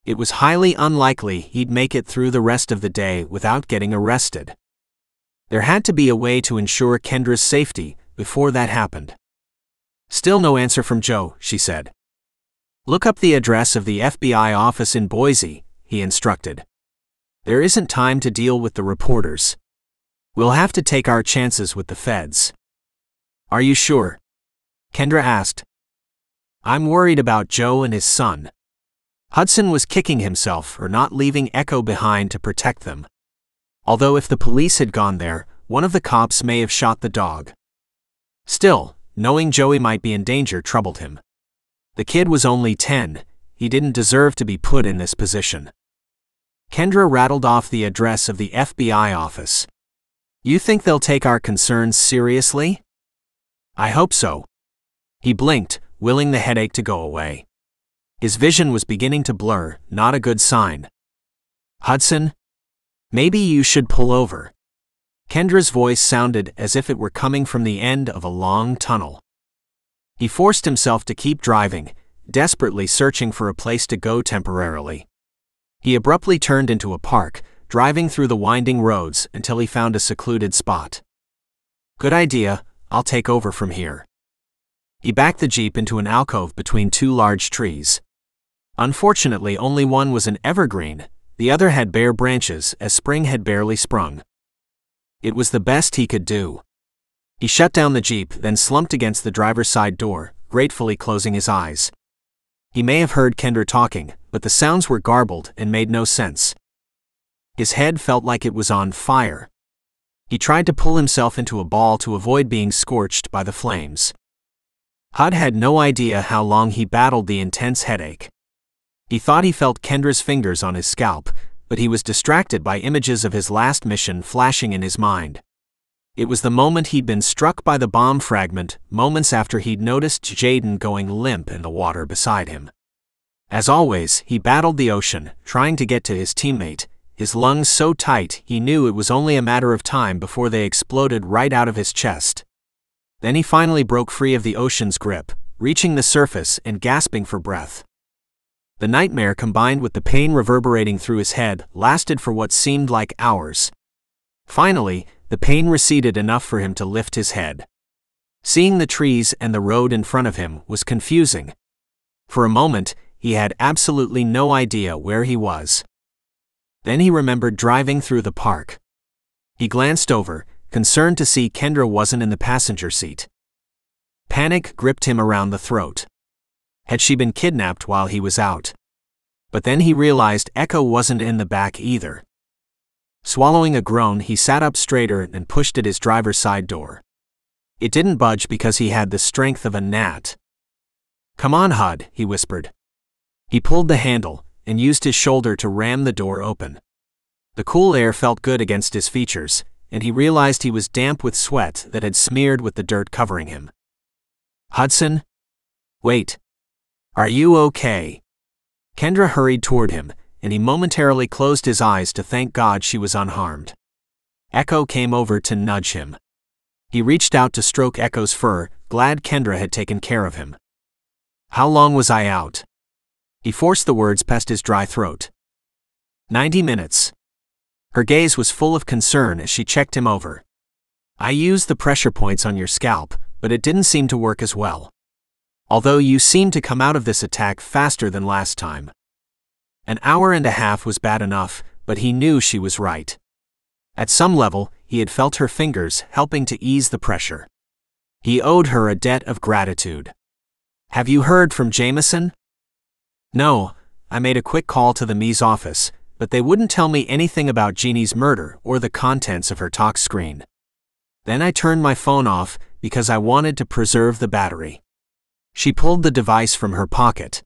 It was highly unlikely he'd make it through the rest of the day without getting arrested. There had to be a way to ensure Kendra's safety before that happened. Still no answer from Joe, she said. Look up the address of the FBI office in Boise, he instructed. There isn't time to deal with the reporters. We'll have to take our chances with the feds. Are you sure? Kendra asked. I'm worried about Joe and his son. Hudson was kicking himself for not leaving Echo behind to protect them. Although if the police had gone there, one of the cops may have shot the dog. Still, knowing Joey might be in danger troubled him. The kid was only 10, he didn't deserve to be put in this position. Kendra rattled off the address of the FBI office. You think they'll take our concerns seriously? I hope so. He blinked, willing the headache to go away. His vision was beginning to blur, not a good sign. Hudson? Maybe you should pull over. Kendra's voice sounded as if it were coming from the end of a long tunnel. He forced himself to keep driving, desperately searching for a place to go temporarily. He abruptly turned into a park, driving through the winding roads until he found a secluded spot. Good idea, I'll take over from here. He backed the Jeep into an alcove between two large trees. Unfortunately, only one was an evergreen, the other had bare branches as spring had barely sprung. It was the best he could do. He shut down the Jeep, then slumped against the driver's side door, gratefully closing his eyes. He may have heard Kendra talking, but the sounds were garbled and made no sense. His head felt like it was on fire. He tried to pull himself into a ball to avoid being scorched by the flames. Hud had no idea how long he battled the intense headache. He thought he felt Kendra's fingers on his scalp, but he was distracted by images of his last mission flashing in his mind. It was the moment he'd been struck by the bomb fragment, moments after he'd noticed Jaden going limp in the water beside him. As always, he battled the ocean, trying to get to his teammate, his lungs so tight he knew it was only a matter of time before they exploded right out of his chest. Then he finally broke free of the ocean's grip, reaching the surface and gasping for breath. The nightmare combined with the pain reverberating through his head lasted for what seemed like hours. Finally, the pain receded enough for him to lift his head. Seeing the trees and the road in front of him was confusing. For a moment, he had absolutely no idea where he was. Then he remembered driving through the park. He glanced over, concerned to see Kendra wasn't in the passenger seat. Panic gripped him around the throat. Had she been kidnapped while he was out? But then he realized Echo wasn't in the back either. Swallowing a groan, he sat up straighter and pushed at his driver's side door. It didn't budge because he had the strength of a gnat. Come on, Hud, he whispered. He pulled the handle and used his shoulder to ram the door open. The cool air felt good against his features, and he realized he was damp with sweat that had smeared with the dirt covering him. Hudson? Wait, are you okay? Kendra hurried toward him, and he momentarily closed his eyes to thank God she was unharmed. Echo came over to nudge him. He reached out to stroke Echo's fur, glad Kendra had taken care of him. How long was I out? He forced the words past his dry throat. Ninety minutes. Her gaze was full of concern as she checked him over. I used the pressure points on your scalp, but it didn't seem to work as well although you seemed to come out of this attack faster than last time. An hour and a half was bad enough, but he knew she was right. At some level, he had felt her fingers helping to ease the pressure. He owed her a debt of gratitude. Have you heard from Jameson? No, I made a quick call to the ME's office, but they wouldn't tell me anything about Jeannie's murder or the contents of her tox screen. Then I turned my phone off because I wanted to preserve the battery. She pulled the device from her pocket.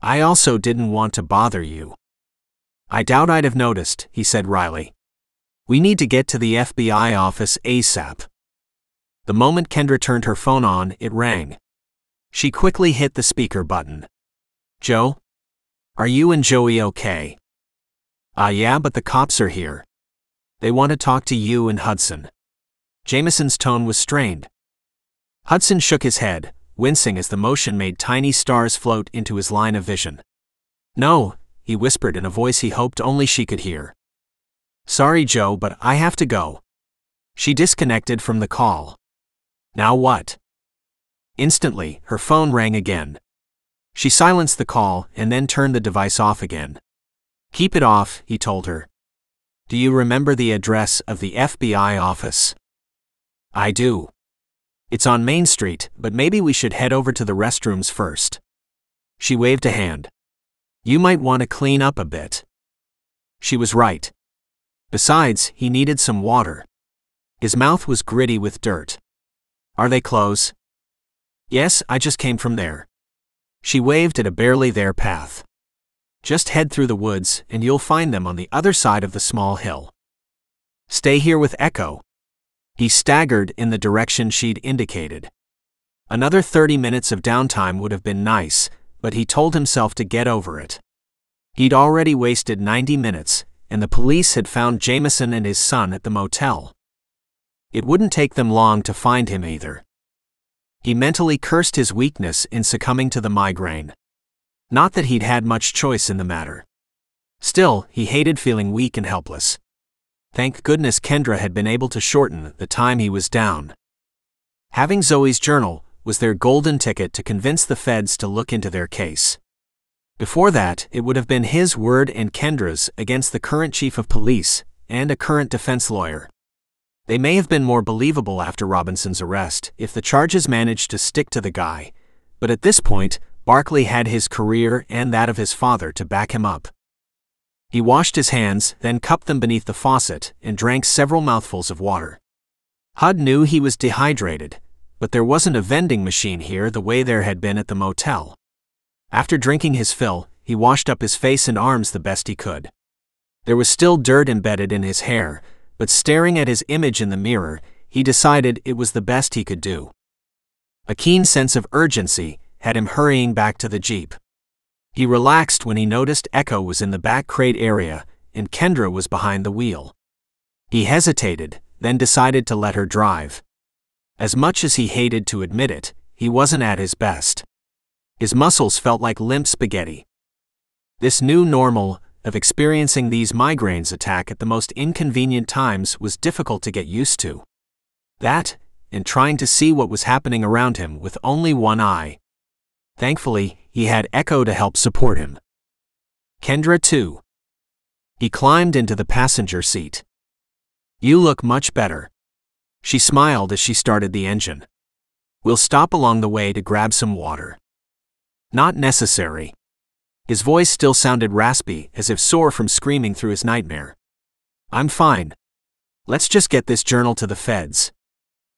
I also didn't want to bother you. I doubt I'd have noticed, he said wryly. We need to get to the FBI office ASAP. The moment Kendra turned her phone on, it rang. She quickly hit the speaker button. Joe? Are you and Joey okay? Ah, uh, yeah, but the cops are here. They want to talk to you and Hudson. Jameson's tone was strained. Hudson shook his head, wincing as the motion made tiny stars float into his line of vision. No, he whispered in a voice he hoped only she could hear. Sorry, Joe, but I have to go. She disconnected from the call. Now what? Instantly, her phone rang again. She silenced the call and then turned the device off again. Keep it off, he told her. Do you remember the address of the FBI office? I do. It's on Main Street, but maybe we should head over to the restrooms first. She waved a hand. You might want to clean up a bit. She was right. Besides, he needed some water. His mouth was gritty with dirt. Are they close? Yes, I just came from there. She waved at a barely there path. Just head through the woods and you'll find them on the other side of the small hill. Stay here with Echo. He staggered in the direction she'd indicated. Another 30 minutes of downtime would have been nice, but he told himself to get over it. He'd already wasted 90 minutes, and the police had found Jameson and his son at the motel. It wouldn't take them long to find him either. He mentally cursed his weakness in succumbing to the migraine. Not that he'd had much choice in the matter. Still, he hated feeling weak and helpless. Thank goodness Kendra had been able to shorten the time he was down. Having Zoey's journal was their golden ticket to convince the feds to look into their case. Before that, it would have been his word and Kendra's against the current chief of police and a current defense lawyer. They may have been more believable after Robinson's arrest if the charges managed to stick to the guy, but at this point, Barkley had his career and that of his father to back him up. He washed his hands, then cupped them beneath the faucet and drank several mouthfuls of water. Hud knew he was dehydrated, but there wasn't a vending machine here the way there had been at the motel. After drinking his fill, he washed up his face and arms the best he could. There was still dirt embedded in his hair, but staring at his image in the mirror, he decided it was the best he could do. A keen sense of urgency had him hurrying back to the Jeep. He relaxed when he noticed Echo was in the back crate area and Kendra was behind the wheel. He hesitated, then decided to let her drive. As much as he hated to admit it, he wasn't at his best. His muscles felt like limp spaghetti. This new normal of experiencing these migraines attack at the most inconvenient times was difficult to get used to. That, and trying to see what was happening around him with only one eye. Thankfully, he had Echo to help support him. Kendra, too. He climbed into the passenger seat. You look much better. She smiled as she started the engine. We'll stop along the way to grab some water. Not necessary. His voice still sounded raspy, as if sore from screaming through his nightmare. I'm fine. Let's just get this journal to the feds.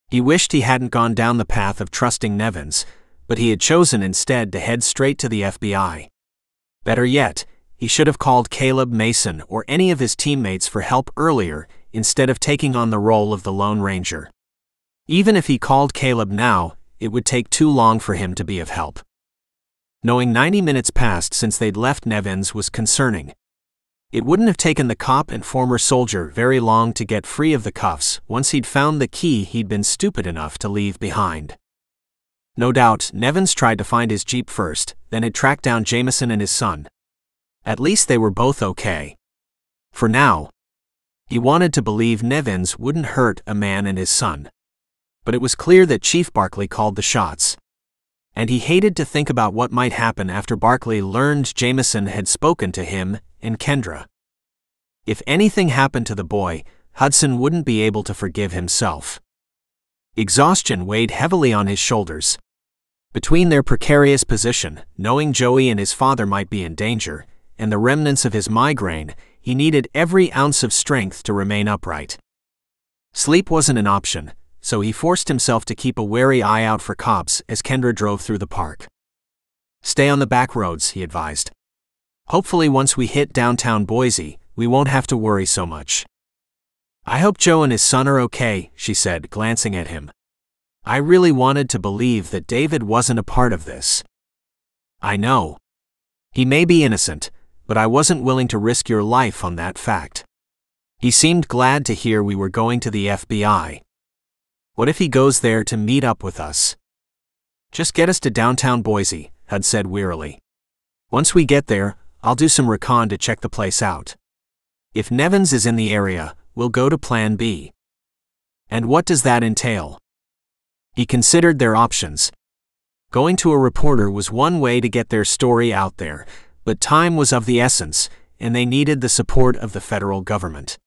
He wished he hadn't gone down the path of trusting Nevins, but he had chosen instead to head straight to the FBI. Better yet, he should have called Caleb Mason or any of his teammates for help earlier instead of taking on the role of the Lone Ranger. Even if he called Caleb now, it would take too long for him to be of help. Knowing 90 minutes passed since they'd left Nevins was concerning. It wouldn't have taken the cop and former soldier very long to get free of the cuffs once he'd found the key he'd been stupid enough to leave behind. No doubt, Nevins tried to find his Jeep first, then had tracked down Jameson and his son. At least they were both okay. For now, he wanted to believe Nevins wouldn't hurt a man and his son. But it was clear that Chief Barkley called the shots and he hated to think about what might happen after Barkley learned Jameson had spoken to him and Kendra. If anything happened to the boy, Hudson wouldn't be able to forgive himself. Exhaustion weighed heavily on his shoulders. Between their precarious position, knowing Joey and his father might be in danger, and the remnants of his migraine, he needed every ounce of strength to remain upright. Sleep wasn't an option, so he forced himself to keep a wary eye out for cops as Kendra drove through the park. Stay on the back roads, he advised. Hopefully, once we hit downtown Boise, we won't have to worry so much. I hope Joe and his son are okay, she said, glancing at him. I really wanted to believe that David wasn't a part of this. I know. He may be innocent, but I wasn't willing to risk your life on that fact. He seemed glad to hear we were going to the FBI, what if he goes there to meet up with us? Just get us to downtown Boise, Hud said wearily. Once we get there, I'll do some recon to check the place out. If Nevins is in the area, we'll go to Plan B. And what does that entail? He considered their options. Going to a reporter was one way to get their story out there, but time was of the essence, and they needed the support of the federal government.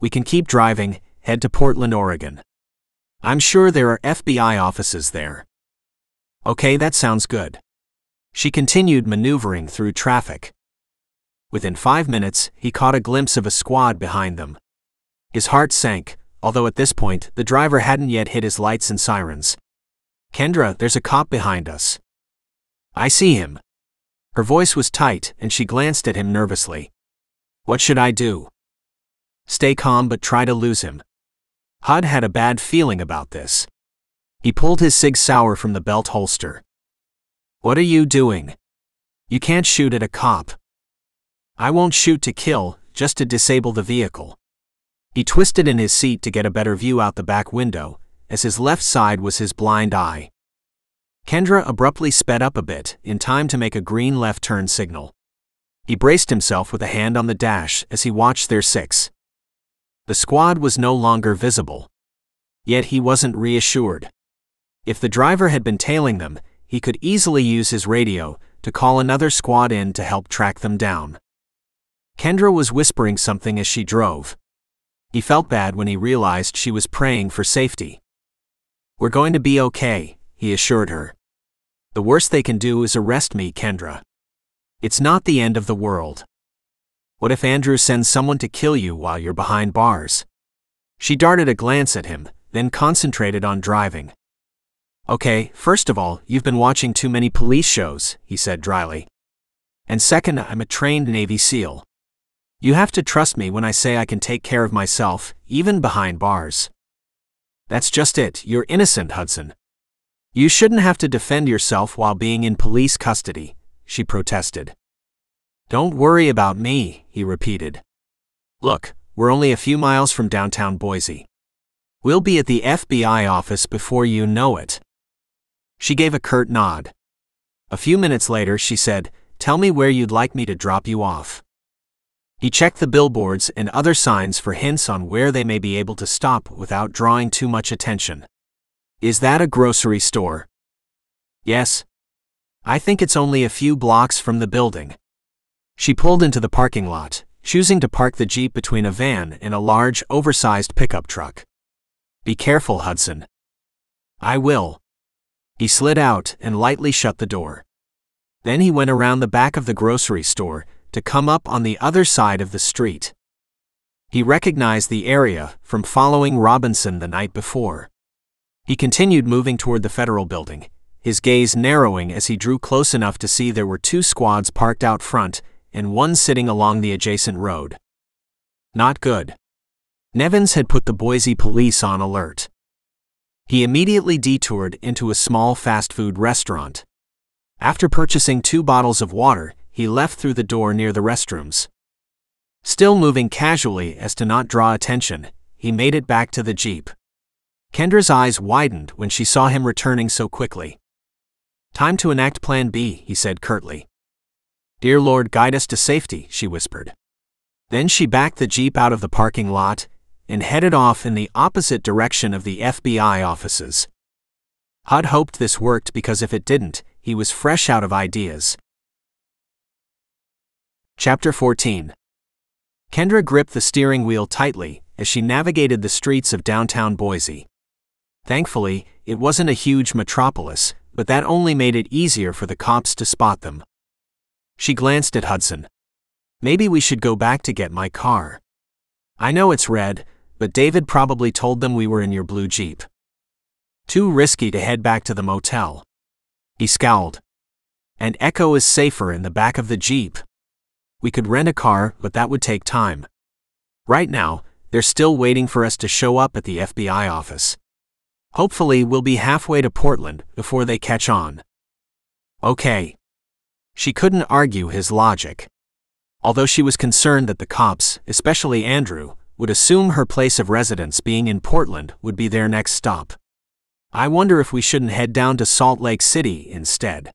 We can keep driving, head to Portland, Oregon. I'm sure there are FBI offices there. Okay, that sounds good. She continued maneuvering through traffic. Within five minutes, he caught a glimpse of a squad behind them. His heart sank, although at this point, the driver hadn't yet hit his lights and sirens. Kendra, there's a cop behind us. I see him. Her voice was tight, and she glanced at him nervously. What should I do? Stay calm but try to lose him. Hud had a bad feeling about this. He pulled his Sig Sauer from the belt holster. What are you doing? You can't shoot at a cop. I won't shoot to kill, just to disable the vehicle. He twisted in his seat to get a better view out the back window, as his left side was his blind eye. Kendra abruptly sped up a bit, in time to make a green left turn signal. He braced himself with a hand on the dash as he watched their six. The squad was no longer visible. Yet he wasn't reassured. If the driver had been tailing them, he could easily use his radio to call another squad in to help track them down. Kendra was whispering something as she drove. He felt bad when he realized she was praying for safety. We're going to be okay, he assured her. The worst they can do is arrest me, Kendra. It's not the end of the world. What if Andrew sends someone to kill you while you're behind bars? She darted a glance at him, then concentrated on driving. Okay, first of all, you've been watching too many police shows, he said dryly. And second, I'm a trained Navy SEAL. You have to trust me when I say I can take care of myself, even behind bars. That's just it, you're innocent, Hudson. You shouldn't have to defend yourself while being in police custody, she protested. Don't worry about me, he repeated. Look, we're only a few miles from downtown Boise. We'll be at the FBI office before you know it. She gave a curt nod. A few minutes later, she said, Tell me where you'd like me to drop you off. He checked the billboards and other signs for hints on where they may be able to stop without drawing too much attention. Is that a grocery store? Yes. I think it's only a few blocks from the building. She pulled into the parking lot, choosing to park the Jeep between a van and a large, oversized pickup truck. Be careful, Hudson. I will. He slid out and lightly shut the door. Then he went around the back of the grocery store to come up on the other side of the street. He recognized the area from following Robinson the night before. He continued moving toward the federal building, his gaze narrowing as he drew close enough to see there were two squads parked out front and one sitting along the adjacent road. Not good. Nevins had put the Boise police on alert. He immediately detoured into a small fast food restaurant. After purchasing two bottles of water, he left through the door near the restrooms. Still moving casually as to not draw attention, he made it back to the Jeep. Kendra's eyes widened when she saw him returning so quickly. Time to enact Plan B, he said curtly. Dear Lord, guide us to safety, she whispered. Then she backed the Jeep out of the parking lot and headed off in the opposite direction of the FBI offices. Hud hoped this worked because if it didn't, he was fresh out of ideas. Chapter 14 Kendra gripped the steering wheel tightly as she navigated the streets of downtown Boise. Thankfully, it wasn't a huge metropolis, but that only made it easier for the cops to spot them. She glanced at Hudson. Maybe we should go back to get my car. I know it's red, but David probably told them we were in your blue Jeep. Too risky to head back to the motel. He scowled. And Echo is safer in the back of the Jeep. We could rent a car, but that would take time. Right now, they're still waiting for us to show up at the FBI office. Hopefully, we'll be halfway to Portland before they catch on. Okay. She couldn't argue his logic. Although she was concerned that the cops, especially Andrew, would assume her place of residence being in Portland would be their next stop. I wonder if we shouldn't head down to Salt Lake City instead.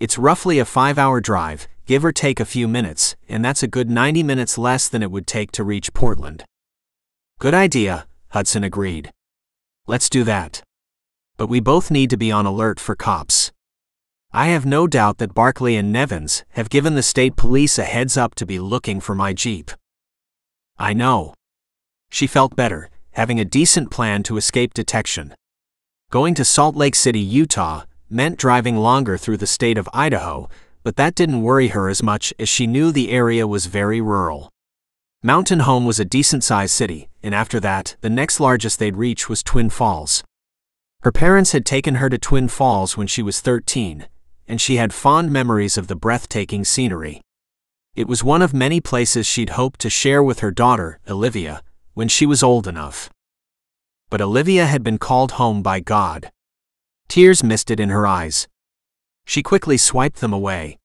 It's roughly a five hour drive, give or take a few minutes, and that's a good 90 minutes less than it would take to reach Portland. Good idea, Hudson agreed. Let's do that. But we both need to be on alert for cops. I have no doubt that Barkley and Nevins have given the state police a heads up to be looking for my Jeep. I know. She felt better, having a decent plan to escape detection. Going to Salt Lake City, Utah, meant driving longer through the state of Idaho, but that didn't worry her as much as she knew the area was very rural. Mountain Home was a decent sized city, and after that, the next largest they'd reach was Twin Falls. Her parents had taken her to Twin Falls when she was 13, and she had fond memories of the breathtaking scenery. It was one of many places she'd hoped to share with her daughter, Olivia, when she was old enough. But Olivia had been called home by God. Tears misted in her eyes. She quickly swiped them away.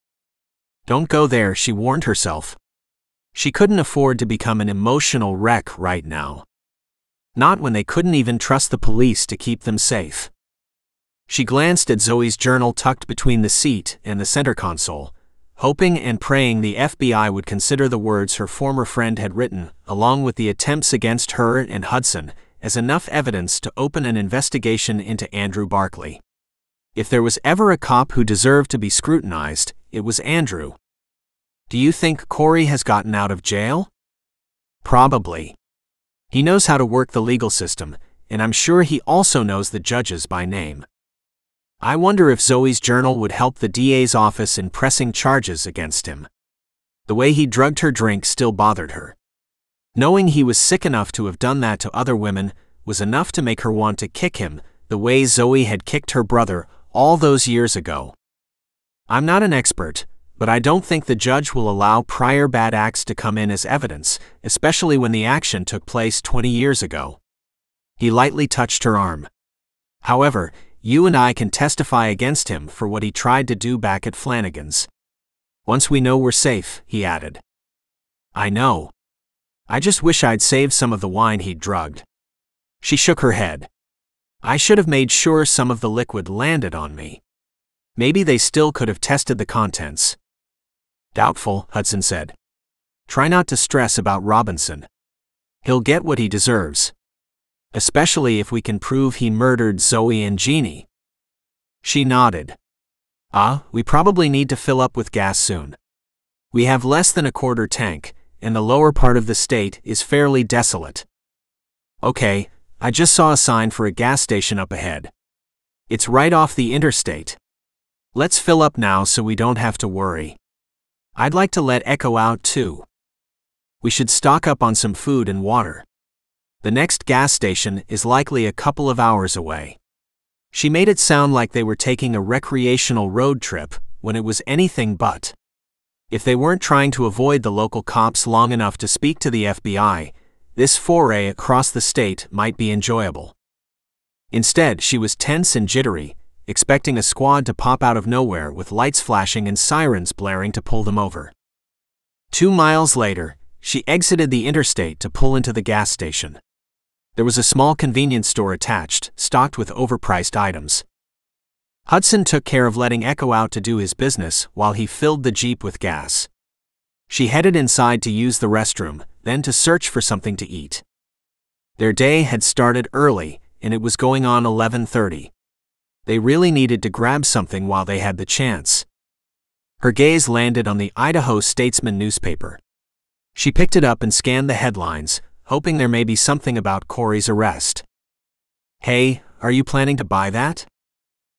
Don't go there, she warned herself. She couldn't afford to become an emotional wreck right now. Not when they couldn't even trust the police to keep them safe. She glanced at Zoey's journal tucked between the seat and the center console, hoping and praying the FBI would consider the words her former friend had written, along with the attempts against her and Hudson, as enough evidence to open an investigation into Andrew Barkley. If there was ever a cop who deserved to be scrutinized, it was Andrew. Do you think Corey has gotten out of jail? Probably. He knows how to work the legal system, and I'm sure he also knows the judges by name. I wonder if Zoey's journal would help the DA's office in pressing charges against him. The way he drugged her drink still bothered her. Knowing he was sick enough to have done that to other women was enough to make her want to kick him, the way Zoey had kicked her brother all those years ago. I'm not an expert, but I don't think the judge will allow prior bad acts to come in as evidence, especially when the action took place 20 years ago. He lightly touched her arm. However, you and I can testify against him for what he tried to do back at Flanagan's. Once we know we're safe, he added. I know. I just wish I'd saved some of the wine he'd drugged. She shook her head. I should have made sure some of the liquid landed on me. Maybe they still could have tested the contents. Doubtful, Hudson said. Try not to stress about Robinson. He'll get what he deserves. Especially if we can prove he murdered Zoey and Jeannie. She nodded. Ah, we probably need to fill up with gas soon. We have less than a quarter tank, and the lower part of the state is fairly desolate. Okay, I just saw a sign for a gas station up ahead. It's right off the interstate. Let's fill up now so we don't have to worry. I'd like to let Echo out too. We should stock up on some food and water. The next gas station is likely a couple of hours away. She made it sound like they were taking a recreational road trip when it was anything but. If they weren't trying to avoid the local cops long enough to speak to the FBI, this foray across the state might be enjoyable. Instead, she was tense and jittery, expecting a squad to pop out of nowhere with lights flashing and sirens blaring to pull them over. Two miles later, she exited the interstate to pull into the gas station. There was a small convenience store attached, stocked with overpriced items. Hudson took care of letting Echo out to do his business while he filled the Jeep with gas. She headed inside to use the restroom, then to search for something to eat. Their day had started early, and it was going on 11:30. They really needed to grab something while they had the chance. Her gaze landed on the Idaho Statesman newspaper. She picked it up and scanned the headlines, hoping there may be something about Corey's arrest. Hey, are you planning to buy that?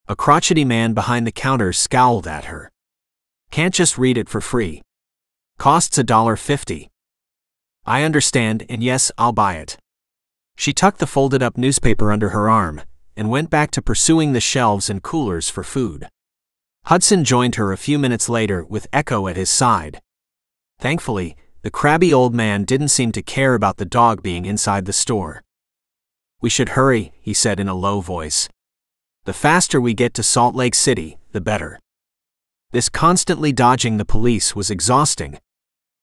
A crotchety man behind the counter scowled at her. Can't just read it for free. Costs a dollar fifty. I understand, and yes, I'll buy it. She tucked the folded up newspaper under her arm, and went back to pursuing the shelves and coolers for food. Hudson joined her a few minutes later with Echo at his side. Thankfully, the crabby old man didn't seem to care about the dog being inside the store. We should hurry, he said in a low voice. The faster we get to Salt Lake City, the better. This constantly dodging the police was exhausting.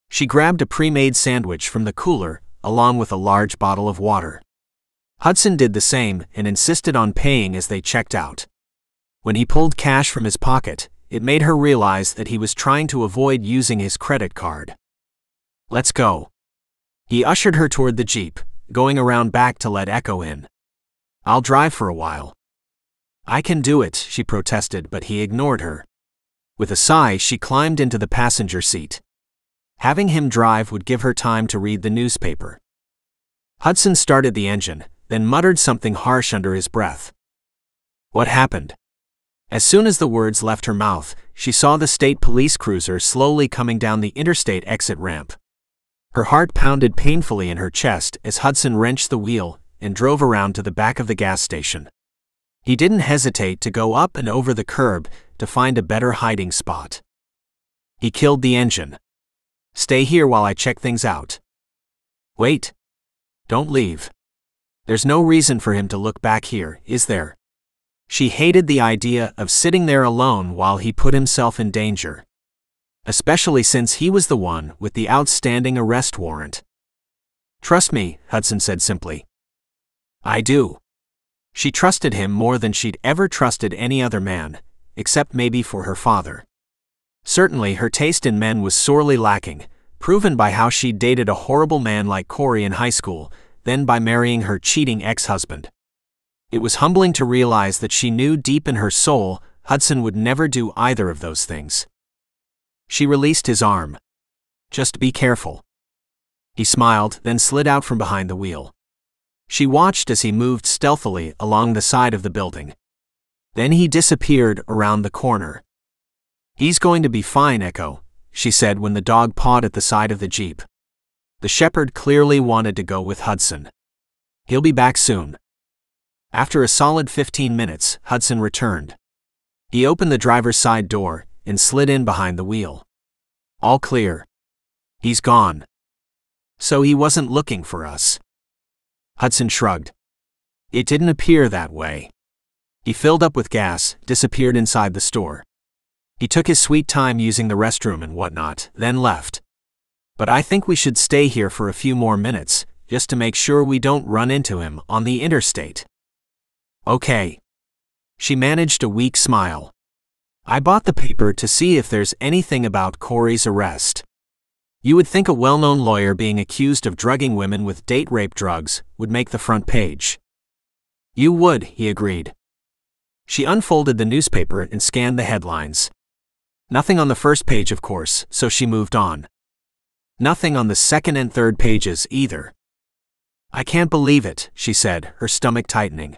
She grabbed a pre made sandwich from the cooler, along with a large bottle of water. Hudson did the same and insisted on paying as they checked out. When he pulled cash from his pocket, it made her realize that he was trying to avoid using his credit card. Let's go. He ushered her toward the Jeep, going around back to let Echo in. I'll drive for a while. I can do it, she protested, but he ignored her. With a sigh, she climbed into the passenger seat. Having him drive would give her time to read the newspaper. Hudson started the engine, then muttered something harsh under his breath. What happened? As soon as the words left her mouth, she saw the state police cruiser slowly coming down the interstate exit ramp. Her heart pounded painfully in her chest as Hudson wrenched the wheel and drove around to the back of the gas station. He didn't hesitate to go up and over the curb to find a better hiding spot. He killed the engine. Stay here while I check things out. Wait. Don't leave. There's no reason for him to look back here, is there? She hated the idea of sitting there alone while he put himself in danger. Especially since he was the one with the outstanding arrest warrant. Trust me, Hudson said simply. I do. She trusted him more than she'd ever trusted any other man, except maybe for her father. Certainly, her taste in men was sorely lacking, proven by how she'd dated a horrible man like Corey in high school, then by marrying her cheating ex husband. It was humbling to realize that she knew deep in her soul Hudson would never do either of those things. She released his arm. Just be careful. He smiled, then slid out from behind the wheel. She watched as he moved stealthily along the side of the building. Then he disappeared around the corner. He's going to be fine, Echo, she said when the dog pawed at the side of the Jeep. The shepherd clearly wanted to go with Hudson. He'll be back soon. After a solid 15 minutes, Hudson returned. He opened the driver's side door and slid in behind the wheel. All clear. He's gone. So he wasn't looking for us. Hudson shrugged. It didn't appear that way. He filled up with gas, disappeared inside the store. He took his sweet time using the restroom and whatnot, then left. But I think we should stay here for a few more minutes, just to make sure we don't run into him on the interstate. Okay. She managed a weak smile. I bought the paper to see if there's anything about Corey's arrest. You would think a well known lawyer being accused of drugging women with date rape drugs would make the front page. You would, he agreed. She unfolded the newspaper and scanned the headlines. Nothing on the first page, of course, so she moved on. Nothing on the second and third pages either. I can't believe it, she said, her stomach tightening.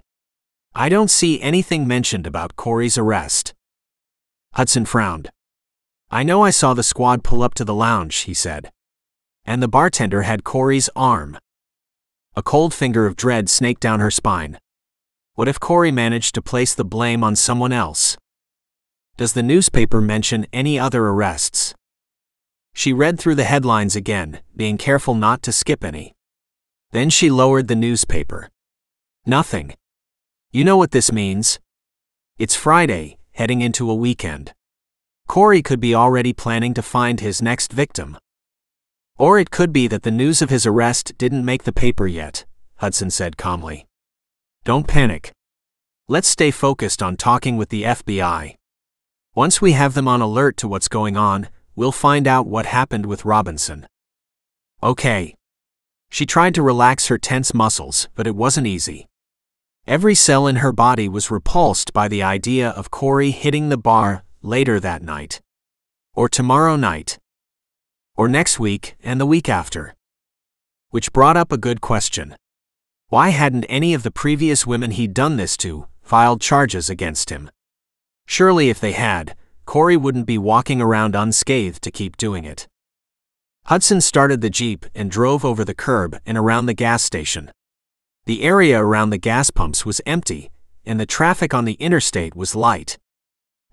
I don't see anything mentioned about Corey's arrest. Hudson frowned. I know I saw the squad pull up to the lounge, he said. And the bartender had Corey's arm. A cold finger of dread snaked down her spine. What if Corey managed to place the blame on someone else? Does the newspaper mention any other arrests? She read through the headlines again, being careful not to skip any. Then she lowered the newspaper. Nothing. You know what this means? It's Friday, heading into a weekend. Corey could be already planning to find his next victim. Or it could be that the news of his arrest didn't make the paper yet, Hudson said calmly. Don't panic. Let's stay focused on talking with the FBI. Once we have them on alert to what's going on, we'll find out what happened with Robinson. Okay. She tried to relax her tense muscles, but it wasn't easy. Every cell in her body was repulsed by the idea of Corey hitting the bar later that night. Or tomorrow night. Or next week and the week after. Which brought up a good question. Why hadn't any of the previous women he'd done this to filed charges against him? Surely if they had, Corey wouldn't be walking around unscathed to keep doing it. Hudson started the Jeep and drove over the curb and around the gas station. The area around the gas pumps was empty, and the traffic on the interstate was light.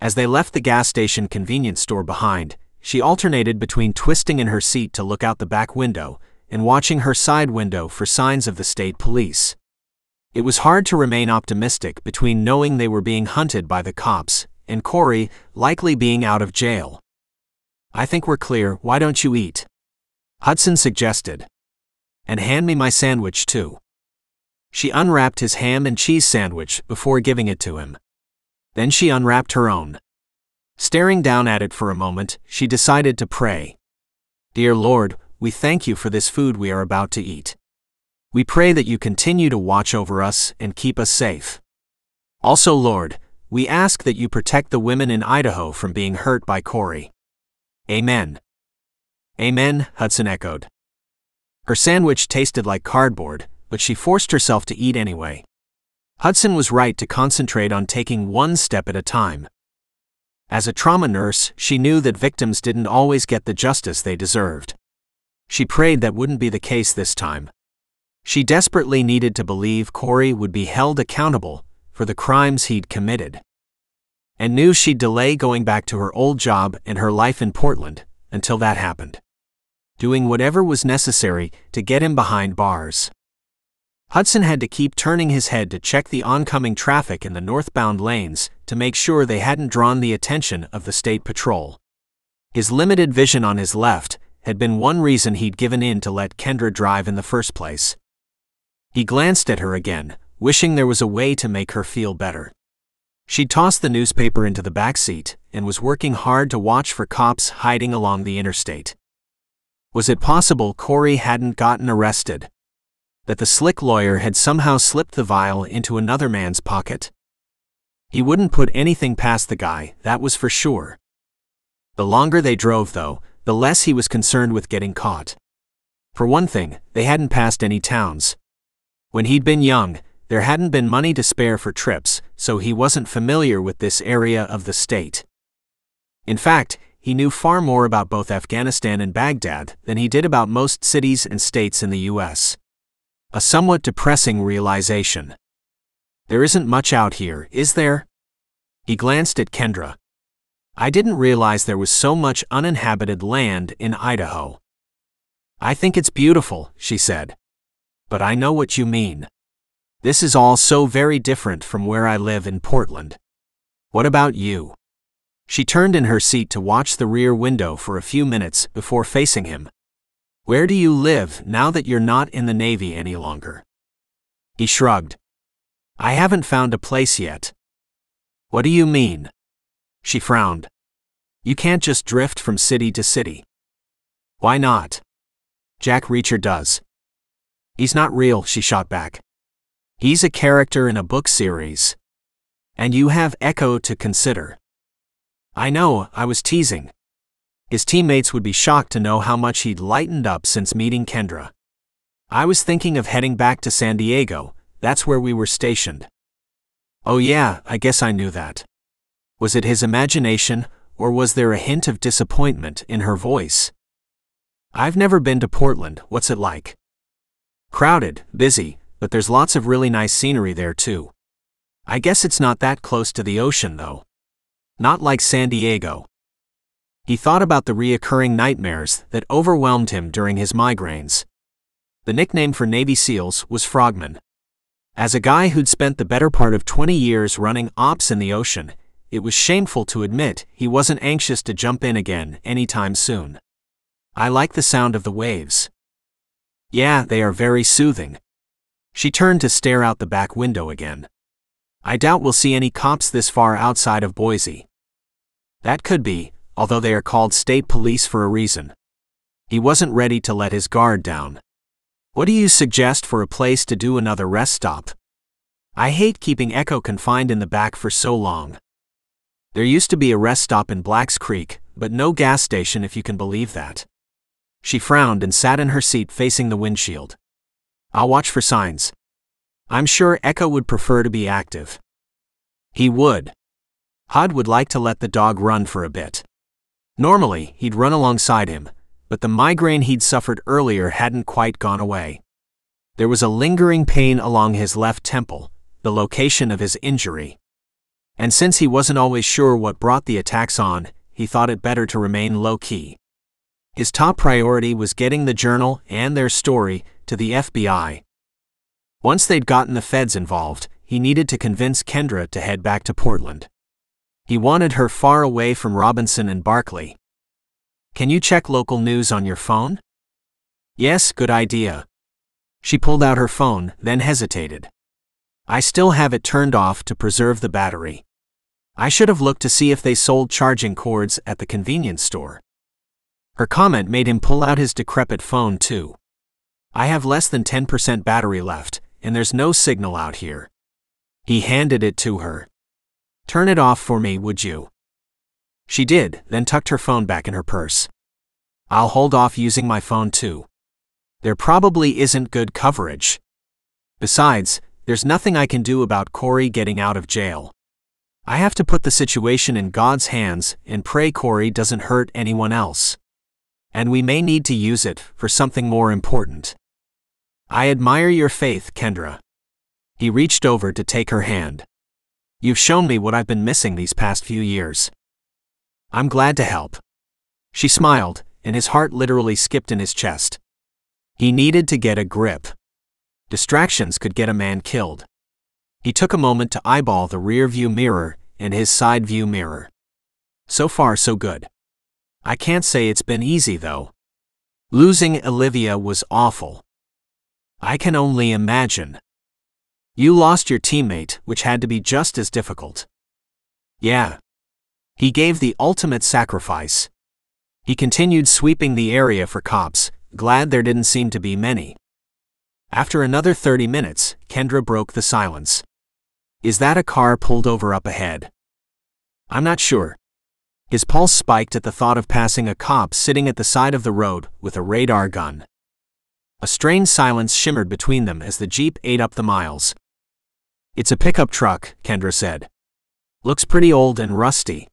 As they left the gas station convenience store behind, she alternated between twisting in her seat to look out the back window and watching her side window for signs of the state police. It was hard to remain optimistic between knowing they were being hunted by the cops and Corey likely being out of jail. I think we're clear, why don't you eat? Hudson suggested. And hand me my sandwich too. She unwrapped his ham and cheese sandwich before giving it to him. Then she unwrapped her own. Staring down at it for a moment, she decided to pray. Dear Lord, we thank you for this food we are about to eat. We pray that you continue to watch over us and keep us safe. Also, Lord, we ask that you protect the women in Idaho from being hurt by Corey. Amen. Amen, Hudson echoed. Her sandwich tasted like cardboard, but she forced herself to eat anyway. Hudson was right to concentrate on taking one step at a time. As a trauma nurse, she knew that victims didn't always get the justice they deserved. She prayed that wouldn't be the case this time. She desperately needed to believe Corey would be held accountable for the crimes he'd committed. And knew she'd delay going back to her old job and her life in Portland until that happened. Doing whatever was necessary to get him behind bars. Hudson had to keep turning his head to check the oncoming traffic in the northbound lanes to make sure they hadn't drawn the attention of the state patrol. His limited vision on his left had been one reason he'd given in to let Kendra drive in the first place. He glanced at her again, wishing there was a way to make her feel better. She'd tossed the newspaper into the back seat and was working hard to watch for cops hiding along the interstate. Was it possible Corey hadn't gotten arrested? That the slick lawyer had somehow slipped the vial into another man's pocket. He wouldn't put anything past the guy, that was for sure. The longer they drove, though, the less he was concerned with getting caught. For one thing, they hadn't passed any towns. When he'd been young, there hadn't been money to spare for trips, so he wasn't familiar with this area of the state. In fact, he knew far more about both Afghanistan and Baghdad than he did about most cities and states in the U.S. A somewhat depressing realization. There isn't much out here, is there? He glanced at Kendra. I didn't realize there was so much uninhabited land in Idaho. I think it's beautiful, she said. But I know what you mean. This is all so very different from where I live in Portland. What about you? She turned in her seat to watch the rear window for a few minutes before facing him. Where do you live now that you're not in the Navy any longer? He shrugged. I haven't found a place yet. What do you mean? She frowned. You can't just drift from city to city. Why not? Jack Reacher does. He's not real, she shot back. He's a character in a book series. And you have Echo to consider. I know, I was teasing. His teammates would be shocked to know how much he'd lightened up since meeting Kendra. I was thinking of heading back to San Diego, that's where we were stationed. Oh, yeah, I guess I knew that. Was it his imagination, or was there a hint of disappointment in her voice? I've never been to Portland, what's it like? Crowded, busy, but there's lots of really nice scenery there too. I guess it's not that close to the ocean though. Not like San Diego. He thought about the reoccurring nightmares that overwhelmed him during his migraines. The nickname for Navy SEALs was Frogman. As a guy who'd spent the better part of 20 years running ops in the ocean, it was shameful to admit he wasn't anxious to jump in again anytime soon. I like the sound of the waves. Yeah, they are very soothing. She turned to stare out the back window again. I doubt we'll see any cops this far outside of Boise. That could be, although they are called state police for a reason. He wasn't ready to let his guard down. What do you suggest for a place to do another rest stop? I hate keeping Echo confined in the back for so long. There used to be a rest stop in Blacks Creek, but no gas station if you can believe that. She frowned and sat in her seat facing the windshield. I'll watch for signs. I'm sure Echo would prefer to be active. He would. Hud would like to let the dog run for a bit. Normally, he'd run alongside him, but the migraine he'd suffered earlier hadn't quite gone away. There was a lingering pain along his left temple, the location of his injury. And since he wasn't always sure what brought the attacks on, he thought it better to remain low key. His top priority was getting the journal and their story to the FBI. Once they'd gotten the feds involved, he needed to convince Kendra to head back to Portland. He wanted her far away from Robinson and Barkley. Can you check local news on your phone? Yes, good idea. She pulled out her phone, then hesitated. I still have it turned off to preserve the battery. I should have looked to see if they sold charging cords at the convenience store. Her comment made him pull out his decrepit phone, too. I have less than 10% battery left, and there's no signal out here. He handed it to her. Turn it off for me, would you? She did, then tucked her phone back in her purse. I'll hold off using my phone too. There probably isn't good coverage. Besides, there's nothing I can do about Corey getting out of jail. I have to put the situation in God's hands and pray Corey doesn't hurt anyone else. And we may need to use it for something more important. I admire your faith, Kendra. He reached over to take her hand. You've shown me what I've been missing these past few years. I'm glad to help. She smiled, and his heart literally skipped in his chest. He needed to get a grip. Distractions could get a man killed. He took a moment to eyeball the rear view mirror and his side view mirror. So far, so good. I can't say it's been easy, though. Losing Olivia was awful. I can only imagine. You lost your teammate, which had to be just as difficult. Yeah. He gave the ultimate sacrifice. He continued sweeping the area for cops, glad there didn't seem to be many. After another 30 minutes, Kendra broke the silence. Is that a car pulled over up ahead? I'm not sure. His pulse spiked at the thought of passing a cop sitting at the side of the road with a radar gun. A strange silence shimmered between them as the Jeep ate up the miles. It's a pickup truck, Kendra said. Looks pretty old and rusty.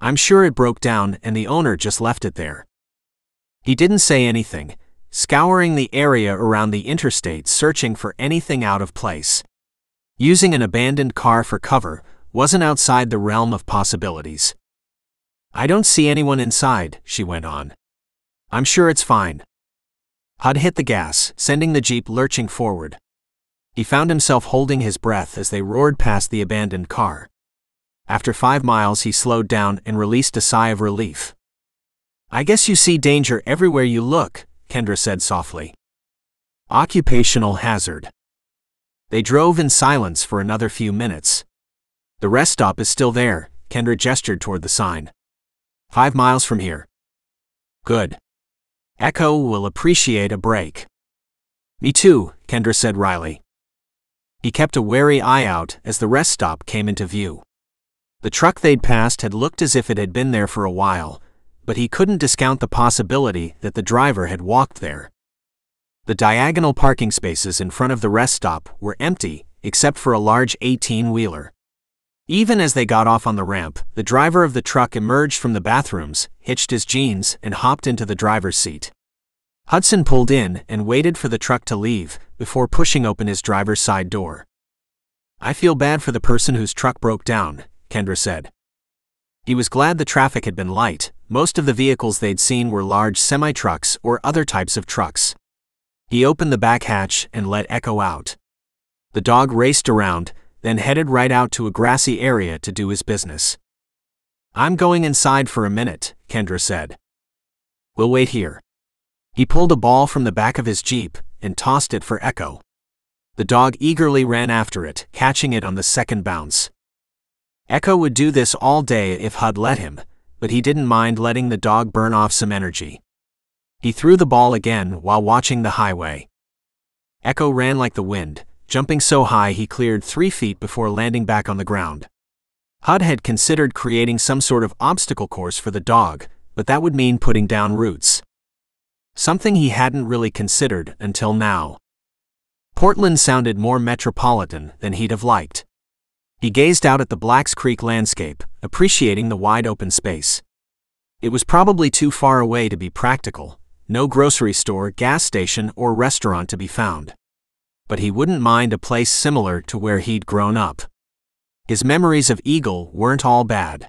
I'm sure it broke down and the owner just left it there. He didn't say anything, scouring the area around the interstate searching for anything out of place. Using an abandoned car for cover wasn't outside the realm of possibilities. I don't see anyone inside, she went on. I'm sure it's fine. Hud hit the gas, sending the Jeep lurching forward. He found himself holding his breath as they roared past the abandoned car. After five miles, he slowed down and released a sigh of relief. I guess you see danger everywhere you look, Kendra said softly. Occupational hazard. They drove in silence for another few minutes. The rest stop is still there, Kendra gestured toward the sign. Five miles from here. Good. Echo will appreciate a break. Me too, Kendra said wryly. He kept a wary eye out as the rest stop came into view. The truck they'd passed had looked as if it had been there for a while, but he couldn't discount the possibility that the driver had walked there. The diagonal parking spaces in front of the rest stop were empty, except for a large 18 wheeler. Even as they got off on the ramp, the driver of the truck emerged from the bathrooms, hitched his jeans, and hopped into the driver's seat. Hudson pulled in and waited for the truck to leave before pushing open his driver's side door. I feel bad for the person whose truck broke down, Kendra said. He was glad the traffic had been light, most of the vehicles they'd seen were large semi trucks or other types of trucks. He opened the back hatch and let Echo out. The dog raced around, then headed right out to a grassy area to do his business. I'm going inside for a minute, Kendra said. We'll wait here. He pulled a ball from the back of his Jeep and tossed it for Echo. The dog eagerly ran after it, catching it on the second bounce. Echo would do this all day if Hud let him, but he didn't mind letting the dog burn off some energy. He threw the ball again while watching the highway. Echo ran like the wind, jumping so high he cleared three feet before landing back on the ground. Hud had considered creating some sort of obstacle course for the dog, but that would mean putting down roots. Something he hadn't really considered until now. Portland sounded more metropolitan than he'd have liked. He gazed out at the Blacks Creek landscape, appreciating the wide open space. It was probably too far away to be practical, no grocery store, gas station, or restaurant to be found but he wouldn't mind a place similar to where he'd grown up. His memories of Eagle weren't all bad.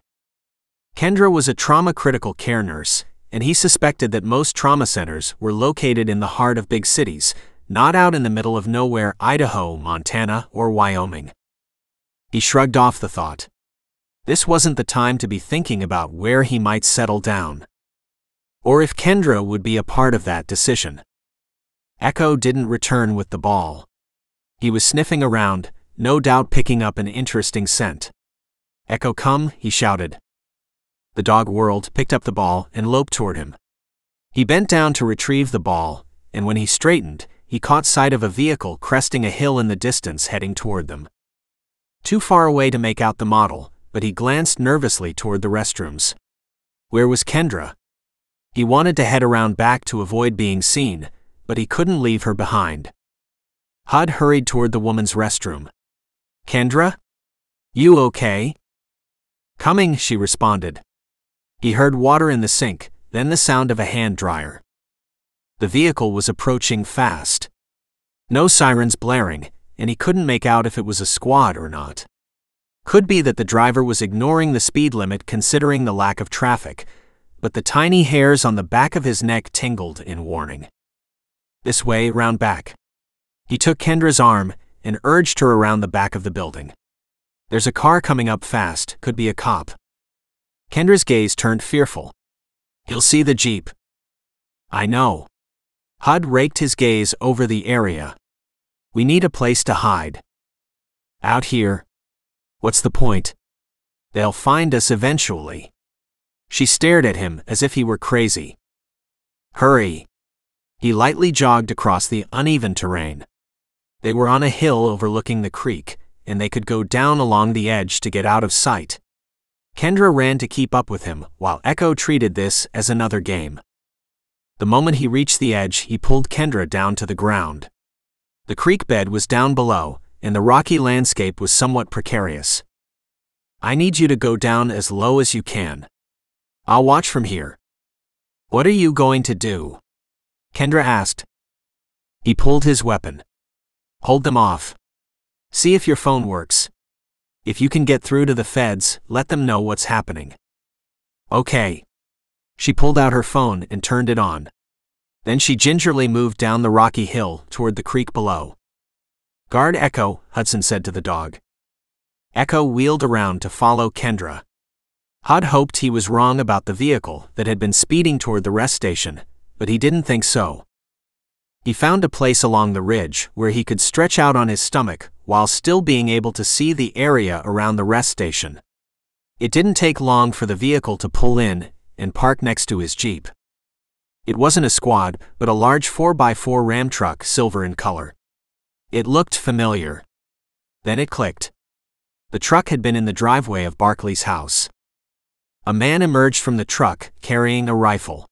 Kendra was a trauma critical care nurse, and he suspected that most trauma centers were located in the heart of big cities, not out in the middle of nowhere Idaho, Montana, or Wyoming. He shrugged off the thought. This wasn't the time to be thinking about where he might settle down. Or if Kendra would be a part of that decision. Echo didn't return with the ball. He was sniffing around, no doubt picking up an interesting scent. Echo come, he shouted. The dog whirled, picked up the ball, and loped toward him. He bent down to retrieve the ball, and when he straightened, he caught sight of a vehicle cresting a hill in the distance heading toward them. Too far away to make out the model, but he glanced nervously toward the restrooms. Where was Kendra? He wanted to head around back to avoid being seen, but he couldn't leave her behind. Hud hurried toward the woman's restroom. Kendra? You okay? Coming, she responded. He heard water in the sink, then the sound of a hand dryer. The vehicle was approaching fast. No sirens blaring, and he couldn't make out if it was a squad or not. Could be that the driver was ignoring the speed limit considering the lack of traffic, but the tiny hairs on the back of his neck tingled in warning. This way, round back. He took Kendra's arm and urged her around the back of the building. There's a car coming up fast, could be a cop. Kendra's gaze turned fearful. He'll see the Jeep. I know. Hud raked his gaze over the area. We need a place to hide. Out here. What's the point? They'll find us eventually. She stared at him as if he were crazy. Hurry. He lightly jogged across the uneven terrain. They were on a hill overlooking the creek, and they could go down along the edge to get out of sight. Kendra ran to keep up with him, while Echo treated this as another game. The moment he reached the edge, he pulled Kendra down to the ground. The creek bed was down below, and the rocky landscape was somewhat precarious. I need you to go down as low as you can. I'll watch from here. What are you going to do? Kendra asked. He pulled his weapon. Hold them off. See if your phone works. If you can get through to the feds, let them know what's happening. Okay. She pulled out her phone and turned it on. Then she gingerly moved down the rocky hill toward the creek below. Guard Echo, Hudson said to the dog. Echo wheeled around to follow Kendra. Hud hoped he was wrong about the vehicle that had been speeding toward the rest station, but he didn't think so. He found a place along the ridge where he could stretch out on his stomach while still being able to see the area around the rest station. It didn't take long for the vehicle to pull in and park next to his Jeep. It wasn't a squad, but a large 4x4 Ram truck, silver in color. It looked familiar. Then it clicked. The truck had been in the driveway of Barkley's house. A man emerged from the truck, carrying a rifle.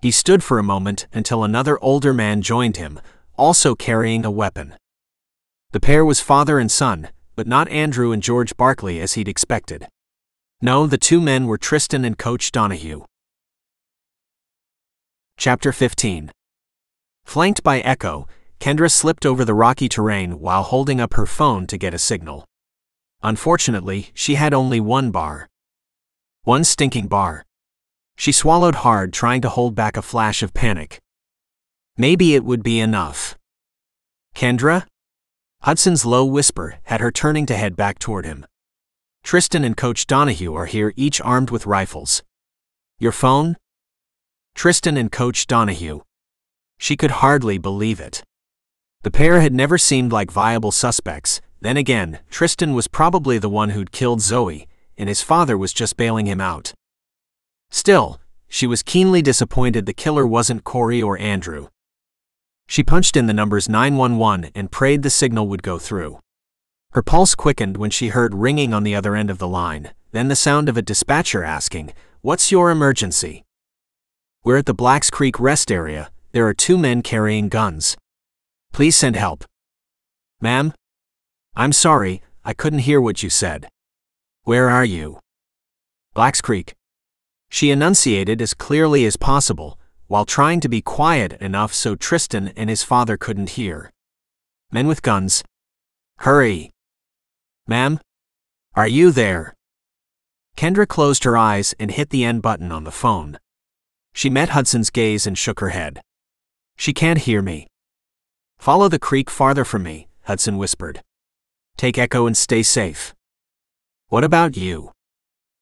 He stood for a moment until another older man joined him, also carrying a weapon. The pair was father and son, but not Andrew and George Barkley as he'd expected. No, the two men were Tristan and Coach Donahue. Chapter 15 Flanked by Echo, Kendra slipped over the rocky terrain while holding up her phone to get a signal. Unfortunately, she had only one bar. One stinking bar. She swallowed hard, trying to hold back a flash of panic. Maybe it would be enough. Kendra? Hudson's low whisper had her turning to head back toward him. Tristan and Coach Donahue are here, each armed with rifles. Your phone? Tristan and Coach Donahue. She could hardly believe it. The pair had never seemed like viable suspects. Then again, Tristan was probably the one who'd killed Zoey, and his father was just bailing him out. Still, she was keenly disappointed the killer wasn't Corey or Andrew. She punched in the numbers 911 and prayed the signal would go through. Her pulse quickened when she heard ringing on the other end of the line, then the sound of a dispatcher asking, What's your emergency? We're at the Blacks Creek rest area. There are two men carrying guns. Please send help. Ma'am? I'm sorry, I couldn't hear what you said. Where are you? Blacks Creek. She enunciated as clearly as possible, while trying to be quiet enough so Tristan and his father couldn't hear. Men with guns. Hurry. Ma'am? Are you there? Kendra closed her eyes and hit the end button on the phone. She met Hudson's gaze and shook her head. She can't hear me. Follow the creek farther from me, Hudson whispered. Take Echo and stay safe. What about you?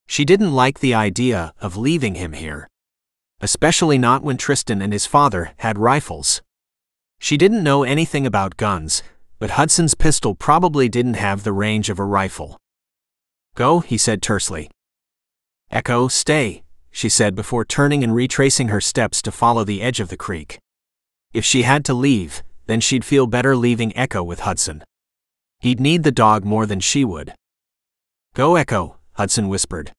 She didn't like the idea of leaving him here. Especially not when Tristan and his father had rifles. She didn't know anything about guns, but Hudson's pistol probably didn't have the range of a rifle. Go, he said tersely. Echo, stay, she said before turning and retracing her steps to follow the edge of the creek. If she had to leave, then she'd feel better leaving Echo with Hudson. He'd need the dog more than she would. Go, Echo, Hudson whispered.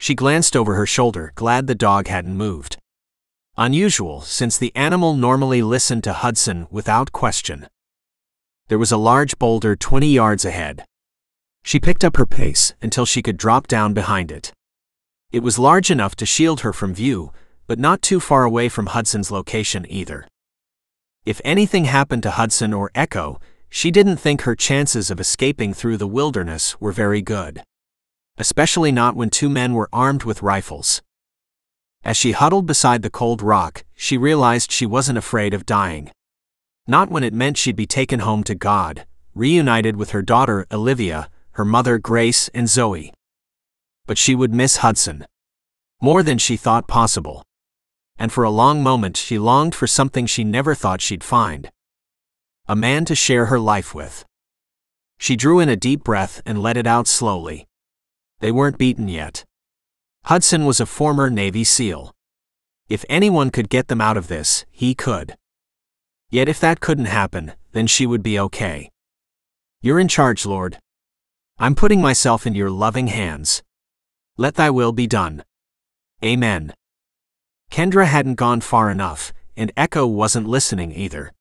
She glanced over her shoulder, glad the dog hadn't moved. Unusual, since the animal normally listened to Hudson without question. There was a large boulder 20 yards ahead. She picked up her pace until she could drop down behind it. It was large enough to shield her from view, but not too far away from Hudson's location either. If anything happened to Hudson or Echo, she didn't think her chances of escaping through the wilderness were very good. Especially not when two men were armed with rifles. As she huddled beside the cold rock, she realized she wasn't afraid of dying. Not when it meant she'd be taken home to God, reunited with her daughter Olivia, her mother Grace, and Zoey. But she would miss Hudson. More than she thought possible. And for a long moment she longed for something she never thought she'd find. A man to share her life with. She drew in a deep breath and let it out slowly. They weren't beaten yet. Hudson was a former Navy SEAL. If anyone could get them out of this, he could. Yet if that couldn't happen, then she would be okay. You're in charge, Lord. I'm putting myself in your loving hands. Let thy will be done. Amen. Kendra hadn't gone far enough, and Echo wasn't listening either.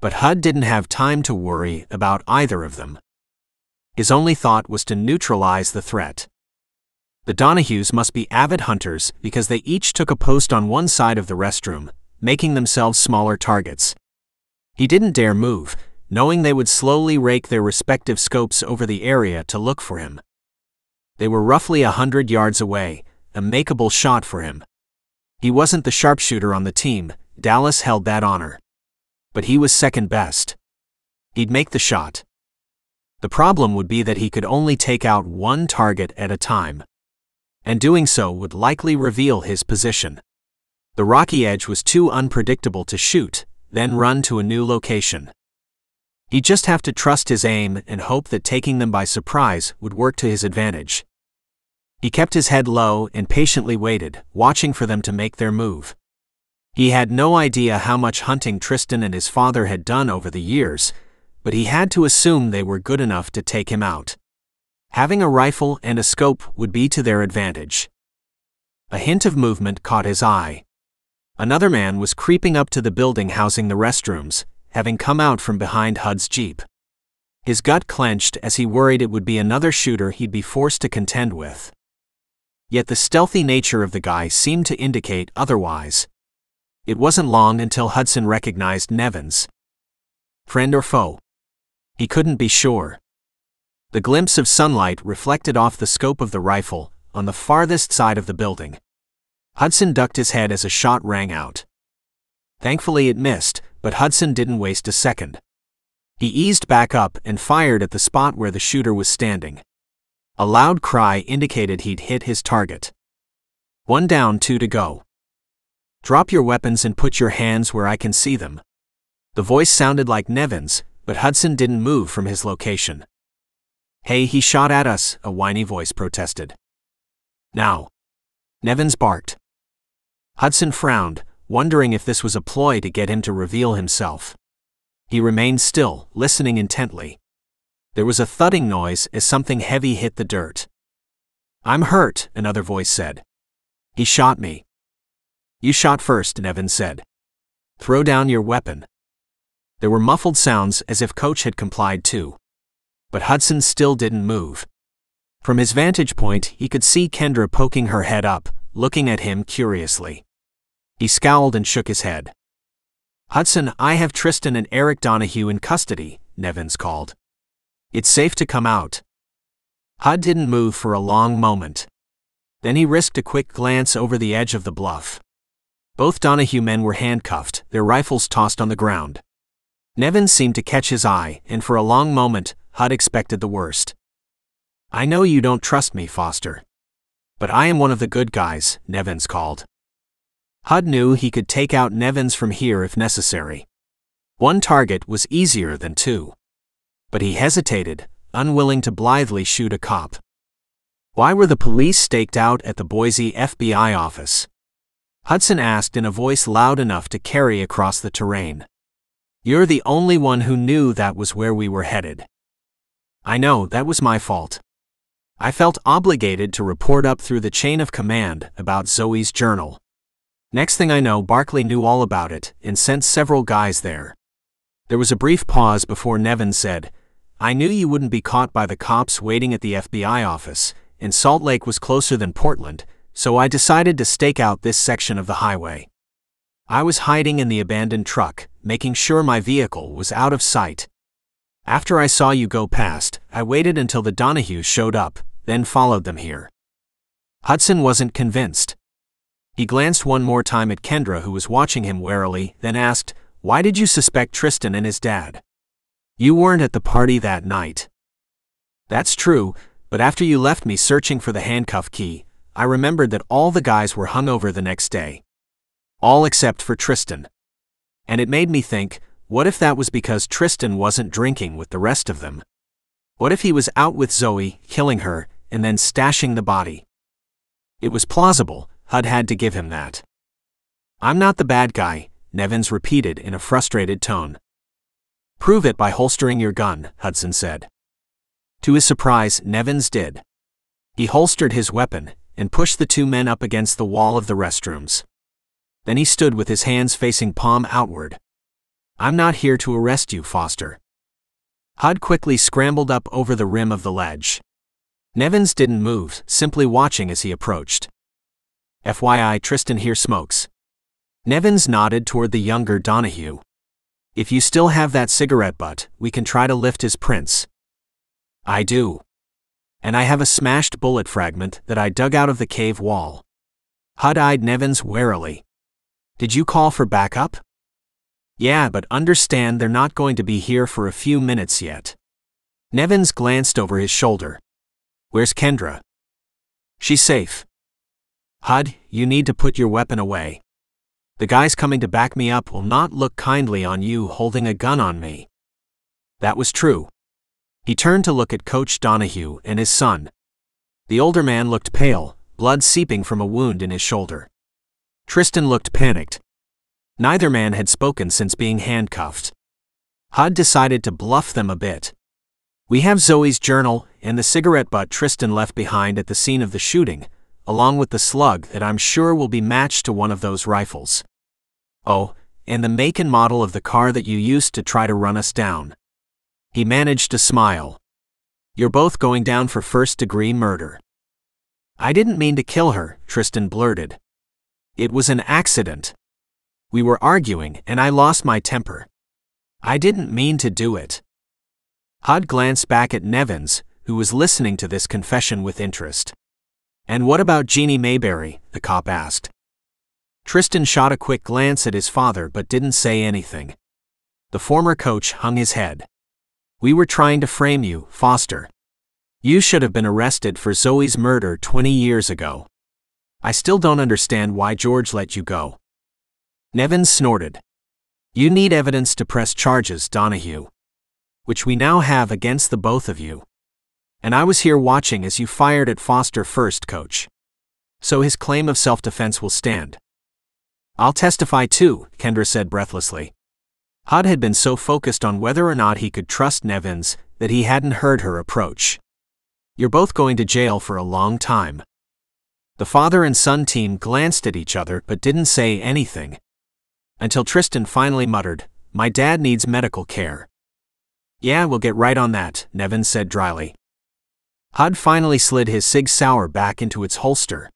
But Hud didn't have time to worry about either of them. His only thought was to neutralize the threat. The Donahues must be avid hunters because they each took a post on one side of the restroom, making themselves smaller targets. He didn't dare move, knowing they would slowly rake their respective scopes over the area to look for him. They were roughly a hundred yards away, a makeable shot for him. He wasn't the sharpshooter on the team, Dallas held that honor. But he was second best. He'd make the shot. The problem would be that he could only take out one target at a time and doing so would likely reveal his position. The rocky edge was too unpredictable to shoot, then run to a new location. He'd just have to trust his aim and hope that taking them by surprise would work to his advantage. He kept his head low and patiently waited, watching for them to make their move. He had no idea how much hunting Tristan and his father had done over the years, but he had to assume they were good enough to take him out. Having a rifle and a scope would be to their advantage. A hint of movement caught his eye. Another man was creeping up to the building housing the restrooms, having come out from behind Hud's Jeep. His gut clenched as he worried it would be another shooter he'd be forced to contend with. Yet the stealthy nature of the guy seemed to indicate otherwise. It wasn't long until Hudson recognized Nevins. Friend or foe? He couldn't be sure. The glimpse of sunlight reflected off the scope of the rifle on the farthest side of the building. Hudson ducked his head as a shot rang out. Thankfully, it missed, but Hudson didn't waste a second. He eased back up and fired at the spot where the shooter was standing. A loud cry indicated he'd hit his target. One down, two to go. Drop your weapons and put your hands where I can see them. The voice sounded like Nevin's, but Hudson didn't move from his location. Hey, he shot at us, a whiny voice protested. Now. Nevins barked. Hudson frowned, wondering if this was a ploy to get him to reveal himself. He remained still, listening intently. There was a thudding noise as something heavy hit the dirt. I'm hurt, another voice said. He shot me. You shot first, Nevins said. Throw down your weapon. There were muffled sounds as if Coach had complied too but Hudson still didn't move. From his vantage point, he could see Kendra poking her head up, looking at him curiously. He scowled and shook his head. Hudson, I have Tristan and Eric Donahue in custody, Nevins called. It's safe to come out. Hud didn't move for a long moment. Then he risked a quick glance over the edge of the bluff. Both Donahue men were handcuffed, their rifles tossed on the ground. Nevins seemed to catch his eye, and for a long moment, Hud expected the worst. I know you don't trust me, Foster. But I am one of the good guys, Nevins called. Hud knew he could take out Nevins from here if necessary. One target was easier than two. But he hesitated, unwilling to blithely shoot a cop. Why were the police staked out at the Boise FBI office? Hudson asked in a voice loud enough to carry across the terrain. You're the only one who knew that was where we were headed. I know, that was my fault. I felt obligated to report up through the chain of command about Zoey's journal. Next thing I know, Barkley knew all about it and sent several guys there. There was a brief pause before Nevin said, I knew you wouldn't be caught by the cops waiting at the FBI office, and Salt Lake was closer than Portland, so I decided to stake out this section of the highway. I was hiding in the abandoned truck, making sure my vehicle was out of sight. After I saw you go past, I waited until the Donahues showed up, then followed them here. Hudson wasn't convinced. He glanced one more time at Kendra, who was watching him warily, then asked, Why did you suspect Tristan and his dad? You weren't at the party that night. That's true, but after you left me searching for the handcuff key, I remembered that all the guys were hungover the next day. All except for Tristan. And it made me think, what if that was because Tristan wasn't drinking with the rest of them? What if he was out with Zoey, killing her, and then stashing the body? It was plausible, Hud had to give him that. I'm not the bad guy, Nevins repeated in a frustrated tone. Prove it by holstering your gun, Hudson said. To his surprise, Nevins did. He holstered his weapon and pushed the two men up against the wall of the restrooms. Then he stood with his hands facing palm outward. I'm not here to arrest you, Foster. Hud quickly scrambled up over the rim of the ledge. Nevins didn't move, simply watching as he approached. FYI, Tristan here smokes. Nevins nodded toward the younger Donahue. If you still have that cigarette butt, we can try to lift his prints. I do. And I have a smashed bullet fragment that I dug out of the cave wall. Hud eyed Nevins warily. Did you call for backup? Yeah, but understand they're not going to be here for a few minutes yet. Nevins glanced over his shoulder. Where's Kendra? She's safe. Hud, you need to put your weapon away. The guys coming to back me up will not look kindly on you holding a gun on me. That was true. He turned to look at Coach Donahue and his son. The older man looked pale, blood seeping from a wound in his shoulder. Tristan looked panicked. Neither man had spoken since being handcuffed. Hud decided to bluff them a bit. We have Zoey's journal and the cigarette butt Tristan left behind at the scene of the shooting, along with the slug that I'm sure will be matched to one of those rifles. Oh, and the make and model of the car that you used to try to run us down. He managed to smile. You're both going down for first degree murder. I didn't mean to kill her, Tristan blurted. It was an accident. We were arguing and I lost my temper. I didn't mean to do it. Hud glanced back at Nevins, who was listening to this confession with interest. And what about Jeannie Mayberry? the cop asked. Tristan shot a quick glance at his father but didn't say anything. The former coach hung his head. We were trying to frame you, Foster. You should have been arrested for Zoey's murder 20 years ago. I still don't understand why George let you go. Nevins snorted. You need evidence to press charges, Donahue which we now have against the both of you. And I was here watching as you fired at Foster first, coach. So his claim of self defense will stand. I'll testify too, Kendra said breathlessly. Hud had been so focused on whether or not he could trust Nevins that he hadn't heard her approach. You're both going to jail for a long time. The father and son team glanced at each other but didn't say anything. Until Tristan finally muttered, My dad needs medical care. Yeah, we'll get right on that, Nevin said dryly. Hud finally slid his Sig Sauer back into its holster.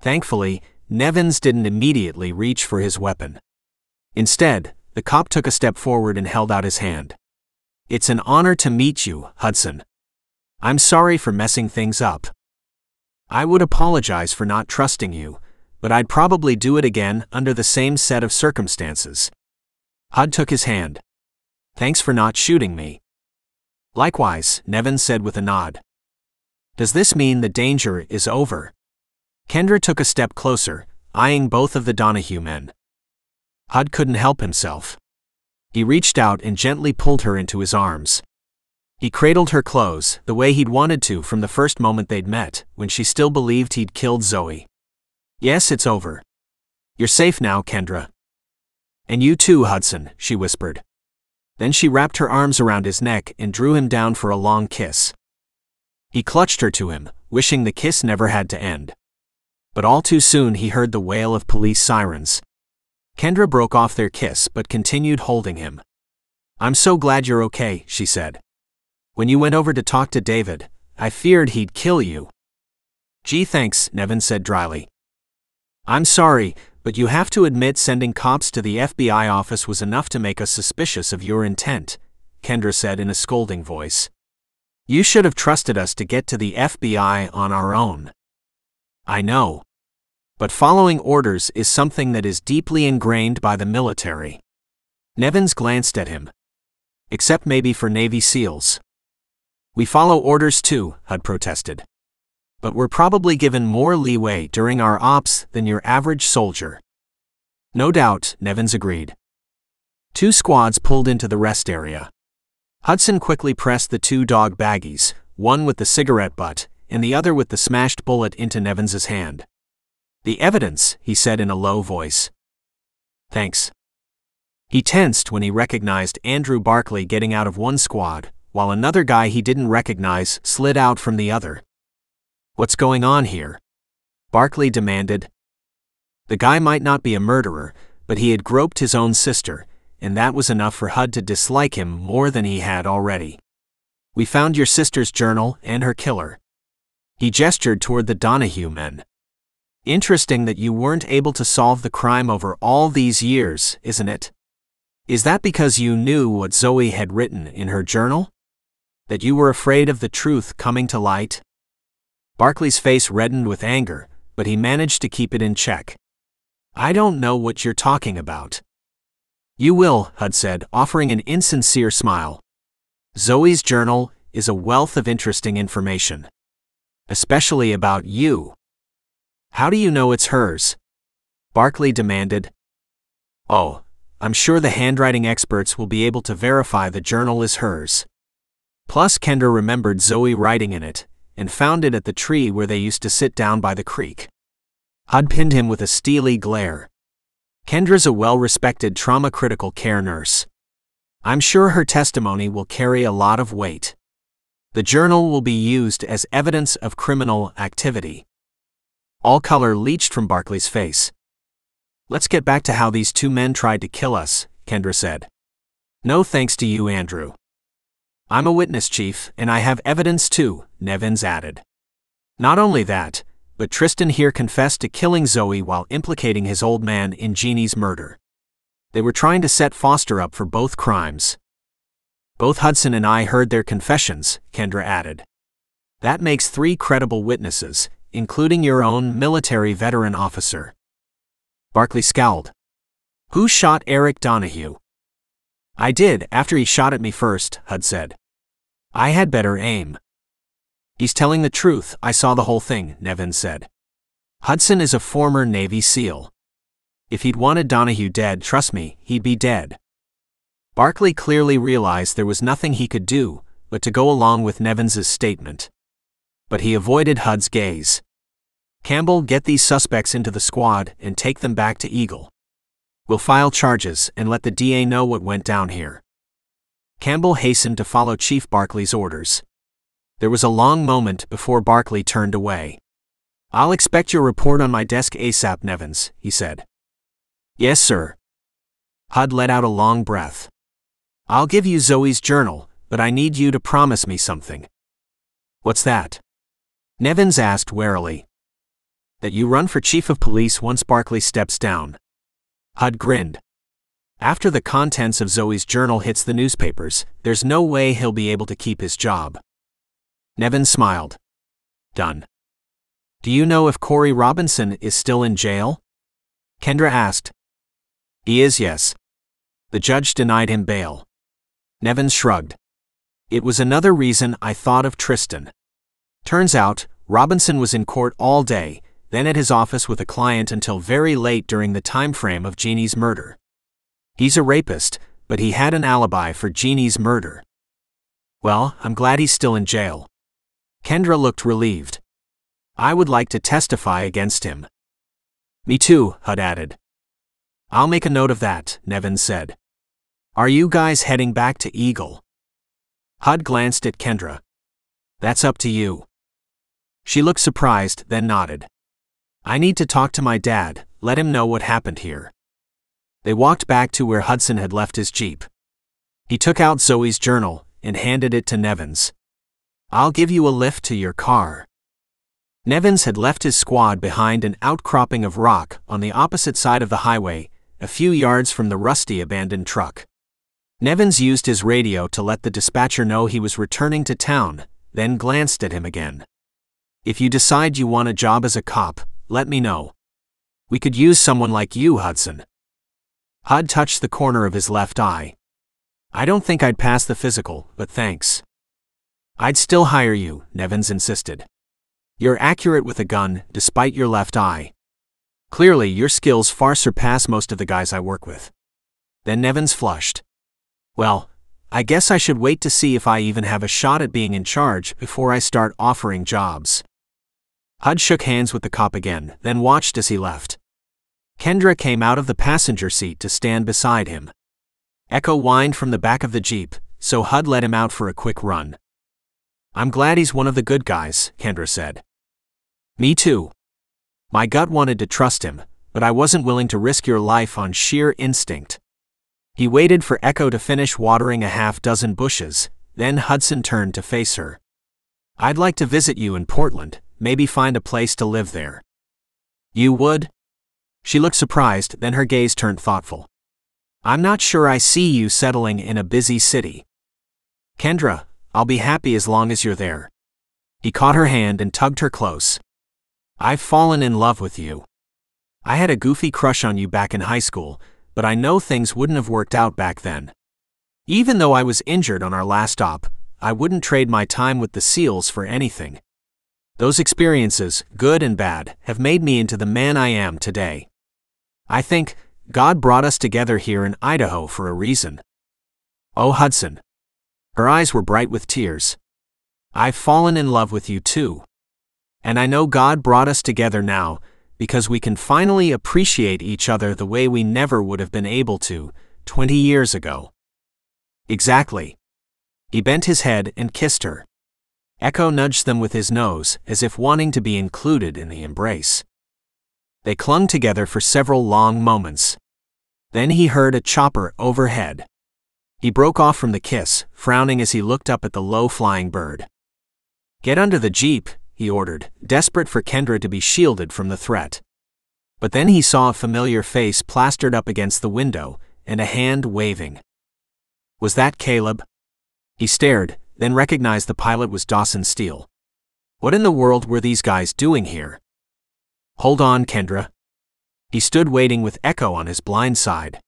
Thankfully, Nevins didn't immediately reach for his weapon. Instead, the cop took a step forward and held out his hand. It's an honor to meet you, Hudson. I'm sorry for messing things up. I would apologize for not trusting you, but I'd probably do it again under the same set of circumstances. Hud took his hand. Thanks for not shooting me. Likewise, Nevin said with a nod. Does this mean the danger is over? Kendra took a step closer, eyeing both of the Donahue men. Hud couldn't help himself. He reached out and gently pulled her into his arms. He cradled her clothes, the way he'd wanted to from the first moment they'd met, when she still believed he'd killed Zoey. Yes, it's over. You're safe now, Kendra. And you too, Hudson, she whispered. Then she wrapped her arms around his neck and drew him down for a long kiss. He clutched her to him, wishing the kiss never had to end. But all too soon he heard the wail of police sirens. Kendra broke off their kiss but continued holding him. I'm so glad you're okay, she said. When you went over to talk to David, I feared he'd kill you. Gee, thanks, Nevin said dryly. I'm sorry, but you have to admit sending cops to the FBI office was enough to make us suspicious of your intent, Kendra said in a scolding voice. You should have trusted us to get to the FBI on our own. I know. But following orders is something that is deeply ingrained by the military. Nevins glanced at him. Except maybe for Navy SEALs. We follow orders too, Hud protested. But we're probably given more leeway during our ops than your average soldier. No doubt, Nevins agreed. Two squads pulled into the rest area. Hudson quickly pressed the two dog baggies, one with the cigarette butt and the other with the smashed bullet into Nevins's hand. The evidence, he said in a low voice. Thanks. He tensed when he recognized Andrew Barkley getting out of one squad, while another guy he didn't recognize slid out from the other. What's going on here? Barkley demanded. The guy might not be a murderer, but he had groped his own sister, and that was enough for Hud to dislike him more than he had already. We found your sister's journal and her killer. He gestured toward the Donahue men. Interesting that you weren't able to solve the crime over all these years, isn't it? Is that because you knew what Zoey had written in her journal? That you were afraid of the truth coming to light? Barkley's face reddened with anger, but he managed to keep it in check. I don't know what you're talking about. You will, Hud said, offering an insincere smile. Zoey's journal is a wealth of interesting information. Especially about you. How do you know it's hers? Barclay demanded. Oh, I'm sure the handwriting experts will be able to verify the journal is hers. Plus, Kendra remembered Zoey writing in it, and found it at the tree where they used to sit down by the creek. Hud pinned him with a steely glare. Kendra's a well respected trauma critical care nurse. I'm sure her testimony will carry a lot of weight. The journal will be used as evidence of criminal activity. All color leached from Barkley's face. Let's get back to how these two men tried to kill us, Kendra said. No thanks to you, Andrew. I'm a witness, Chief, and I have evidence too, Nevins added. Not only that, but Tristan here confessed to killing Zoey while implicating his old man in Jeannie's murder. They were trying to set Foster up for both crimes. Both Hudson and I heard their confessions, Kendra added. That makes three credible witnesses, including your own military veteran officer. Barkley scowled. Who shot Eric Donahue? I did, after he shot at me first, Hud said. I had better aim. He's telling the truth, I saw the whole thing, Nevin said. Hudson is a former Navy SEAL. If he'd wanted Donahue dead, trust me, he'd be dead. Barkley clearly realized there was nothing he could do but to go along with Nevins's statement. But he avoided Hud's gaze. Campbell, get these suspects into the squad and take them back to Eagle. We'll file charges and let the DA know what went down here. Campbell hastened to follow Chief Barkley's orders. There was a long moment before Barkley turned away. I'll expect your report on my desk ASAP, Nevins, he said. Yes, sir. Hud let out a long breath. I'll give you Zoey's journal, but I need you to promise me something. What's that? Nevins asked warily. That you run for chief of police once Barkley steps down. Hud grinned. After the contents of Zoey's journal hits the newspapers, there's no way he'll be able to keep his job. Nevin smiled. Done. Do you know if Corey Robinson is still in jail? Kendra asked. He is, yes. The judge denied him bail. Nevin shrugged. It was another reason I thought of Tristan. Turns out, Robinson was in court all day, then at his office with a client until very late during the time frame of Jeannie's murder. He's a rapist, but he had an alibi for Jeannie's murder. Well, I'm glad he's still in jail. Kendra looked relieved. I would like to testify against him. Me too, Hud added. I'll make a note of that, Nevin said. Are you guys heading back to Eagle? Hud glanced at Kendra. That's up to you. She looked surprised, then nodded. I need to talk to my dad, let him know what happened here. They walked back to where Hudson had left his Jeep. He took out Zoey's journal and handed it to Nevins. I'll give you a lift to your car. Nevins had left his squad behind an outcropping of rock on the opposite side of the highway, a few yards from the rusty abandoned truck. Nevins used his radio to let the dispatcher know he was returning to town, then glanced at him again. If you decide you want a job as a cop, let me know. We could use someone like you, Hudson. Hud touched the corner of his left eye. I don't think I'd pass the physical, but thanks. I'd still hire you, Nevins insisted. You're accurate with a gun, despite your left eye. Clearly, your skills far surpass most of the guys I work with. Then Nevins flushed. Well, I guess I should wait to see if I even have a shot at being in charge before I start offering jobs. Hud shook hands with the cop again, then watched as he left. Kendra came out of the passenger seat to stand beside him. Echo whined from the back of the Jeep, so Hud let him out for a quick run. I'm glad he's one of the good guys, Kendra said. Me too. My gut wanted to trust him, but I wasn't willing to risk your life on sheer instinct. He waited for Echo to finish watering a half dozen bushes, then Hudson turned to face her. I'd like to visit you in Portland, maybe find a place to live there. You would? She looked surprised, then her gaze turned thoughtful. I'm not sure I see you settling in a busy city. Kendra, I'll be happy as long as you're there. He caught her hand and tugged her close. I've fallen in love with you. I had a goofy crush on you back in high school, but I know things wouldn't have worked out back then. Even though I was injured on our last stop, I wouldn't trade my time with the SEALs for anything. Those experiences, good and bad, have made me into the man I am today. I think God brought us together here in Idaho for a reason. Oh, Hudson, her eyes were bright with tears. I've fallen in love with you too. And I know God brought us together now because we can finally appreciate each other the way we never would have been able to 20 years ago. Exactly. He bent his head and kissed her. Echo nudged them with his nose, as if wanting to be included in the embrace. They clung together for several long moments. Then he heard a chopper overhead. He broke off from the kiss, frowning as he looked up at the low flying bird. Get under the jeep, he ordered, desperate for Kendra to be shielded from the threat. But then he saw a familiar face plastered up against the window, and a hand waving. Was that Caleb? He stared, then recognized the pilot was Dawson Steele. What in the world were these guys doing here? Hold on, Kendra. He stood waiting with Echo on his blind side.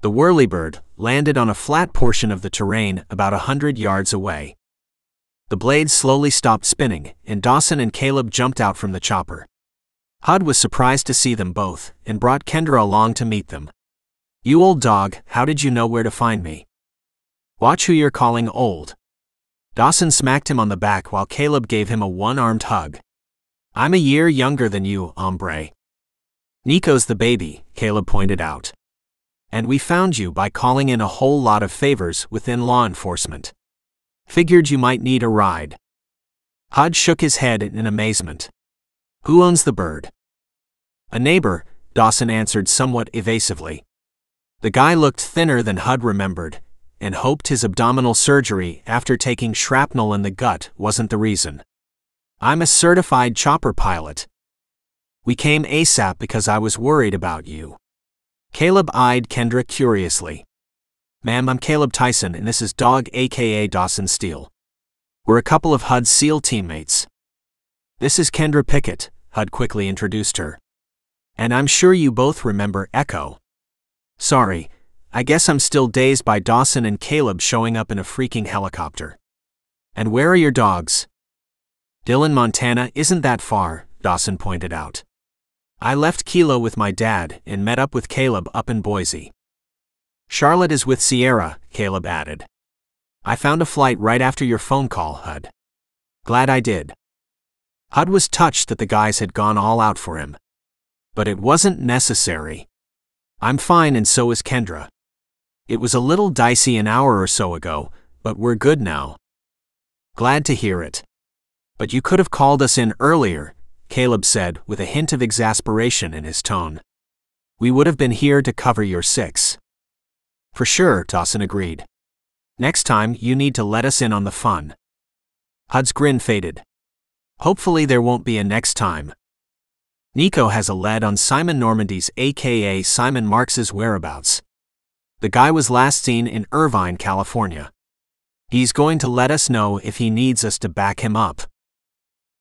The whirlybird landed on a flat portion of the terrain about a hundred yards away. The blades slowly stopped spinning, and Dawson and Caleb jumped out from the chopper. Hud was surprised to see them both, and brought Kendra along to meet them. You old dog, how did you know where to find me? Watch who you're calling old. Dawson smacked him on the back while Caleb gave him a one armed hug. I'm a year younger than you, hombre. Nico's the baby, Caleb pointed out and we found you by calling in a whole lot of favors within law enforcement. Figured you might need a ride. Hud shook his head in amazement. Who owns the bird? A neighbor, Dawson answered somewhat evasively. The guy looked thinner than Hud remembered, and hoped his abdominal surgery after taking shrapnel in the gut wasn't the reason. I'm a certified chopper pilot. We came ASAP because I was worried about you. Caleb eyed Kendra curiously. Ma'am, I'm Caleb Tyson, and this is Dog aka Dawson Steele. We're a couple of Hud SEAL teammates. This is Kendra Pickett, Hud quickly introduced her. And I'm sure you both remember Echo. Sorry, I guess I'm still dazed by Dawson and Caleb showing up in a freaking helicopter. And where are your dogs? Dillon, Montana isn't that far, Dawson pointed out. I left Kilo with my dad and met up with Caleb up in Boise. Charlotte is with Sierra, Caleb added. I found a flight right after your phone call, Hud. Glad I did. Hud was touched that the guys had gone all out for him. But it wasn't necessary. I'm fine and so is Kendra. It was a little dicey an hour or so ago, but we're good now. Glad to hear it. But you could have called us in earlier, Caleb said with a hint of exasperation in his tone. We would have been here to cover your six. For sure, Dawson agreed. Next time, you need to let us in on the fun. Hud's grin faded. Hopefully, there won't be a next time. Nico has a lead on Simon Normandy's aka Simon Marx's whereabouts. The guy was last seen in Irvine, California. He's going to let us know if he needs us to back him up.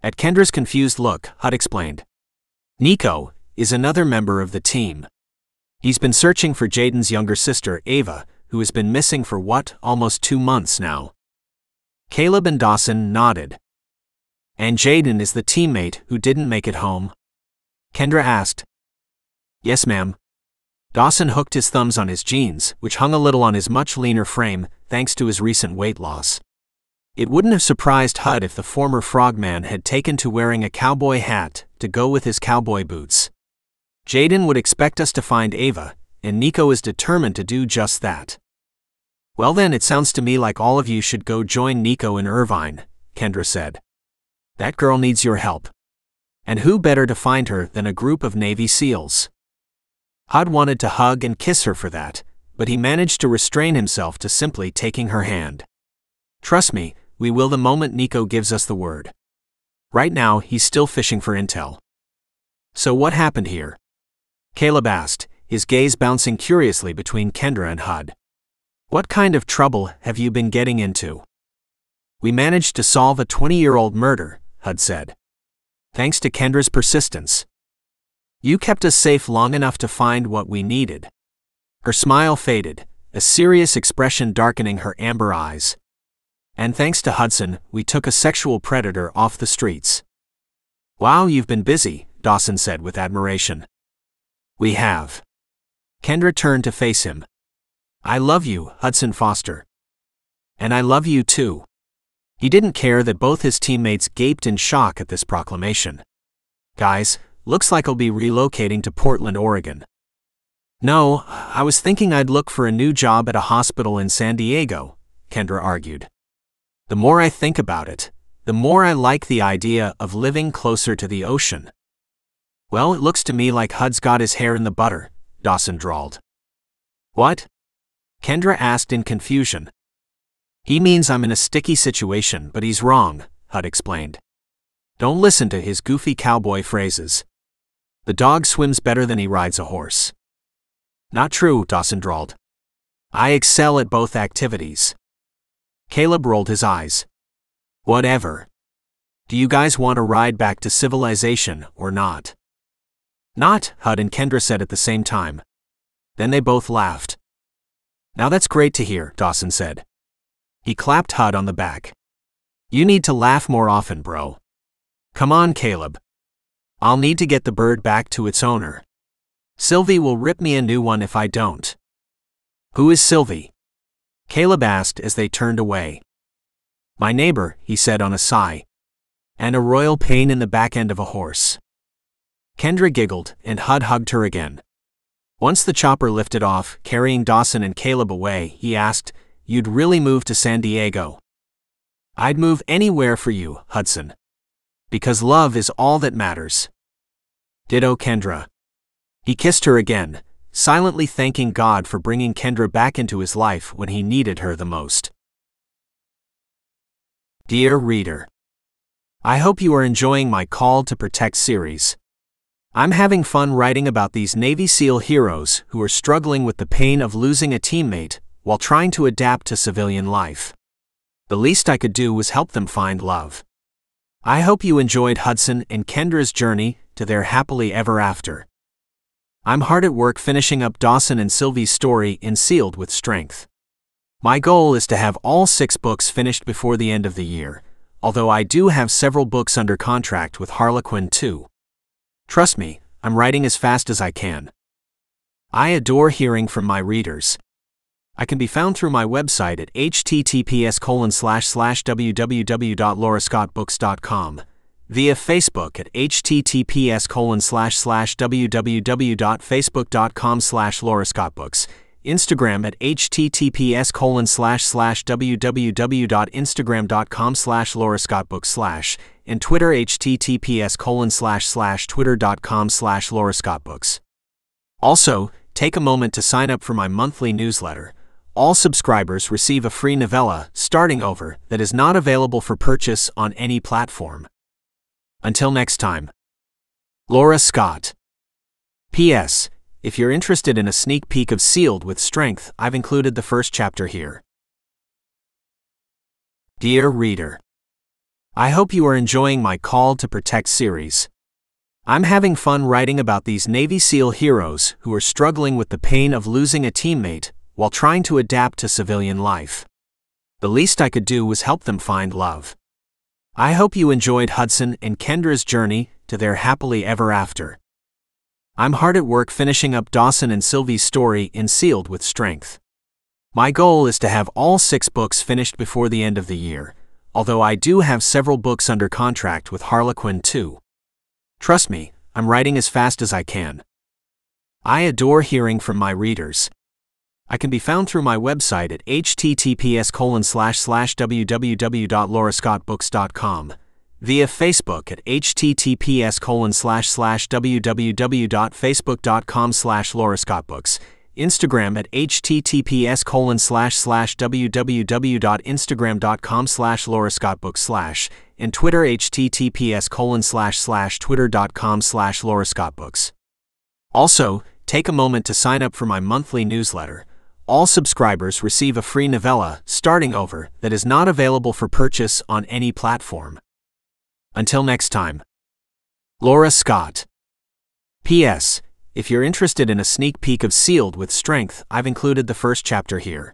At Kendra's confused look, Hud explained. Nico is another member of the team. He's been searching for Jaden's younger sister, Ava, who has been missing for what, almost two months now. Caleb and Dawson nodded. And Jaden is the teammate who didn't make it home? Kendra asked. Yes, ma'am. Dawson hooked his thumbs on his jeans, which hung a little on his much leaner frame, thanks to his recent weight loss. It wouldn't have surprised Hud if the former frogman had taken to wearing a cowboy hat to go with his cowboy boots. Jaden would expect us to find Ava, and Nico is determined to do just that. Well, then, it sounds to me like all of you should go join Nico in Irvine, Kendra said. That girl needs your help. And who better to find her than a group of Navy SEALs? Hud wanted to hug and kiss her for that, but he managed to restrain himself to simply taking her hand. Trust me, we will the moment Nico gives us the word. Right now, he's still fishing for intel. So what happened here? Caleb asked, his gaze bouncing curiously between Kendra and Hud. What kind of trouble have you been getting into? We managed to solve a 20 year old murder, Hud said. Thanks to Kendra's persistence. You kept us safe long enough to find what we needed. Her smile faded, a serious expression darkening her amber eyes. And thanks to Hudson, we took a sexual predator off the streets. Wow, you've been busy, Dawson said with admiration. We have. Kendra turned to face him. I love you, Hudson Foster. And I love you too. He didn't care that both his teammates gaped in shock at this proclamation. Guys, Looks like I'll be relocating to Portland, Oregon. No, I was thinking I'd look for a new job at a hospital in San Diego, Kendra argued. The more I think about it, the more I like the idea of living closer to the ocean. Well, it looks to me like Hud's got his hair in the butter, Dawson drawled. What? Kendra asked in confusion. He means I'm in a sticky situation, but he's wrong, Hud explained. Don't listen to his goofy cowboy phrases. The dog swims better than he rides a horse. Not true, Dawson drawled. I excel at both activities. Caleb rolled his eyes. Whatever. Do you guys want to ride back to civilization or not? Not, Hud and Kendra said at the same time. Then they both laughed. Now that's great to hear, Dawson said. He clapped Hud on the back. You need to laugh more often, bro. Come on, Caleb. I'll need to get the bird back to its owner. Sylvie will rip me a new one if I don't. Who is Sylvie? Caleb asked as they turned away. My neighbor, he said on a sigh. And a royal pain in the back end of a horse. Kendra giggled, and Hud hugged her again. Once the chopper lifted off, carrying Dawson and Caleb away, he asked, You'd really move to San Diego? I'd move anywhere for you, Hudson because love is all that matters. Ditto Kendra. He kissed her again, silently thanking God for bringing Kendra back into his life when he needed her the most. Dear reader, I hope you are enjoying my Call to Protect series. I'm having fun writing about these Navy SEAL heroes who are struggling with the pain of losing a teammate while trying to adapt to civilian life. The least I could do was help them find love. I hope you enjoyed Hudson and Kendra's journey to their happily ever after. I'm hard at work finishing up Dawson and Sylvie's story in Sealed with Strength. My goal is to have all six books finished before the end of the year, although I do have several books under contract with Harlequin too. Trust me, I'm writing as fast as I can. I adore hearing from my readers. I can be found through my website at https www.laurascottbooks.com, via Facebook at https www.facebook.com slash laurascottbooks, Instagram at https www.instagram.com slash laurascottbooks slash, and Twitter https twitter.com slash laurascottbooks. Also, take a moment to sign up for my monthly newsletter all subscribers receive a free novella, Starting Over, that is not available for purchase on any platform. Until next time. Laura Scott. P.S. If you're interested in a sneak peek of Sealed with Strength, I've included the first chapter here. Dear reader, I hope you are enjoying my Call to Protect series. I'm having fun writing about these Navy SEAL heroes who are struggling with the pain of losing a teammate while trying to adapt to civilian life. The least I could do was help them find love. I hope you enjoyed Hudson and Kendra's journey to their happily ever after. I'm hard at work finishing up Dawson and Sylvie's story in Sealed with Strength. My goal is to have all six books finished before the end of the year, although I do have several books under contract with Harlequin too. Trust me, I'm writing as fast as I can. I adore hearing from my readers. I can be found through my website at https www.laurascottbooks.com via Facebook at https colon slash slash www.facebook.com slash laurascottbooks, Instagram at https colon slash slash www.instagram.com slash laurascottbooks slash, and Twitter https colon slash slash twitter.com slash laurascottbooks. Also, take a moment to sign up for my monthly newsletter. All subscribers receive a free novella, Starting Over, that is not available for purchase on any platform. Until next time. Laura Scott. P.S. If you're interested in a sneak peek of Sealed with Strength, I've included the first chapter here.